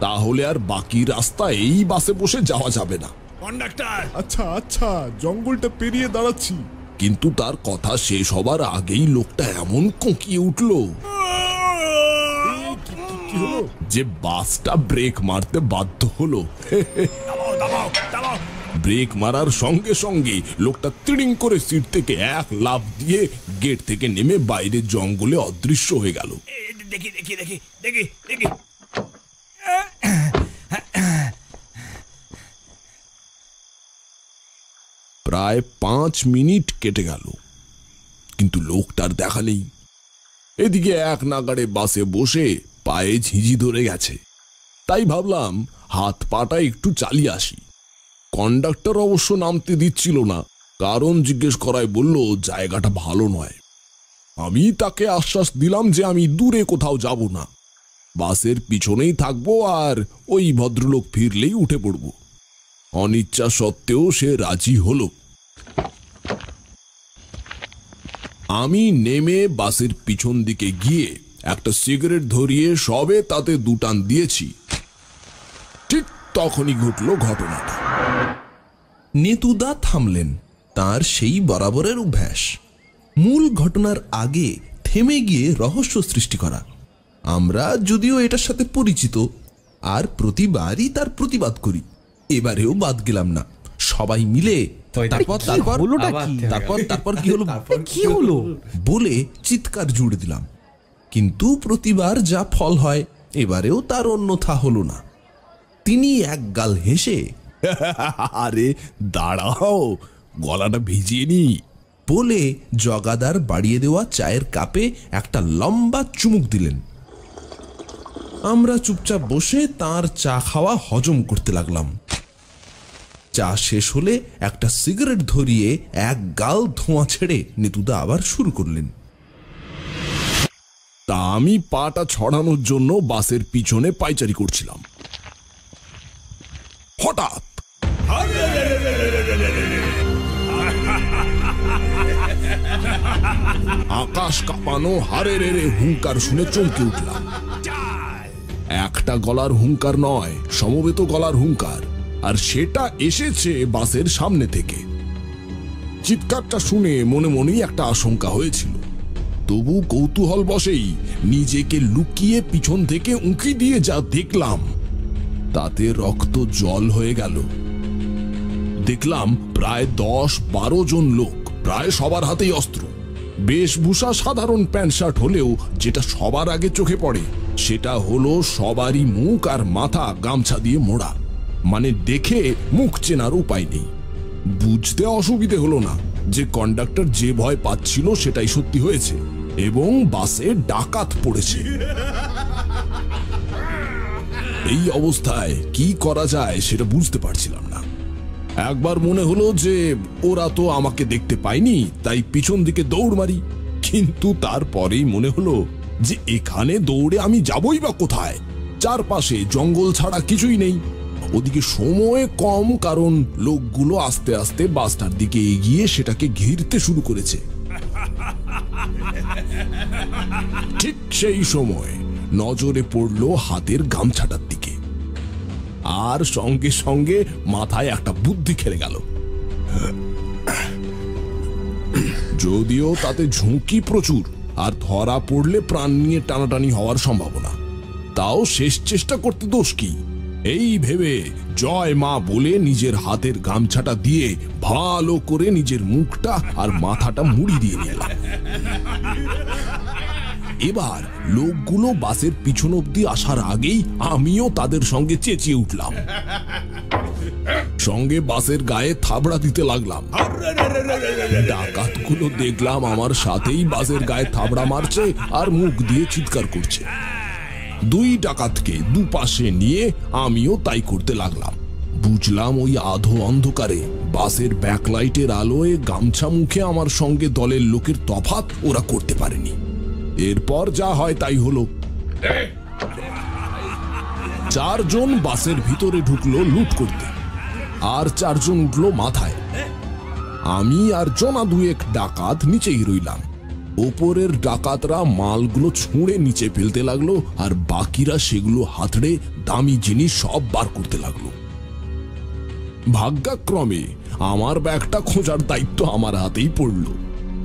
তাহলে আর বাকি রাস্তা এই বাসে বসে যাওয়া যাবে না। কন্ডাক্টর! আচ্ছা আচ্ছা জঙ্গলটা পেরিয়ে দাঁড়াচ্ছি। কিন্তু তার কথা শেষ হবার আগেই লোকটা এমন কোঁকিয়ে উঠল যে বাসটা ব্রেক মারতে বাধ্য হলো। ব্রেক মারার সঙ্গে সঙ্গে লোকটা তিড়িং করে সিট থেকে এক লাফ দিয়ে গেট থেকে নেমে বাইরে জঙ্গলে অদৃশ্য হয়ে গেল। দেখি দেখি দেখি দেখি দেখি। প্রায় পাঁচ মিনিট কেটে গেল কিন্তু লোকটার দেখা নেই। এদিকে এক নাগাড়ে বাসে বসে পায়ে ঝিঝি ধরে গেছে। তাই ভাবলাম হাত পাটা একটু চালিয়ে আসি। কন্ডাক্টর অবশ্য নামতে দিচ্ছিল না, কারণ জিজ্ঞেস করায় বলল, জায়গাটা ভালো নয়। আমি তাকে আশ্বাস দিলাম যে আমি দূরে কোথাও যাব না। বাসের পিছনেই থাকব আর ওই ভদ্রলোক ফিরলেই উঠে পড়ব। অনিচ্ছা সত্ত্বেও সে রাজি হলো। আমি নেমে বাসের পিছন দিকে গিয়ে একটা সিগারেট ধরিয়ে সবে তাতে দুটান দিয়েছি। তখনই ঘটল ঘটনাটা। নেতুদা থামলেন তার সেই বরাবরের অভ্যাস। মূল ঘটনার আগে থেমে গিয়ে রহস্য সৃষ্টি করা। আমরা যদিও এটার সাথে পরিচিত আর প্রতিবারই তার প্রতিবাদ করি। এবারেও বাদ গেলাম না। সবাই মিলে তারপর তারপর তারপর কি হলো? কি হলো? বলে চিৎকার জুড়ে দিলাম। কিন্তু প্রতিবার যা ফল হয় এবারেও তার অন্যথা হলো না। তিনি এক গাল হেসে, আরে দাঁড়াও, গলাটা ভিজিয়ে নি। বলে জগাদার বাড়িয়ে দেওয়া চায়ের কাপে একটা লম্বা চুমুক দিলেন। আমরা চুপচাপ বসে তার চা খাওয়া হজম করতে লাগলাম। চা শেষ হলে একটা সিগারেট ধরিয়ে এক গাল ধোঁয়া ছেড়ে নিতুদা আবার শুরু করলেন। তা আমি পাটা ছড়ানোর জন্য বাসের পিছনে পাইচারি করছিলাম। হঠাৎ। আকাশ কাঁপানো হারে রে হুঙ্কার শুনে চমকে উঠলাম। একটা গলার হুঙ্কার নয়, সমবেত গলার হুঙ্কার। আর সেটা এসেছে বাসের সামনে থেকে। চিৎকারটা শুনে মনে মনেই একটা আশঙ্কা হয়েছিল। তবু কৌতূহল বসেই নিজেকে লুকিয়ে পিছন থেকে উঁকি দিয়ে যা দেখলাম তাতে রক্ত জল হয়ে গেল। দেখলাম প্রায় দশ বারো জন লোক, প্রায় সবার হাতেই অস্ত্র। বেশভূষা সাধারণ প্যান্ট শার্ট হলেও যেটা সবার আগে চোখে পড়ে, সেটা হলো সবারই মুখ আর মাথা গামছা দিয়ে মোড়া। মানে দেখে মুখ চেনার উপায় নেই। বুঝতে অসুবিধে হলো না যে কন্ডাক্টর যে ভয় পাচ্ছিল সেটাই সত্যি হয়েছে এবং বাসে ডাকাত পড়েছে। এই অবস্থায় কি করা যায় সেটা বুঝতে পারছিলাম না। একবার মনে হলো যে ওরা তো আমাকে দেখতে পায়নি, তাই পিছন দিকে দৌড় মারি। কিন্তু তারপরেই মনে হলো যে এখানে দৌড়ে আমি যাবই বা কোথায়। চারপাশে জঙ্গল ছাড়া কিছুই নেই। ওদিকে সময় কম, কারণ লোকগুলো আস্তে আস্তে বাসটার দিকে এগিয়ে সেটাকে ঘিরতে শুরু করেছে। ঠিক সেই সময় নজরে পড়ল হাতের গামছাটার দিকে। আর সঙ্গে সঙ্গে মাথায় একটা বুদ্ধি খেলে গেল। যদিও তাতে ঝুঁকি প্রচুর, আর ধরা পড়লে প্রাণ নিয়ে টানাটানি হওয়ার সম্ভাবনা। তাও শেষ চেষ্টা করতে দোষ কি? এই ভেবে জয় মা বলে নিজের হাতের গামছাটা দিয়ে ভালো করে নিজের মুখটা আর মাথাটা মুড়ি দিয়ে নিলাম এবার লোকগুলো বাসের পিছন অব্দি আসার আগেই আমিও তাদের সঙ্গে চেঁচিয়ে উঠলাম। সঙ্গে বাসের গায়ে থাবড়া দিতে লাগলাম। ডাকাতগুলো দেখলাম আমার সাথেই বাসের গায়ে থাবড়া মারছে আর মুখ দিয়ে চিৎকার করছে। দুই ডাকাতকে দুপাশে নিয়ে আমিও তাই করতে লাগলাম। বুঝলাম ওই আধো অন্ধকারে বাসের ব্যাকলাইটের আলোয় গামছা মুখে আমার সঙ্গে দলের লোকের তফাত ওরা করতে পারেনি। এরপর যা হয় তাই হলো। চারজন বাসের ভিতরে ঢুকলো লুট করতে। আর চারজন উঠল মাথায়। আমি আর জনা দুয়েক ডাকাত নিচেই রইলাম। ওপরের ডাকাতরা মালগুলো ছুঁড়ে নিচে ফেলতে লাগল আর বাকিরা সেগুলো হাতড়ে দামি জিনিস সব বার করতে লাগল। ভাগ্যাক্রমে আমার ব্যাগটা খোঁজার দায়িত্ব আমার হাতেই পড়ল।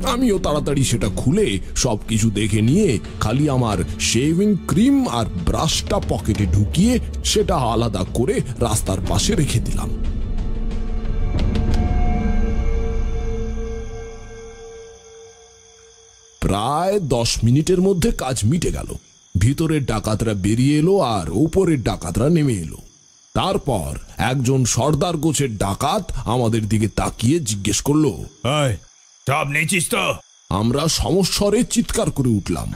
আমিও তাড়াতাড়ি সেটা খুলে সবকিছু দেখে নিয়ে খালি আমার শেভিং ক্রিম আর ব্রাশটা পকেটে ঢুকিয়ে সেটা আলাদা করে রাস্তার পাশে রেখে দিলাম। প্রায় দশ মিনিটের মধ্যে কাজ মিটে গেল। ভিতরের ডাকাতরা বেরিয়ে এলো আর ওপরের ডাকাতরা নেমে এলো। তারপর একজন সর্দার গোছের ডাকাত আমাদের দিকে তাকিয়ে জিজ্ঞেস করল সব নেছিস তো। আমরা সমস্বরে চিৎকার করে উঠলাম।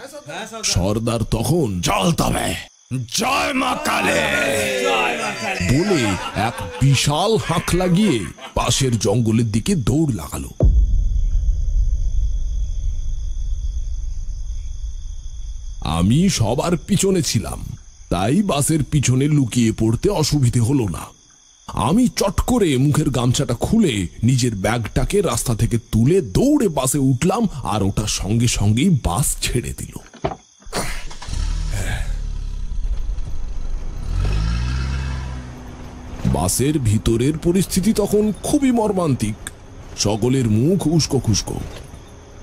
সর্দার তখন চল তবে। জয় মা কালে। বলে এক বিশাল হাঁক লাগিয়ে পাশের জঙ্গলের দিকে দৌড় লাগালো। আমি সবার পিছনে ছিলাম তাই বাসের পিছনে লুকিয়ে পড়তে অসুবিধে হলো না। আমি চট করে মুখের গামছাটা খুলে নিজের ব্যাগটাকে রাস্তা থেকে তুলে দৌড়ে বাসে উঠলাম আর ওটার সঙ্গে সঙ্গেই বাস ছেড়ে দিল। বাসের ভিতরের পরিস্থিতি তখন খুবই মর্মান্তিক। সকলের মুখ উস্কো খুস্কো।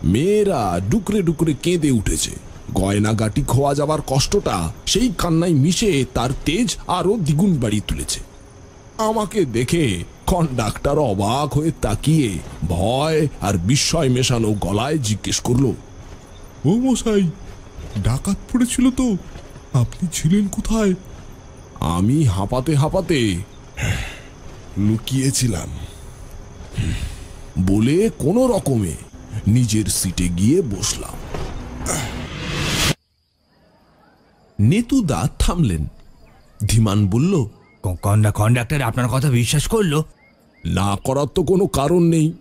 মেয়েরা ডুকরে ডুকরে কেঁদে উঠেছে। গয়নাগাটি খোয়া যাবার কষ্টটা সেই কান্নায় মিশে তার তেজ আরও দ্বিগুণ বাড়িয়ে তুলেছে। আমাকে দেখে কন্ডাক্টর অবাক হয়ে তাকিয়ে ভয় আর বিস্ময় মেশানো গলায় জিজ্ঞেস করল, ও মশাই, ডাকাত পড়েছিল তো? আপনি ছিলেন কোথায়? আমি হাঁপাতে হাঁপাতে লুকিয়েছিলাম। বলে কোনো রকমে নিজের সিটে গিয়ে বসলাম। নেতুদা থামলেন। ধীমান বলল কন্ডাক্টর আপনার কথা বিশ্বাস করল? না করার তো কোনো কারণ নেই।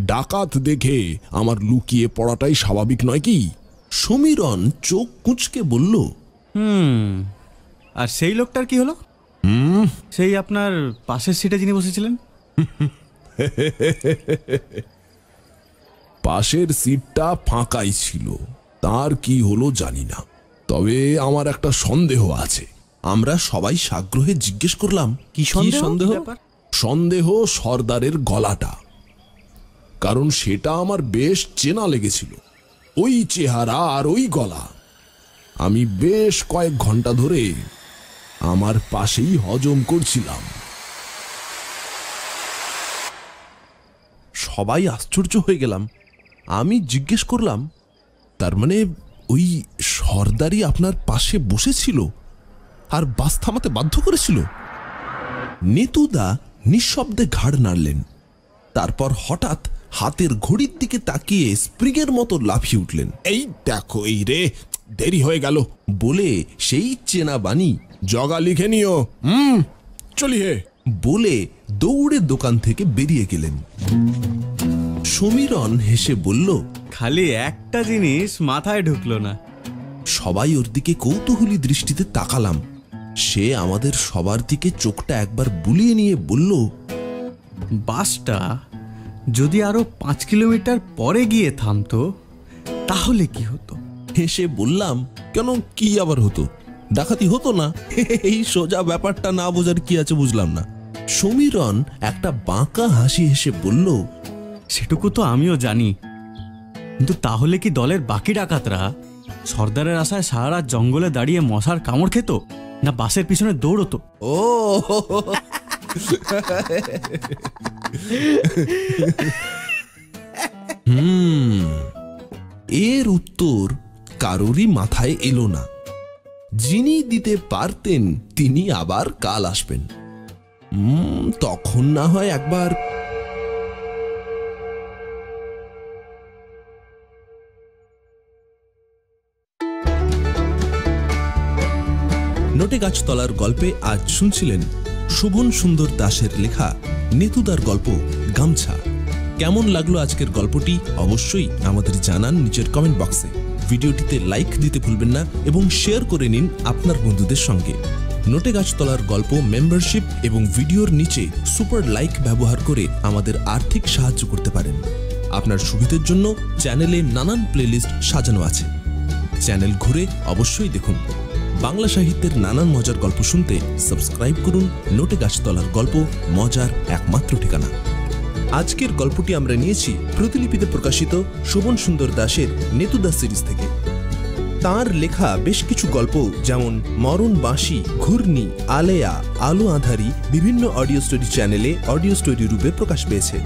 ডাকাত দেখে আমার লুকিয়ে পড়াটাই স্বাভাবিক নয় কি? সমীরণ চোখ কুঁচকে বলল হুম আর সেই লোকটার কি হলো? হুম? সেই আপনার পাশের সিটে যিনি বসেছিলেন? পাশের সিটটা ফাঁকাই ছিল। তার কি হলো জানি না। তবে আমার একটা সন্দেহ আছে। আমরা সবাই সাগ্রহে জিজ্ঞেস করলাম কি সন্দেহ? সন্দেহ সর্দারের গলাটা কারণ সেটা আমার বেশ চেনা লেগেছিল ওই চেহারা আর ওই গলা। আমি বেশ কয়েক ঘণ্টা ধরে আমার পাশেই হজম করছিলাম। সবাই আশ্চর্য হয়ে গেলাম। আমি জিজ্ঞেস করলাম তার মানে ওই সর্দারই আপনার পাশে বসেছিল? আর বাস থামাতে বাধ্য করেছিল। নেতুদা নিঃশব্দে ঘাড় নাড়লেন। তারপর হঠাৎ হাতের ঘড়ির দিকে তাকিয়ে স্প্রিংয়ের মতো লাফিয়ে উঠলেন। এই দেখো এই রে দেরি হয়ে গেল। বলে সেই চেনা বাণী জগা লিখে নিও। হুম চলি হে। বলে দৌড়ে দোকান থেকে বেরিয়ে গেলেন। সমীরণ হেসে বলল খালি একটা জিনিস মাথায় ঢুকলো না। সবাই ওর দিকে কৌতূহলী দৃষ্টিতে তাকালাম। সে আমাদের সবার দিকে চোখটা একবার বুলিয়ে নিয়ে বলল বাসটা যদি আরও পাঁচ কিলোমিটার পরে গিয়ে থামতো তাহলে কি হতো? হেসে বললাম কেন কি আবার হতো? ডাকাতি হতো না। এই সোজা ব্যাপারটা না বোঝার কি আছে বুঝলাম না। সমীরণ একটা বাঁকা হাসি হেসে বলল সেটুকু তো আমিও জানি। কিন্তু তাহলে কি দলের বাকি ডাকাতরা সর্দারের আশায় সারা রাত জঙ্গলে দাঁড়িয়ে মশার কামড় খেত? না, বাসের পিছনে দৌড়তো। ও। হুম। এর উত্তর কারোরই মাথায় এলো না। যিনি দিতে পারতেন, তিনি আবার কাল আসবেন। তখন না হয় একবার নোটে গাছতলার গল্পে আজ শুনছিলেন শোভন সুন্দর দাসের লেখা নেতুদার গল্প গামছা। কেমন লাগল আজকের গল্পটি অবশ্যই আমাদের জানান নিচের কমেন্ট বক্সে ভিডিওটিতে লাইক দিতে ভুলবেন না এবং শেয়ার করে নিন আপনার বন্ধুদের সঙ্গে। নোটে গাছতলার গল্প মেম্বারশিপ এবং ভিডিওর নিচে সুপার লাইক ব্যবহার করে আমাদের আর্থিক সাহায্য করতে পারেন। আপনার সুবিধের জন্য চ্যানেলে নানান প্লেলিস্ট সাজানো আছে। চ্যানেল ঘুরে অবশ্যই দেখুন। বাংলা সাহিত্যের নানান মজার গল্প শুনতে সাবস্ক্রাইব করুন নোটে গাছতলার গল্প, মজার একমাত্র ঠিকানা। আজকের গল্পটি আমরা নিয়েছি প্রতিলিপিতে প্রকাশিত শোভন সুন্দর দাসের নেতুদা সিরিজ থেকে। তার লেখা বেশ কিছু গল্প যেমন মরণ বাঁশি, ঘূর্ণি, আলেয়া, আলো আধারি বিভিন্ন অডিও স্টোরি চ্যানেলে অডিও স্টোরি রূপে প্রকাশ পেয়েছে।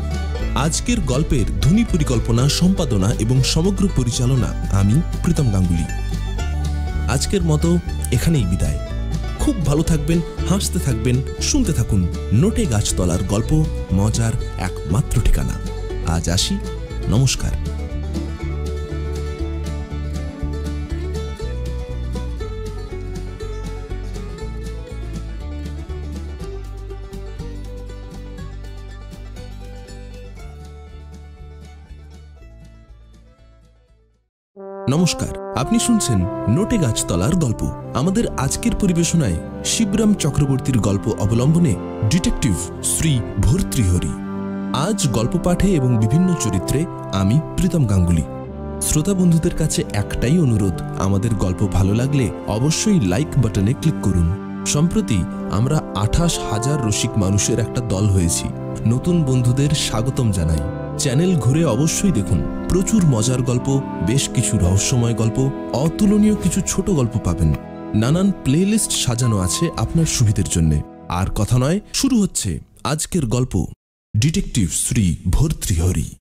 আজকের গল্পের ধ্বনি পরিকল্পনা, সম্পাদনা এবং সমগ্র পরিচালনা আমি, প্রীতম গাঙ্গুলি। আজকের মতো এখানেই বিদায়। খুব ভালো থাকবেন, হাসতে থাকবেন, শুনতে থাকুন নোটে গাছতলার গল্প, মজার একমাত্র ঠিকানা। আজ আসি, নমস্কার। নমস্কার। আপনি শুনছেন নোটে গাছতলার গল্প। আমাদের আজকের পরিবেশনায় শিবরাম চক্রবর্তীর গল্প অবলম্বনে ডিটেকটিভ শ্রী ভর্তৃহরি। আজ গল্প পাঠে এবং বিভিন্ন চরিত্রে আমি প্রীতম গাঙ্গুলি। শ্রোতা বন্ধুদের কাছে একটাই অনুরোধ, আমাদের গল্প ভালো লাগলে অবশ্যই লাইক বাটনে ক্লিক করুন। সম্প্রতি আমরা আঠাশ হাজার রসিক মানুষের একটা দল হয়েছি। নতুন বন্ধুদের স্বাগতম জানাই। চ্যানেল ঘুরে অবশ্যই দেখুন। প্রচুর মজার গল্প, বেশ কিছু রহস্যময় গল্প, অতুলনীয় কিছু ছোট গল্প পাবেন। নানান প্লেলিস্ট সাজানো আছে আপনার সুবিধের জন্য। আর কথা নয়, শুরু হচ্ছে আজকের গল্প। ডিটেকটিভ শ্রী ভর্তৃহরি।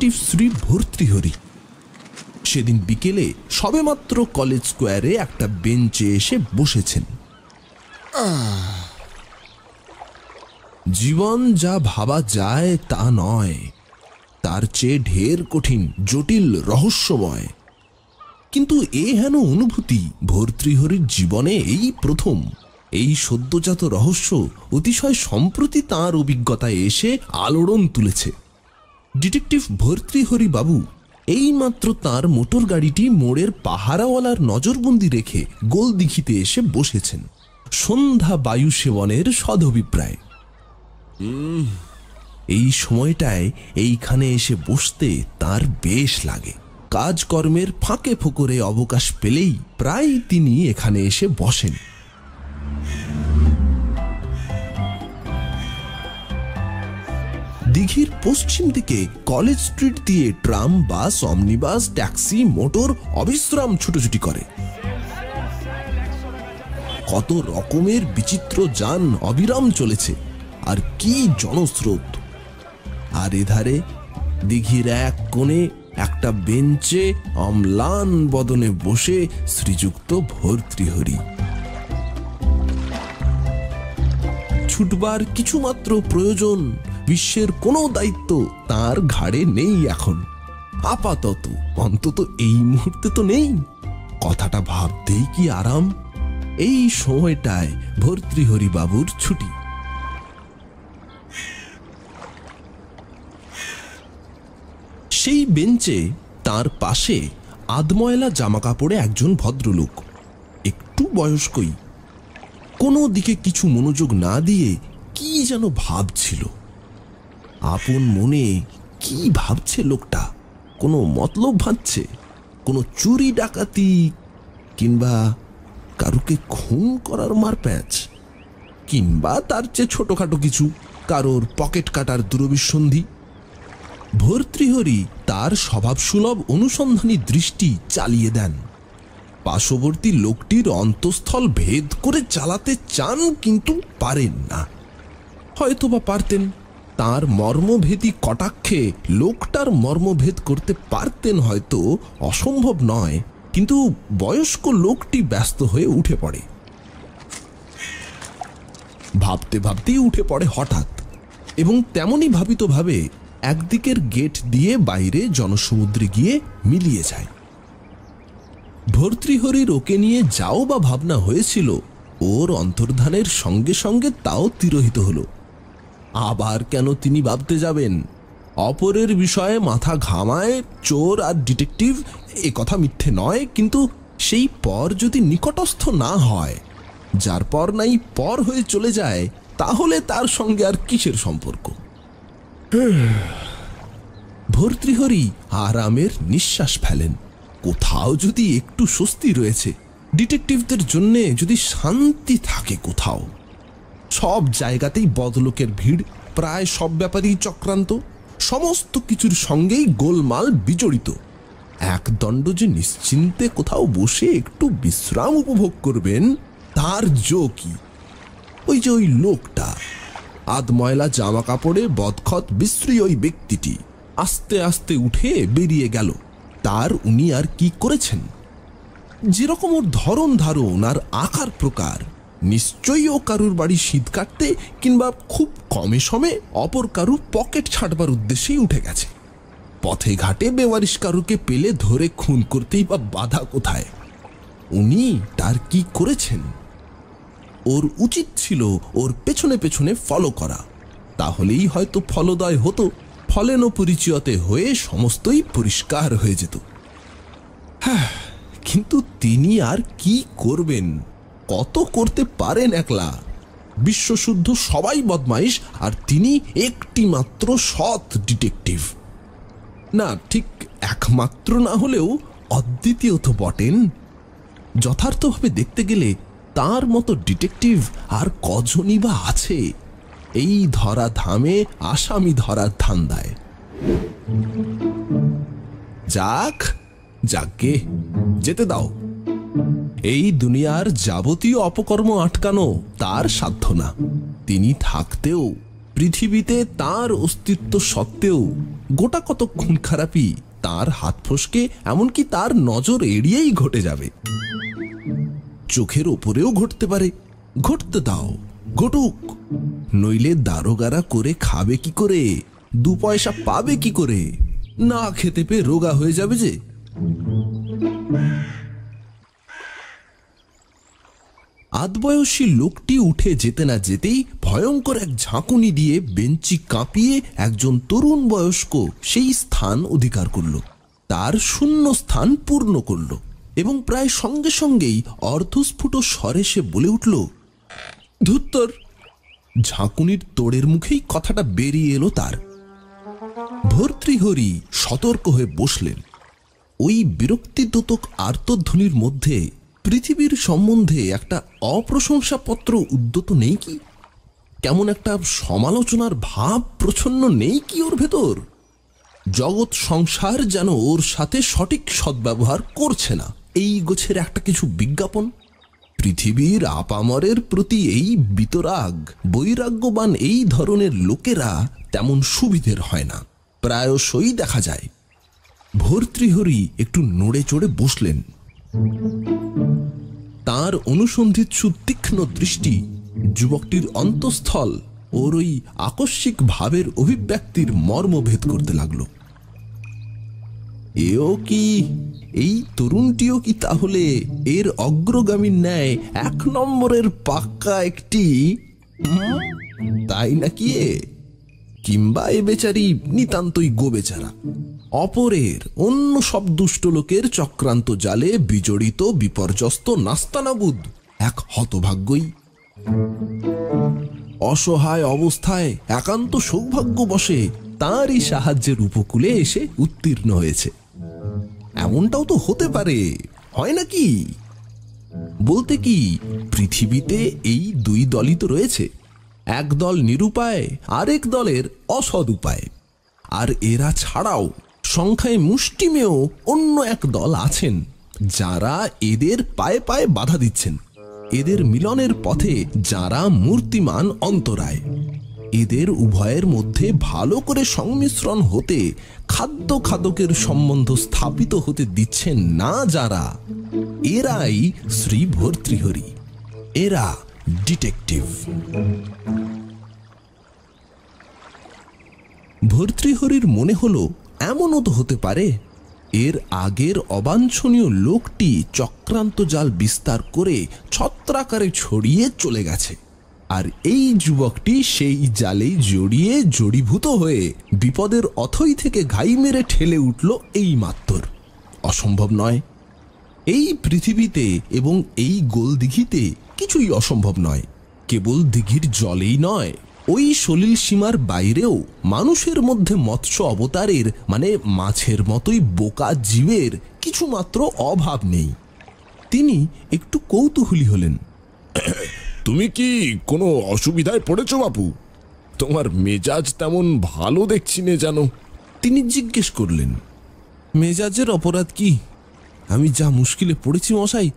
ডিটেকটিভ শ্রী ভর্তৃহরি সেদিন বিকেলে সবেমাত্র কলেজ স্কোয়ারে একটা বেঞ্চে এসে বসেছেন। জীবন যা ভাবা যায় তা নয়, তার চেয়ে ঢের কঠিন, জটিল, রহস্যময়। কিন্তু এ হেন অনুভূতি ভর্তৃহরির জীবনে এই প্রথম। এই সদ্যজাত রহস্য অতিশয় সম্প্রতি তাঁর অভিজ্ঞতায় এসে আলোড়ন তুলেছে। ডিটেকটিভ ভর্তৃহরি বাবু এইমাত্র তার মোটর গাড়িটি মোড়ের পাহারাওয়ালার নজরবন্দি রেখে গোলদিঘিতে এসে বসেছেন। সন্ধ্যা বায়ু সেবনের সদভিপ্রায়। এই সময়টায় এইখানে এসে বসতে তার বেশ লাগে। কাজকর্মের ফাঁকে ফোকরে অবকাশ পেলেই প্রায় তিনি এখানে এসে বসেন। দিঘির পশ্চিম দিকে কলেজ স্ট্রিট দিয়ে tram, bus, omnibus, taxi, motor অবিশ্রাম ছুটোছুটি করে। কত রকমের বিচিত্র যান অবিরাম চলেছে, আর কি জনস্রোত। আর এধারে দিঘির এক কোণে একটা বেঞ্চে অম্লান বদনে বসে শ্রীযুক্ত ভর্তৃহরি। ছুটবার কিছুমাত্র প্রয়োজন বিশ্বের কোনো দায়িত্ব তার ঘাড়ে নেই এখন। আপাতত, অন্তত এই মুহূর্তে তো নেই। কথাটা ভাবতেই কি আরাম? এই সময়টায় ভর্তৃহরি বাবুর ছুটি। সেই বেঞ্চে তার পাশে আদময়লা জামা কাপড়ে একজন ভদ্রলোক, একটু বয়স্কই। কোনো দিকে কিছু মনোযোগ না দিয়ে কি যেন ভাবছিল। আপন মনে কি ভাবছে লোকটা? কোনো মতলব ভাবছে? কোনো চুরি ডাকাতি? কিংবা কারুকে খুন করার মার প্যাঁচ? কিংবা তার চেয়ে ছোটখাটো কিছু? কারোর পকেট কাটার দূরবিসন্ধি ভর্তৃহরি তার স্বভাবসুলভ অনুসন্ধানী দৃষ্টি চালিয়ে দেন। পার্শ্ববর্তী লোকটির অন্তঃস্থল ভেদ করে চালাতে চান কিন্তু পারেন না। হয়তোবা পারতেন। তার মর্মভেদী কটাক্ষে লোকটার মর্মভেদ করতে পারতেন হয়তো অসম্ভব নয়, কিন্তু বয়স্ক লোকটি ব্যস্ত হয়ে উঠে পড়ে। ভাবতে ভাবতেই উঠে পড়ে হঠাৎ, এবং তেমনই ভাবিত ভাবে একদিকের গেট দিয়ে বাইরে জনসমুদ্রে গিয়ে মিলিয়ে যায়। ভর্তৃহরির ওকে নিয়ে যাও বা ভাবনা হয়েছিল, ওর অন্তর্ধানের সঙ্গে সঙ্গে তাও তিরোহিত হলো। আবার কেন তিনি ভাবতে যাবেন? অপরের বিষয়ে মাথা ঘামায়, চোর আর ডিটেকটিভ, এ কথা মিথ্যে নয়, কিন্তু সেই পর যদি নিকটস্থ না হয়, যার পর নাই পর হয়ে চলে যায়, তাহলে তার সঙ্গে আর কিসের সম্পর্ক? ভর্তৃহরি আরামের নিঃশ্বাস ফেলেন। কোথাও যদি একটু স্বস্তি রয়েছে, ডিটেকটিভদের জন্যে যদি শান্তি থাকে কোথাও। সব জায়গাতেই বদলোকের ভিড়, প্রায় সব ব্যাপারেই চক্রান্ত। সমস্ত কিছুর সঙ্গেই গোলমাল বিজড়িত। একদণ্ড যে নিশ্চিন্তে কোথাও বসে একটু বিশ্রাম উপভোগ করবেন, তার জো কি? ওই যে ওই লোকটা, আধময়লা জামা কাপড়ে বদখত, বিশ্রী ওই ব্যক্তিটি, আস্তে আস্তে উঠে বেরিয়ে গেল। তার উনি আর কি করেছেন? যেরকম ওর ধরন ধারণ আর আকার প্রকার নিশ্চয়ই ও কারুর বাড়ি শীত কাটতে কিংবা খুব কমে সমে অপর কারুর পকেট ছাড়বার উদ্দেশ্যেই উঠে গেছে। পথে ঘাটে বেওয়ারিশ কারুকে পেলে ধরে খুন করতেই বা বাধা কোথায়? উনি তার কি করেছেন? ওর উচিত ছিল ওর পেছনে পেছনে ফলো করা। তাহলেই হয়তো ফলদয় হতো, ফলেন পরিচয়তে হয়ে সমস্তই পরিষ্কার হয়ে যেত। হ্যাঁ কিন্তু তিনি আর কি করবেন? কত করতে পারেন একলা? বিশ্বশুদ্ধ সবাই বদমাইশ, আর তিনি একটি মাত্র সৎ ডিটেকটিভ। না, ঠিক একমাত্র না হলেও অদ্বিতীয় তো বটেন। যথার্থভাবে দেখতে গেলে তার মতো ডিটেকটিভ আর কজনই বা আছে? এই ধরা ধামে আসামি ধরার ধান্দায় যাক, যাকে যেতে দাও। এই দুনিয়ার যাবতীয় অপকর্ম আটকানো তার সাধ্য না। তিনি থাকতেও, পৃথিবীতে তার অস্তিত্ব সত্ত্বেও গোটা কত খুন খারাপি তার হাত ফসকে, এমনকি তার নজর এড়িয়েই ঘটে যাবে। চোখের ওপরেও ঘটতে পারে, ঘটতে দাও, ঘটুক। নইলে দারোগারা করে খাবে কি করে, দু পয়সা পাবে কি করে, না খেতে পেয়ে রোগা হয়ে যাবে যে। আদবয়সী লোকটি উঠে যেতে না যেতেই ভয়ঙ্কর এক ঝাঁকুনি দিয়ে বেঞ্চি কাঁপিয়ে একজন তরুণ বয়স্ক সেই স্থান অধিকার করল। তার শূন্য স্থান পূর্ণ করল এবং প্রায় সঙ্গে সঙ্গেই অর্ধস্ফুট স্বরে সে বলে উঠল, ধুত্তর! ঝাঁকুনির তোড়ের মুখেই কথাটা বেরিয়ে এলো তার। ভর্তৃহরি সতর্ক হয়ে বসলেন। ওই বিরক্তিদোতক আর্তধ্বনির মধ্যে পৃথিবীর সম্বন্ধে একটা অপ্রশংসাপত্র উদ্যত নেই কি? কেমন একটা সমালোচনার ভাব প্রচ্ছন্ন নেই কি ওর ভেতর? জগৎ সংসার যেন ওর সাথে সঠিক সদ্ব্যবহার করছে না। এই গোছের একটা কিছু বিজ্ঞাপন? পৃথিবীর আপামরের প্রতি এই বিতরাগ, বৈরাগ্যবান এই ধরনের লোকেরা তেমন সুবিধের হয় না। প্রায়শই দেখা যায়। ভর্তৃহরি একটু নড়ে চড়ে বসলেন। তার অনুসন্ধিৎসু তীক্ষ্ণ দৃষ্টি যুবকটির অন্তঃস্থল ওর ওই আকস্মিক ভাবের অভিব্যক্তির মর্ম ভেদ করতে লাগল। এও কি? এই তরুণটিও কি তাহলে এর অগ্রগামীর ন্যায় এক নম্বরের পাক্কা একটি তাই নাকি এ? কিংবা এ বেচারি নিতান্তই গো বেচারা অপরের অন্য সব দুষ্ট লোকের চক্রান্ত জালে বিজড়িত, বিপর্যস্ত, নাস্তানাবুদ এক হতভাগ্যই। অসহায় অবস্থায় একান্ত সৌভাগ্য বসে তাঁরই সাহায্যের উপকূলে এসে উত্তীর্ণ হয়েছে। এমনটাও তো হতে পারে, হয় নাকি বলতে কি, পৃথিবীতে এই দুই দলই তো রয়েছে। এক দল নিরুপায়, আরেক দলের অসদ উপায় আর এরা ছাড়াও সংখ্যায় মুষ্টিমেয় অন্য এক দল আছেন, যারা এদের পায়ে পায়ে বাধা দিচ্ছেন। এদের মিলনের পথে যারা মূর্তিমান অন্তরায়। এদের উভয়ের মধ্যে ভালো করে সংমিশ্রণ হতে, খাদ্য খাদকের সম্বন্ধ স্থাপিত হতে দিচ্ছেন না যারা, এরাই শ্রী ভর্তৃহরি এরা ডিটেকটিভ। ভর্তৃহরির মনে হলো এমনও তো হতে পারে, এর আগের অবাঞ্ছনীয় লোকটি চক্রান্ত জাল বিস্তার করে ছত্রাকারে ছড়িয়ে চলে গেছে। আর এই যুবকটি সেই জালেই জড়িয়ে জড়ীভূত হয়ে বিপদের অথই থেকে ঘাই মেরে ঠেলে উঠল এই মাত্র অসম্ভব নয়। এই পৃথিবীতে এবং এই গোল দিঘিতে কিছুই অসম্ভব নয়। কেবল দিঘির জলেই নয়। ওই সলিল সীমার বাইরেও মানুষের মধ্যে মৎস্য অবতারের মানে মাছের মতোই বোকা জীবের কিছুমাত্র অভাব নেই। তিনি একটু কৌতূহলী হলেন। তুমি কি কোনো অসুবিধায় পড়েছ বাপু? তোমার মেজাজ তেমন ভালো দেখছি নে জানো তিনি জিজ্ঞেস করলেন মেজাজের অপরাধ কি? আমি যা মুশকিলে পড়েছি মশাই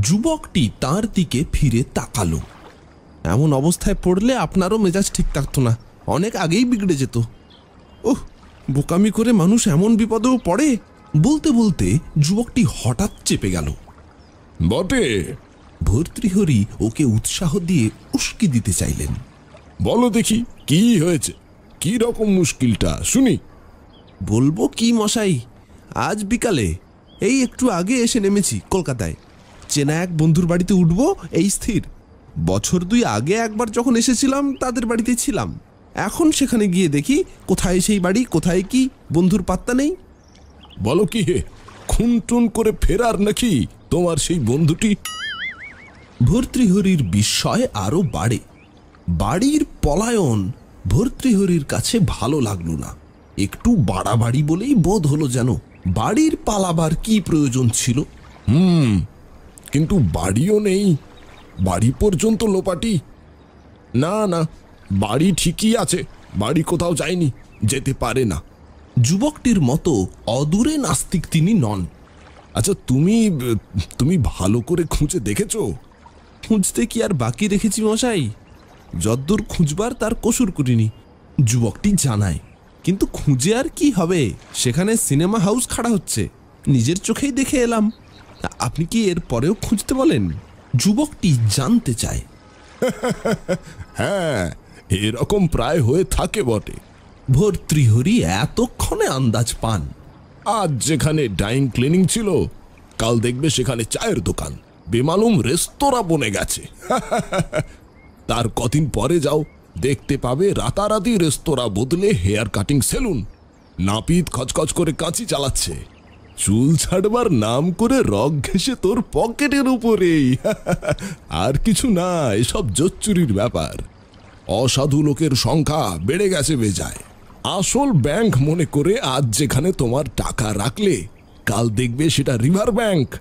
যুবকটি তার দিকে ফিরে তাকালো। এমন অবস্থায় পড়লে আপনারও মেজাজ ঠিক থাকতো না। অনেক আগেই বিগড়ে যেত। ওহ বোকামি করে মানুষ এমন বিপদেও পড়ে? বলতে বলতে যুবকটি হঠাৎ চেপে গেল। বটে! ভর্তৃহরি ওকে উৎসাহ দিয়ে উস্কি দিতে চাইলেন। বলো দেখি কি হয়েছে? কি রকম মুশকিলটা? শুনি। বলব কি মশাই? আজ বিকালে এই একটু আগে এসে নেমেছি কলকাতায়। চেনা এক বন্ধুর বাড়িতে উঠবো এই স্থির। বছর দুই আগে একবার যখন এসেছিলাম তাদের বাড়িতে ছিলাম। এখন সেখানে গিয়ে দেখি কোথায় সেই বাড়ি কোথায় কি বন্ধুর পাত্তা নেই। বলো কি হে খুনটুন করে ফেরার নাকি তোমার সেই বন্ধুটি? ভর্তৃহরির বিস্ময় আরও বাড়ে। বাড়ির পলায়ন ভর্তৃহরির কাছে ভালো লাগল না। একটু বাড়াবাড়ি বলেই বোধ হলো যেন বাড়ির পালাবার কি প্রয়োজন ছিল। হুম কিন্তু বাড়িও নেই। বাড়ি পর্যন্ত লোপাটি? না না, বাড়ি ঠিকই আছে, বাড়ি কোথাও যায়নি, যেতে পারে না। যুবকটির মতো অদূরে নাস্তিক তিনি নন। আচ্ছা তুমি তুমি ভালো করে খুঁজে দেখেছ? খুঁজতে কি আর বাকি রেখেছি মশাই? যদ্দূর খুঁজবার তার কসুর করিনি, যুবকটি জানায়। কিন্তু খুঁজে আর কি হবে? সেখানে সিনেমা হাউস খাড়া হচ্ছে, নিজের চোখেই দেখে এলাম। আপনি কি এর পরেও খুঁজতে বলেন? যুবকটি জানতে চায়। হ্যাঁ এরকম প্রায় হয়ে থাকে বটে। ভর্তৃহরি এতক্ষণে আন্দাজ পান। আজ যেখানে ডাইং ক্লিনিং ছিল কাল দেখবে সেখানে চায়ের দোকান। বেমালুম রেস্তোরাঁ বনে গেছে। তার কদিন পরে যাও দেখতে পাবে রাতারাতি রেস্তোরাঁ বদলে হেয়ার কাটিং সেলুন। নাপিত খচখচ করে কাঁচি চালাচ্ছে। চুল ছাড়বার নাম করে রক ঘেসে তোর পকেটের উপরেই। আর কিছু না, এসব জোচ্চুরির ব্যাপার। অসাধু লোকের সংখ্যা বেড়ে গেছে বেজায়। আসল ব্যাংক মনে করে আজ যেখানে তোমার টাকা রাখলে, কাল দেখবে সেটা রিভার ব্যাংক।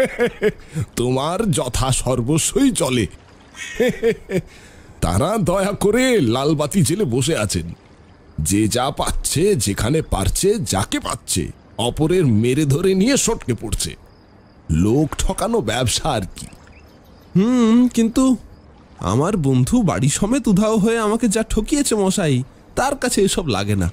তোমার যথা সর্বস্বই চলে। তারা দয়া করে লালবাতি জেলে বসে আছেন। যে যা পাচ্ছে, যেখানে পারছে, যাকে পাচ্ছে। অপরের মেরে ধরে নিয়ে সটকে পড়ছে। লোক ঠকানো ব্যবসা আর কি। হুম, কিন্তু আমার বন্ধু বাড়ি সমেত উধাও হয়ে আমাকে যা ঠকিয়েছে মশাই, তার কাছে এসব লাগে না।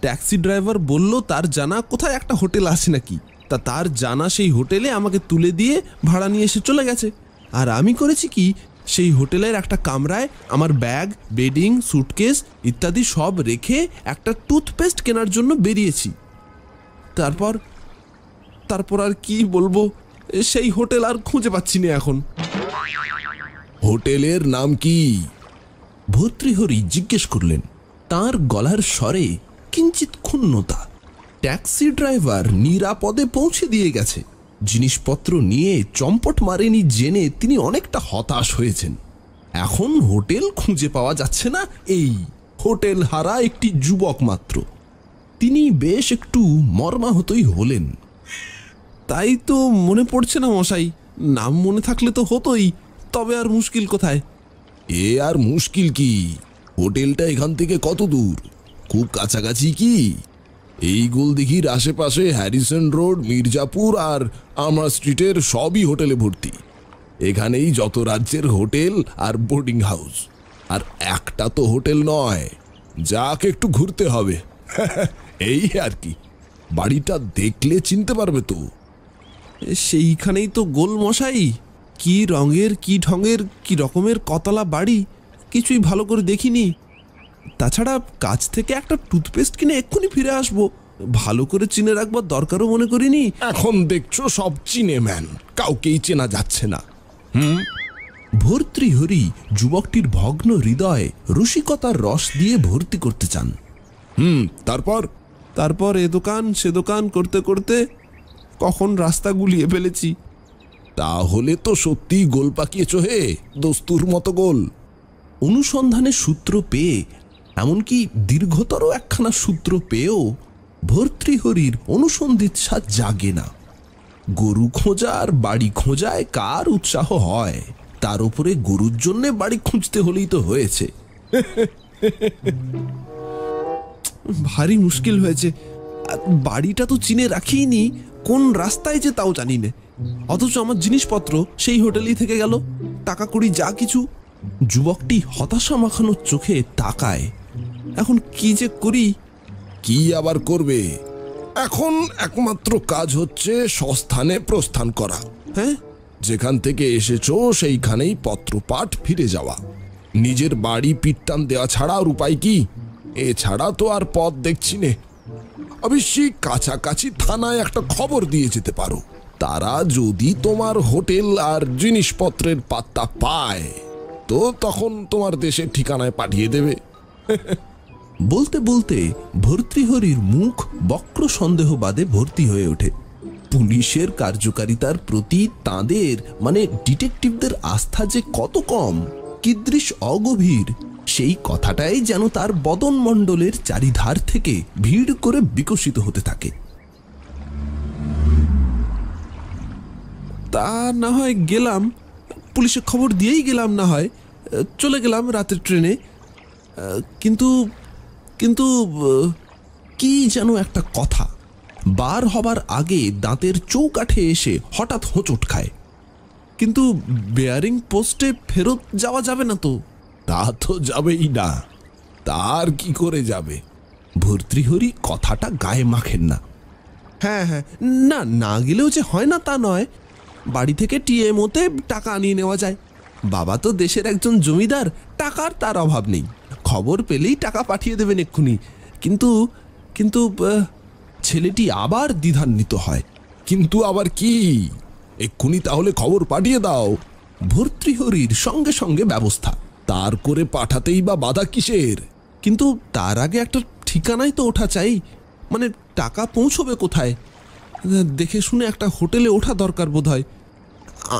ট্যাক্সি ড্রাইভার বলল, তার জানা কোথায় একটা হোটেল আছে নাকি? তা তার জানা সেই হোটেলে আমাকে তুলে দিয়ে ভাড়া নিয়ে এসে চলে গেছে। আর আমি করেছি কি, সেই হোটেলের একটা কামরায় আমার ব্যাগ, বেডিং, সুটকেস ইত্যাদি সব রেখে একটা টুথপেস্ট কেনার জন্য বেরিয়েছি। তারপর তারপর আর কি বলব? সেই হোটেল আর খুঁজে পাচ্ছি না এখন। হোটেলের নাম কি? ভর্তৃহরি জিজ্ঞেস করলেন। তার গলার স্বরে কিঞ্চিত ক্ষুণ্ণতা। ট্যাক্সি ড্রাইভার নিরাপদে পৌঁছে দিয়ে গেছে। জিনিসপত্র নিয়ে চম্পট মারেনি জেনে তিনি অনেকটা হতাশ হয়েছেন। এখন হোটেল খুঁজে পাওয়া যাচ্ছে না, এই হোটেল হারা একটি যুবক মাত্র। তিনি বেশ একটু মর্মাহতই হলেন। তাই তো মনে পড়ছে না মশাই, নাম মনে থাকলে তো হতোই, তবে আর মুশকিল কোথায়? এ আর মুশকিল কি? হোটেলটা এখান থেকে কত দূর? খুব কাছাকাছি কি? এই গোলদিঘির আশেপাশে হ্যারিসন রোড, মির্জাপুর আর আমার স্ট্রিটের সবই হোটেলে ভর্তি। এখানেই যত রাজ্যের হোটেল আর বোর্ডিং হাউস। আর একটা তো হোটেল নয়, যাকে একটু ঘুরতে হবে। এই আর কি। বাড়িটা দেখলে চিনতে পারবে তো। সেইখানেই তো গোল মশাই। কি রঙের কি ঢঙের কি রকমের কতলা বাড়ি কিছুই ভালো করে দেখিনি। তাছাড়া কাছ থেকে একটা টুথপেস্ট কিনে এক্ষুনি ফিরে আসব। ভালো করে চিনে রাখবার দরকারও মনে করিনি। এখন দেখছ সব চিনে ম্যান কাউকেই চেনা যাচ্ছে না। হুম? ভর্তৃহরি যুবকটির ভগ্ন হৃদয় রসিকতার রস দিয়ে ভর্তি করতে চান। হুম তারপর? তারপর এ দোকান, সে দোকান করতে করতে কখন রাস্তা গুলিয়ে ফেলেছি। তাহলে তো সত্যি গোল পাকিয়েছ হে, দস্তুর মতো গোল। অনুসন্ধানের সূত্র পেয়ে, এমনকি দীর্ঘতর একখানা সূত্র পেয়েও ভর্তৃহরির অনুসন্ধিৎসা জাগে না। গরু খোঁজা আর বাড়ি খোঁজায় কার উৎসাহ হয়? তার উপরে গরুর জন্যে বাড়ি খুঁজতে হলেই তো হয়েছে। ভারী মুশকিল হয়েছে। বাড়িটা তো চিনে রাখিনি কোন রাস্তায় যে তাও জানি না। অথচ আমার জিনিসপত্র সেই হোটেলেই থেকে গেল। টাকা কড়ি যা কিছু যুবকটি হতাশা মাখানোর চোখে তাকায়। এখন কি যে করি? কি আবার করবে? এখন একমাত্র কাজ হচ্ছে সস্থানে প্রস্থান করা। হ্যাঁ? যেখান থেকে এসেছ সেইখানেই পত্রপাঠ ফিরে যাওয়া। নিজের বাড়ি পিটটান দেওয়া ছাড়া আর উপায় কি? এছাড়া তো আর পথ দেখছি নে। অবশ্যই কাছাকাছি থানায় একটা খবর দিয়ে যেতে পারো। তারা যদি তোমার হোটেল আর জিনিসপত্রের পাত্তা পায়, তো তখন তোমার দেশের ঠিকানায় পাঠিয়ে দেবে। বলতে বলতে ভর্তৃহরির মুখ বক্র সন্দেহবাদে ভর্তি হয়ে ওঠে। পুলিশের কার্যকারিতার প্রতি তাদের মানে ডিটেকটিভদের আস্থা যে কত কম, কিদৃশ অগভীর সেই কথাটাই যেন তার বদন মণ্ডলের চারিধার থেকে ভিড় করে বিকশিত হতে থাকে। তা না হয় গেলাম। পুলিশে খবর দিয়েই গেলাম না হয়। চলে গেলাম রাতের ট্রেনে। কিন্তু কিন্তু, কি যেন একটা কথা। বার হবার আগে দাঁতের চৌকাঠে এসে হঠাৎ হোঁচট খায়। কিন্তু বেয়ারিং পোস্টে ফেরত যাওয়া যাবে না তো। তা তো যাবেই না। তার কি করে যাবে? ভর্তৃহরি কথাটা গায়ে মাখেন না। হ্যাঁ হ্যাঁ। না না গেলেও যে হয় না তা নয়। বাড়ি থেকে টিএমওতে টাকা আনিয়ে নেওয়া যায়। বাবা তো দেশের একজন জমিদার টাকার তার অভাব নেই। খবর পেলেই টাকা পাঠিয়ে দেবেন এক্ষুনি। কিন্তু কিন্তু ছেলেটি আবার দ্বিধান্বিত হয়। কিন্তু আবার কি? এক্ষুনি তাহলে খবর পাঠিয়ে দাও। ভর্তৃহরির সঙ্গে সঙ্গে ব্যবস্থা। তার করে পাঠাতেই বা বাধা কিসের? কিন্তু তার আগে একটা ঠিকানাই তো ওঠা চাই। মানে টাকা পৌঁছবে কোথায়? দেখে শুনে একটা হোটেলে ওঠা দরকার বোধ হয়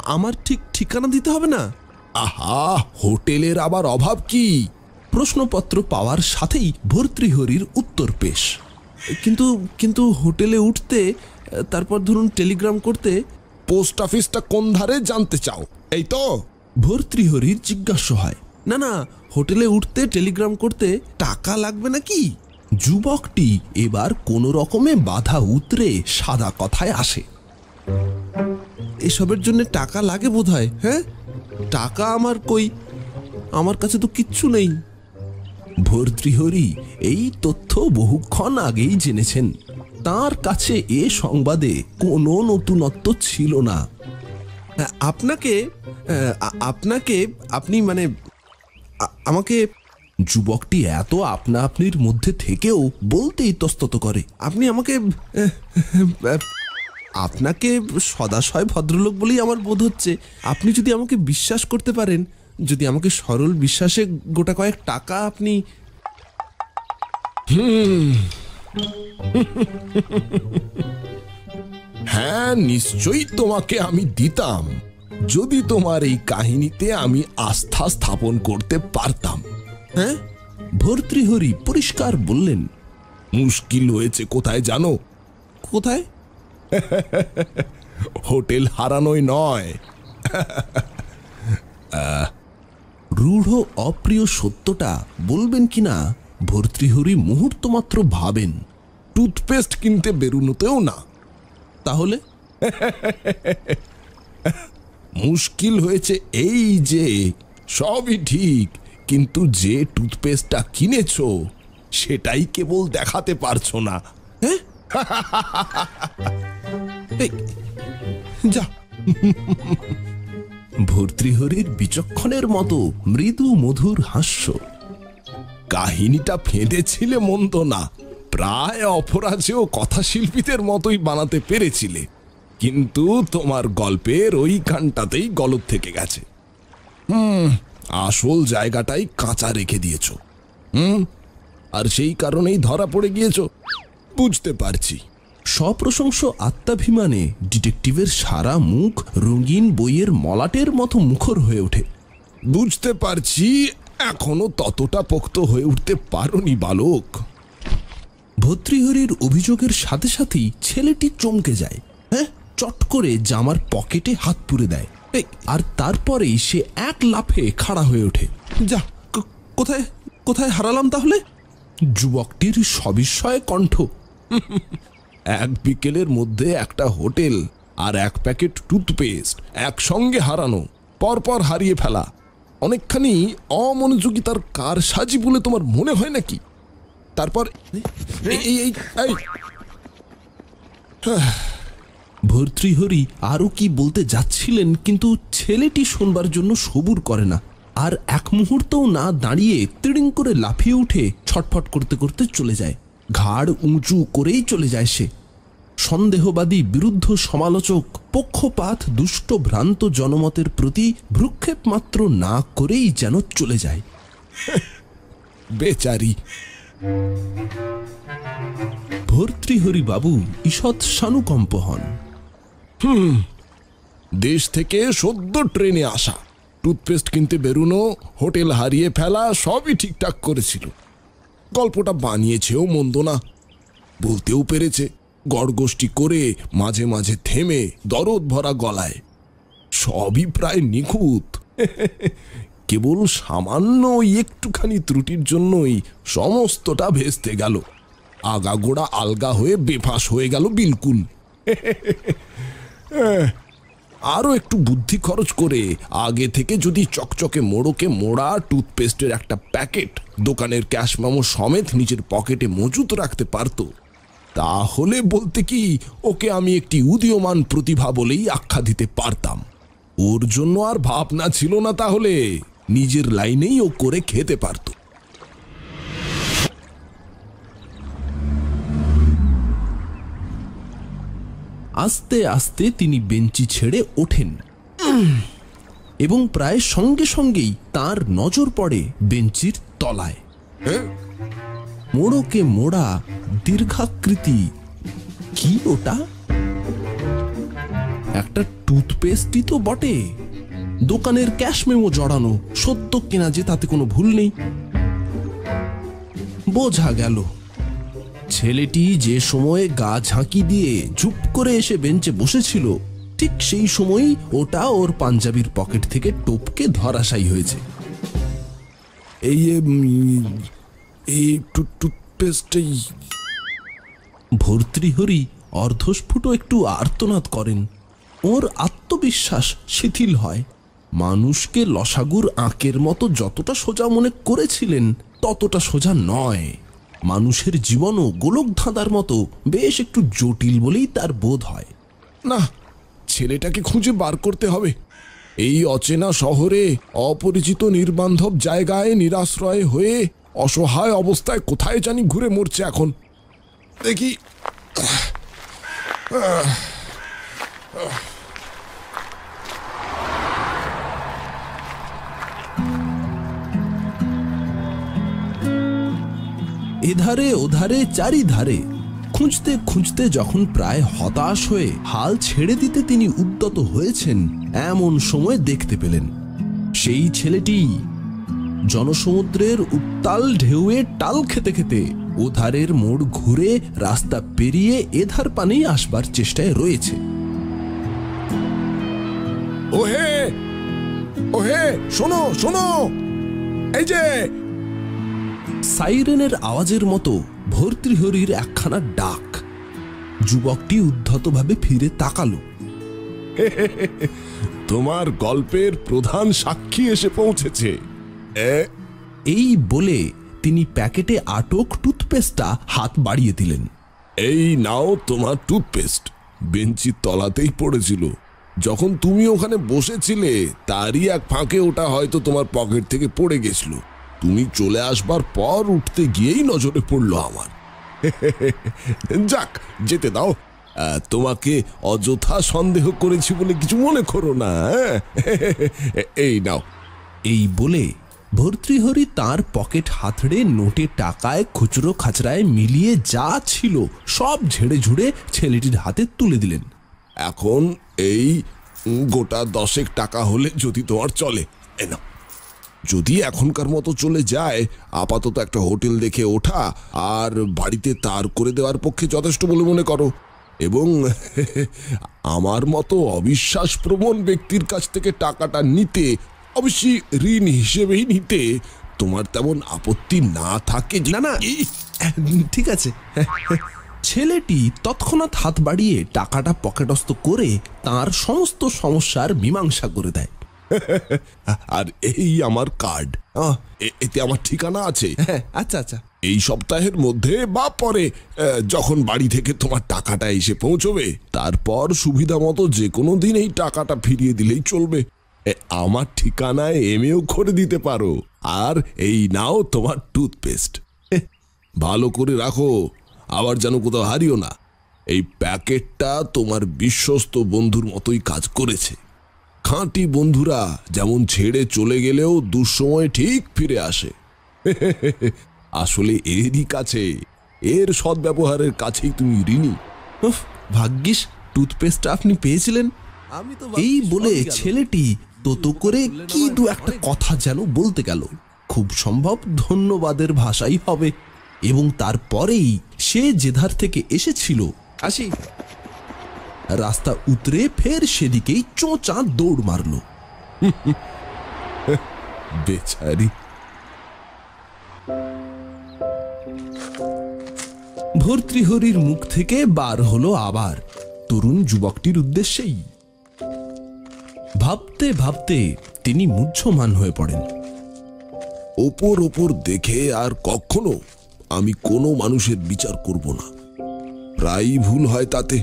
আমার ঠিক ঠিকানা দিতে হবে না? আহা, হোটেলের আবার অভাব কি? প্রশ্নপত্র পাওয়ার সাথেই ভর্তৃহরির উত্তর পেশ। কিন্তু কিন্তু হোটেলে উঠতে, তারপর ধরুন টেলিগ্রাম করতে, পোস্ট অফিসটা কোন ধারে জানতে চাও? এই তো। ভর্তৃহরির জিজ্ঞাস্য হয়। না না হোটেলে উঠতে টেলিগ্রাম করতে টাকা লাগবে নাকি? যুবকটি এবার কোনো রকমে বাধা উতরে সাদা কথায় আসে। এসবের জন্য টাকা লাগে বোধহয় হ্যাঁ? টাকা আমার কই? আমার কাছে তো কিচ্ছু নেই। ভর্তৃহরি এই তথ্য বহুক্ষণ আগেই জেনেছেন। তার কাছে এ সংবাদে কোনো নতুনত্ব ছিল না। হ্যাঁ, আপনাকে আপনাকে আপনি মানে আমাকে যুবকটি এত আপনা আপনির মধ্যে থেকেও বলতে ইতস্তত করে। আপনি আমাকে, আপনাকে সদাশয় ভদ্রলোক বলেই আমার বোধ হচ্ছে। আপনি যদি আমাকে বিশ্বাস করতে পারেন, যদি আমাকে সরল বিশ্বাসে গোটা কয়েক টাকা আপনি হ্যাঁ নিশ্চয়ই তোমাকে আমি দিতাম। যদি তোমার এই কাহিনীতে আমি আস্থা স্থাপন করতে পারতাম। হ্যাঁ? ভর্তৃহরি পরিষ্কার বললেন, মুশকিল হয়েছে কোথায় জানো? কোথায়? হোটেল হারানোই নয়। রূঢ় অপ্রিয় সত্যটা বলবেন কিনা ভর্তৃহরি মুহূর্ত মাত্র ভাবেন, টুথপেস্ট কিনতে বেরুনোতেও না। তাহলে? মুশকিল হয়েছে এই যে, সবই ঠিক, কিন্তু যে টুথপেস্টটা কিনেছো, সেটাই কেবল দেখাতে পারছ না। হ্যাঁ? যা। ভর্তৃহরির বিচক্ষণের মতো মৃদু মধুর হাস্য। কাহিনীটা ফেঁদেছিলে মন্দ না, প্রায় অপরাজেয় কথাশিল্পীদের মতোই বানাতে পেরেছিলে। কিন্তু তোমার গল্পের ওই কানটাতেই গলত থেকে গেছে। হুম, আসল জায়গাটাই কাঁচা রেখে দিয়েছ। হুম, আর সেই কারণেই ধরা পড়ে গিয়েছ। বুঝতে পারছি। সপ্রশংস আত্মাভিমানে ডিটেকটিভের সারা মুখ রঙিন বইয়ের মলাটের মতো মুখর হয়ে ওঠে। বুঝতে পারছি, এখনও ততটা পোক্ত হয়ে উঠতে পারোনি বালক। ভর্তৃহরির অভিযোগের সাথে সাথেই ছেলেটি চমকে যায়। চট করে জামার পকেটে হাত পুরে দেয়। আর তারপরেই সে এক লাফে খাড়া হয়ে ওঠে। যা কোথায় কোথায় হারালাম তাহলে? যুবকটির সবিস্ময় কণ্ঠ। এক বিকেলের মধ্যে একটা হোটেল আর এক প্যাকেট টুথপেস্ট একসঙ্গে হারানো, পরপর হারিয়ে ফেলা। অনেকখানি অমনোযোগিতার কার সাজি বলে তোমার মনে হয় নাকি? তারপর ভর্তৃহরি আরও কি বলতে যাচ্ছিলেন, কিন্তু ছেলেটি শুনবার জন্য সবুর করে না। আর এক মুহূর্তও না দাঁড়িয়ে তিড়িং করে লাফিয়ে উঠে ছটফট করতে করতে চলে যায়। ঘাড় উঁচু করেই চলে যায় সে। সন্দেহবাদী, বিরুদ্ধ সমালোচক, পক্ষপাত, দুষ্ট ভ্রান্ত জনমতের প্রতি ভ্রুক্ষেপ মাত্র না করেই যেন চলে যায়। বেচারি। ভর্তৃহরি বাবু ঈষৎ সানুকম্প হন। হুম। দেশ থেকে সদ্য ট্রেনে আসা, টুথপেস্ট কিনতে বেরুনো, হোটেল হারিয়ে ফেলা, সবই ঠিকঠাক করেছিল। গল্পটা বানিয়েছেও মন্দ না, বলতেও পেরেছে, গড়গোষ্ঠী করে মাঝে মাঝে থেমে দরদ ভরা গলায়। সবই প্রায় নিখুঁত। কেবল সামান্য একটুখানি ত্রুটির জন্যই সমস্তটা ভেস্তে গেল। আগাগোড়া আলগা হয়ে বেফাস হয়ে গেল বিলকুল। আরও একটু বুদ্ধি খরচ করে আগে থেকে যদি চকচকে মোড়কে মোড়া টুথপেস্টের একটা প্যাকেট দোকানের ক্যাশ মামো সমেত নিজের পকেটে মজুত রাখতে পারতো, তাহলে বলতে কি ওকে আমি একটি উদীয়মান প্রতিভা বলেই আখ্যা দিতে পারতাম। ওর জন্য আর ভাবনা ছিল না তাহলে, নিজের লাইনেই ও করে খেতে পারতো। আস্তে আস্তে তিনি বেঞ্চি ছেড়ে ওঠেন। এবং প্রায় সঙ্গে সঙ্গেই তার নজর পড়ে বেঞ্চির তলায়। মোড়কে মোড়া দীর্ঘাকৃতি। কি ওটা? একটা টুথপেস্টই তো বটে। দোকানের ক্যাশ মেমো জড়ানো সত্য কেনা যে তাতে কোনো ভুল নেই। বোঝা গেল। ছেলেটি যে সময়ে গা ঝাঁকি দিয়ে ঝুপ করে এসে বেঞ্চে বসেছিল ঠিক সেই সময়ই ওটা ওর পাঞ্জাবির পকেট থেকে টপকে ধরাশায়ী হয়েছে। এই এই ভর্তৃহরি অর্ধস্ফুট একটু আর্তনাদ করেন। ওর আত্মবিশ্বাস শিথিল হয়। মানুষকে লসাগুর আঁকের মতো যতটা সোজা মনে করেছিলেন ততটা সোজা নয়। মানুষের জীবনও গোলক ধাঁধার মতো, বেশ একটু জটিল বলেই তার বোধ হয়। না, ছেলেটাকে খুঁজে বার করতে হবে। এই অচেনা শহরে অপরিচিত নির্বান্ধব জায়গায় নিরাশ্রয় হয়ে অসহায় অবস্থায় কোথায় জানি ঘুরে মরছে এখন। দেখি। এধারে ওধারে চারিধারে খুঁজতে খুঁজতে যখন প্রায় হতাশ হয়ে হাল ছেড়ে দিতে তিনি উদ্যত হয়েছেন, এমন সময় দেখতে পেলেন, সেই ছেলেটি জনসমুদ্রের উত্তাল ঢেউয়ে টাল খেতে খেতে ওধারের মোড় ঘুরে রাস্তা পেরিয়ে এধার পানেই আসবার চেষ্টায় রয়েছে। ওহে ওহে, শোনো শোনো, এই যে সাইরেনের আওয়াজের মতো ভর্তৃহরির একখানা ডাক। যুবকটি উদ্ধতভাবে ফিরে তাকালো। তোমার গল্পের প্রধান সাক্ষী এসে পৌঁছেছে। এই বলে তিনি প্যাকেটে আটক টুথপেস্টটা হাত বাড়িয়ে দিলেন। এই নাও তোমার টুথপেস্ট। বেঞ্চির তলাতেই পড়েছিল। যখন তুমি ওখানে বসেছিলে তারই এক ফাঁকে ওটা হয়তো তোমার পকেট থেকে পড়ে গেছিল। তুমি চলে আসবার পর উঠতে গিয়েই নজরে পড়ল আমার। যাক যেতে দাও। তোমাকে অযথা সন্দেহ করেছি বলে কিছু মনে করো না হ্যাঁ? এই নাও। এই বলে ভর্তৃহরি তার পকেট হাতড়ে নোটে টাকায় খুচরো খাচরায় মিলিয়ে যা ছিল সব ঝেড়ে ঝুড়ে ছেলেটির হাতে তুলে দিলেন। এখন এই গোটা দশেক টাকা হলে যদি তোমার চলে। এ নাও। যদি এখনকার মতো চলে যায় আপাতত একটা হোটেল দেখে ওঠা আর বাড়িতে তার করে দেওয়ার পক্ষে যথেষ্ট বলে মনে করো। এবং আমার মতো অবিশ্বাসপ্রবণ ব্যক্তির কাছ থেকে টাকাটা নিতে অবশ্যই ঋণ হিসেবেই নিতে তোমার তেমন আপত্তি না থাকে না না ঠিক আছে। ছেলেটি তৎক্ষণাৎ হাত বাড়িয়ে টাকাটা পকেটস্থ করে তার সমস্ত সমস্যার মীমাংসা করে দেয়। আর এই আমার কার্ড এ- এতে আমার ঠিকানা আছে। আচ্ছা আচ্ছা। এই সপ্তাহের মধ্যে বা পরে আহ, যখন বাড়ি থেকে তোমার টাকাটা এসে পৌঁছবে তারপর সুবিধা মতো যে কোনো দিন এই টাকাটা ফিরিয়ে দিলেই চলবে। এ, আমার ঠিকানায় এমএও করে দিতে পারো। আর এই নাও তোমার টুথপেস্ট ভালো করে রাখো আবার যেন কোথাও হারিও না। এই প্যাকেটটা তোমার বিশ্বস্ত বন্ধুর মতোই কাজ করেছে। খাঁটি বন্ধুরা যেমন ছেড়ে চলে গেলেও দুঃসময় ঠিক ফিরে আসে। আসলে এরই কাছে এর সদ্ব্যবহারের কাছেই তুমি ঋণী। ভাগ্যিস টুথপেস্টটা আপনি পেয়েছিলেন। আমি তো এই বলে ছেলেটি তোতো করে কি দু একটা কথা যেন বলতে গেল। খুব সম্ভব ধন্যবাদের ভাষাই হবে। এবং তারপরেই সে যেধার থেকে এসেছিল। আসি। রাস্তা উতরে ফের সেদিকেই চোঁচা দৌড় মারল। বেচারি। ভর্তৃহরির মুখ থেকে বার হলো আবার। তরুণ যুবকটির উদ্দেশ্যেই। ভাবতে ভাবতে তিনি মুহ্যমান হয়ে পড়েন। ওপর ওপর দেখে আর কখনো আমি কোনো মানুষের বিচার করব না। প্রায়ই ভুল হয় তাতে।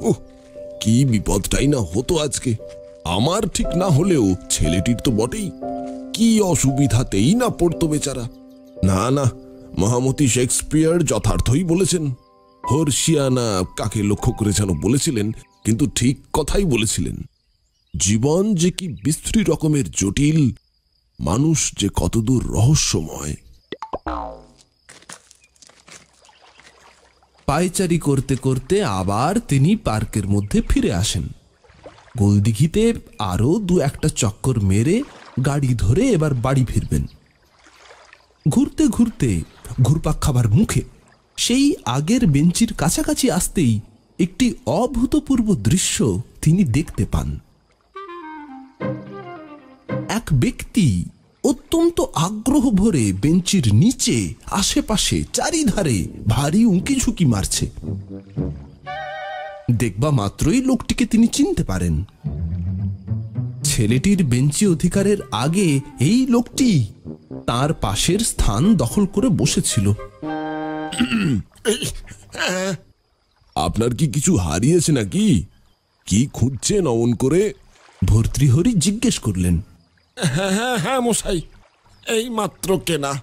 ওহ কি বিপদটাই না হতো আজকে? আমার ঠিক না হলেও ছেলেটির তো বটেই। কি অসুবিধাতেই না পড়তো বেচারা। না না, মহামতি শেক্সপিয়ার যথার্থই বলেছেন। হর্ষিয়ানা কাকে লক্ষ্য করে যেন বলেছিলেন, কিন্তু ঠিক কথাই বলেছিলেন। জীবন যে কি বিস্তৃত রকমের জটিল, মানুষ যে কতদূর রহস্যময়। পায়চারি করতে করতে আবার তিনি পার্কের মধ্যে ফিরে আসেন। গোলদিঘিতে আরও দু একটা চক্কর মেরে গাড়ি ধরে এবার বাড়ি ফিরবেন। ঘুরতে ঘুরতে ঘুরপাক খাবার মুখে, সেই আগের বেঞ্চির কাছাকাছি আসতেই একটি অভূতপূর্ব দৃশ্য তিনি দেখতে পান। এক ব্যক্তি অত্যন্ত আগ্রহ ভরে বেঞ্চির নিচে আশেপাশে চারিধারে ভারী উঁকি ঝুঁকি মারছে। দেখবা মাত্রই লোকটিকে তিনি চিনতে পারেন। ছেলেটির বেঞ্চি অধিকারের আগে এই লোকটি তার পাশের স্থান দখল করে বসেছিল। আপনার কি কিছু হারিয়েছে নাকি? কি খুঁজছেন অমন করে? ভর্তৃহরি জিজ্ঞেস করলেন। হ্যাঁ হ্যাঁ হ্যাঁ মশাই। এই মাত্র কেনা।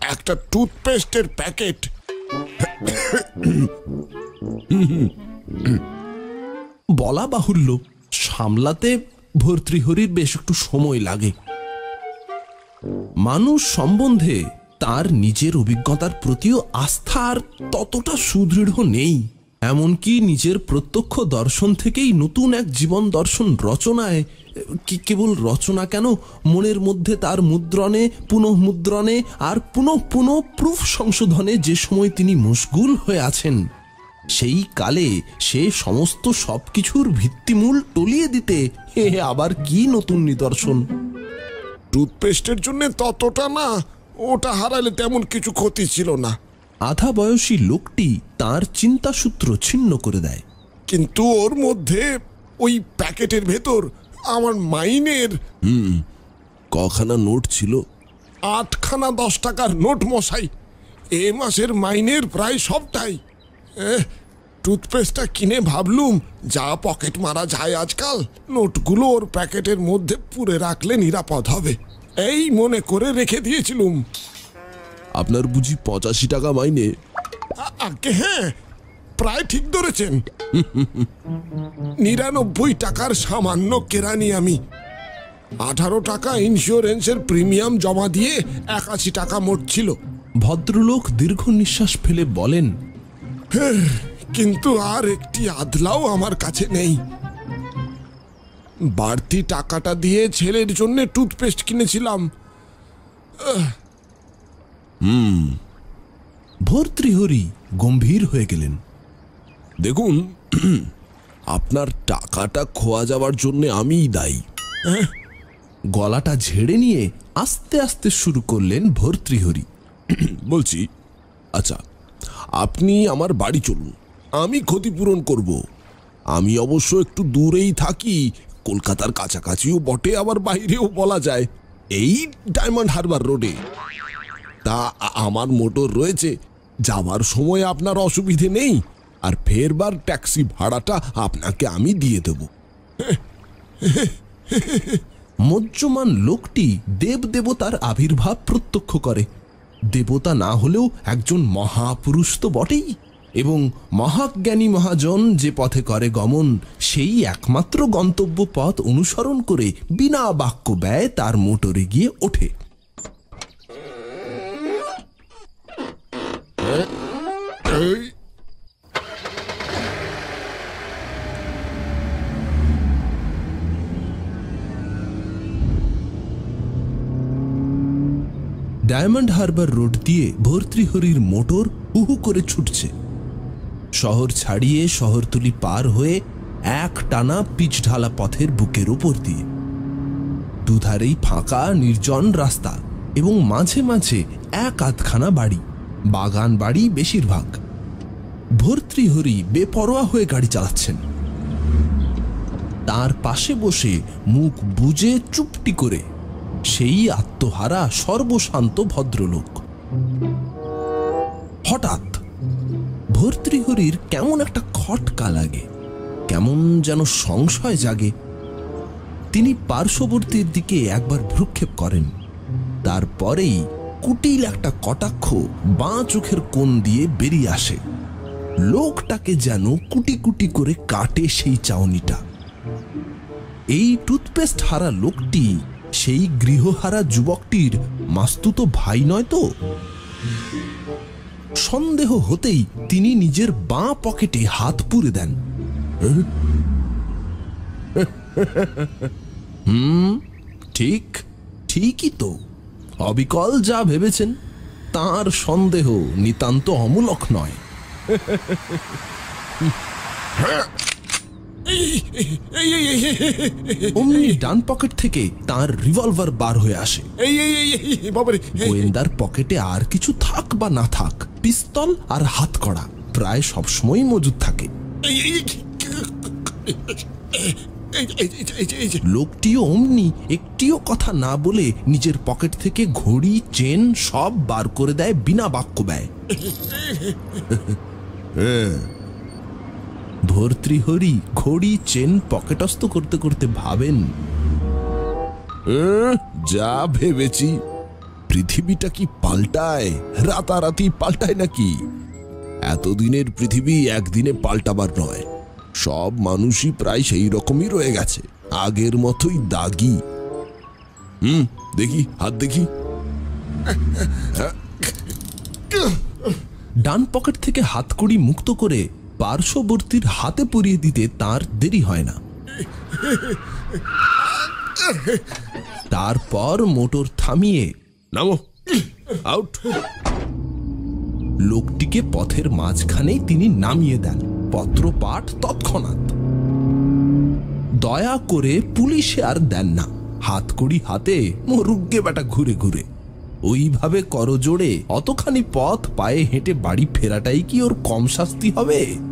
একটা টুথপেস্টের প্যাকেট। বলা বাহুল্য, সামলাতে ভর্তৃহরির বেশ একটু সময় লাগে। মানুষ সম্বন্ধে তার নিজের অভিজ্ঞতার প্রতিও আস্থার ততটা সুদৃঢ় নেই। এমনকি নিজের প্রত্যক্ষ দর্শন থেকেই নতুন এক জীবন দর্শন রচনায়, কি, কেবল রচনা কেন? মনের মধ্যে তার মুদ্রণে পুনঃ মুদ্রণে আর পুনঃ পুনঃ প্রুফ সংশোধনে যে সময় তিনি মশগুল হয়ে আছেন, সেই কালে সে সমস্ত সবকিছুর ভিত্তিমূল টলিয়ে দিতে হে আবার কি নতুন নিদর্শন? টুথপেস্টের জন্য ততটা না, ওটা হারালে তেমন কিছু ক্ষতি ছিল না। আধা বয়সী লোকটি তার চিন্তাসূত্র ছিন্ন করে দেয়। কিন্তু ওর মধ্যে ওই প্যাকেটের ভেতর আমার মাইনের হুম কখানা নোট ছিল। আটখানা দশ টাকার নোট মশাই। এ মাসের মাইনের প্রায় সবটাই। টুথপেস্টটা কিনে ভাবলুম যা পকেট মারা যায় আজকাল নোটগুলো ওর প্যাকেটের মধ্যে পুরে রাখলে নিরাপদ হবে। এই মনে করে রেখে দিয়েছিলুম। আপনার বুঝি পঁচাশি টাকা মাইনে? আগে হ্যাঁ প্রায় ঠিক ধরেছেন। নিরানব্বই টাকার সামান্য কেরানি আমি। আঠারো টাকা ইন্স্যুরেন্সের প্রিমিয়াম জমা দিয়ে একাশি টাকা মোট ছিল। ভদ্রলোক দীর্ঘ নিঃশ্বাস ফেলে বলেন কিন্তু আর একটি আদলাও আমার কাছে নেই। বাড়তি টাকাটা দিয়ে ছেলের জন্য টুথপেস্ট কিনেছিলাম। আহ, হুম। ভর্তৃহরি গম্ভীর হয়ে গেলেন। দেখুন, আপনার টাকাটা খোয়া যাওয়ার জন্য আমিই দায়ী। গলাটা ঝেড়ে নিয়ে আস্তে আস্তে শুরু করলেন ভর্তৃহরি। বলছি আচ্ছা আপনি আমার বাড়ি চলুন। আমি ক্ষতিপূরণ করব। আমি অবশ্য একটু দূরেই থাকি, কলকাতার কাছাকাছিও বটে, আবার বাইরেও বলা যায়। এই ডায়মন্ড হারবার রোডে। তা আমার মোটর রয়েছে। যাওয়ার সময় আপনার অসুবিধে নেই। আর ফেরবার ট্যাক্সি ভাড়াটা আপনাকে আমি দিয়ে দেব। মজ্জমান লোকটি দেব দেবতার আবির্ভাব প্রত্যক্ষ করে। দেবতা না হলেও একজন মহাপুরুষ তো বটেই। এবং মহাজ্ঞানী মহাজন যে পথে করে গমন, সেই একমাত্র গন্তব্য পথ অনুসরণ করে বিনা বাক্য ব্যয় তার মোটরে গিয়ে ওঠে। ডায়মন্ড হারবার রোড দিয়ে ভর্তৃহরির মোটর হুহু করে ছুটছে। শহর ছাড়িয়ে শহরতলি পার হয়ে এক টানা পিচ ঢালা পথের বুকের ওপর দিয়ে। দুধারেই ফাঁকা, নির্জন রাস্তা এবং মাঝে মাঝে এক আধখানা বাড়ি, বাগান বাড়ি বেশিরভাগ। ভর্তৃহরি বেপরোয়া হয়ে গাড়ি চালাচ্ছেন। তার পাশে বসে মুখ বুজে চুপটি করে সেই আত্মহারা, সর্বশান্ত ভদ্রলোক। হঠাৎ ভর্তৃহরির কেমন একটা খটকা লাগে, কেমন যেন সংশয় জাগে। তিনি পার্শ্ববর্তীর দিকে একবার ভ্রুক্ষেপ করেন। তারপরেই কুটিল একটা কটাক্ষ বাঁ চোখের কোণ দিয়ে বেরিয়ে আসে। লোকটাকে যেন কুটি কুটি করে কাটে সেই চাউনিটা। এই টুথপেস্ট হারা লোকটি সেই গৃহহারা যুবকটির মাস্তুত ভাই নয় তো? সন্দেহ হতেই তিনি নিজের বাঁ পকেটে হাত পুরে দেন। হুম, ঠিক, ঠিকই তো। অবিকল যা ভেবেছেন, তার সন্দেহ নিতান্ত অমূলক নয়। অমনি ডান পকেট থেকে তার রিভলভার বার হয়ে আসে গোয়েন্দার পকেটে আর কিছু থাক বা না থাক পিস্তল আর হাত কড়া প্রায় সবসময় মজুদ থাকে লোকটিও অমনি একটিও কথা না বলে নিজের পকেট থেকে ঘড়ি চেন সব বার করে দেয় বিনা বাক্য ব্যয় হ্যাঁ। ভর্তৃহরি ঘড়ি চেন পকেটস্থ করতে করতে ভাবেন যা ভেবেছি। পৃথিবীটা কি পাল্টায়? রাতারাতি পাল্টায় নাকি? এতদিনের পৃথিবী একদিনে পাল্টাবার নয়। সব মানুষই প্রায় সেই রকমই রয়ে গেছে, আগের মতোই দাগি। হুম, দেখি, হাত দেখি। ডান পকেট থেকে হাতকড়ি মুক্ত করে পার্শ্ববর্তীর হাতে পরিয়ে দিতে তার দেরি হয় না। তারপর মোটর থামিয়ে, নামো, আউট! লোকটিকে পথের মাঝখানেই তিনি নামিয়ে দেন। পত্রপাঠ তৎক্ষণাৎ। দয়া করে পুলিশে আর দেন না। হাতকড়ি হাতে মরুগ্গে বেটা ঘুরে ঘুরে। ওইভাবে করজোড়ে অতখানি পথ পায়ে হেঁটে বাড়ি ফেরাটাই কি ওর কম শাস্তি হবে?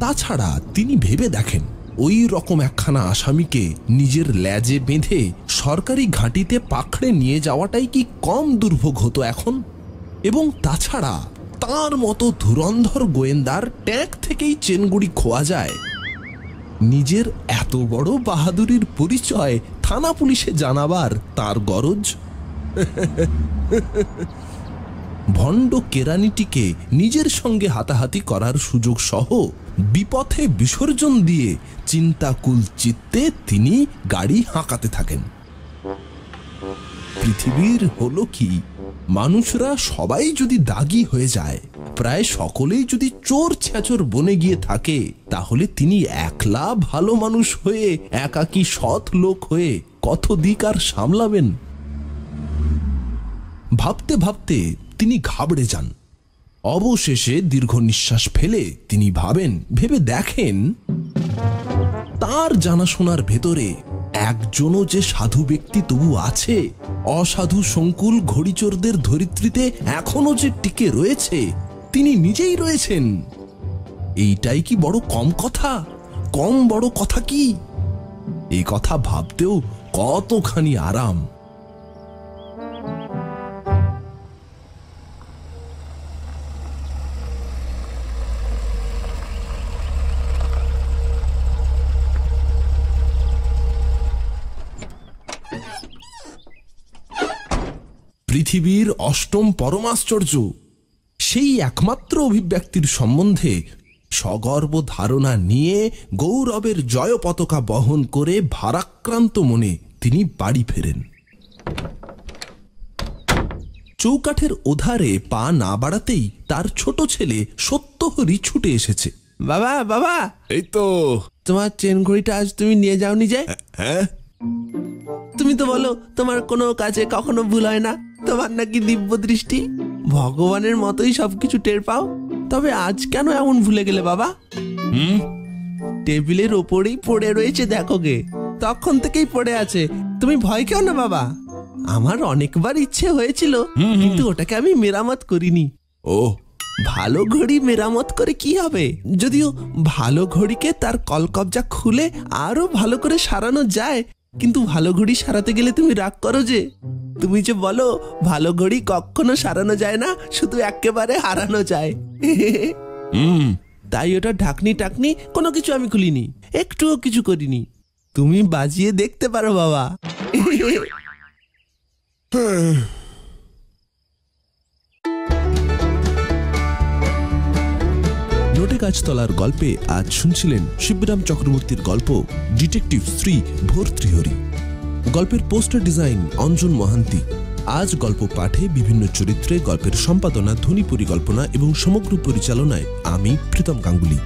তাছাড়া তিনি ভেবে দেখেন, ওই রকম একখানা আসামিকে নিজের ল্যাজে বেঁধে সরকারি ঘাঁটিতে পাখড়ে নিয়ে যাওয়াটাই কি কম দুর্ভোগ হতো এখন? এবং তাছাড়া তার মতো ধুরন্ধর গোয়েন্দার ট্যাঙ্ক থেকেই চেনগুড়ি খোয়া যায়। নিজের এত বড় বাহাদুরির পরিচয় থানা পুলিশে জানাবার তার গরজ? ভণ্ড কেরানিটিকে নিজের সঙ্গে হাতাহাতি করার সুযোগ সহ বিপথে বিসর্জন দিয়ে চিন্তাকুল চিত্তে তিনি গাড়ি হাঁকাতে থাকেন। পৃথিবীর হলো কি? মানুষরা সবাই যদি দাগি হয়ে যায়, প্রায় সকলেই যদি চোর ছ্যাচর বনে গিয়ে থাকে, তাহলে তিনি একলা ভালো মানুষ হয়ে, একাকী সৎ লোক হয়ে কত দিক আর সামলাবেন? ভাবতে ভাবতে তিনি ঘাবড়ে যান। অবশেষে দীর্ঘ নিঃশ্বাস ফেলে তিনি ভাবেন, ভেবে দেখেন, তার জানাশোনার ভেতরে একজনও যে সাধু ব্যক্তি তবু আছে, অসাধু সংকুল ঘড়িচোরদের ধরিত্রীতে এখনও যে টিকে রয়েছে, তিনি নিজেই রয়েছেন। এইটাই কি বড় কম কথা? কম বড় কথা কি? এই কথা ভাবতেও কতখানি আরাম। পৃথিবীর অষ্টম পরমাশ্চর্য। সেই একমাত্র অভিব্যক্তির সম্বন্ধে সগর্ব ধারণা নিয়ে গৌরবের জয় পতাকা বহন করে ভারাক্রান্ত মনে তিনি বাড়ি ফেরেন। চৌকাঠের ওধারে পা না বাড়াতেই তার ছোট ছেলে সত্যহরি ছুটে এসেছে। বাবা বাবা! এই তো। তোমার চেন ঘড়িটা আজ তুমি নিয়ে যাওনি যে? হ্যাঁ। তুমি তো বলো তোমার কোনো কাজে কখনো ভুল হয় না? তোমার নাকি দিব্য দৃষ্টি। ভগবানের মতোই সবকিছু টের পাও। তবে আজ কেন এমন ভুলে গেলে বাবা? হুম? টেবিলের ওপরেই পড়ে রয়েছে দেখো গে। তখন থেকেই পড়ে আছে। তুমি ভয় কেউ না বাবা? আমার অনেকবার ইচ্ছে হয়েছিল কিন্তু ওটাকে আমি মেরামত করিনি। ও। ভালো ঘড়ি মেরামত করে কি হবে? যদিও ভালো ঘড়িকে তার কলকবজা খুলে আরও ভালো করে সারানো যায় কিন্তু ভালো ঘড়ি সারাতে গেলে তুমি রাগ করো যে। তুমি যে বলো ভালো ঘড়ি কখনো সারানো যায় না শুধু একেবারে হারানো যায়। হুম। তাই ওটা ঢাকনি টাকনি কোনো কিছু আমি খুলিনি। একটুও কিছু করিনি। তুমি বাজিয়ে দেখতে পারো বাবা। নোটে গাছতলার গল্পে আজ শুনছিলেন শিবরাম চক্রবর্তীর গল্প ডিটেকটিভ শ্রী ভর্তৃহরি গল্পের পোস্টার ডিজাইন অঞ্জন মহান্তি। আজ গল্প পাঠে বিভিন্ন চরিত্রে গল্পের সম্পাদনা, ধ্বনি পরিকল্পনা এবং সমগ্র পরিচালনায় আমি প্রীতম গাঙ্গুলি।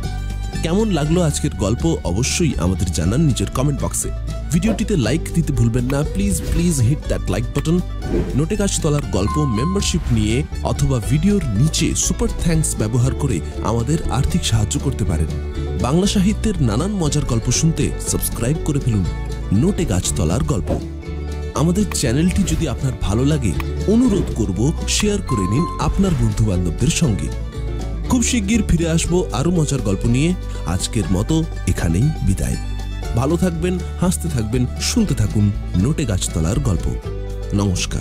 কেমন লাগল আজকের গল্প অবশ্যই আমাদের জানান নিজের কমেন্ট বক্সে ভিডিওটিতে লাইক দিতে ভুলবেন না। Please please hit that like button নোটে গাছ তলার গল্প মেম্বারশিপ নিয়ে অথবা ভিডিওর নিচে সুপার থ্যাঙ্কস ব্যবহার করে আমাদের আর্থিক সাহায্য করতে পারেন। বাংলা সাহিত্যের নানান মজার গল্প শুনতে সাবস্ক্রাইব করে ফেলুন। নোটে গাছতলার গল্প। আমাদের চ্যানেলটি যদি আপনার ভালো লাগে, অনুরোধ করব শেয়ার করে নিন আপনার বন্ধু বান্ধবদের সঙ্গে। খুব শিগগির ফিরে আসব আরও মজার গল্প নিয়ে। আজকের মতো এখানেই বিদায়। ভালো থাকবেন, হাসতে থাকবেন, শুনতে থাকুন নোটে গাছতলার গল্প। নমস্কার।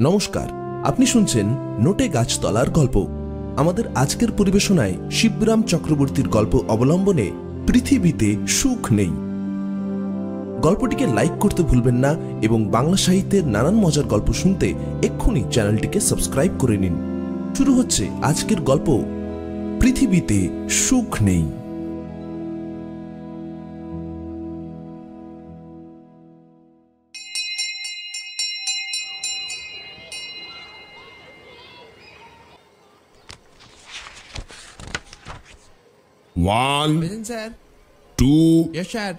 নমস্কার, আপনি শুনছেন নোটে গাছতলার গল্প। আমাদের আজকের পরিবেশনায় শিবরাম চক্রবর্তীর গল্প অবলম্বনে পৃথিবীতে সুখ নেই। গল্পটিকে লাইক করতে ভুলবেন না এবং বাংলা সাহিত্যের নানান মজার গল্প শুনতে এক্ষুনি চ্যানেলটিকে সাবস্ক্রাইব করে নিন। শুরু হচ্ছে আজকের গল্প, পৃথিবীতে সুখ নেই। One sir two sir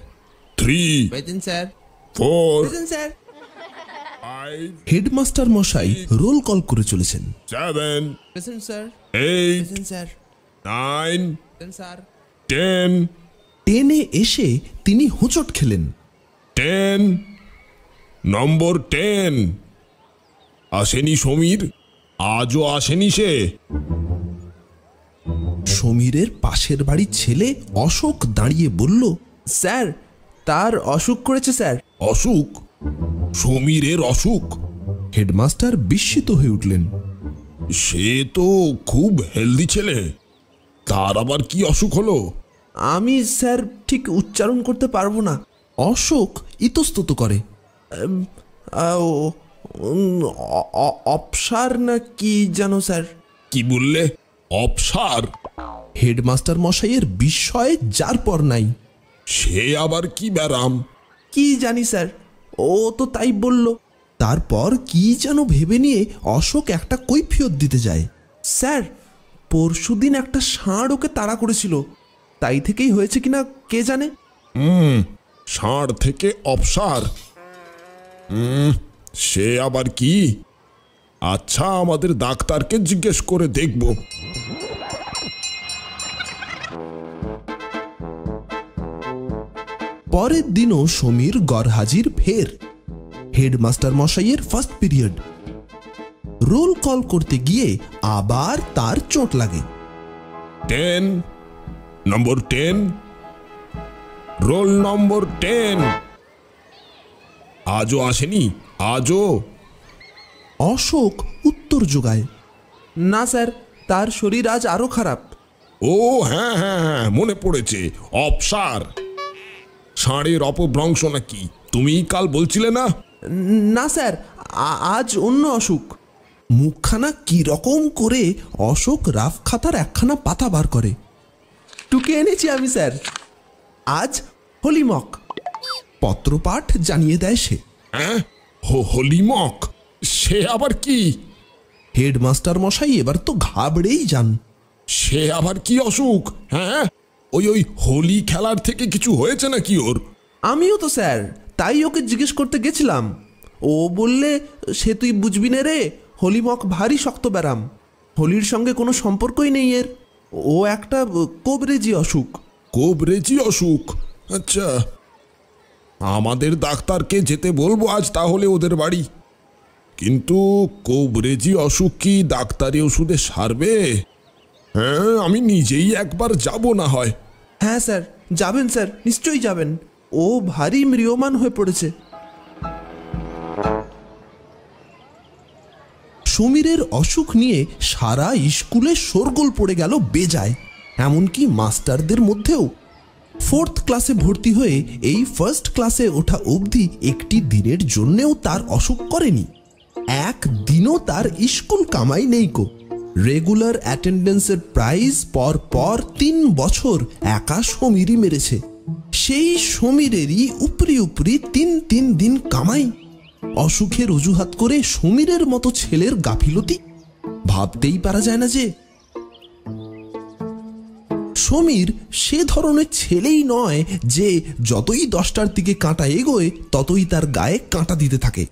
three sir four sir headmaster মশাই রোল কল করে চলেছেন। Seven sir eight sir nine sir ten টেনে এসে তিনি হোঁচট খেলেন। টেন নম্বর টেন আসেনি সমীর? আজও আসেনি সে। সমীরের পাশের বাড়ির ছেলে অশোক দাঁড়িয়ে বলল স্যার তার অসুখ করেছে স্যার। অসুখ? সমীরের অসুখ? হেডমাস্টার বিস্মিত হয়ে উঠলেন। সে তো খুব হেলদি ছেলে। তার আবার কি অসুখ হলো? আমি স্যার ঠিক উচ্চারণ করতে পারব না। অশোক ইতস্তত করে অপসার না কি জানো স্যার? কি বললে? অপসার। হেডমাস্টার মশাইয়ের বিস্ময়ে যার পর নাই। সে আবার কি ব্যারাম? কি জানি স্যার ও তো তাই বলল। তারপর কি যেন ভেবে নিয়ে অশোক একটা কৈফিয়ত দিতে যায়। স্যার পরশুদিন একটা ষাঁড় ওকে তাড়া করেছিল। তাই থেকেই হয়েছে কিনা কে জানে? হুম ষাঁড় থেকে অপসার। হুম সে আবার কি? আচ্ছা আমাদের ডাক্তারকে জিজ্ঞেস করে দেখব। পরের দিনও সমীর গড়হাজির ফের হেডমাস্টার মশাইয়ের ফার্স্ট পিরিয়ড রোল কল করতে গিয়ে আবার তার চোট লাগে। Ten number ten roll number ten আজও আসেনি, আজও অশোক উত্তর যোগায়। না স্যার তার শরীর আজ আরও খারাপ। ও হ্যাঁ হ্যাঁ হ্যাঁ মনে পড়েছে অপসার। ষাঁড়ের অপভ্রংশ নাকি? তুমি কাল বলছিলে না? না স্যার আজ অন্য অসুখ মুখখানা কি রকম করে অশোক রাফ খাতার একখানা পাতা বার করে? টুকে এনেছি আমি স্যার। আজ হোলিমক। পত্রপাঠ জানিয়ে দেয় সে। হ্যাঁ হোলিমক? সে আবার কি? হেডমাস্টার মশাই এবার তো ঘাবড়েই যান। সে আবার কি অসুখ হ্যাঁ? ওই ওই হোলি খেলার থেকে কিছু হয়েছে নাকি ওর? আমিও তো স্যার তাই ওকে জিজ্ঞেস করতে গেছিলাম। ও বললে সে তুই বুঝবি না রে হোলিমক ভারী শক্ত ব্যারাম। হোলির সঙ্গে কোনো সম্পর্কই নেই এর। ও একটা কোবরেজি অসুখ। কোবরেজি অসুখ? আচ্ছা। আমাদের ডাক্তারকে যেতে বলব আজ তাহলে ওদের বাড়ি। কিন্তু কোবরেজি অসুখ কি ডাক্তারি ওষুধে সারবে? হ্যাঁ আমি নিজেই একবার যাব না হয়। হ্যাঁ স্যার, যাবেন, স্যার, নিশ্চয়ই যাবেন। ও ভারী ম্রিয়মান হয়ে পড়েছে। সমীরের অসুখ নিয়ে সারা স্কুলে শোরগোল পড়ে গেল বেজায়। এমনকি মাস্টারদের মধ্যেও। ফোর্থ ক্লাসে ভর্তি হয়ে এই ফার্স্ট ক্লাসে ওঠা অবধি একটি দিনের জন্যেও তার অসুখ করেনি। এক দিনও তার স্কুল কামাই নেই কো। রেগুলার অ্যাটেন্ডেন্সের প্রাইজ পর পর তিন বছর একা সমীরই মেরেছে। সেই সমীরেরই উপরি উপরি তিন তিন দিন কামাই। অসুখের অজুহাত করে সমীরের মতো ছেলের গাফিলতি। ভাবতেই পারা যায় না যে সমীর সে ধরনের ছেলেই নয় যে যতই দশটার দিকে কাঁটা এগোয়, ততই তার গায়ে কাঁটা দিতে থাকে।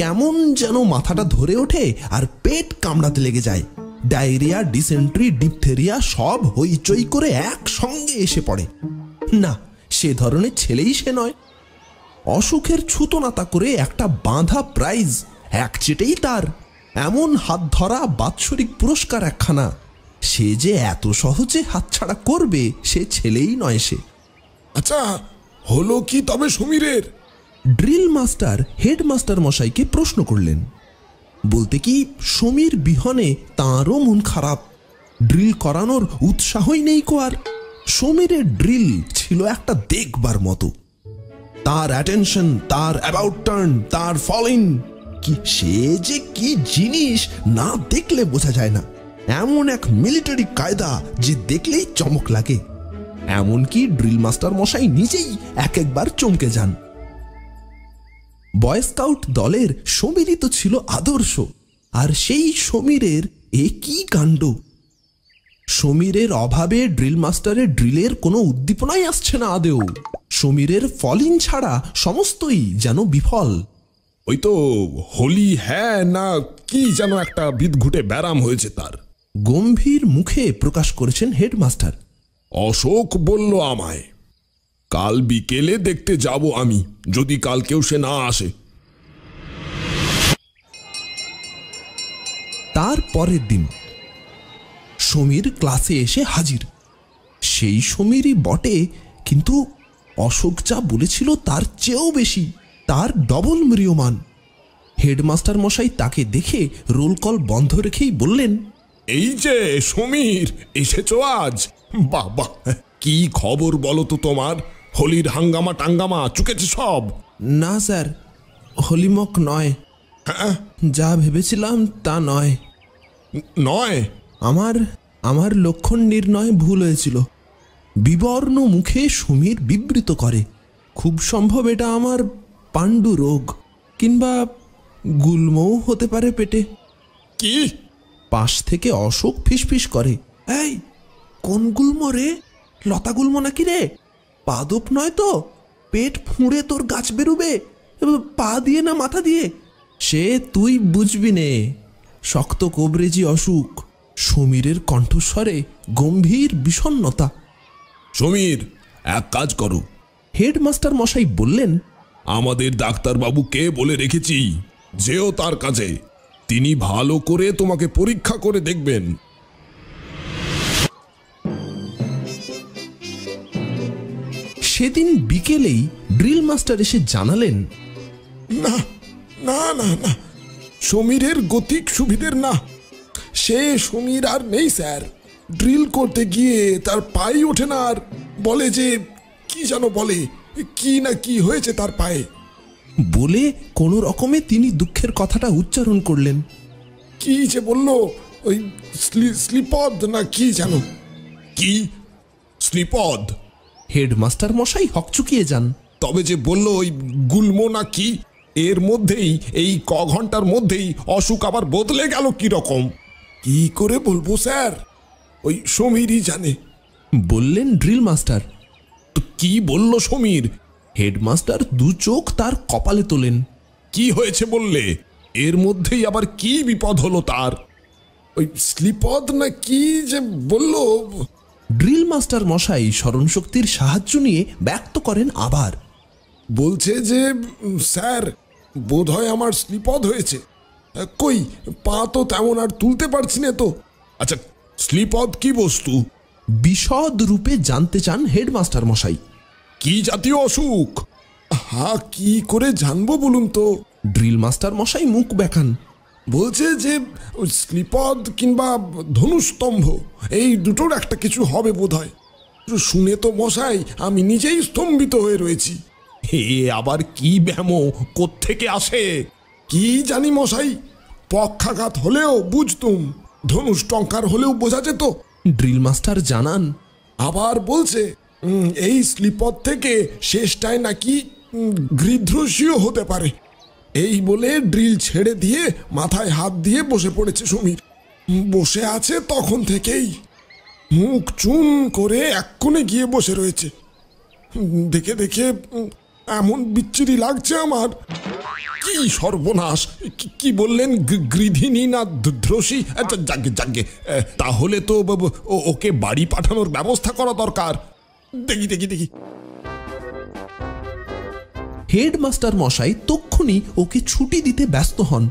কেমন যেন মাথাটা ধরে ওঠে আর পেট কামড়াতে লেগে যায়। ডায়রিয়া, ডিসেন্ট্রি, ডিপথেরিয়া সব হইচই করে একসঙ্গে এসে পড়ে। না, সে ধরনের ছেলেই সে নয়। অসুখের ছুতনাতা করে একটা বাঁধা প্রাইজ এক চেটেই তার। এমন হাত ধরা বাৎসরিক পুরস্কার একখানা। সে যে এত সহজে হাতছাড়া করবে সে ছেলেই নয় সে। আচ্ছা হলো কি তবে সমীরের? ড্রিল মাস্টার হেডমাস্টার মশাইকে প্রশ্ন করলেন। বলতে কি, সমীর বিহনে তাঁরও মন খারাপ? ড্রিল করানোর উৎসাহই নেই কো আর। সমীরের ড্রিল ছিল একটা দেখবার মতো। তার অ্যাটেনশন তার অ্যাবাউট টার্ন তার ফলোইং কি সে যে কি জিনিস না দেখলে বোঝা যায় না। এমন এক মিলিটারি কায়দা যে দেখলেই চমক লাগে। এমনকি ড্রিল মাস্টার মশাই নিজেই এক একবার চমকে যান। বয় স্কাউট দলের সমীরই তো ছিল আদর্শ। আর সেই সমীরের এ কি কাণ্ড? সমীরের অভাবে ড্রিল মাস্টারের ড্রিলের কোনো উদ্দীপনাই আসছে না আদেও সমীরের ফলিন ছাড়া সমস্তই যেন বিফল। ওই তো হোলি হ্যাঁ না কি যেন একটা বিদঘুটে ব্যারাম হয়েছে তার। গম্ভীর মুখে প্রকাশ করেছেন হেডমাস্টার। অশোক বলল আমায় কাল বিকেলে দেখতে যাব আমি যদি কাল কেউ সে না আসে। তার পরের দিন সমীর ক্লাসে এসে হাজির। সেই সমীরই বটে কিন্তু অশোক যা বলেছিল তার চেয়েও বেশি তার ডবল ম্রিয়মান। হেডমাস্টার মশাই তাকে দেখে রোল কল বন্ধ রেখেই বললেন এই যে সমীর এসেছ আজ? বাবা কি খবর বলো তো তোমার? হোলির হাঙ্গামা টাঙ্গামা চুকেছে সব। না স্যার হলিমক নয়। যা ভেবেছিলাম তা নয়। নয়? আমার আমার লক্ষণ নির্ণয় ভুল হয়েছিল। বিবর্ণ মুখে সমীর বিবৃত করে খুব সম্ভব এটা আমার পাণ্ডু রোগ কিংবা গুল্মও হতে পারে পেটে। কি? পাশ থেকে অশোক ফিসফিস করে এই কোন গুল্ম রে? লতা গুল্ম নাকি রে? পাদপ নয় তো? পেট ফুঁড়ে তোর গাছ বেরোবে পা দিয়ে না মাথা দিয়ে? সে তুই বুঝবি নে। শক্ত কবরেজি অসুখ সমীরের কণ্ঠস্বরে গম্ভীর বিষণ্ণতা। সমীর এক কাজ করো। হেডমাস্টার মশাই বললেন আমাদের ডাক্তারবাবু কে বলে রেখেছি? যেও তার কাছে। তিনি ভালো করে তোমাকে পরীক্ষা করে দেখবেন। সেদিন বিকেলেই ড্রিল মাস্টার এসে জানালেন না না না না সমীরের গতিক সুবিধের না। সে সমীর আর নেই স্যার। ড্রিল করতে গিয়ে তার পাই ওঠে না আর বলে যে কি যেন বলে কি না কি হয়েছে তার পায়ে। বলে কোনো রকমে তিনি দুঃখের কথাটা উচ্চারণ করলেন। কি যে বলল ওই স্লি- স্লিপদ না কি যেন? কি? শ্রীপদ হেডমাস্টার মশাই হকচুকিয়ে যান। তবে যে বলল ওই গুলমো না কি এর মধ্যেই এই ক ঘণ্টার মধ্যেই অসুখ আবার বদলে গেল কি রকম কি করে বলব স্যার? ওই সমীরই জানে। বললেন ড্রিল মাস্টার। তো কি বলল সমীর? হেডমাস্টার দু চোখ তার কপালে তোলেন। কি হয়েছে বললে? এর মধ্যেই আবার কি বিপদ হলো তার? ওই স্লিপদ না কি যে বলল? ড্রিল মাস্টার মশাই স্মরণশক্তির সাহায্য নিয়ে ব্যক্ত করেন আবার। বলছে যে স্যার বোধহয় আমার স্লিপদ হয়েছে। কই পা তো তেমন আর তুলতে পারছি না তো। আচ্ছা স্লিপদ কি বস্তু? বিশদ রূপে জানতে চান হেডমাস্টার মশাই। কি জাতীয় অসুখ? হা কি করে জানব বলুন তো? ড্রিল মাস্টার মশাই মুখ বেখান। বলছে যে স্লিপদ কিংবা ধনুস্তম্ভ এই দুটোর একটা কিছু হবে বোধ হয় শুনে তো মশাই আমি নিজেই স্তম্ভিত হয়ে রয়েছি। হে আবার কি ব্যামো? কোত্থেকে আসে? কি জানি মশাই পক্ষাঘাত হলেও বুঝতুম ধনুষ টঙ্কার হলেও বোঝা যেত। ড্রিল মাস্টার জানান। আবার বলছে এই স্লিপদ থেকে শেষটায় নাকি উম, গৃধ্রসীও হতে পারে। এই বলে ড্রিল ছেড়ে দিয়ে মাথায় হাত দিয়ে বসে পড়েছে সমীর। বসে আছে তখন থেকেই। মুখ চুন করে এক কোণে গিয়ে বসে রয়েছে। দেখে দেখে এমন বিচ্ছিরি লাগছে আমার। কি সর্বনাশ! কি- বললেন গৃধিনী না আচ্ছা যাকে যাকে তাহলে তো ওকে বাড়ি পাঠানোর ব্যবস্থা করা দরকার। দেখি দেখি দেখি। হেডমাস্টার মশাই তক্ষুনি ওকে ছুটি দিতে ব্যস্ত হন।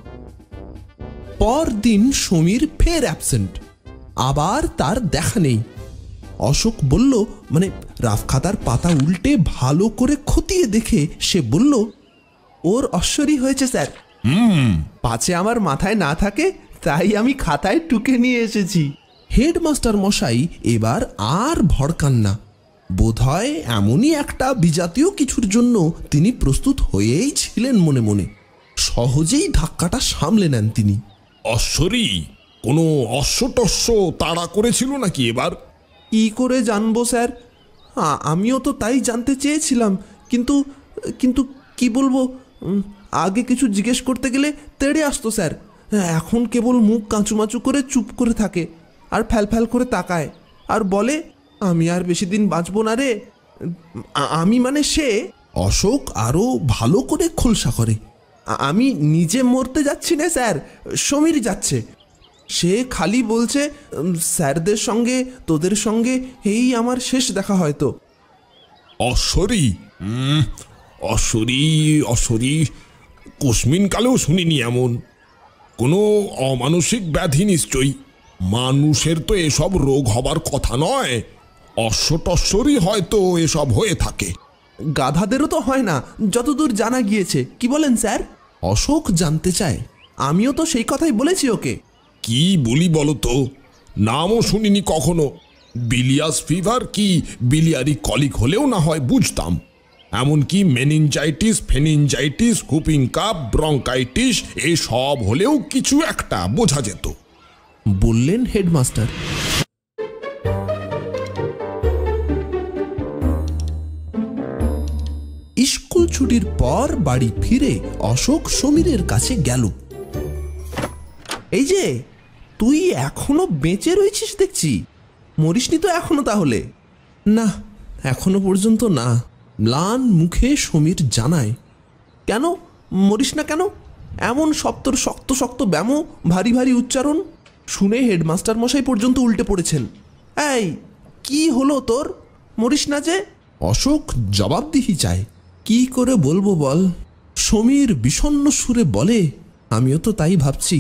পরদিন সমীর ফের অ্যাবসেন্ট আবার তার দেখা নেই। অশোক বলল মানে রাফখাতার পাতা উল্টে ভালো করে খতিয়ে দেখে সে বলল ওর অশ্বরী হয়েছে স্যার। হুম। পাছে আমার মাথায় না থাকে তাই আমি খাতায় টুকে নিয়ে এসেছি। হেডমাস্টার মশাই এবার আর ভড়কান না। বোধহয় এমনই একটা বিজাতীয় কিছুর জন্য তিনি প্রস্তুত হয়েই ছিলেন মনে মনে। সহজেই ধাক্কাটা সামলে নেন তিনি। অশ্বরী কোনো অশ্বটস্য তাড়া করেছিল নাকি এবার? কি করে জানব স্যার? আমিও তো তাই জানতে চেয়েছিলাম কিন্তু কিন্তু কি বলব? আগে কিছু জিজ্ঞেস করতে গেলে তেড়ে আসতো স্যার। এখন কেবল মুখ কাঁচুমাচু করে চুপ করে থাকে আর ফ্যাল ফ্যাল করে তাকায় আর বলে আমি আর বেশি দিন বাঁচবো না রে। আমি মানে সে অশোক আরও ভালো করে খোলসা করে। আমি নিজে মরতে যাচ্ছি না স্যার, সমীর যাচ্ছে। সে খালি বলছে স্যারদের সঙ্গে, তোদের সঙ্গে এই আমার শেষ দেখা হয়তো। অশ্বরী অশ্বরী অশ্বরী কোসমিন কালেও শুনিনি এমন। কোনো অমানসিক ব্যাধি নিশ্চয়ই। মানুষের তো এসব রোগ হবার কথা নয়। অশ্বটশ্বরই হয়তো এসব হয়ে থাকে। গাধাদেরও তো হয় না যতদূর জানা গিয়েছে। কি বলেন স্যার? অশোক জানতে চায়। আমিও তো সেই কথাই বলেছি ওকে। কি বলি বলো তো? নামও শুনিনি কখনো। বিলিয়াস ফিভার কি বিলিয়ারি কলিক হলেও না হয় বুঝতাম। এমনকি মেনিনজাইটিস ফেনিনজাইটিস হুপিং কাপ ব্রঙ্কাইটিস এসব হলেও কিছু একটা বোঝা যেত। বললেন হেডমাস্টার। স্কুল ছুটির পর বাড়ি ফিরে অশোক সমীরের কাছে গেল। এই যে, তুই এখনও বেঁচে রয়েছিস দেখছি। মরিসনি তো এখনও তাহলে? না, এখনও পর্যন্ত না। ম্লান মুখে সমীর জানায়, কেন? মরিস না কেন? এমন সপ্তর শক্ত শক্ত ব্যামো, ভারী ভারী উচ্চারণ। শুনে হেডমাস্টার মশাই পর্যন্ত উল্টে পড়েছেন। এই, কি হলো তোর? মরিস না যে? অশোক জবাবদিহি চায়। কি করে বলব বল? সমীর বিষণ্ণ সুরে বলে, আমিও তো তাই ভাবছি।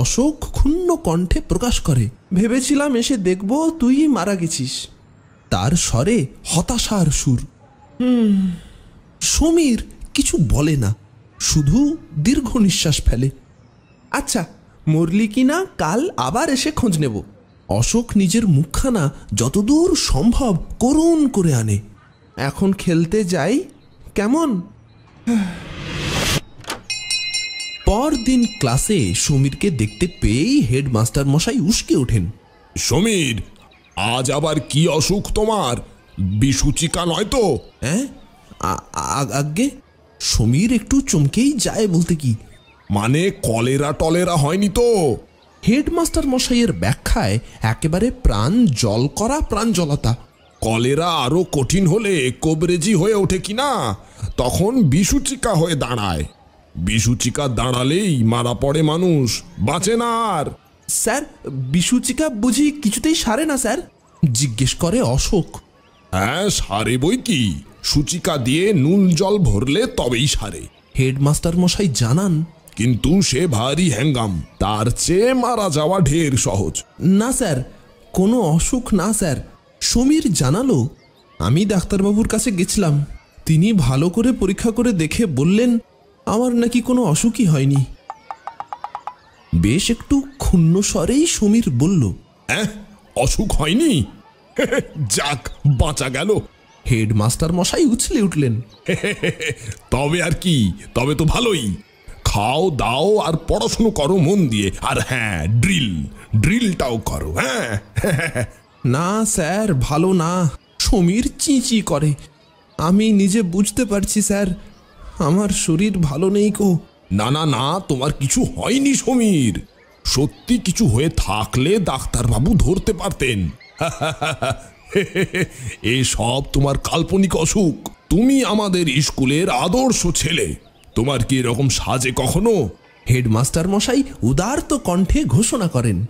অশোক ক্ষুণ্ণ কণ্ঠে প্রকাশ করে, ভেবেছিলাম এসে দেখব তুই মারা গেছিস। তার স্বরে হতাশার সুর সমীর কিছু বলে না, শুধু দীর্ঘ নিঃশ্বাস ফেলে আচ্ছা মরলি কি না কাল আবার এসে খোঁজ নেব। অশোক নিজের মুখখানা যতদূর সম্ভব করুণ করে আনে। এখন খেলতে যাই কেমন? পরদিন ক্লাসে সমীরকে দেখতে পেয়েই হেডমাস্টার মশাই উস্কে ওঠেন। সমীর আজ আবার কি অসুখ তোমার? বিসূচিকা নয় তো? হ্যাঁ? আগে? সমীর একটু চমকেই যায় বলতে কি? মানে কলেরা টলেরা হয়নি তো? হেডমাস্টার মশাইয়ের ব্যাখ্যায় একেবারে প্রাণ জল করা প্রাঞ্জলতা কলেরা আরও কঠিন হলে কোবরেজি হয়ে ওঠে কিনা তখন বিসূচিকা হয়ে দাঁড়ায়। বিসূচিকা দাঁড়ালেই মারা পড়ে মানুষ। বাঁচে না আর। স্যার বিসূচিকা বুঝি কিছুতেই সারে না স্যার? জিজ্ঞেস করে অশোক। হ্যাঁ সারে বই কি? সূচিকা দিয়ে নুন জল ভরলে তবেই সারে। হেডমাস্টার মশাই জানান। কিন্তু সে ভারী হ্যাঙ্গাম। তার চেয়ে মারা যাওয়া ঢের সহজ। না স্যার কোনো অসুখ না স্যার। সমীর জানালো, আমি ডাক্তারবাবুর কাছে গেছিলাম। তিনি ভালো করে পরীক্ষা করে দেখে বললেন, আমার নাকি কোনো অসুখই হয়নি। বেশ একটু ক্ষুণ্ণ স্বরেই সমীর বলল হ্যাঁ অসুখ হয়নি? যাক, বাঁচা গেল। হেডমাস্টার মশাই উছলে উঠলেন, তবে আর কি, তবে তো ভালোই। খাও, দাও, আর পড়াশুনো করো মন দিয়ে। আর হ্যাঁ ড্রিল, ড্রিলটাও করো হ্যাঁ না স্যার ভালো না। সমীর চিঁচি করে। আমি নিজে বুঝতে পারছি স্যার আমার শরীর ভালো নেই কো না না না তোমার কিছু হয়নি সমীর। সত্যি কিছু হয়ে থাকলে ডাক্তারবাবু ধরতে পারতেন। সব তোমার কাল্পনিক অসুখ। তুমি আমাদের স্কুলের আদর্শ ছেলে। তোমার কি এরকম সাজে কখনো? হেডমাস্টার মশাই উদার্ত কণ্ঠে ঘোষণা করেন।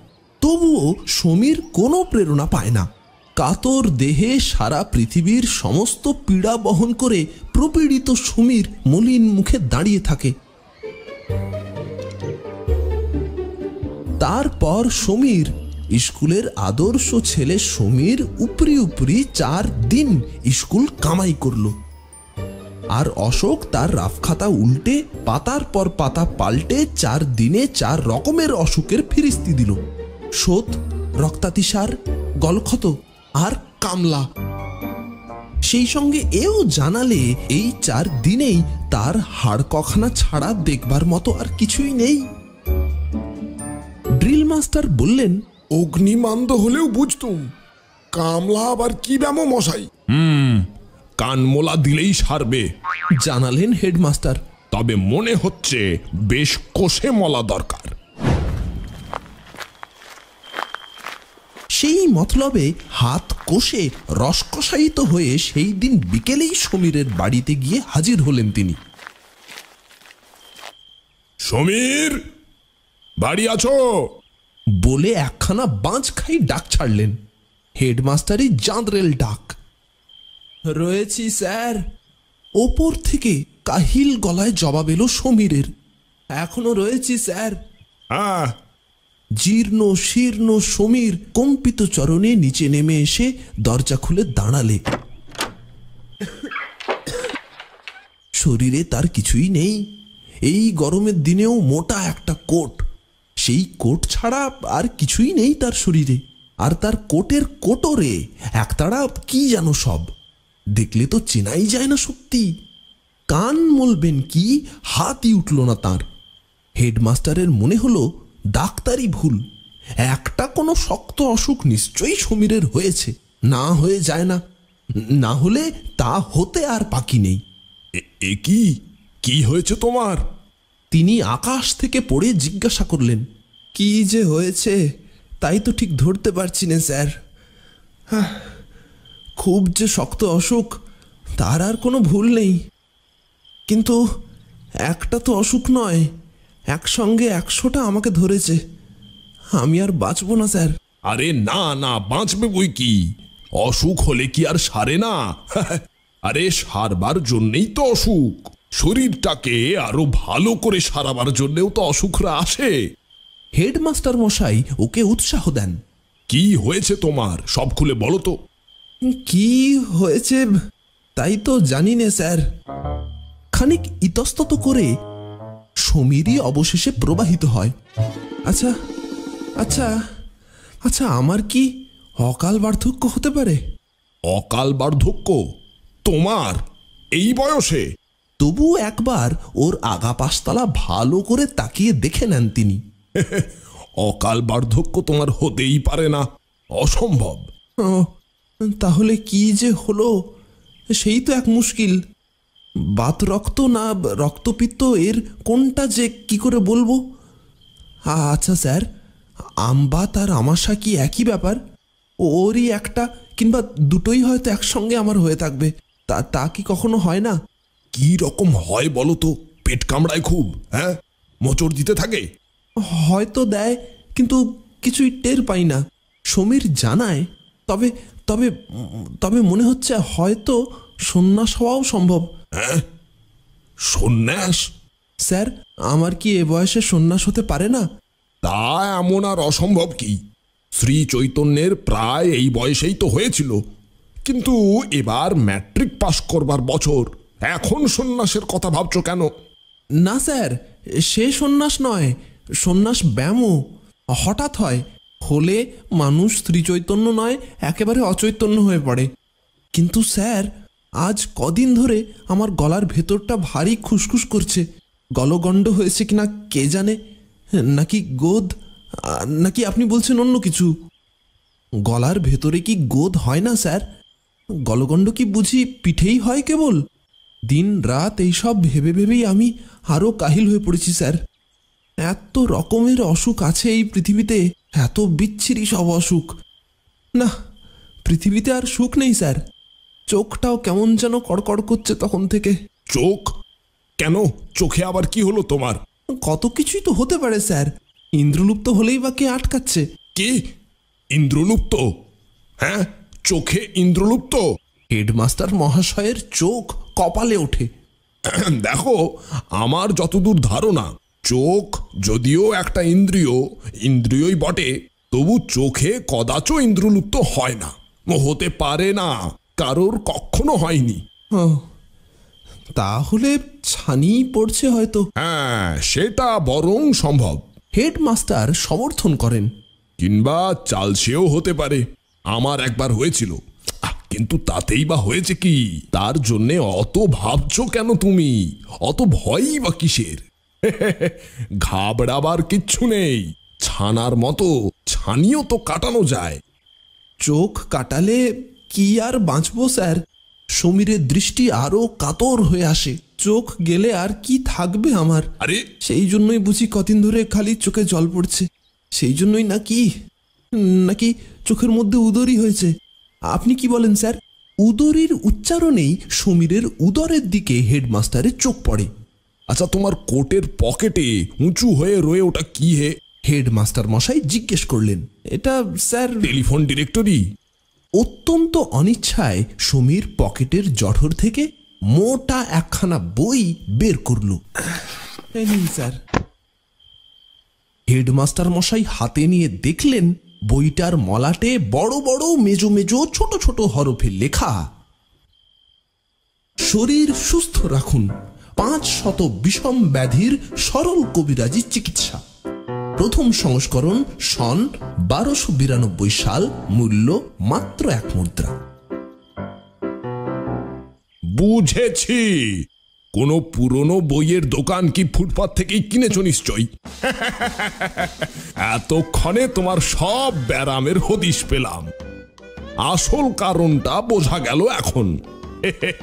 তবুও সমীর কোনো প্রেরণা পায় না। কাতর দেহে সারা পৃথিবীর সমস্ত পীড়া বহন করে প্রপীড়িত সমীর মলিন মুখে দাঁড়িয়ে থাকে। তারপর সমীর, স্কুলের আদর্শ ছেলে সমীর উপরি উপরি চার দিন স্কুল কামাই করল। আর অশোক তার রাফখাতা উল্টে পাতার পর পাতা পাল্টে চার দিনে চার রকমের অসুখের ফিরিস্তি দিল। শোধ রক্তাতিসার গলক্ষত আর কামলা। সেই সঙ্গে এও জানালে এই চার দিনেই তার হাড় কখানা ছাড়া দেখবার মতো আর কিছুই নেই। ড্রিল মাস্টার বললেন অগ্নিমান্দ হলেও বুঝতুম কামলা আবার কি ব্যামো মশাই? হুম কানমোলা দিলেই সারবে। জানালেন হেডমাস্টার। তবে মনে হচ্ছে বেশ কষে মলা দরকার। সেই মতলবে হাত কষে রসকষায়িত হয়ে সেই দিন বিকেলেই সমীরের বাড়িতে গিয়ে হাজির হলেন তিনি। সমীর বাড়ি আছো? বলে একখানা বাঁচ খাই ডাক ছাড়লেন। হেডমাস্টারই জাঁদরেল ডাক। রয়েছি স্যার। ওপর থেকে কাহিল গলায় জবাব এলো সমীরের। এখনও রয়েছি স্যার। হ্যাঁ জীর্ণ, শীর্ণ, সমীর, কম্পিত চরণে নিচে নেমে এসে দরজা খুলে দাঁড়ালে। শরীরে তার কিছুই নেই। এই গরমের দিনেও মোটা একটা কোট। সেই কোট ছাড়া আর কিছুই নেই তার শরীরে। আর তার কোটের কোটরে একতারা কি জানো সব। দেখলে তো চেনাই যায় না সত্যি কান মলবেন কি, হাতই উঠল না তার। হেডমাস্টারের মনে হলো ডাক্তারি ভুল। একটা কোনো শক্ত অসুখ নিশ্চয়ই সমীরের হয়েছে। না হয়ে যায় না। না হলে তা হতে আর বাকি নেই। এ কি? কি হয়েছে তোমার? তিনি আকাশ থেকে পড়ে জিজ্ঞাসা করলেন কি যে হয়েছে? তাই তো ঠিক ধরতে পারছি না স্যার। খুব যে শক্ত অসুখ তার আর কোনো ভুল নেই। কিন্তু একটা তো অসুখ নয় একসঙ্গে একশোটা আমাকে ধরেছে। আমি আর বাঁচবো না স্যার। আরে না না বাঁচবে বই কি? অসুখ হলে কি আর সারে না? আরে সারবার জন্যেই তো অসুখ। শরীরটাকে আরও ভালো করে সারাবার জন্যেও তো অসুখরা আসে। হেডমাস্টার মশাই ওকে উৎসাহ দেন। কি হয়েছে তোমার? সব খুলে বলো তো। কি হয়েছে? তাই তো জানি না স্যার। খানিক ইতস্তত করে সমীরই অবশেষে প্রবাহিত হয়। আচ্ছা আচ্ছা আচ্ছা আমার কি অকাল বার্ধক্য হতে পারে? অকাল বার্ধক্য? তোমার? এই বয়সে? তবু একবার ওর আগা পাশতলা ভালো করে তাকিয়ে দেখে নেন তিনি। অকাল বার্ধক্য তোমার হতেই পারে না। অসম্ভব। তাহলে কি যে হলো? সেই তো এক মুশকিল। বাত রক্ত না রক্তপিত্ত এর কোনটা যে কি করে বলব? আচ্ছা স্যার আমবাত আর আমাশা কি একই ব্যাপার? ওরই একটা কিংবা দুটোই হয়তো একসঙ্গে আমার হয়ে থাকবে। তা তা কি কখনো হয় না? কি রকম হয় বলো তো? পেট কামড়ায় খুব হ্যাঁ? মোচড় দিতে থাকে? হয়তো দেয় কিন্তু কিছুই টের পাই না। সমীর জানায় তবে তবে তবে মনে হচ্ছে হয়তো সন্ন্যাস হওয়াও সম্ভব। হ্যাঁ? সন্ন্যাস? স্যার আমার কি এ বয়সে সন্ন্যাস হতে পারে না? তা এমন আর অসম্ভব কি? শ্রী চৈতন্যের প্রায় এই বয়সেই তো হয়েছিল। কিন্তু এবার ম্যাট্রিক পাশ করবার বছর। এখন সন্ন্যাসের কথা ভাবছ কেন? না স্যার সে সন্ন্যাস নয় সন্ন্যাস ব্যায়ামও হঠাৎ হয় হলে মানুষ শ্রীচৈতন্য নয় একেবারে অচৈতন্য হয়ে পড়ে। কিন্তু স্যার আজ কদিন ধরে আমার গলার ভেতরটা ভারী খুসখুস করছে। গলগণ্ড হয়েছে কিনা কে জানে? নাকি গোদ? নাকি আপনি বলছেন অন্য কিছু? গলার ভেতরে কি গোদ হয় না, স্যার? গলগণ্ড কি বুঝি পিঠেই হয় কেবল? দিন রাত এইসব ভেবে ভেবেই আমি আরও কাহিল হয়ে পড়েছি, স্যার। এত রকমের অসুখ আছে এই পৃথিবীতে, এত বিচ্ছিরি সব অসুখ। না, পৃথিবীতে আর সুখ নেই, স্যার। চোখটাও কেমন যেন কড়কড় করছে তখন থেকে। চোখ? কেন? চোখে আবার কি হলো তোমার? কত কিছুই তো হতে পারে স্যার। ইন্দ্রলুপ্ত হলেই বা কে আটকাচ্ছে? কি? ইন্দ্রলুপ্ত? হ্যাঁ? চোখে ইন্দ্রলুপ্ত? হেডমাস্টার মহাশয়ের চোখ কপালে ওঠে। দেখো আমার যতদূর ধারণা চোখ যদিও একটা ইন্দ্রিয় ইন্দ্রিয়ই বটে তবু চোখে কদাচ ইন্দ্রলুপ্ত হয় না। হতে পারে না। কারোর কখনো হয়নি। ও, তাহলে ছানিই পড়ছে হয়তো। হ্যাঁ সেটা বরং সম্ভব। হেডমাস্টার সমর্থন করেন। কিংবা চালসেও হতে পারে। আমার একবার হয়েছিল। কিন্তু তাতেই বা হয়েছে কি? তার জন্যে অত ভাবছ কেন তুমি? অত ভয়ই বা কিসের? ঘাবড়াবার কিচ্ছু নেই। ছানার মতো ছানিও তো কাটানো যায়। চোখ কাটালে কি আর বাঁচব স্যার? সমীরের দৃষ্টি আরও কাতর হয়ে আসে। চোখ গেলে আর কি থাকবে আমার? আরে! সেই জন্যই বুঝি কদিন ধরে খালি চোখে জল পড়ছে। সেই জন্যই নাকি নাকি চোখের মধ্যে উদরই হয়েছে। আপনি কি বলেন স্যার? উদরির উচ্চারণেই সমীরের উদরের দিকে হেডমাস্টারের চোখ পড়ে। আচ্ছা তোমার কোটের পকেটে উঁচু হয়ে রয়ে ওটা কি হে? হেডমাস্টার মশাই জিজ্ঞেস করলেন এটা স্যার টেলিফোন ডিরেক্টরি? অত্যন্ত অনিচ্ছায় সমীর পকেটের জঠর থেকে মোটা একখানা বই বের করল। স্যার। হেডমাস্টার মশাই হাতে নিয়ে দেখলেন বইটার মলাটে বড় বড় মেজো মেজো ছোট ছোট হরফে লেখা, শরীর সুস্থ রাখুন, পাঁচ শত বিষম ব্যাধির সরল কবিরাজি চিকিৎসা। প্রথম সংস্করণ সন বারোশো বিরানব্বই সাল, মূল্য মাত্র এক মুদ্রা। বুঝেছি। কোনো পুরনো বইয়ের দোকান কি ফুটপাত থেকেই কিনেছো নিশ্চয়ই? এতক্ষণে তোমার সব ব্যারামের হদিশ পেলাম। আসল কারণটা বোঝা গেল এখন।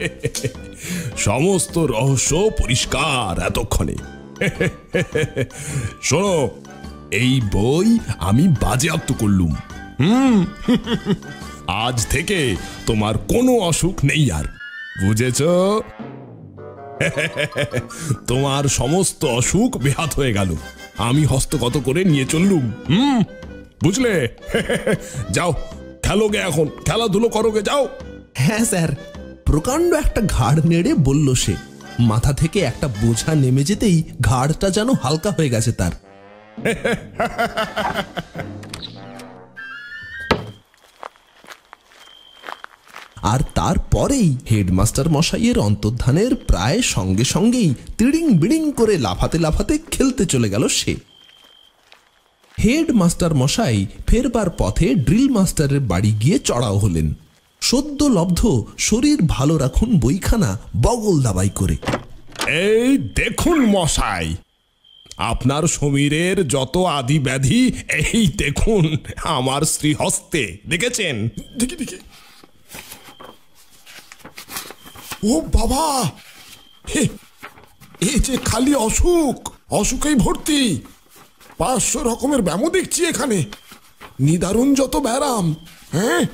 সমস্ত রহস্য পরিষ্কার এতক্ষণে। শোনো এই বই আমি বাজেয়াপ্ত করলুম। হুম। আজ থেকে তোমার কোনো অসুখ নেই আর। বুঝেছ? তোমার সমস্ত অসুখ বেহাত হয়ে গেল। আমি হস্তগত করে নিয়ে চললুম। হুম। বুঝলে? যাও খেলো গে এখন। খেলাধুলো করো গে যাও। হ্যাঁ স্যার। প্রকাণ্ড একটা ঘাড় নেড়ে বলল সে। মাথা থেকে একটা বোঝা নেমে যেতেই ঘাড়টা যেন হালকা হয়ে গেছে তার। আর তারপরেই হেডমাস্টার মশাইয়ের অন্তর্ধানের প্রায় সঙ্গে সঙ্গেই তিড়িং বিড়িং করে লাফাতে লাফাতে খেলতে চলে গেল সে। হেডমাস্টার মশাই ফেরবার পথে ড্রিল মাস্টারের বাড়ি গিয়ে চড়াও হলেন। সদ্য লব্ধ শরীর ভালো রাখুন বইখানা বগল দাবাই করে। এই দেখুন মশাই আপনার সমীরের যত আদি ব্যাধি এই দেখুন আমার শ্রীহস্তে। দেখেছেন? দেখি দেখি। ও বাবা! হে, এ যে খালি অসুখ অসুখেই ভর্তি। পাঁচশো রকমের ব্যামো দেখছি এখানে। নিদারুণ যত ব্যারাম হ্যাঁ?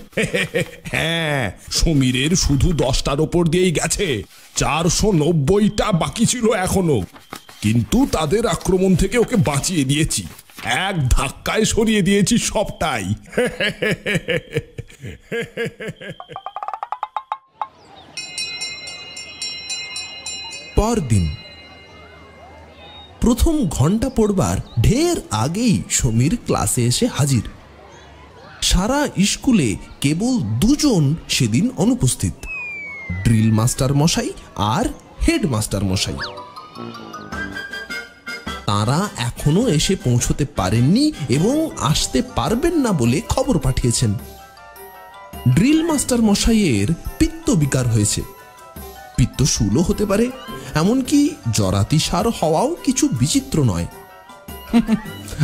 হ্যাঁ সমীরের শুধু দশটার ওপর দিয়েই গেছে। চারশো নব্বইটা বাকি ছিল এখনও। কিন্তু তাদের আক্রমণ থেকে ওকে বাঁচিয়ে দিয়েছি। এক ধাক্কায় সরিয়ে দিয়েছি সবটাই। পরদিন, প্রথম ঘণ্টা পড়বার ঢের আগেই সমীর ক্লাসে এসে হাজির। সারা স্কুলে কেবল দুজন সেদিন অনুপস্থিত, ড্রিল মাস্টার মশাই আর হেডমাস্টার মশাই তারা এখনও এসে পৌঁছতে পারেননি এবং আসতে পারবেন না বলে খবর পাঠিয়েছেন। ড্রিল মাস্টার মশাইয়ের পিত্ত বিকার হয়েছে। পিত্ত পিত্তশূলও হতে পারে, এমনকি জরাতিসার হওয়াও কিছু বিচিত্র নয়।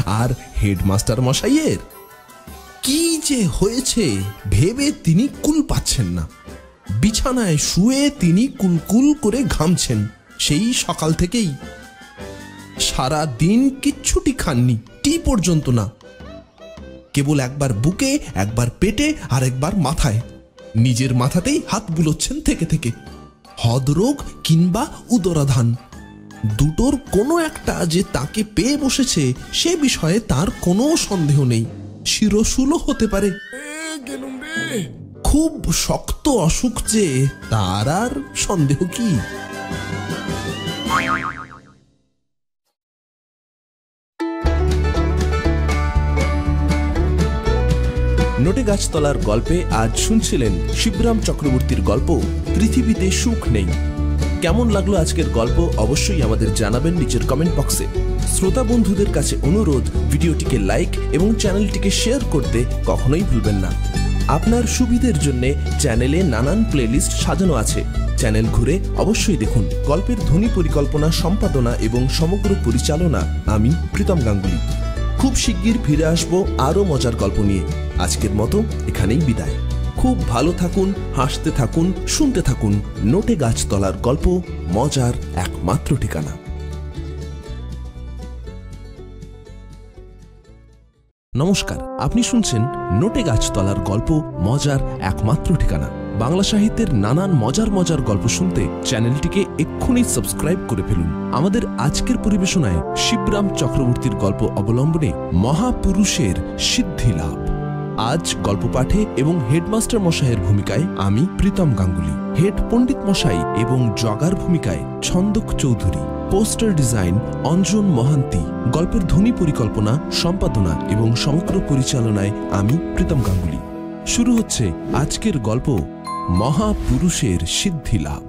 আর হেডমাস্টার মশাইয়ের? কি যে হয়েছে ভেবে তিনি কুল পাচ্ছেন না। বিছানায় শুয়ে তিনি কুলকুল করে ঘামছেন। সেই সকাল থেকেই সারা দিন কিচ্ছুটি খাননি, টি পর্যন্ত না। কেবল একবার বুকে, একবার পেটে, আর একবার মাথায়। নিজের মাথাতেই হাত বুলোচ্ছেন থেকে থেকে। হদরোগ কিংবা উদরাধান। দুটোর কোনো একটা যে তাকে পেয়ে বসেছে, সে বিষয়ে তার কোনো সন্দেহ নেই। শিরশুলও হতে পারে। খুব শক্ত অসুখ যে, তার আর সন্দেহ কি? নোটে গাছতলার গল্পে আজ শুনছিলেন শিবরাম চক্রবর্তীর গল্প, পৃথিবীতে সুখ নেই কেমন লাগল আজকের গল্প অবশ্যই আমাদের জানাবেন নিচের কমেন্ট বক্সে শ্রোতা বন্ধুদের কাছে অনুরোধ, ভিডিওটিকে লাইক এবং চ্যানেলটিকে শেয়ার করতে কখনোই ভুলবেন না। আপনার সুবিধের জন্য চ্যানেলে নানান প্লেলিস্ট সাজানো আছে। চ্যানেল ঘুরে অবশ্যই দেখুন গল্পের ধ্বনি পরিকল্পনা, সম্পাদনা এবং সমগ্র পরিচালনা আমি, প্রীতম গাঙ্গুলি। খুব শিগগির ফিরে আসব আরও মজার গল্প নিয়ে। আজকের মতো এখানেই বিদায়। খুব ভালো থাকুন, হাসতে থাকুন, শুনতে থাকুন নোটে গাছতলার গল্প, মজার একমাত্র ঠিকানা। নমস্কার, আপনি শুনছেন নোটে গাছতলার গল্প, মজার একমাত্র ঠিকানা। বাংলা সাহিত্যের নানান মজার মজার গল্প শুনতে চ্যানেলটিকে এক্ষুনি সাবস্ক্রাইব করে ফেলুন। আমাদের আজকের পরিবেশনায় শিবরাম চক্রবর্তীর গল্প অবলম্বনে মহাপুরুষের সিদ্ধি লাভ। আজ গল্প পাঠে এবং হেডমাস্টার মশাইয়ের ভূমিকায় আমি প্রীতম গাঙ্গুলি, হেড পণ্ডিত মশাই এবং জগার ভূমিকায় ছন্দক চৌধুরী, পোস্টার ডিজাইন অঞ্জন মহান্তি, গল্পের ধ্বনি পরিকল্পনা, সম্পাদনা এবং সমগ্র পরিচালনায় আমি প্রীতম গাঙ্গুলি। শুরু হচ্ছে আজকের গল্প মহাপুরুষের সিদ্ধি লাভ।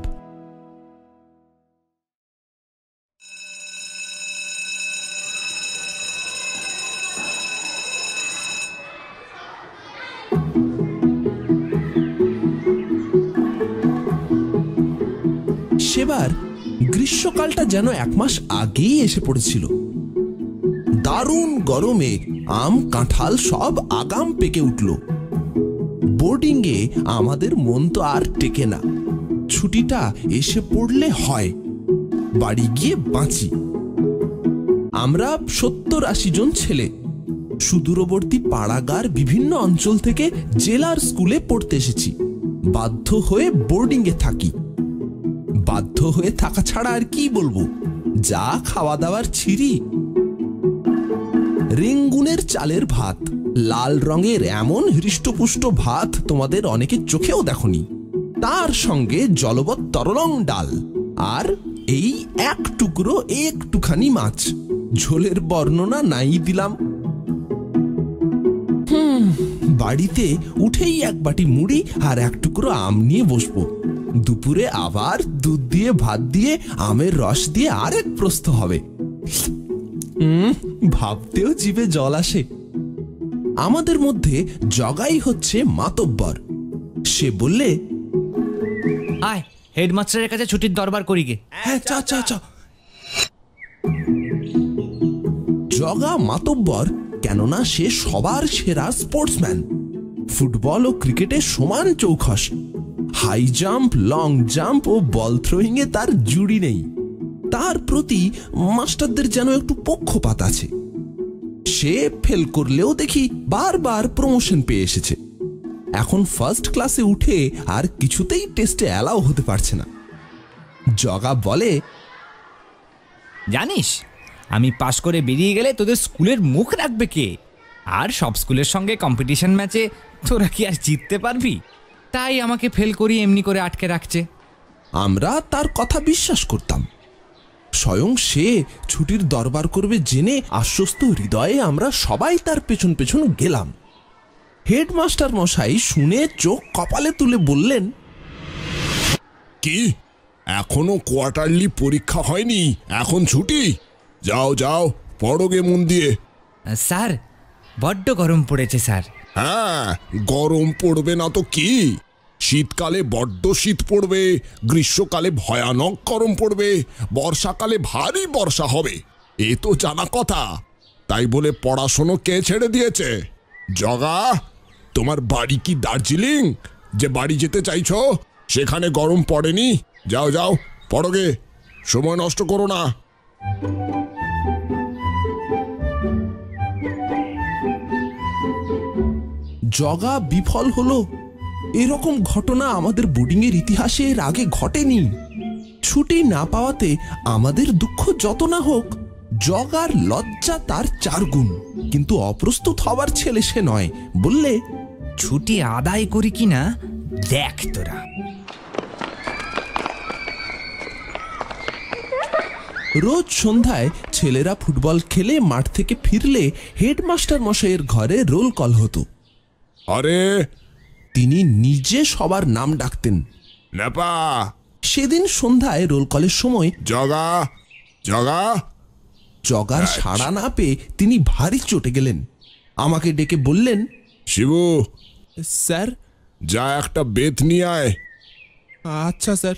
সেবার গ্রীষ্মকালটা যেন এক মাস আগেই এসে পড়েছিল। দারুণ গরমে আম, কাঁঠাল সব আগাম পেকে উঠল। বোর্ডিংয়ে আমাদের মন তো আর টেকে না। ছুটিটা এসে পড়লে হয়। বাড়ি গিয়ে বাঁচি। আমরা সত্তর আশি জন ছেলে। সুদূরবর্তী পাড়াগার বিভিন্ন অঞ্চল থেকে জেলার স্কুলে পড়তে এসেছি। বাধ্য হয়ে বোর্ডিংয়ে থাকি। বাধ্য হয়ে থাকা ছাড়া আর কি বলব? যা খাওয়া দাওয়ার ছিরি। রেঙ্গুনের চালের ভাত। লাল রঙের এমন হৃষ্টপুষ্ট ভাত তোমাদের অনেকে চোখেও দেখনি। তার সঙ্গে জলবৎ তরলং ডাল আর এই এক টুকরো একটুখানি মাছ। ঝোলের বর্ণনা নাই দিলাম। বাড়িতে উঠেই এক বাটি মুড়ি আর এক টুকরো আম নিয়ে বসবো। দুপুরে আবার দুধ দিয়ে, ভাত দিয়ে, আমের রস দিয়ে আরেক প্রস্ত হবে। ভাবতেও জিভে জল আসে। আমাদের মধ্যে জগাই হচ্ছে মাতব্বর। সে বললে আয় হেডমাস্টারের কাছে ছুটির দরবার করি গে। হ্যাঁ চা চা চা। জগা মাতব্বর কেননা সে সবার সেরা স্পোর্টসম্যান। ফুটবল ও ক্রিকেটে সমান চৌখস। হাই জাম্প লং জাম্প ও বল থ্রোয়িং এ তার জুড়ি নেই। তার প্রতি মাস্টারদের যেন একটু পক্ষপাত আছে। সে ফেল করলেও দেখি বারবার প্রমোশন পেয়ে এসেছে। এখন ফার্স্ট ক্লাসে উঠে আর কিছুতেই টেস্টে অ্যালাও হতে পারছে না। জগা বলে জানিস আমি পাশ করে বেরিয়ে গেলে তোদের স্কুলের মুখ রাখবে কে? আর সব স্কুলের সঙ্গে কম্পিটিশন ম্যাচে তোরা কি আর জিততে পারবি? তাই আমাকে ফেল করি এমনি করে আটকে রাখছে। আমরা তার কথা বিশ্বাস করতাম। স্বয়ং সে ছুটির দরবার করবে জেনে আশ্বস্ত হৃদয়ে আমরা সবাই তার পেছন পেছন গেলাম। হেডমাস্টার মশাই শুনে চোখ কপালে তুলে বললেন কি? এখনও কোয়ার্টারলি পরীক্ষা হয়নি? এখন ছুটি? যাও যাও পড়োগে মন দিয়ে। স্যার বড্ড গরম পড়েছে স্যার। হ্যাঁ গরম পড়বে না তো কি? শীতকালে বড্ড শীত পড়বে, গ্রীষ্মকালে ভয়ানক গরম পড়বে, বর্ষাকালে ভারী বর্ষা হবে। এ তো জানা কথা। তাই বলে পড়াশোনা কে ছেড়ে দিয়েছে? জগা, তোমার বাড়ি কি দার্জিলিং? যে বাড়ি যেতে চাইছো, সেখানে গরম পড়েনি। যাও যাও পড়োগে সময় নষ্ট করো না। জগা বিফল হলো এরকম ঘটনা আমাদের বোর্ডিংয়ের ইতিহাসে এর আগে ঘটেনি। ছুটি না পাওয়াতে আমাদের দুঃখ যত না হোক জগ আর লজ্জা তার চার গুণ। কিন্তু অপ্রস্তুত হবার ছেলে সে নয়। বললে ছুটি আদায় করি কিনা দেখ তোরা। রোজ সন্ধ্যায় ছেলেরা ফুটবল খেলে মাঠ থেকে ফিরলে হেডমাস্টার মশাইয়ের ঘরে রোল কল হতো। আরে তিনি নিজে সবার নাম ডাকতেন। নেপা সেদিন সন্ধ্যায় রোল কলের সময় জগা! জগা! জগার সাড়া না পেয়ে তিনি ভারী চটে গেলেন। আমাকে ডেকে বললেন শিবু! স্যার? যা একটা বেত নিয়ে আয়। আচ্ছা স্যার।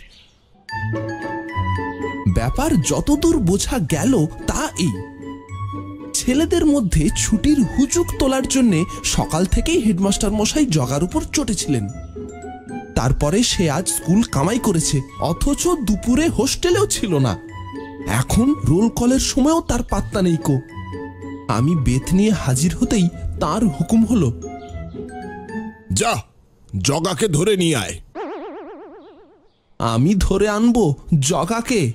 ব্যাপার যতদূর বোঝা গেল তা এই। ছেলেদের মধ্যে ছুটির হুজুক তোলার জন্য সকাল থেকেই হেডমাস্টার মশাই জগার উপর চটেছিলেন। তারপরে সে আজ স্কুল কামাই করেছে অথচ দুপুরে হোস্টেলেও ছিল না। এখন রোল কলের সময়ও তার পাত্তা নেই কো। আমি বেত নিয়ে হাজির হতেই তার হুকুম হলো যা জগাকে ধরে নিয়ে আয়। আমি ধরে আনব জগাকে।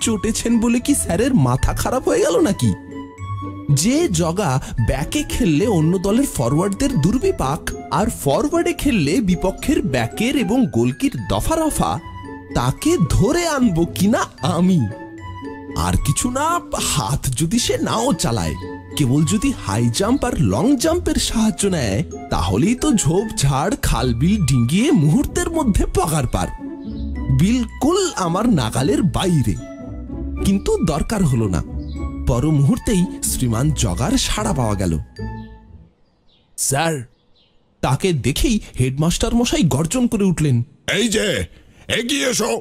চটেছেন বলে কি স্যারের মাথা খারাপ হয়ে গেল নাকি? যে জগা ব্যাকে খেললে অন্য দলের ফরওয়ার্ডদের দুর্বিপাক, আর ফরওয়ার্ডে খেললে বিপক্ষের ব্যাকের এবং গোলকির দফা রফা তাকে ধরে আনব কিনা আমি? আর কিছু না, হাত যদি সে নাও চালায়, কেবল যদি হাই জাম্প আর লং জাম্পের সাহায্য নেয়, তাহলেই তো ঝোপ, ঝাড় খালবিল ডিঙ্গিয়ে মুহূর্তের মধ্যে পগার পার। বিলকুল আমার নাগালের বাইরে। কিন্তু দরকার হলো না। পর মুহূর্তেই শ্রীমান জগার সাড়া পাওয়া গেল। স্যার তাকে দেখেই হেডমাস্টার মশাই গর্জন করে উঠলেন। এই যে এগিয়ে এসো।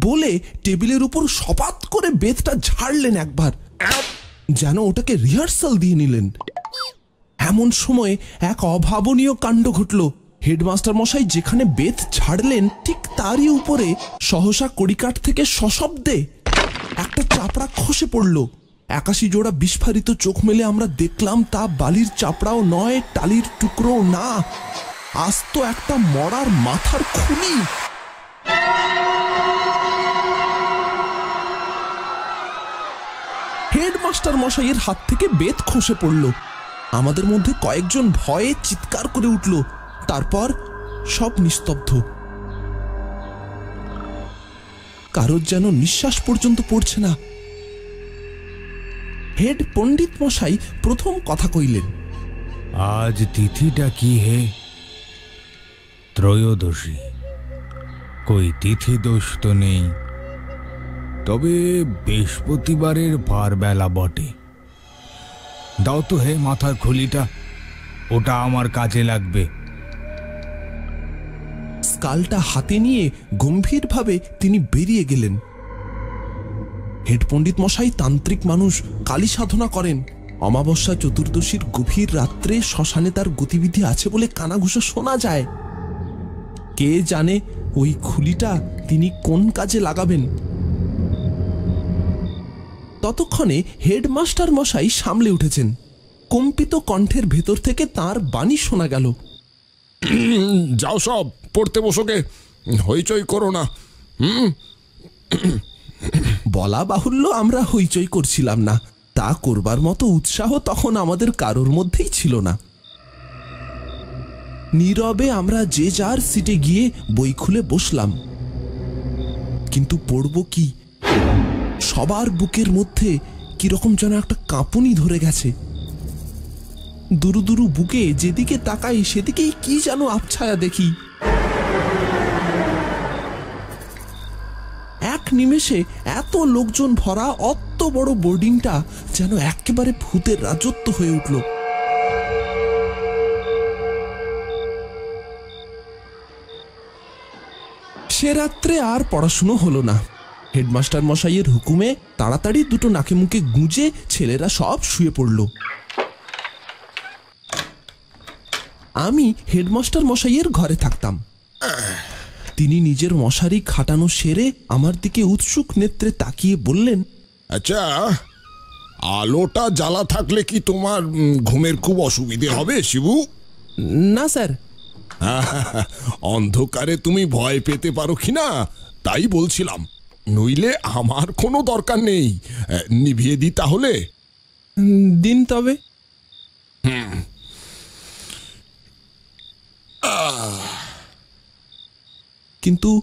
বলে টেবিলের উপর সপাত করে বেতটা ঝাড়লেন একবার। যেন ওটাকে রিহার্সাল দিয়ে নিলেন। এমন সময়ে এক অভাবনীয় কাণ্ড ঘটল। হেডমাস্টার মশাই যেখানে বেত ছাড়লেন ঠিক তারই উপরে সহসা কড়িকাঠ থেকে সশব্দে একটা চাপড়া খসে পড়ল। একাশি জোড়া বিস্ফারিত চোখ মেলে আমরা দেখলাম তা বালির চাপড়াও নয়, টালির টুকরো না। আস্ত একটা মরার মাথার খুনি। হেডমাস্টার মশাইয়ের হাত থেকে বেত খসে পড়ল। আমাদের মধ্যে কয়েকজন ভয়ে চিৎকার করে উঠল। তারপর সব নিস্তব্ধ। কারোর যেন নিঃশ্বাস পর্যন্ত পড়ছে না। হেড পণ্ডিত মশাই প্রথম কথা কইলেন, আজ তিথিটা কি হে? ত্রয়োদশী। কই তিথি দোষ তো নেই। তবে বৃহস্পতিবারের বার বেলা বটে। দাও তো হে মাথার খুলিটা, ওটা আমার কাজে লাগবে। স্কালটা হাতে নিয়ে গম্ভীরভাবে তিনি বেরিয়ে গেলেন। হেড পণ্ডিত মশাই তান্ত্রিক মানুষ কালী সাধনা করেন। অমাবস্যা চতুর্দশীর গভীর রাত্রে শ্মশানে তার গতিবিধি আছে বলে কানাঘুষা শোনা যায়। কে জানে ওই খুলিটা তিনি কোন কাজে লাগাবেন। ততক্ষণে হেডমাস্টার মশাই সামলে উঠেছেন। কম্পিত কণ্ঠের ভেতর থেকে তার বাণী শোনা গেল। যাও সব, পড়তে বসোকে হইচই করো না। হুম? বলা বাহুল্য আমরা হইচই করছিলাম না। তা করবার মতো উৎসাহ তখন আমাদের কারোর মধ্যেই ছিল না। নীরবে আমরা যে যার সিটে গিয়ে বই খুলে বসলাম। কিন্তু পড়ব কি? সবার বুকের মধ্যে কীরকম যেন একটা কাঁপুনি ধরে গেছে। দুরু দুরু বুকে যেদিকে তাকাই সেদিকেই কি যেন আবছায়া দেখি। এক নিমেষে এত লোকজন ভরা অত বড় বোর্ডিংটা যেন একেবারে ভূতের রাজত্ব হয়ে উঠল। সে রাত্রে আর পড়াশুনো হলো না। হেডমাস্টার মশাইয়ের হুকুমে তাড়াতাড়ি দুটো নাকে মুখে গুঁজে ছেলেরা সব শুয়ে পড়ল। আমি হেডমাস্টার মশাইয়ের ঘরে থাকতাম। তিনি নিজের মশারি খাটানো সেরে আমার দিকে উৎসুক নেত্রে তাকিয়ে বললেন আচ্ছা আলোটা জ্বালা থাকলে কি তোমার ঘুমের খুব অসুবিধে হবে শিবু? না স্যার। অন্ধকারে তুমি ভয় পেতে পারো কি না তাই বলছিলাম। নইলে আমার কোনো দরকার নেই। নিভিয়ে দি তাহলে। দিন তবে। কিন্তু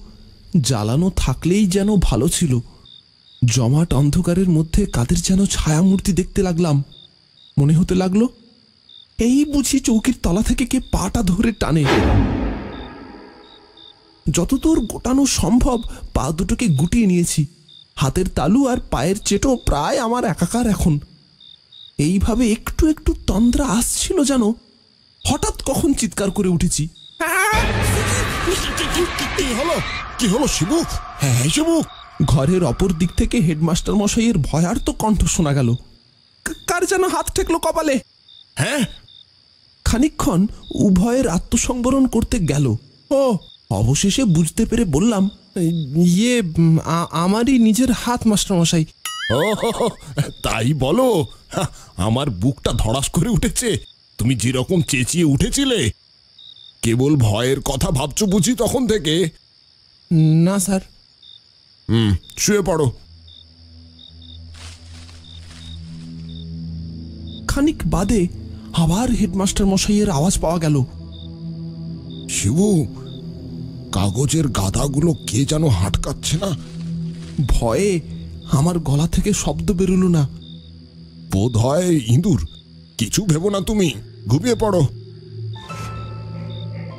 জ্বালানো থাকলেই যেন ভালো ছিল। জমাট অন্ধকারের মধ্যে কাদের যেন ছায়ামূর্তি দেখতে লাগলাম। মনে হতে লাগল, এই বুঝি চৌকির তলা থেকে কে পাটা ধরে টানে। যতদূর গোটানো সম্ভব পা দুটোকে গুটিয়ে নিয়েছি। হাতের তালু আর পায়ের চেটো প্রায় আমার একাকার এখন। এইভাবে একটু একটু তন্দ্রা আসছিল যেন। হঠাৎ কখন চিৎকার করে উঠেছি? কি হলো? কি হলো শিবু? হ্যাঁ শিবু। ঘরের অপর দিক থেকে হেডমাস্টার মশাইয়ের ভয়ার্ত কণ্ঠ শোনা গেল। কার যেন হাত ঠেকলো কপালে? হ্যাঁ? খানিকক্ষণ উভয়ের আত্মসংবরণ করতে গেল। ও। অবশেষে বুঝতে পেরে বললাম ইয়ে আমারই নিজের হাত মাস্টার মশাই। ও তাই বলো? আমার বুকটা ধড়াস করে উঠেছে। তুমি যেরকম চেঁচিয়ে উঠেছিলে কেবল ভয়ের কথা ভাবছ বুঝি তখন থেকে? না স্যার। হুম শুয়ে পড়ো। খানিক বাদে আবার হেডমাস্টার মশাইয়ের আওয়াজ পাওয়া গেল। শিবু কাগজের গাদাগুলো কে যেন হাটকাচ্ছে না। ভয়ে আমার গলা থেকে শব্দ বেরোলো না। বোধ হয় ইঁদুর। কিছু ভেবো না তুমি। ঘুমিয়ে পড়ো।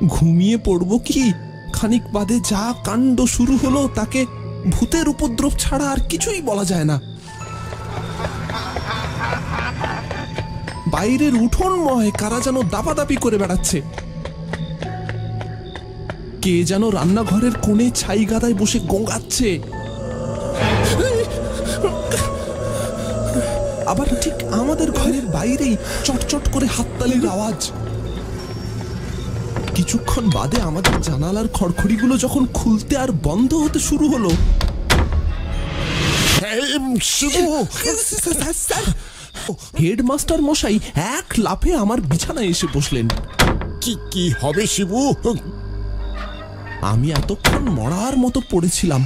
ঘুমিয়ে পড়ব কি? খানিক বাদে যা কাণ্ড শুরু হলো, তাকে ভূতের উপদ্রব ছাড়া আর কিছুই বলা যায় না। বাইরের উঠোনময় কারা যেন দাপাদাপি করে বেড়াচ্ছে। কে যেন রান্নাঘরের কোণে ছাই গাদায় বসে গোঙাচ্ছে আবার ঠিক আমাদের ঘরের বাইরেই চটচট করে হাততালির আওয়াজ। কিছুক্ষণ বাদে আমাদের জানালার খড়খড়িগুলো যখন খুলতে আর বন্ধ হতে শুরু হলো। হেডমাস্টার মশাই এক লাফে আমার বিছানায় এসে বসলেন। কি কি হবে শিবু? আমি এতক্ষণ মরার মতো পড়েছিলাম।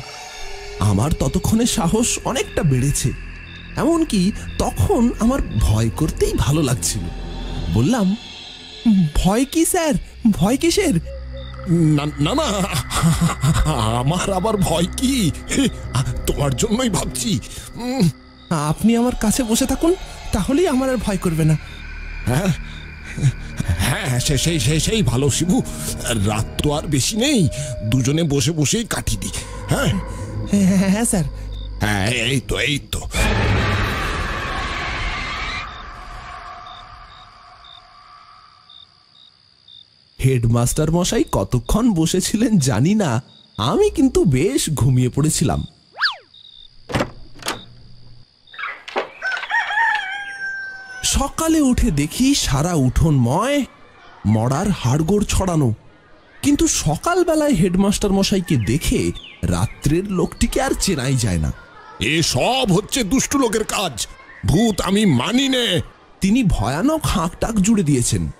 আমার ততক্ষণে সাহস অনেকটা বেড়েছে। এমনকি তখন আমার ভয় করতেই ভালো লাগছিল। বললাম ভয় কি স্যার? ভয় কিসের? না না আমার আবার ভয় কি? তোমার জন্যই ভাবছি। আপনি আমার কাছে বসে থাকুন তাহলেই আমার আর ভয় করবে না। হ্যাঁ হ্যাঁ সে সেই সেই সেই ভালো শিবু। রাত তো আর বেশি নেই দুজনে বসে বসেই কাটি দি হ্যাঁ হ্যাঁ স্যার। হ্যাঁ এই তো এই তো। হেডমাস্টার মশাই কতক্ষণ বসেছিলেন জানি না আমি কিন্তু বেশ ঘুমিয়ে পড়েছিলাম। সকালে উঠে দেখি সারা উঠোনময় মরার হাড়গোড় ছড়ানো। কিন্তু সকালবেলায় হেডমাস্টার মশাইকে দেখে রাত্রের লোকটিকে আর চেনাই যায় না। এ সব হচ্ছে দুষ্টু লোকের কাজ। ভূত আমি মানি নে। তিনি ভয়ানক হাঁক টাক জুড়ে দিয়েছেন।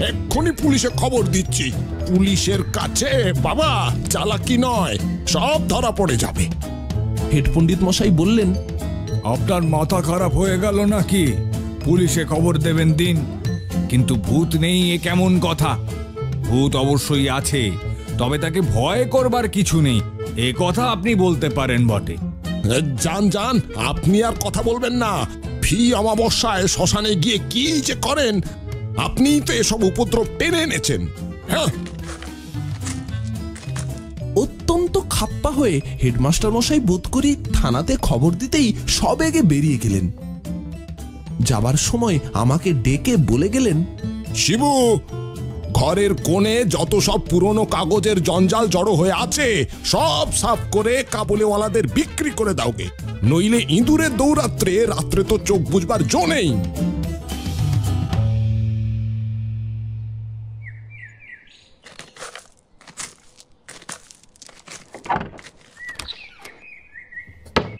এক্ষুনি পুলিশে খবর দিচ্ছি। পুলিশের কাছে বাবা চালাকি নয় সব ধরা পড়ে যাবে। হেড পণ্ডিত মশাই বললেন আপনার মাথা খারাপ হয়ে গেল নাকি? পুলিশে খবর দেবেন দিন। কিন্তু ভূত নেই এ কেমন কথা? ভূত অবশ্যই আছে তবে তাকে ভয় করবার কিছু নেই। এ কথা আপনি বলতে পারেন বটে। যান যান আপনি আর কথা বলবেন না। ফি অমাবস্যায় শ্মশানে গিয়ে কি যে করেন আপনি তো এসব উপদ্রব টেনে এনেছেন হ্যাঁ? অত্যন্ত খাপ্পা হয়ে হেডমাস্টার মশাই বোধ করি থানাতে খবর দিতেই সবেগে বেরিয়ে গেলেন। যাবার সময় আমাকে ডেকে বলে গেলেন শিবু ঘরের কোণে যত সব পুরনো কাগজের জঞ্জাল জড়ো হয়ে আছে সব সাফ করে কাবুলেওয়ালাদের বিক্রি করে দাওগে নইলে ইঁদুরের দৌরাত্রে রাত্রে তো চোখ বুঝবার জো নেই।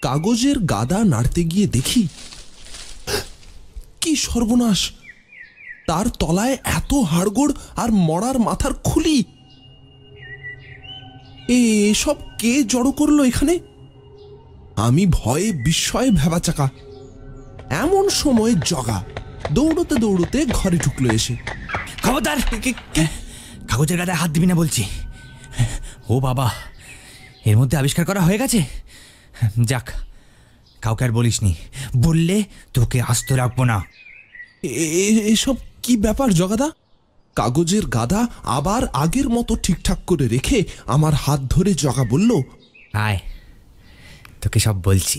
কাগজের গাদা নাড়তে গিয়ে দেখি, কি সর্বনাশ! তার তলায় এত হাড়গোড় আর মরার মাথার খুলি! এসব কে জড়ো করল এখানে? আমি ভয়ে বিস্ময়ে ভেবাচাকা। এমন সময় জগা দৌড়তে দৌড়তে ঘরে ঢুকলো এসে। খবরদার কাগজের গাদায় হাত দিবি না বলছি। ও বাবা, এর মধ্যে আবিষ্কার করা হয়ে গেছে? যাক কাউকে আর বলিসনি। বললে তোকে আস্ত রাখব না। এসব কি ব্যাপার জগাদা? কাগজের গাদা আবার আগের মতো ঠিকঠাক করে রেখে আমার হাত ধরে জগা বলল আয় তোকে সব বলছি।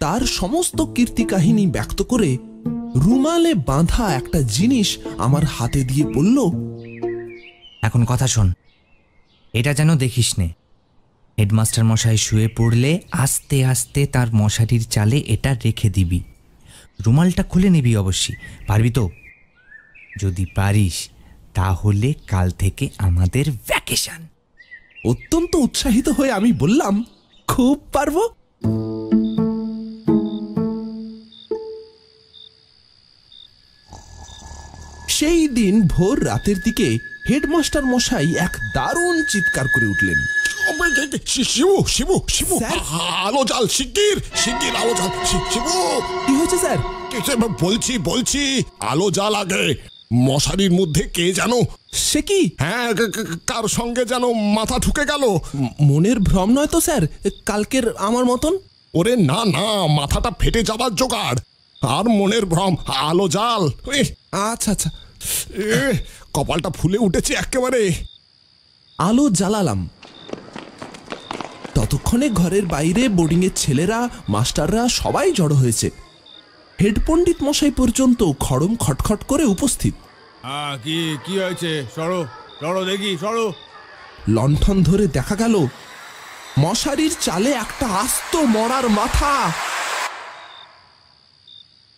তার সমস্ত কীর্তি কাহিনী ব্যক্ত করে রুমালে বাঁধা একটা জিনিস আমার হাতে দিয়ে বলল এখন কথা শোন। এটা যেন দেখিস নে। হেডমাস্টার মশাই শুয়ে পড়লে আস্তে আস্তে তার মশারির চালে এটা রেখে দিবি। রুমালটা খুলে নিবি অবশ্যই। পারবি তো? যদি পারিস, তাহলে কাল থেকে আমাদের ভ্যাকেশন অত্যন্ত উৎসাহিত হয়ে আমি বললাম, খুব পারব। সেই দিন ভোর রাতের দিকে হেডমাস্টার মশাই এক দারুণ চিৎকার করে উঠলেন। শিবু শিবু শিবু। আলো জাল শিগগির শিগগির আলো জাল শিবু! কি হয়েছে স্যার? বলছি বলছি আলো জাল আগে। মশারির মধ্যে কে জানো সে কি? হ্যাঁ কার সঙ্গে যেন মাথা ঢুকে গেল। মনের ভ্রম নয় তো স্যার? কালকের আমার মতন? ওরে না না মাথাটা ফেটে যাবার জোগাড়। আর মনের ভ্রম আলো জাল আচ্ছা আচ্ছা। কপালটা ফুলে উঠেছে একেবারে। আলো জ্বালালাম। ততক্ষণে ঘরের বাইরে বোর্ডিংয়ের ছেলেরা মাস্টাররা সবাই জড়ো হয়েছে। হেড পণ্ডিত মশাই পর্যন্ত খড়ম খটখট করে উপস্থিত। হ্যাঁ কি কি হয়েছে? সরো সরো দেখি সরো। লণ্ঠন ধরে দেখা গেল মশারির চালে একটা আস্ত মরার মাথা।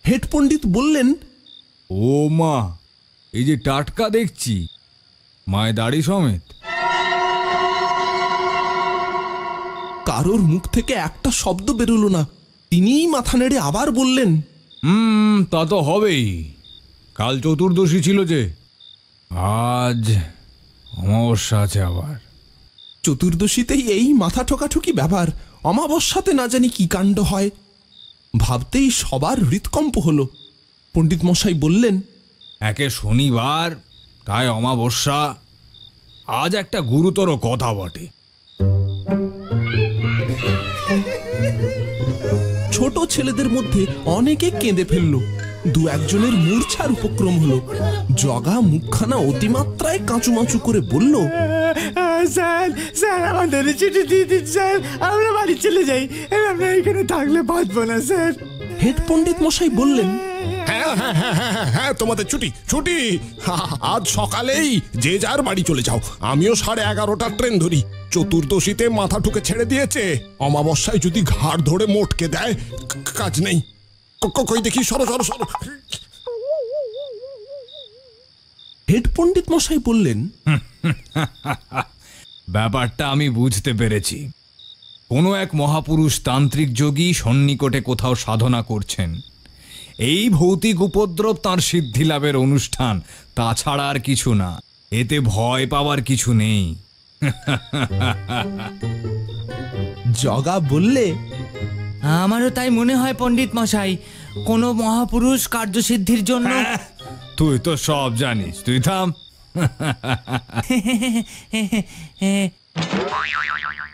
হেড পণ্ডিত বললেন ও মা এই যে টাটকা দেখছি মায় দাড়ি সমেত। কারোর মুখ থেকে একটা শব্দ বেরোলো না। তিনিই মাথা নেড়ে আবার বললেন হুম তা তো হবেই। কাল চতুর্দশী ছিল যে আজ অমাবস্যা আছে আবার। চতুর্দশীতেই এই মাথা ঠোকাঠুকি ব্যাপার অমাবস্যাতে না জানি কি কাণ্ড হয়। ভাবতেই সবার হৃৎকম্প হলো। পণ্ডিত মশাই বললেন একে শনিবার তাই অমাবস্যা আজ একটা গুরুতর কথা বটে। ছোট ছেলেদের মধ্যে অনেকে কেঁদে ফেলল। দু একজনের মূর্ছার উপক্রম হলো। জগা মুখখানা অতিমাত্রায় কাঁচুমাচু করে বলল স্যার স্যার আমাদের চিঠি দিয়ে দিন স্যার। আমরা বাড়ি চলে যাই। আমরা এখানে থাকলে বাঁচবো না স্যার। হেড পণ্ডিত মশাই বললেন হ্যাঁ হ্যাঁ হ্যাঁ হ্যাঁ হ্যাঁ, হ্যাঁ তোমাদের ছুটি ছুটি। হা, হা, আজ সকালেই যে যার বাড়ি চলে যাও। আমিও সাড়ে এগারোটার ট্রেন ধরি। চতুর্দশীতে মাথা ঠুকে ছেড়ে দিয়েছে। অমাবস্যায় যদি ঘাড় ধরে মোটকে দেয় কাজ নেই। কই দেখি সরো সরো সরো। হেড পণ্ডিত মশাই বললেন ব্যাপারটা আমি বুঝতে পেরেছি। কোনো এক মহাপুরুষ তান্ত্রিক যোগী সন্নিকটে কোথাও সাধনা করছেন। এই ভৌতিক উপদ্রব তার সিদ্ধি লাভের অনুষ্ঠান। তাছাড়া আর কিছু না। এতে ভয় পাওয়ার কিছু নেই। জগা বললে? আমারও তাই মনে হয় পণ্ডিত মশাই। কোনো মহাপুরুষ কার্যসিদ্ধির জন্য তুই তো সব জানিস। তুই থাম।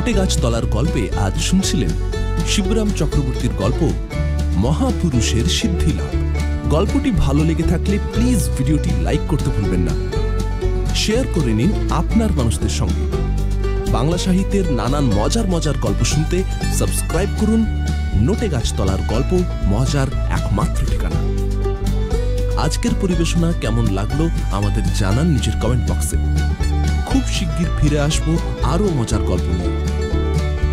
নোটে গাছ তলার গল্পে আজ শুনছিলেন শিবরাম চক্রবর্তীর গল্প মহাপুরুষের সিদ্ধি লাভ। গল্পটি ভালো লেগে থাকলে প্লিজ ভিডিওটি লাইক করতে ভুলবেন না। শেয়ার করে নিন আপনার মানুষদের সঙ্গে। বাংলা সাহিত্যের নানান মজার মজার গল্প শুনতে সাবস্ক্রাইব করুন নোটে গাছতলার গল্প মজার একমাত্র ঠিকানা। আজকের পরিবেশনা কেমন লাগল আমাদের জানান নিজের কমেন্ট বক্সে। খুব শিগগির ফিরে আসব আরও মজার গল্প নিয়ে।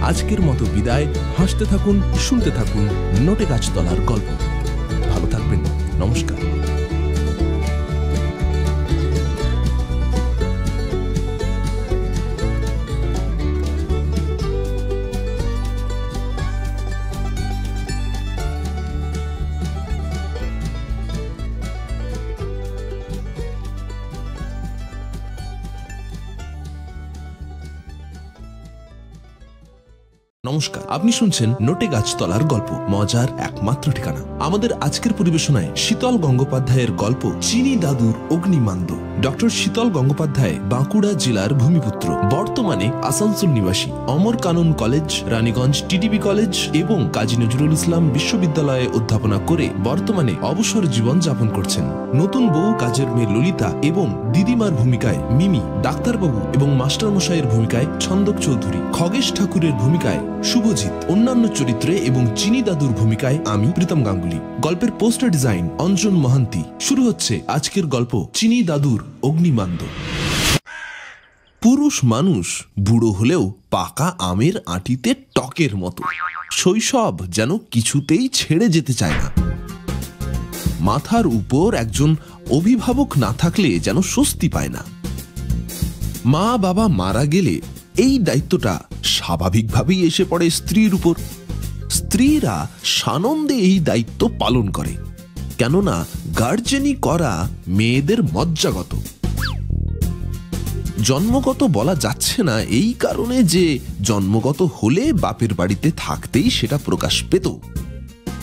আজকের মতো বিদায়। হাসতে থাকুন শুনতে থাকুন নোটে গাছতলার গল্প। ভালো থাকবেন। নমস্কার। নমস্কার। আপনি শুনছেন নোটে গাছতলার গল্প। মজার একমাত্র ঠিকানা। আমাদের আজকের পরিবেশনায় শীতল গঙ্গোপাধ্যায়ের গল্প চিনি দাদুর অগ্নিমান্দ। ডক্টর শীতল গঙ্গোপাধ্যায় বাঁকুড়া জেলার ভূমিপুত্র। বর্তমানে আসানসোল নিবাসী। Amar Kanan college, Raniganj TDB college এবং কাজী নজরুল ইসলাম বিশ্ববিদ্যালয়ে অধ্যাপনা করে বর্তমানে অবসর জীবন যাপন করছেন। নতুন বউ কাজের মেয়ে ললিতা এবং দিদিমার ভূমিকায় মিমি, ডাক্তারবাবু এবং মাস্টারমশাইয়ের ভূমিকায় ছন্দক চৌধুরী। খগেশ ঠাকুরের ভূমিকায় শুভজিৎ, অন্যান্য চরিত্রে এবং চিনি দাদুর ভূমিকায় আমি, প্রীতম গাঙ্গুলি। গল্পের পোস্টার ডিজাইন অঞ্জন মহান্তি। শুরু হচ্ছে আজকের গল্প চিনি দাদুর অগ্নিমান্দ। পুরুষ মানুষ বুড়ো হলেও পাকা আমের আটিতে টকের মতো। শৈশব যেন কিছুতেই ছেড়ে যেতে চায় না। মাথার উপর একজন অভিভাবক না থাকলে যেন স্বস্তি পায় না। মা বাবা মারা গেলে এই দায়িত্বটা স্বাভাবিকভাবেই এসে পড়ে স্ত্রীর উপর। স্ত্রীরা সানন্দে এই দায়িত্ব পালন করে, কেননা গার্জেনি করা মেয়েদের মজ্জাগত। জন্মগত বলা যাচ্ছে না এই কারণে যে জন্মগত হলে বাপের বাড়িতে থাকতেই সেটা প্রকাশ পেত,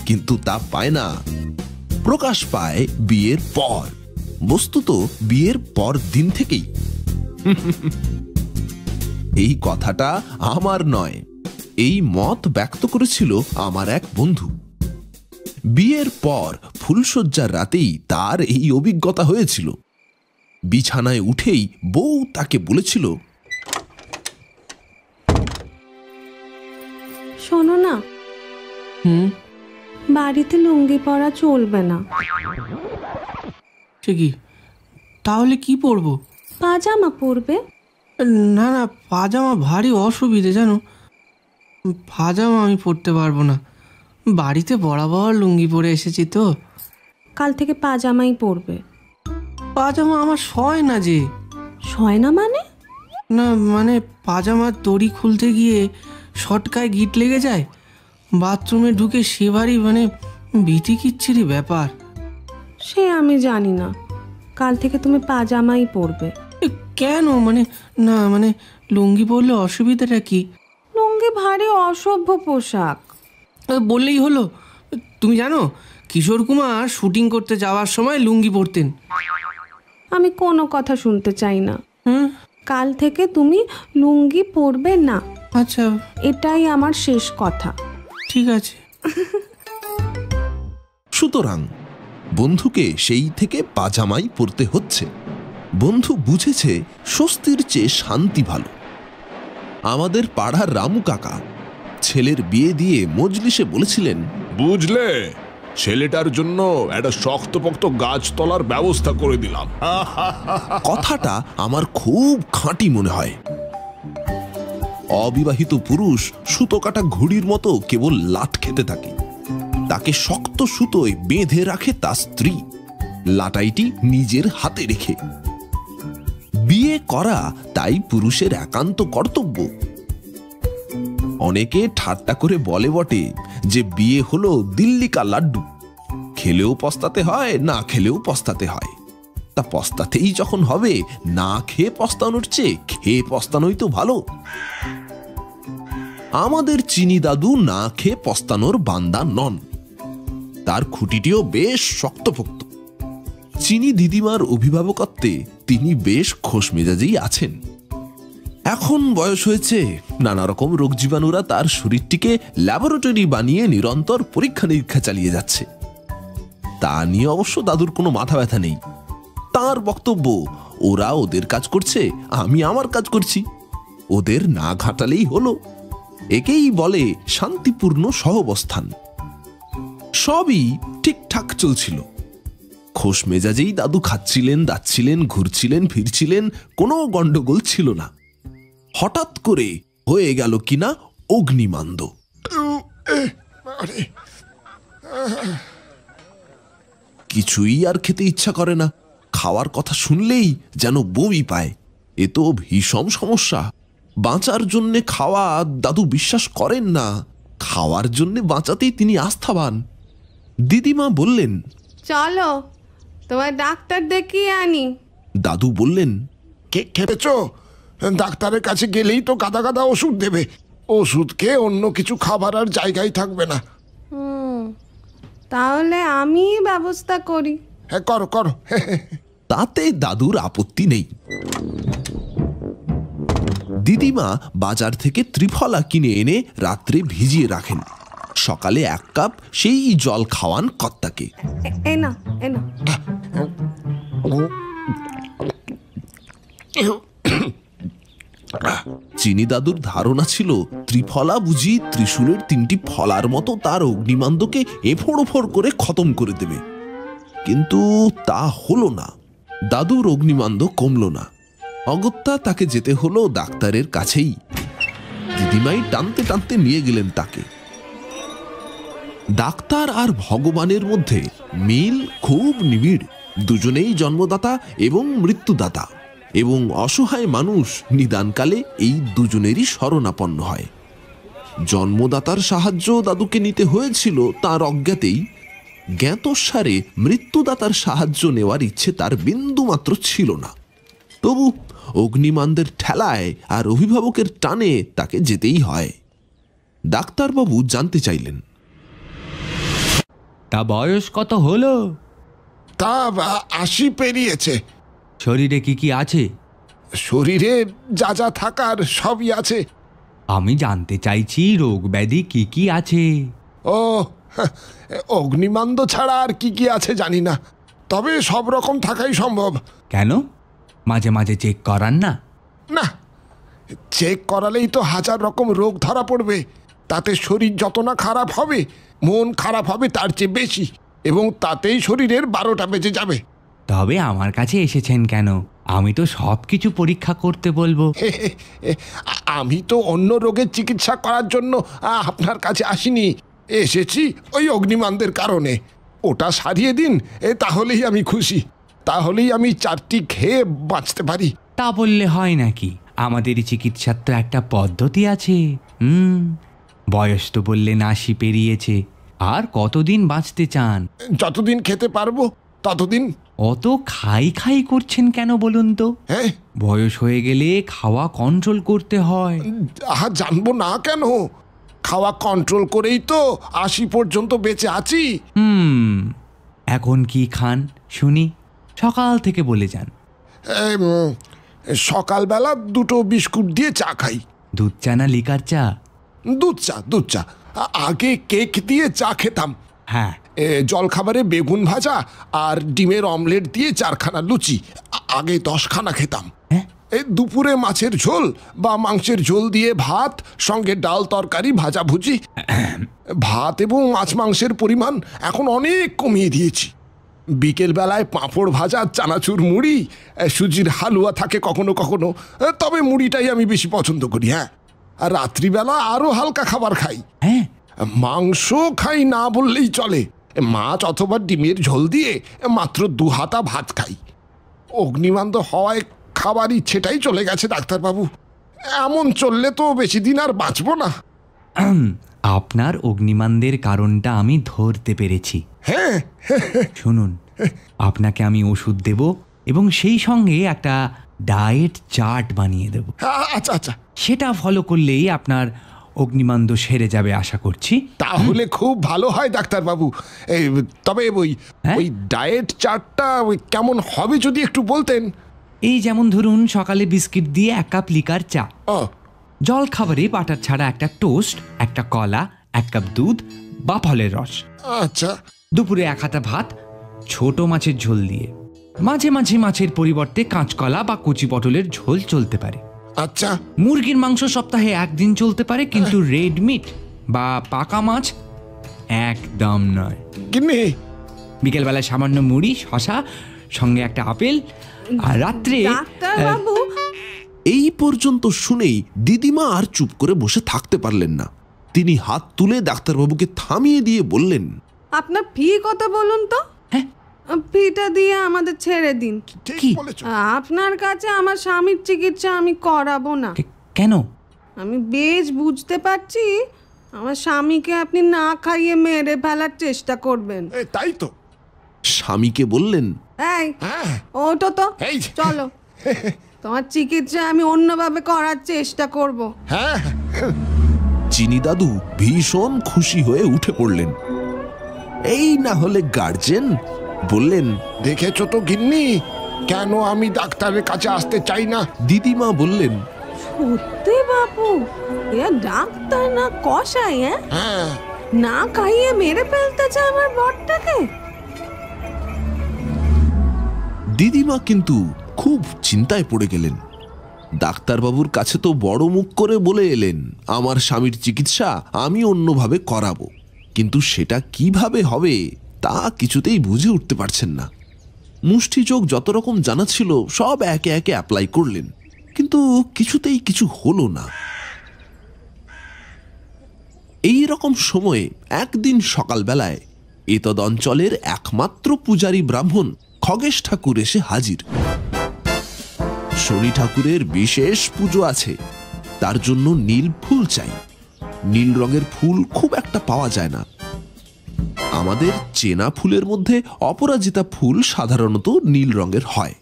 কিন্তু তা পায় না। প্রকাশ পায় বিয়ের পর, বস্তুত বিয়ের পর দিন থেকেই। এই কথাটা আমার নয়। এই মত ব্যক্ত করেছিল আমার এক বন্ধু। বিয়ের পর ফুলশয্যার রাতেই তার এই অভিজ্ঞতা হয়েছিল। বিছানায় উঠেই বউ তাকে বলেছিল শোনো না। হুম? বাড়িতে লুঙ্গি পরা চলবে না। সে কি তাহলে কি পরবো? পাজামা পরবে। না না পাজামা ভারী অসুবিধে জানো। পাজামা আমি পরতে পারব না। বাড়িতে বরাবর লুঙ্গি পরে এসেছি তো। কাল থেকে পাজামাই পরবে। পাজামা আমার সয় না যে। সয় না মানে? না মানে পাজামার দড়ি খুলতে গিয়ে শটকায় গিট লেগে যায়। বাথরুমে ঢুকে সেবারই মানে ভীতি কিচ্ছিরই ব্যাপার। সে আমি জানি না। কাল থেকে তুমি পাজামাই পরবে। কেন? মানে না মানে লুঙ্গি পরলে অসুবিধাটা কি? লুঙ্গি ভারী অসভ্য পোশাক। বললেই হলো। তুমি জানো কিশোর কুমার শুটিং করতে যাওয়ার সময় লুঙ্গি পরতেন। আমি কোনো কথা শুনতে চাই না। কাল থেকে তুমি লুঙ্গি পরবে না। আচ্ছা। এটাই আমার শেষ কথা। ঠিক আছে। সুতরাং বন্ধুকে সেই থেকে পাজামাই পরতে হচ্ছে। বন্ধু বুঝেছে স্বস্তির চেয়ে শান্তি ভালো। আমাদের পাড়ার রামু কাকা ছেলের বিয়ে দিয়ে মজলিসে বলেছিলেন বুঝলে? ছেলেটার জন্য একটা শক্তপোক্ত গাছ তলার ব্যবস্থা করে দিলাম। কথাটা আমার খুব খাঁটি মনে হয়। অবিবাহিত পুরুষ সুতো কাটা ঘুড়ির মতো কেবল লাট খেতে থাকে। তাকে শক্ত সুতোয় বেঁধে রাখে তার স্ত্রী। লাটাইটি নিজের হাতে রেখে। বিয়ে করা তাই পুরুষের একান্ত কর্তব্য। অনেকে ঠাট্টা করে বলে বটে যে বিয়ে হলো দিল্লি কা লাড্ডু। খেলেও পস্তাতে হয়, না খেলেও পস্তাতে হয়। তা পস্তাতেই যখন হবে, না খেয়ে পস্তানোর চেয়ে খেয়ে পস্তানোই তো ভালো। আমাদের চিনি দাদু না খেয়ে পস্তানোর বান্দা নন। তার খুঁটিটিও বেশ শক্তপোক্ত। চিনি দিদিমার অভিভাবকত্বে তিনি বেশ খোশ মেজাজেই আছেন। এখন বয়স হয়েছে নানা রকম রোগ জীবাণুরা তার শরীরটিকে ল্যাবরেটরি বানিয়ে নিরন্তর পরীক্ষা নিরীক্ষা চালিয়ে যাচ্ছে। তা নিয়ে অবশ্য দাদুর কোনো মাথা ব্যথা নেই। তার বক্তব্য, ওরা ওদের কাজ করছে, আমি আমার কাজ করছি। ওদের না ঘাটালেই হলো। একেই বলে শান্তিপূর্ণ সহবস্থান। সবই ঠিকঠাক চলছিল। খোশ মেজাজেই দাদু খাচ্ছিলেন দাচ্ছিলেন ঘুরছিলেন, ফিরছিলেন, কোনো গন্ডগোল ছিল না। হঠাৎ করে হয়ে গেল কিনা অগ্নিমান্দ। কিছুই আর খেতে ইচ্ছা করে না। খাওয়ার কথা শুনলেই যেন বমি পায়। এ তো ভীষণ সমস্যা। বাঁচার জন্যে খাওয়া দাদু বিশ্বাস করেন না। খাওয়ার জন্যে বাঁচাতেই তিনি আস্থাবান। দিদিমা বললেন, চলো তোমার ডাক্তার দেখিয়ে আনি। দাদু বললেন কে খেতেছ ডাক্তারের কাছে গেলেই তো গাদা গাদা ওষুধ দেবে। ওষুধ খেয়ে অন্য কিছু খাবার আর জায়গায় থাকবে না। হুম তাহলে আমি ব্যবস্থা করি। হ্যাঁ করো করো। তাতে দাদুর আপত্তি নেই। দিদিমা বাজার থেকে ত্রিফলা কিনে এনে রাত্রে ভিজিয়ে রাখেন। সকালে এক কাপ সেই জল খাওয়ান কর্তাকে চিনি দাদুর ধারণা ছিল ত্রিফলা বুঝি ত্রিশূলের তিনটি ফলার মতো তার অগ্নিমান্দকে এফোড় করে খতম করে দেবে। কিন্তু তা হলো না। দাদুর অগ্নিমান্দ কমল না। অগত্যা তাকে যেতে হলো ডাক্তারের কাছেই। দিদিমাই টানতে টানতে নিয়ে গেলেন তাকে। ডাক্তার আর ভগবানের মধ্যে মিল খুব নিবিড়। দুজনেই জন্মদাতা এবং মৃত্যুদাতা এবং অসহায় মানুষ নিদানকালে এই দুজনেরই শরণাপন্ন হয়। জন্মদাতার সাহায্য দাদুকে নিতে হয়েছিল তার অজ্ঞাতেই। জ্ঞাতসারে মৃত্যুদাতার সাহায্য নেওয়ার ইচ্ছে তার বিন্দুমাত্র ছিল না। তবু অগ্নিমানদের ঠেলায় আর অভিভাবকের টানে তাকে যেতেই হয়। ডাক্তারবাবু জানতে চাইলেন তা বয়স কত হলো? তা আশি পেরিয়েছে। শরীরে কি কি আছে? শরীরে যা যা থাকার সবই আছে। আমি জানতে চাইছি রোগ ব্যাধি কি কি আছে। ও হ্যাঁ, অগ্নিমান্দ ছাড়া আর কি কি আছে জানি না। তবে সব রকম থাকাই সম্ভব। কেন? মাঝে মাঝে চেক করান না? না চেক করালেই তো হাজার রকম রোগ ধরা পড়বে। তাতে শরীর যত না খারাপ হবে মন খারাপ হবে তার চেয়ে বেশি এবং তাতেই শরীরের বারোটা বেজে যাবে। তবে আমার কাছে এসেছেন কেন? আমি তো সব কিছু পরীক্ষা করতে বলব। আমি তো অন্য রোগের চিকিৎসা করার জন্য আপনার কাছে আসিনি। এসেছি ওই অগ্নিমানদের কারণে। ওটা সারিয়ে দিন এ তাহলেই আমি খুশি। তাহলেই আমি চারটি খেয়ে বাঁচতে পারি। তা বললে হয় নাকি? আমাদের চিকিৎসার তো একটা পদ্ধতি আছে। হুম বয়স তো বললেন আশি পেরিয়েছে। আর কতদিন বাঁচতে চান? যতদিন খেতে পারব ততদিন। অত খাই খাই করছেন কেন বলুন তো? হ্যাঁ বয়স হয়ে গেলে খাওয়া কন্ট্রোল করতে হয়। আহা জানব না কেন? খাওয়া কন্ট্রোল করেই তো আশি পর্যন্ত বেঁচে আছি। হুম এখন কি খান? শুনি সকাল থেকে বলে যান। সকালবেলা দুটো বিস্কুট দিয়ে চা খাই। দুধ চা না লিকার চা? দুধ চা দুধ চা আগে কেক দিয়ে চা খেতাম। হ্যাঁ। জলখাবারে বেগুন ভাজা আর ডিমের অমলেট দিয়ে চারখানা লুচি। আগে দশখানা খেতাম। এই দুপুরে মাছের ঝোল বা মাংসের ঝোল দিয়ে ভাত সঙ্গে ডাল তরকারি ভাজা ভুজি ভাত এবং মাছ মাংসের পরিমাণ এখন অনেক কমিয়ে দিয়েছি। বিকেল বেলায় পাঁপড় ভাজা চানাচুর মুড়ি সুজির হালুয়া থাকে কখনো কখনো। তবে মুড়িটাই আমি বেশি পছন্দ করি হ্যাঁ। আর রাত্রিবেলা আরও হালকা খাবার খাই। হ্যাঁ। মাংস খাই না বললেই চলে। মাছ অথবা ডিমের ঝোল দিয়ে মাত্র দু হাতা ভাত খাই। অগ্নিমান্দ হওয়ায় খাবার ইচ্ছেটাই চলে গেছে ডাক্তারবাবু। এমন চললে তো বেশি দিন আর বাঁচবো না। আপনার অগ্নিমান্দের কারণটা আমি ধরতে পেরেছি। হ্যাঁ শুনুন আপনাকে আমি ওষুধ দেব এবং সেই সঙ্গে একটা ডায়েট চার্ট বানিয়ে দেব। আচ্ছা আচ্ছা। সেটা ফলো করলেই আপনার অগ্নিমান্দ সেরে যাবে আশা করছি। তাহলে খুব ভালো হয় ডাক্তারবাবু। এই, তবে ওই ওই ডায়েট চার্টটা ওই কেমন হবে যদি একটু বলতেন? এই যেমন ধরুন সকালে বিস্কিট দিয়ে এক কাপ লিকার চা। জল খাবারে বাটার ছাড়া একটা টোস্ট একটা কলা এক কাপ দুধ বা ফলের রস। আচ্ছা। দুপুরে এক হাতা ভাত ছোট মাছের ঝোল দিয়ে। মাঝে মাঝে মাছের পরিবর্তে কাঁচকলা বা কচি পটলের ঝোল চলতে পারে। আচ্ছা। মুরগির মাংস সপ্তাহে একদিন চলতে পারে কিন্তু রেড মিট বা পাকা মাছ একদম নয়। কিনে বিকেলবেলায় সামান্য মুড়ি শশা সঙ্গে একটা আপেল আর রাত্রে ডাক্তারবাবু। এই পর্যন্ত শুনেই দিদিমা আর চুপ করে বসে থাকতে পারলেন না। তিনি হাত তুলে ডাক্তারবাবুকে থামিয়ে দিয়ে বললেন আপনার ফি কত বলুন তো? ফিটা দিয়ে আমাদের ছেড়ে দিন। কি আপনার কাছে আমার স্বামীর চিকিৎসা আমি করাবো না। কেন? আমি বেশ বুঝতে পারছি আমার স্বামীকে আপনি না খাইয়ে মেরে ফেলার চেষ্টা করবেন। তাই তো। স্বামীকে বললেন? এই ওটো তো। চলো। তোমার চিকিৎসা আমি অন্যভাবে করার চেষ্টা করব। হ্যাঁ। চিনি দাদু ভীষণ খুশি হয়ে উঠে পড়লেন। এই না হলে গার্জেন বললেন দেখেছ তো গিন্নি? কেন আমি ডাক্তারের কাছে আসতে চাই না? দিদিমা বললেন সত্যি বাপু এ ডাক্তার না কষাই হ্যাঁ? না খাইয়ে মেরে ফেলতে চায় আমার বরটাকে? দিদিমা কিন্তু খুব চিন্তায় পড়ে গেলেন। ডাক্তারবাবুর কাছে তো বড় মুখ করে বলে এলেন আমার স্বামীর চিকিৎসা আমি অন্যভাবে করাবো। কিন্তু সেটা কীভাবে হবে? তা কিছুতেই বুঝে উঠতে পারছেন না। মুষ্টি চোখ যত রকম জানা ছিল, সব একে একে অ্যাপ্লাই করলেন। কিন্তু কিছুতেই কিছু হলো না। এই রকম সময়ে একদিন সকালবেলায় এতদ অঞ্চলের একমাত্র পূজারী ব্রাহ্মণ খগেশ ঠাকুর এসে হাজির। শনি ঠাকুরের বিশেষ পুজো আছে। তার জন্য নীল ফুল চাই। নীল রঙের ফুল খুব একটা পাওয়া যায় না। আমাদের চেনা ফুলের মধ্যে অপরাজিতা ফুল সাধারণত নীল রঙের হয়।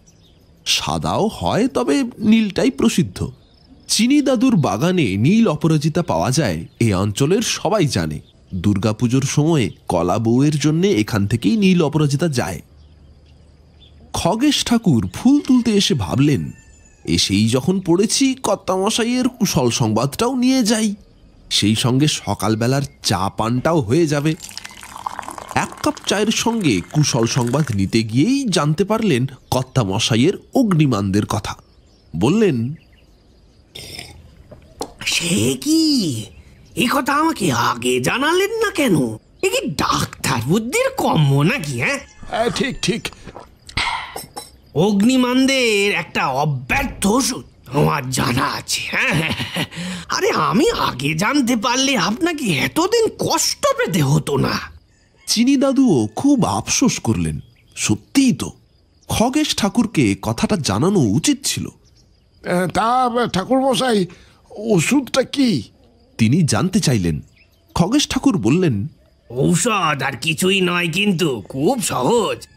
সাদাও হয়, তবে নীলটাই প্রসিদ্ধ। চিনি দাদুর বাগানে নীল অপরাজিতা পাওয়া যায় এই অঞ্চলের সবাই জানে। দুর্গাপুজোর সময়ে কলা বউয়ের জন্যে এখান থেকেই নীল অপরাজিতা যায়। খগেশ ঠাকুর ফুল তুলতে এসে ভাবলেন, এসেই যখন পড়েছি, কর্তামশাইয়ের কুশল সংবাদটাও নিয়ে যাই। সেই সঙ্গে সকালবেলার চা পানটাও হয়ে যাবে। এক কাপ চায়ের সঙ্গে কুশল সংবাদ নিতে গিয়েই জানতে পারলেন কর্তামশাইয়ের অগ্নিমানদের কথা। বললেন সে কি? এই কথা আমাকে আগে জানালেন না কেন? এ কি ডাক্তার বুদ্ধির কম্য নাকি হ্যাঁ? ঠিক ঠিক। অগ্নিমানদের একটা অব্যর্থ ওষুধ আমার জানা আছে হ্যাঁ হ্যাঁ, হ্যাঁ। আরে আমি আগে জানতে পারলে আপনাকে এতদিন কষ্ট পেতে হতো না। চিনি দাদুও খুব আফসোস করলেন। সত্যিই তো খগেশ ঠাকুরকে কথাটা জানানো উচিত ছিল। তা ঠাকুর মশাই ওষুধটা কি? তিনি জানতে চাইলেন। খগেশ ঠাকুর বললেন ঔষধ আর কিছুই নয় কিন্তু খুব সহজ।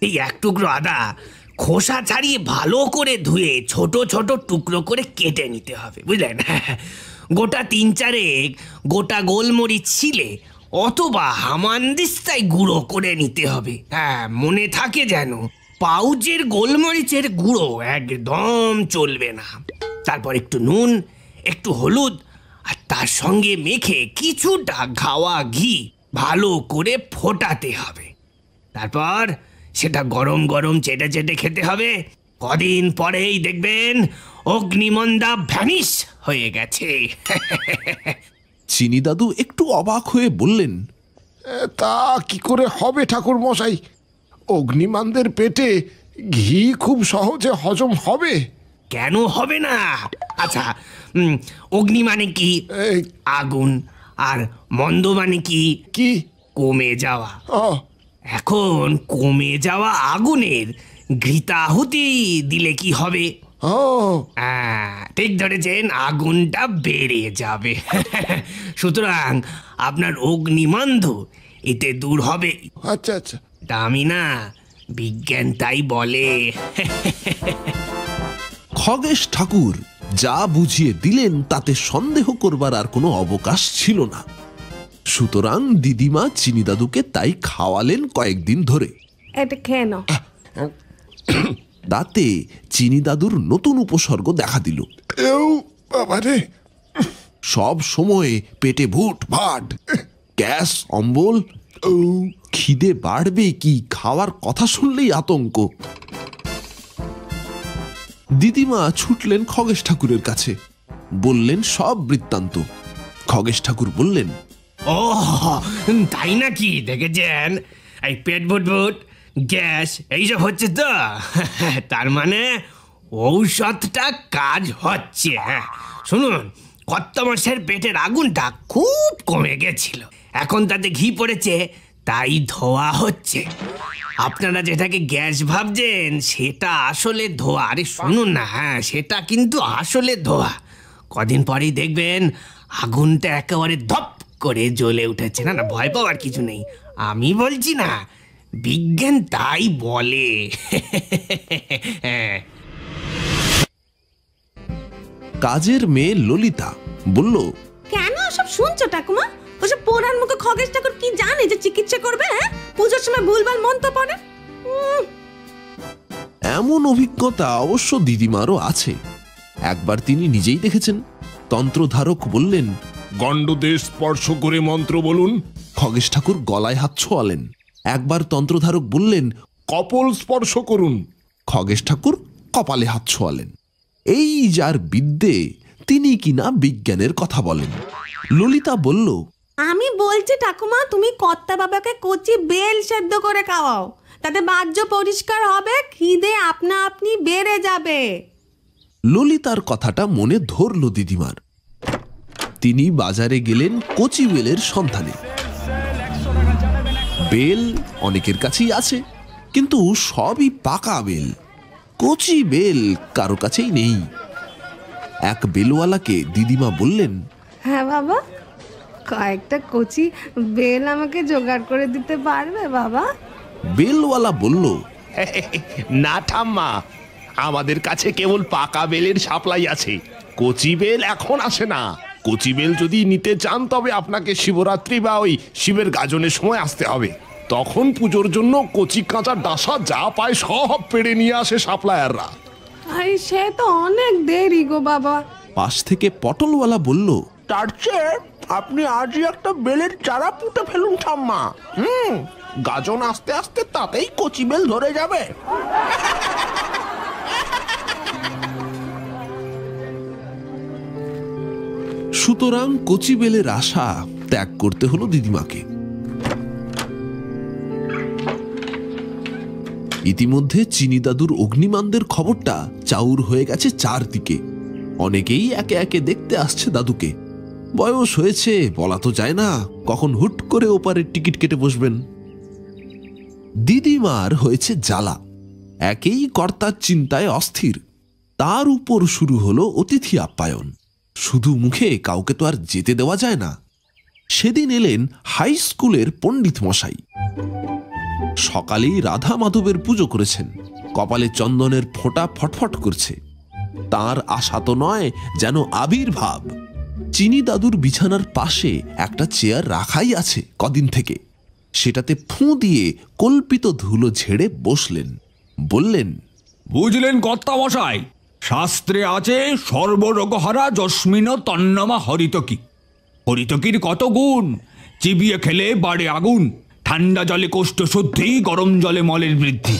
এই এক টুকরো আদা খোসা ছাড়িয়ে ভালো করে ধুয়ে ছোট ছোট টুকরো করে কেটে নিতে হবে বুঝলেন? গোটা তিন চারেক গোটা গোলমরিচ ছিলে অথবা হামানদিস্তায় গুঁড়ো করে নিতে হবে। হ্যাঁ মনে থাকে যেন পাউচের গোলমরিচের গুঁড়ো একদম চলবে না। তারপর একটু নুন, একটু হলুদ, আর তার সঙ্গে মেখে কিছুটা ঘাওয়া ঘি ভালো করে ফোটাতে হবে। তারপর সেটা গরম গরম চেটে চেটে খেতে হবে। কদিন পরেই দেখবেন অগ্নিমন্দা ভ্যানিশ হয়ে গেছে। চিনি দাদু একটু অবাক হয়ে বললেন তা কি করে হবে ঠাকুর মশাই অগ্নিমানদের পেটে ঘি খুব সহজে হজম হবে। কেন হবে না? আচ্ছা অগ্নি মানে কি? আগুন আর মন্দ মানে কি? কি? কমে যাওয়া। এখন কমে যাওয়া আগুনের ঘৃতাহুতি দিলে কি হবে? হ্যাঁ, ঠিক ধরেছেন আগুনটা বেড়ে যাবে। সুতরাং আপনার অগ্নিমন্ধ এতে দূর হবে। আচ্ছা আচ্ছা। তা আমি না বিজ্ঞান তাই বলে। খগেশ ঠাকুর যা বুঝিয়ে দিলেন তাতে সন্দেহ করবার আর কোনো অবকাশ ছিল না। সুতরাং দিদিমা চিনি দাদুকে তাই খাওয়ালেন কয়েকদিন ধরে। এটা খেয়ে তাতে চিনি দাদুর নতুন উপসর্গ দেখা দিল। বাবারে। সব সময় পেটে ভুট ভাট গ্যাস অম্বল। ও, খিদে বাড়বে কি খাওয়ার কথা শুনলেই আতঙ্ক। দিদিমা ছুটলেন খগেশ ঠাকুরের কাছে। বললেন সব বৃত্তান্ত। খগেশ ঠাকুর বললেন ও তাই নাকি দেখেছেন? এই পেট ভুটভুট গ্যাস এই এইসব হচ্ছে তো। তার মানে ঔষধটা কাজ হচ্ছে হ্যাঁ। শুনুন কত মাসের পেটের আগুনটা খুব কমে গেছিল। এখন তাতে ঘি পড়েছে, তাই ধোয়া হচ্ছে। আপনারা যেটাকে গ্যাস ভাবছেন, সেটা আসলে ধোয়া। আরে শুনুন না হ্যাঁ সেটা কিন্তু আসলে ধোয়া। কদিন পরেই দেখবেন আগুনটা একেবারে ধপ করে জ্বলে উঠেছে। না না, ভয় পাওয়ার কিছু নেই। আমি বলছি না বিজ্ঞান তাই বলে। কাজের মেয়ে ললিতা বলল কেন সব শুনছো ঠাকুমা? ওসব পোড়ার মুখে খগেশ ঠাকুর কি জানে যে চিকিৎসা করবে হ্যাঁ? পুজোর সময় ভুলভাল মন তো পড়ে এমন অভিজ্ঞতা অবশ্য দিদিমারও আছে। একবার তিনি নিজেই দেখেছেন। তন্ত্রধারক বললেন গণ্ডদেশ স্পর্শ করে মন্ত্র বলুন। খগেশ ঠাকুর গলায় হাত ছোঁয়ালেন। একবার তন্ত্রধারক বললেন কপল স্পর্শ করুন। খগেশ ঠাকুর কপালে হাত ছোঁয়ালেন। এই যার বিদ্যে তিনি কিনা বিজ্ঞানের কথা বলেন? ললিতা বলল আমি বলছি ঠাকুমা তুমি কর্তা বাবাকে কচি বেল সেদ্ধ করে খাওয়াও। তাতে বাহ্য পরিষ্কার হবে খিদে আপনা আপনি বেড়ে যাবে। ললিতার কথাটা মনে ধরল দিদিমার। তিনি বাজারে গেলেন কচি বেলের সন্ধানে। বেল অনেকের কাছেই আছে কিন্তু সবই পাকা বেল। কচি বেল কারও কাছেই নেই। এক বেলওয়ালাকে দিদিমা বললেন হ্যাঁ বাবা কয়েকটা কচি বেল আমাকে জোগাড় করে দিতে পারবে বাবা? বেলওয়ালা বলল না ঠাম্মা আমাদের কাছে কেবল পাকা বেলের সাপ্লাই আছে কচি বেল এখন আসে না। কচি বেল যদি নিতে চান তবে আপনাকে শিবরাত্রি বা ওই শিবের গাজনের সময় আসতে হবে। তখন পুজোর জন্য কচি কাঁচা ডাসা যা পায় সব পেড়ে নিয়ে আসে সাপ্লায়াররা। সে তো অনেক দেরি গো বাবা। পাশ থেকে পটলওয়ালা বলল তার চেয়ে আপনি আজই একটা বেলের চারা পুঁতে ফেলুন ঠাম্মা। হুম গাজন আস্তে আস্তে তাতেই কচি বেল ধরে যাবে। সুতরাং কচি বেলের আশা ত্যাগ করতে হলো দিদিমাকে। ইতিমধ্যে চিনি দাদুর অগ্নিমানদের খবরটা চাউর হয়ে গেছে চারদিকে। অনেকেই একে একে দেখতে আসছে দাদুকে। বয়স হয়েছে, বলা তো যায় না, কখন হুট করে ওপারের টিকিট কেটে বসবেন। দিদিমার হয়েছে জ্বালা। একেই কর্তার চিন্তায় অস্থির। তার উপর শুরু হলো অতিথি আপ্যায়ন। শুধু মুখে কাউকে তো আর যেতে দেওয়া যায় না। সেদিন এলেন হাই স্কুলের পণ্ডিত মশাই সকালেই রাধা মাধবের পুজো করেছেন। কপালে চন্দনের ফোঁটা ফটফট করছে। তার আশা তো নয় যেন আবির্ভাব। চিনি দাদুর বিছানার পাশে একটা চেয়ার রাখাই আছে কদিন থেকে। সেটাতে ফুঁ দিয়ে কল্পিত ধুলো ঝেড়ে বসলেন। বললেন, বুঝলেন কর্তা মশাই শাস্ত্রে আছে, সর্বরোগহারা যস্মিন তন্নমা হরিতকি। হরিতকির কত গুণ? চিবিয়ে খেলে বাড়ে আগুন। ঠান্ডা জলে কোষ্ঠ শুদ্ধি, গরম জলে মলের বৃদ্ধি।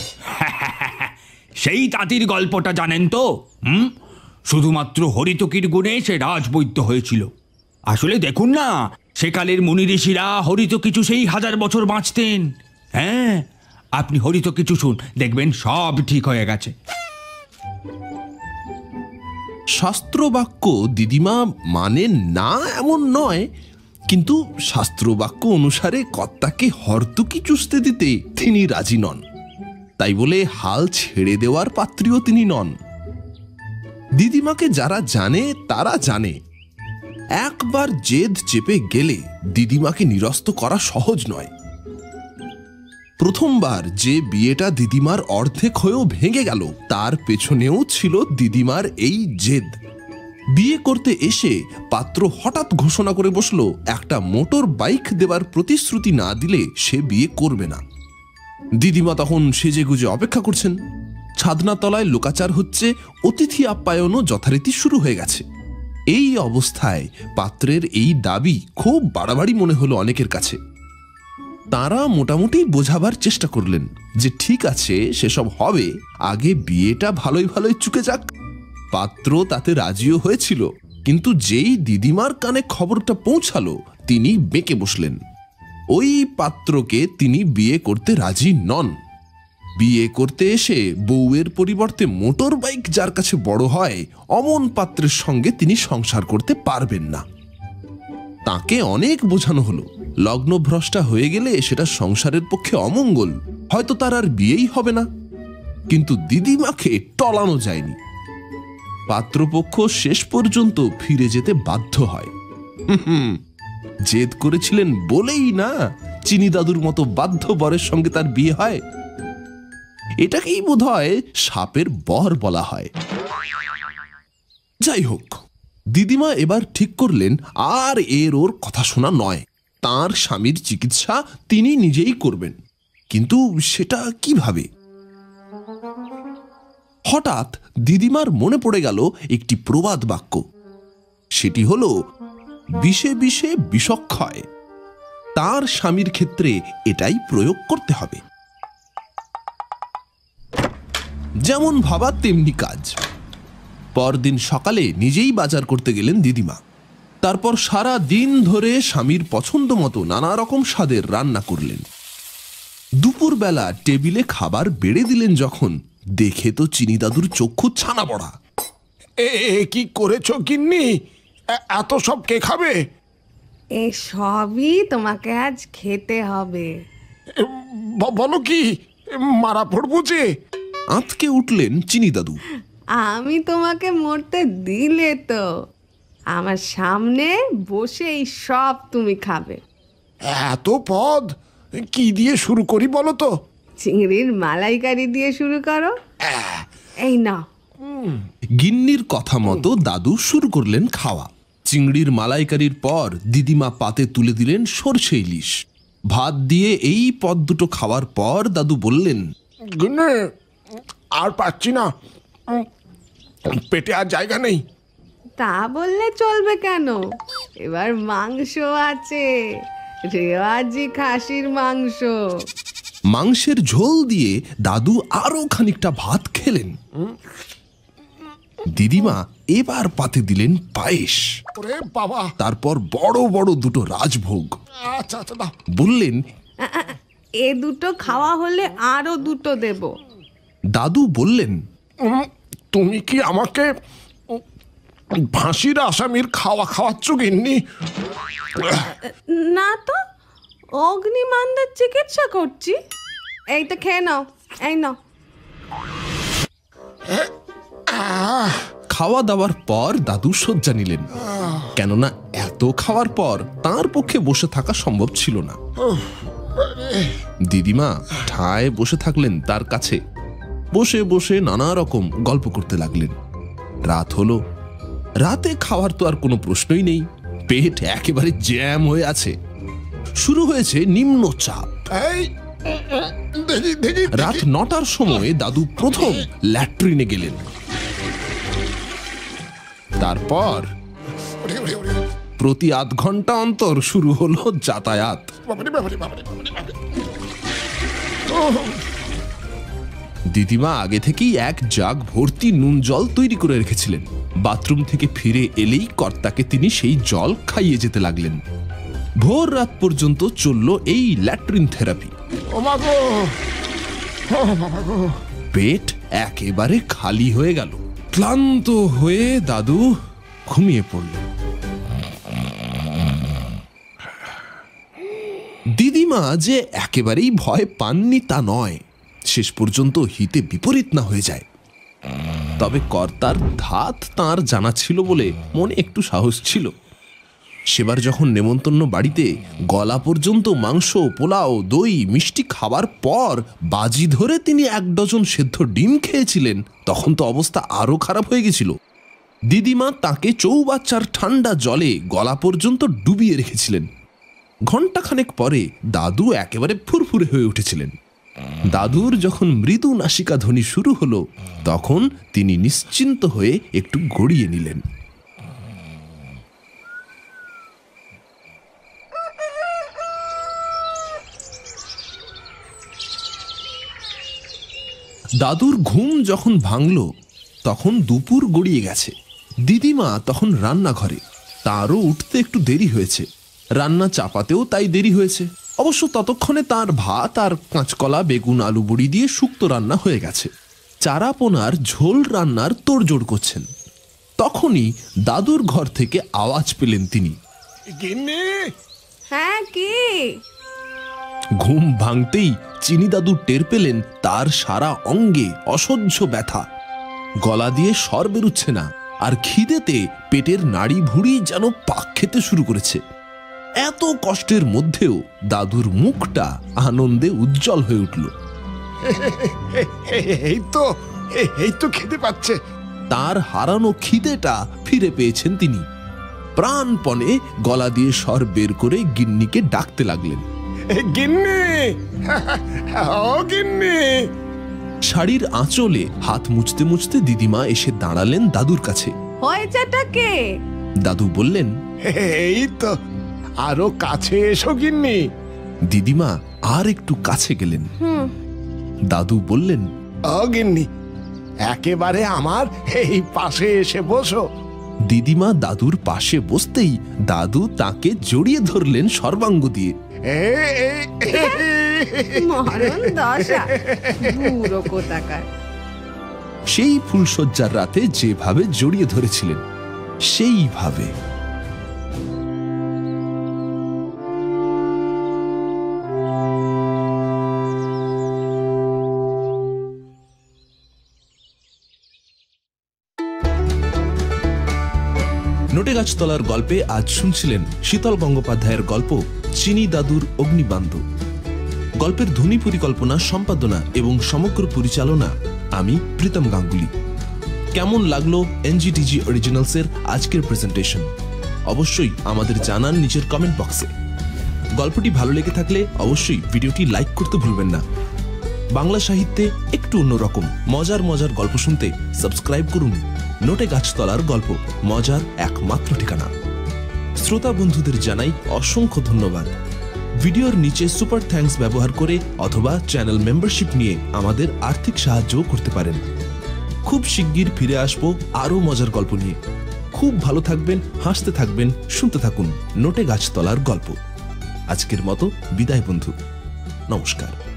সেই তাঁতির গল্পটা জানেন তো? হুম? শুধুমাত্র হরিতকির গুণে সে রাজবৈদ্য হয়েছিল। আসলে দেখুন না, সেকালের মুনি ঋষিরা হরিত কিছু সেই হাজার বছর বাঁচতেন। হ্যাঁ আপনি হরিত কিছু শুন, দেখবেন সব ঠিক হয়ে গেছে। শাস্ত্রবাক্য দিদিমা মানেন না এমন নয়, কিন্তু শাস্ত্রবাক্য অনুসারে কর্তাকে হর্তুকি চুষতে দিতে তিনি রাজি নন। তাই বলে হাল ছেড়ে দেওয়ার পাত্রীও তিনি নন। দিদিমাকে যারা জানে, তারা জানে। একবার জেদ চেপে গেলে দিদিমাকে নিরস্ত করা সহজ নয়। প্রথমবার যে বিয়েটা দিদিমার অর্ধেক হয়েও ভেঙে গেল, তার পেছনেও ছিল দিদিমার এই জেদ। বিয়ে করতে এসে পাত্র হঠাৎ ঘোষণা করে বসল, একটা মোটর বাইক দেবার প্রতিশ্রুতি না দিলে সে বিয়ে করবে না। দিদিমা তখন সেজে গুজে অপেক্ষা করছেন। ছাদনা তলায় লোকাচার হচ্ছে, অতিথি আপ্যায়নও যথারীতি শুরু হয়ে গেছে। এই অবস্থায় পাত্রের এই দাবি খুব বাড়াবাড়ি মনে হলো অনেকের কাছে। তারা মোটামুটি বোঝাবার চেষ্টা করলেন যে ঠিক আছে, সেসব হবে, আগে বিয়েটা ভালোই ভালোই চুকে যাক। পাত্র তাতে রাজিও হয়েছিল, কিন্তু যেই দিদিমার কানে খবরটা পৌঁছালো, তিনি বেঁকে বসলেন। ওই পাত্রকে তিনি বিয়ে করতে রাজি নন। বিয়ে করতে এসে বউয়ের পরিবর্তে মোটর বাইক যার কাছে বড় হয়, অমন পাত্রের সঙ্গে তিনি সংসার করতে পারবেন না। তাকে অনেক বোঝানো হলো। লগ্নভ্রষ্টা হয়ে গেলে সেটা সংসারের পক্ষে অমঙ্গল, হয়তো তার আর বিয়েই হবে না। কিন্তু দিদিমাকে টলানো যায়নি। পাত্রপক্ষ শেষ পর্যন্ত ফিরে যেতে বাধ্য হয়। জেদ করেছিলেন বলেই না চিনি দাদুর মতো বাধ্য বরের সঙ্গে তার বিয়ে হয়। এটাকেই বোধ হয় সাপের বর বলা হয়। যাই হোক দিদিমা এবার ঠিক করলেন, আর এর ওর কথা শোনা নয়। তার স্বামীর চিকিৎসা তিনি নিজেই করবেন। কিন্তু সেটা কীভাবে? হঠাৎ দিদিমার মনে পড়ে গেল একটি প্রবাদ বাক্য। সেটি হল, বিষে বিষে বিষক্ষয় তার স্বামীর ক্ষেত্রে এটাই প্রয়োগ করতে হবে। যেমন ভাবা তেমনি কাজ। পরদিন সকালে নিজেই বাজার করতে গেলেন দিদিমা। তারপর সারা দিন ধরে স্বামীর পছন্দ মতো নানা রকম স্বাদের রান্না করলেন। দুপুরবেলা টেবিলে খাবার বেড়ে দিলেন যখন দেখে তো চিনি দাদুর চক্ষু ছানা পড়া। এ এ, কি করেছ কিন্নি এত সব কে খাবে? এ সবই তোমাকে আজ খেতে হবে। বলো কি? মারা পড়ব যে? আঁতকে উঠলেন চিনি দাদু। আমি তোমাকে মরতে দিলে তো আমার সামনে বসেই সব তুমি খাবে। এত পদ কি দিয়ে শুরু করি বলো তো? চিংড়ির মালাইকারি দিয়ে শুরু করো। এই নাও। গিন্নির কথা মতো দাদু শুরু করলেন খাওয়া। চিংড়ির মালাইকারির পর দিদিমা পাতে তুলে দিলেন সর্ষে ইলিশ। ভাত দিয়ে এই পদ দুটো খাওয়ার পর দাদু বললেন আর পাচ্ছি না। পেটে আর জায়গা নেই। তা বললে চলবে কেন? এবার মাংস আছে। রেওয়াজি খাসির মাংস। মাংসের ঝোল দিয়ে দাদু আরও খানিকটা ভাত খেলেন। দিদিমা এবার পাতে দিলেন পায়েস। ওরে বাবা। তারপর বড় বড় দুটো রাজভোগ। আচ্ছা আচ্ছা বললেন এ দুটো খাওয়া হলে আরও দুটো দেব। দাদু বললেন তুমি কি আমাকে ফাঁসির আসামির খাওয়া খাওয়াচ্ছ গিন্নি? না তো অগ্নিমান্দার চিকিৎসা করছি। এই তো খেয়ে নাও এই নাও। খাওয়া দাওয়ার পর দাদু শয্যা নিলেন। কেননা এত খাওয়ার পর তার পক্ষে বসে থাকা সম্ভব ছিল না। দিদিমা ঠায় বসে থাকলেন তার কাছে। বসে বসে নানা রকম গল্প করতে লাগলেন। রাত হলো। রাতে খাওয়ার তো আর কোনো প্রশ্নই নেই। পেট একেবারে জ্যাম হয়ে আছে। শুরু হয়েছে নিম্ন চাপ। রাত নটার সময় দাদু প্রথম ল্যাট্রিনে গেলেন। তারপর প্রতি আধ ঘণ্টা অন্তর শুরু হলো যাতায়াত। দিদিমা আগে থেকেই এক জাগ ভর্তি নুন জল তৈরি করে রেখেছিলেন। বাথরুম থেকে ফিরে এলেই কর্তাকে তিনি সেই জল খাইয়ে যেতে লাগলেন। ভোর রাত পর্যন্ত চলল এই ল্যাট্রিন থেরাপি। পেট একেবারে খালি হয়ে গেল। ক্লান্ত হয়ে দাদু ঘুমিয়ে পড়ল। দিদিমা যে একেবারেই ভয় পাননি তা নয়। শেষ পর্যন্ত হিতে বিপরীত না হয়ে যায়। তবে কর্তার ধাত তার জানা ছিল বলে মনে একটু সাহস ছিল। সেবার যখন নেমন্তন্ন বাড়িতে গলা পর্যন্ত মাংস, পোলাও, দই, মিষ্টি খাবার পর বাজি ধরে তিনি এক ডজন সেদ্ধ ডিম খেয়েছিলেন, তখন তো অবস্থা আরও খারাপ হয়ে গেছিল। দিদিমা তাকে চৌবাচ্চার ঠান্ডা জলে গলা পর্যন্ত ডুবিয়ে রেখেছিলেন। ঘণ্টাখানেক পরে দাদু একেবারে ফুরফুরে হয়ে উঠেছিলেন। দাদুর যখন মৃদু নাসিকা ধ্বনি শুরু হলো, তখন তিনি নিশ্চিন্ত হয়ে একটু গড়িয়ে নিলেন। দাদুর ঘুম যখন ভাঙল, তখন দুপুর গড়িয়ে গেছে। দিদিমা তখন রান্নাঘরে, তারও উঠতে একটু দেরি হয়েছে। রান্না চাপাতেও তাই দেরি হয়েছে। অবশ্য ততক্ষণে তার ভাত আর কাঁচকলা বেগুন আলু বড়ি দিয়ে শুক্তো রান্না হয়ে গেছে। চারাপোনার ঝোল রান্নার তোড়জোড় করছেন। তখনই দাদুর ঘর থেকে আওয়াজ পেলেন তিনি। হ্যাঁ কি? ঘুম ভাঙতেই চিনি দাদু টের পেলেন তার সারা অঙ্গে অসহ্য ব্যথা। গলা দিয়ে স্বর বেরুচ্ছে না আর খিদেতে পেটের নাড়ি ভুড়ি যেন পাক খেতে শুরু করেছে। এত কষ্টের মধ্যেও দাদুর মুখটা আনন্দে উজ্জ্বল হয়ে উঠল। এই তো এই- তো খেতে পাচ্ছে। তার হারানো খিদেটা ফিরে পেয়েছেন তিনি। প্রাণপণে গলা দিয়ে স্বর বের করে গিন্নিকে ডাকতে লাগলেন। গিন্নি! ও গিন্নি! শাড়ির আঁচলে হাত মুছতে মুছতে দিদিমা এসে দাঁড়ালেন দাদুর কাছে। হয়েছেটা কে? দাদু বললেন এই তো আরও কাছে এসো গিন্নি দিদিমা আর একটু কাছে গেলেন হুম দাদু বললেন ও গিন্নি একেবারে আমার এই পাশে এসে বসো দিদিমা দাদুর পাশে বসতেই দাদু তাকে জড়িয়ে ধরলেন সর্বাঙ্গ দিয়ে মরণ দশা বুড়ো সেই ফুলশয্যার রাতে যেভাবে জড়িয়ে ধরেছিলেন সেইভাবে গাছতলার গল্পে আজ শুনছিলেন শীতল গঙ্গোপাধ্যায়ের গল্প চিনি দাদুর অগ্নিবান্ধ গল্পের ধ্বনি পরিকল্পনা, সম্পাদনা এবং সমগ্র পরিচালনা আমি প্রীতম গাঙ্গুলি। কেমন লাগল এনজিটিজি অরিজিনালসের আজকের প্রেজেন্টেশন অবশ্যই আমাদের জানান নিচের কমেন্ট বক্সে গল্পটি ভালো লেগে থাকলে অবশ্যই ভিডিওটি লাইক করতে ভুলবেন না। বাংলা সাহিত্যে একটু অন্যরকম মজার মজার গল্প শুনতে সাবস্ক্রাইব করুন নোটে গাছতলার গল্প, মজার একমাত্র ঠিকানা। শ্রোতা বন্ধুদের জানাই অসংখ্য ধন্যবাদ। ভিডিওর নিচে সুপার থ্যাঙ্কস ব্যবহার করে অথবা চ্যানেল মেম্বারশিপ নিয়ে আমাদের আর্থিক সাহায্যও করতে পারেন। খুব শিগগির ফিরে আসব আরও মজার গল্প নিয়ে। খুব ভালো থাকবেন, হাসতে থাকবেন, শুনতে থাকুন নোটে গাছতলার গল্প। আজকের মতো বিদায় বন্ধু। নমস্কার।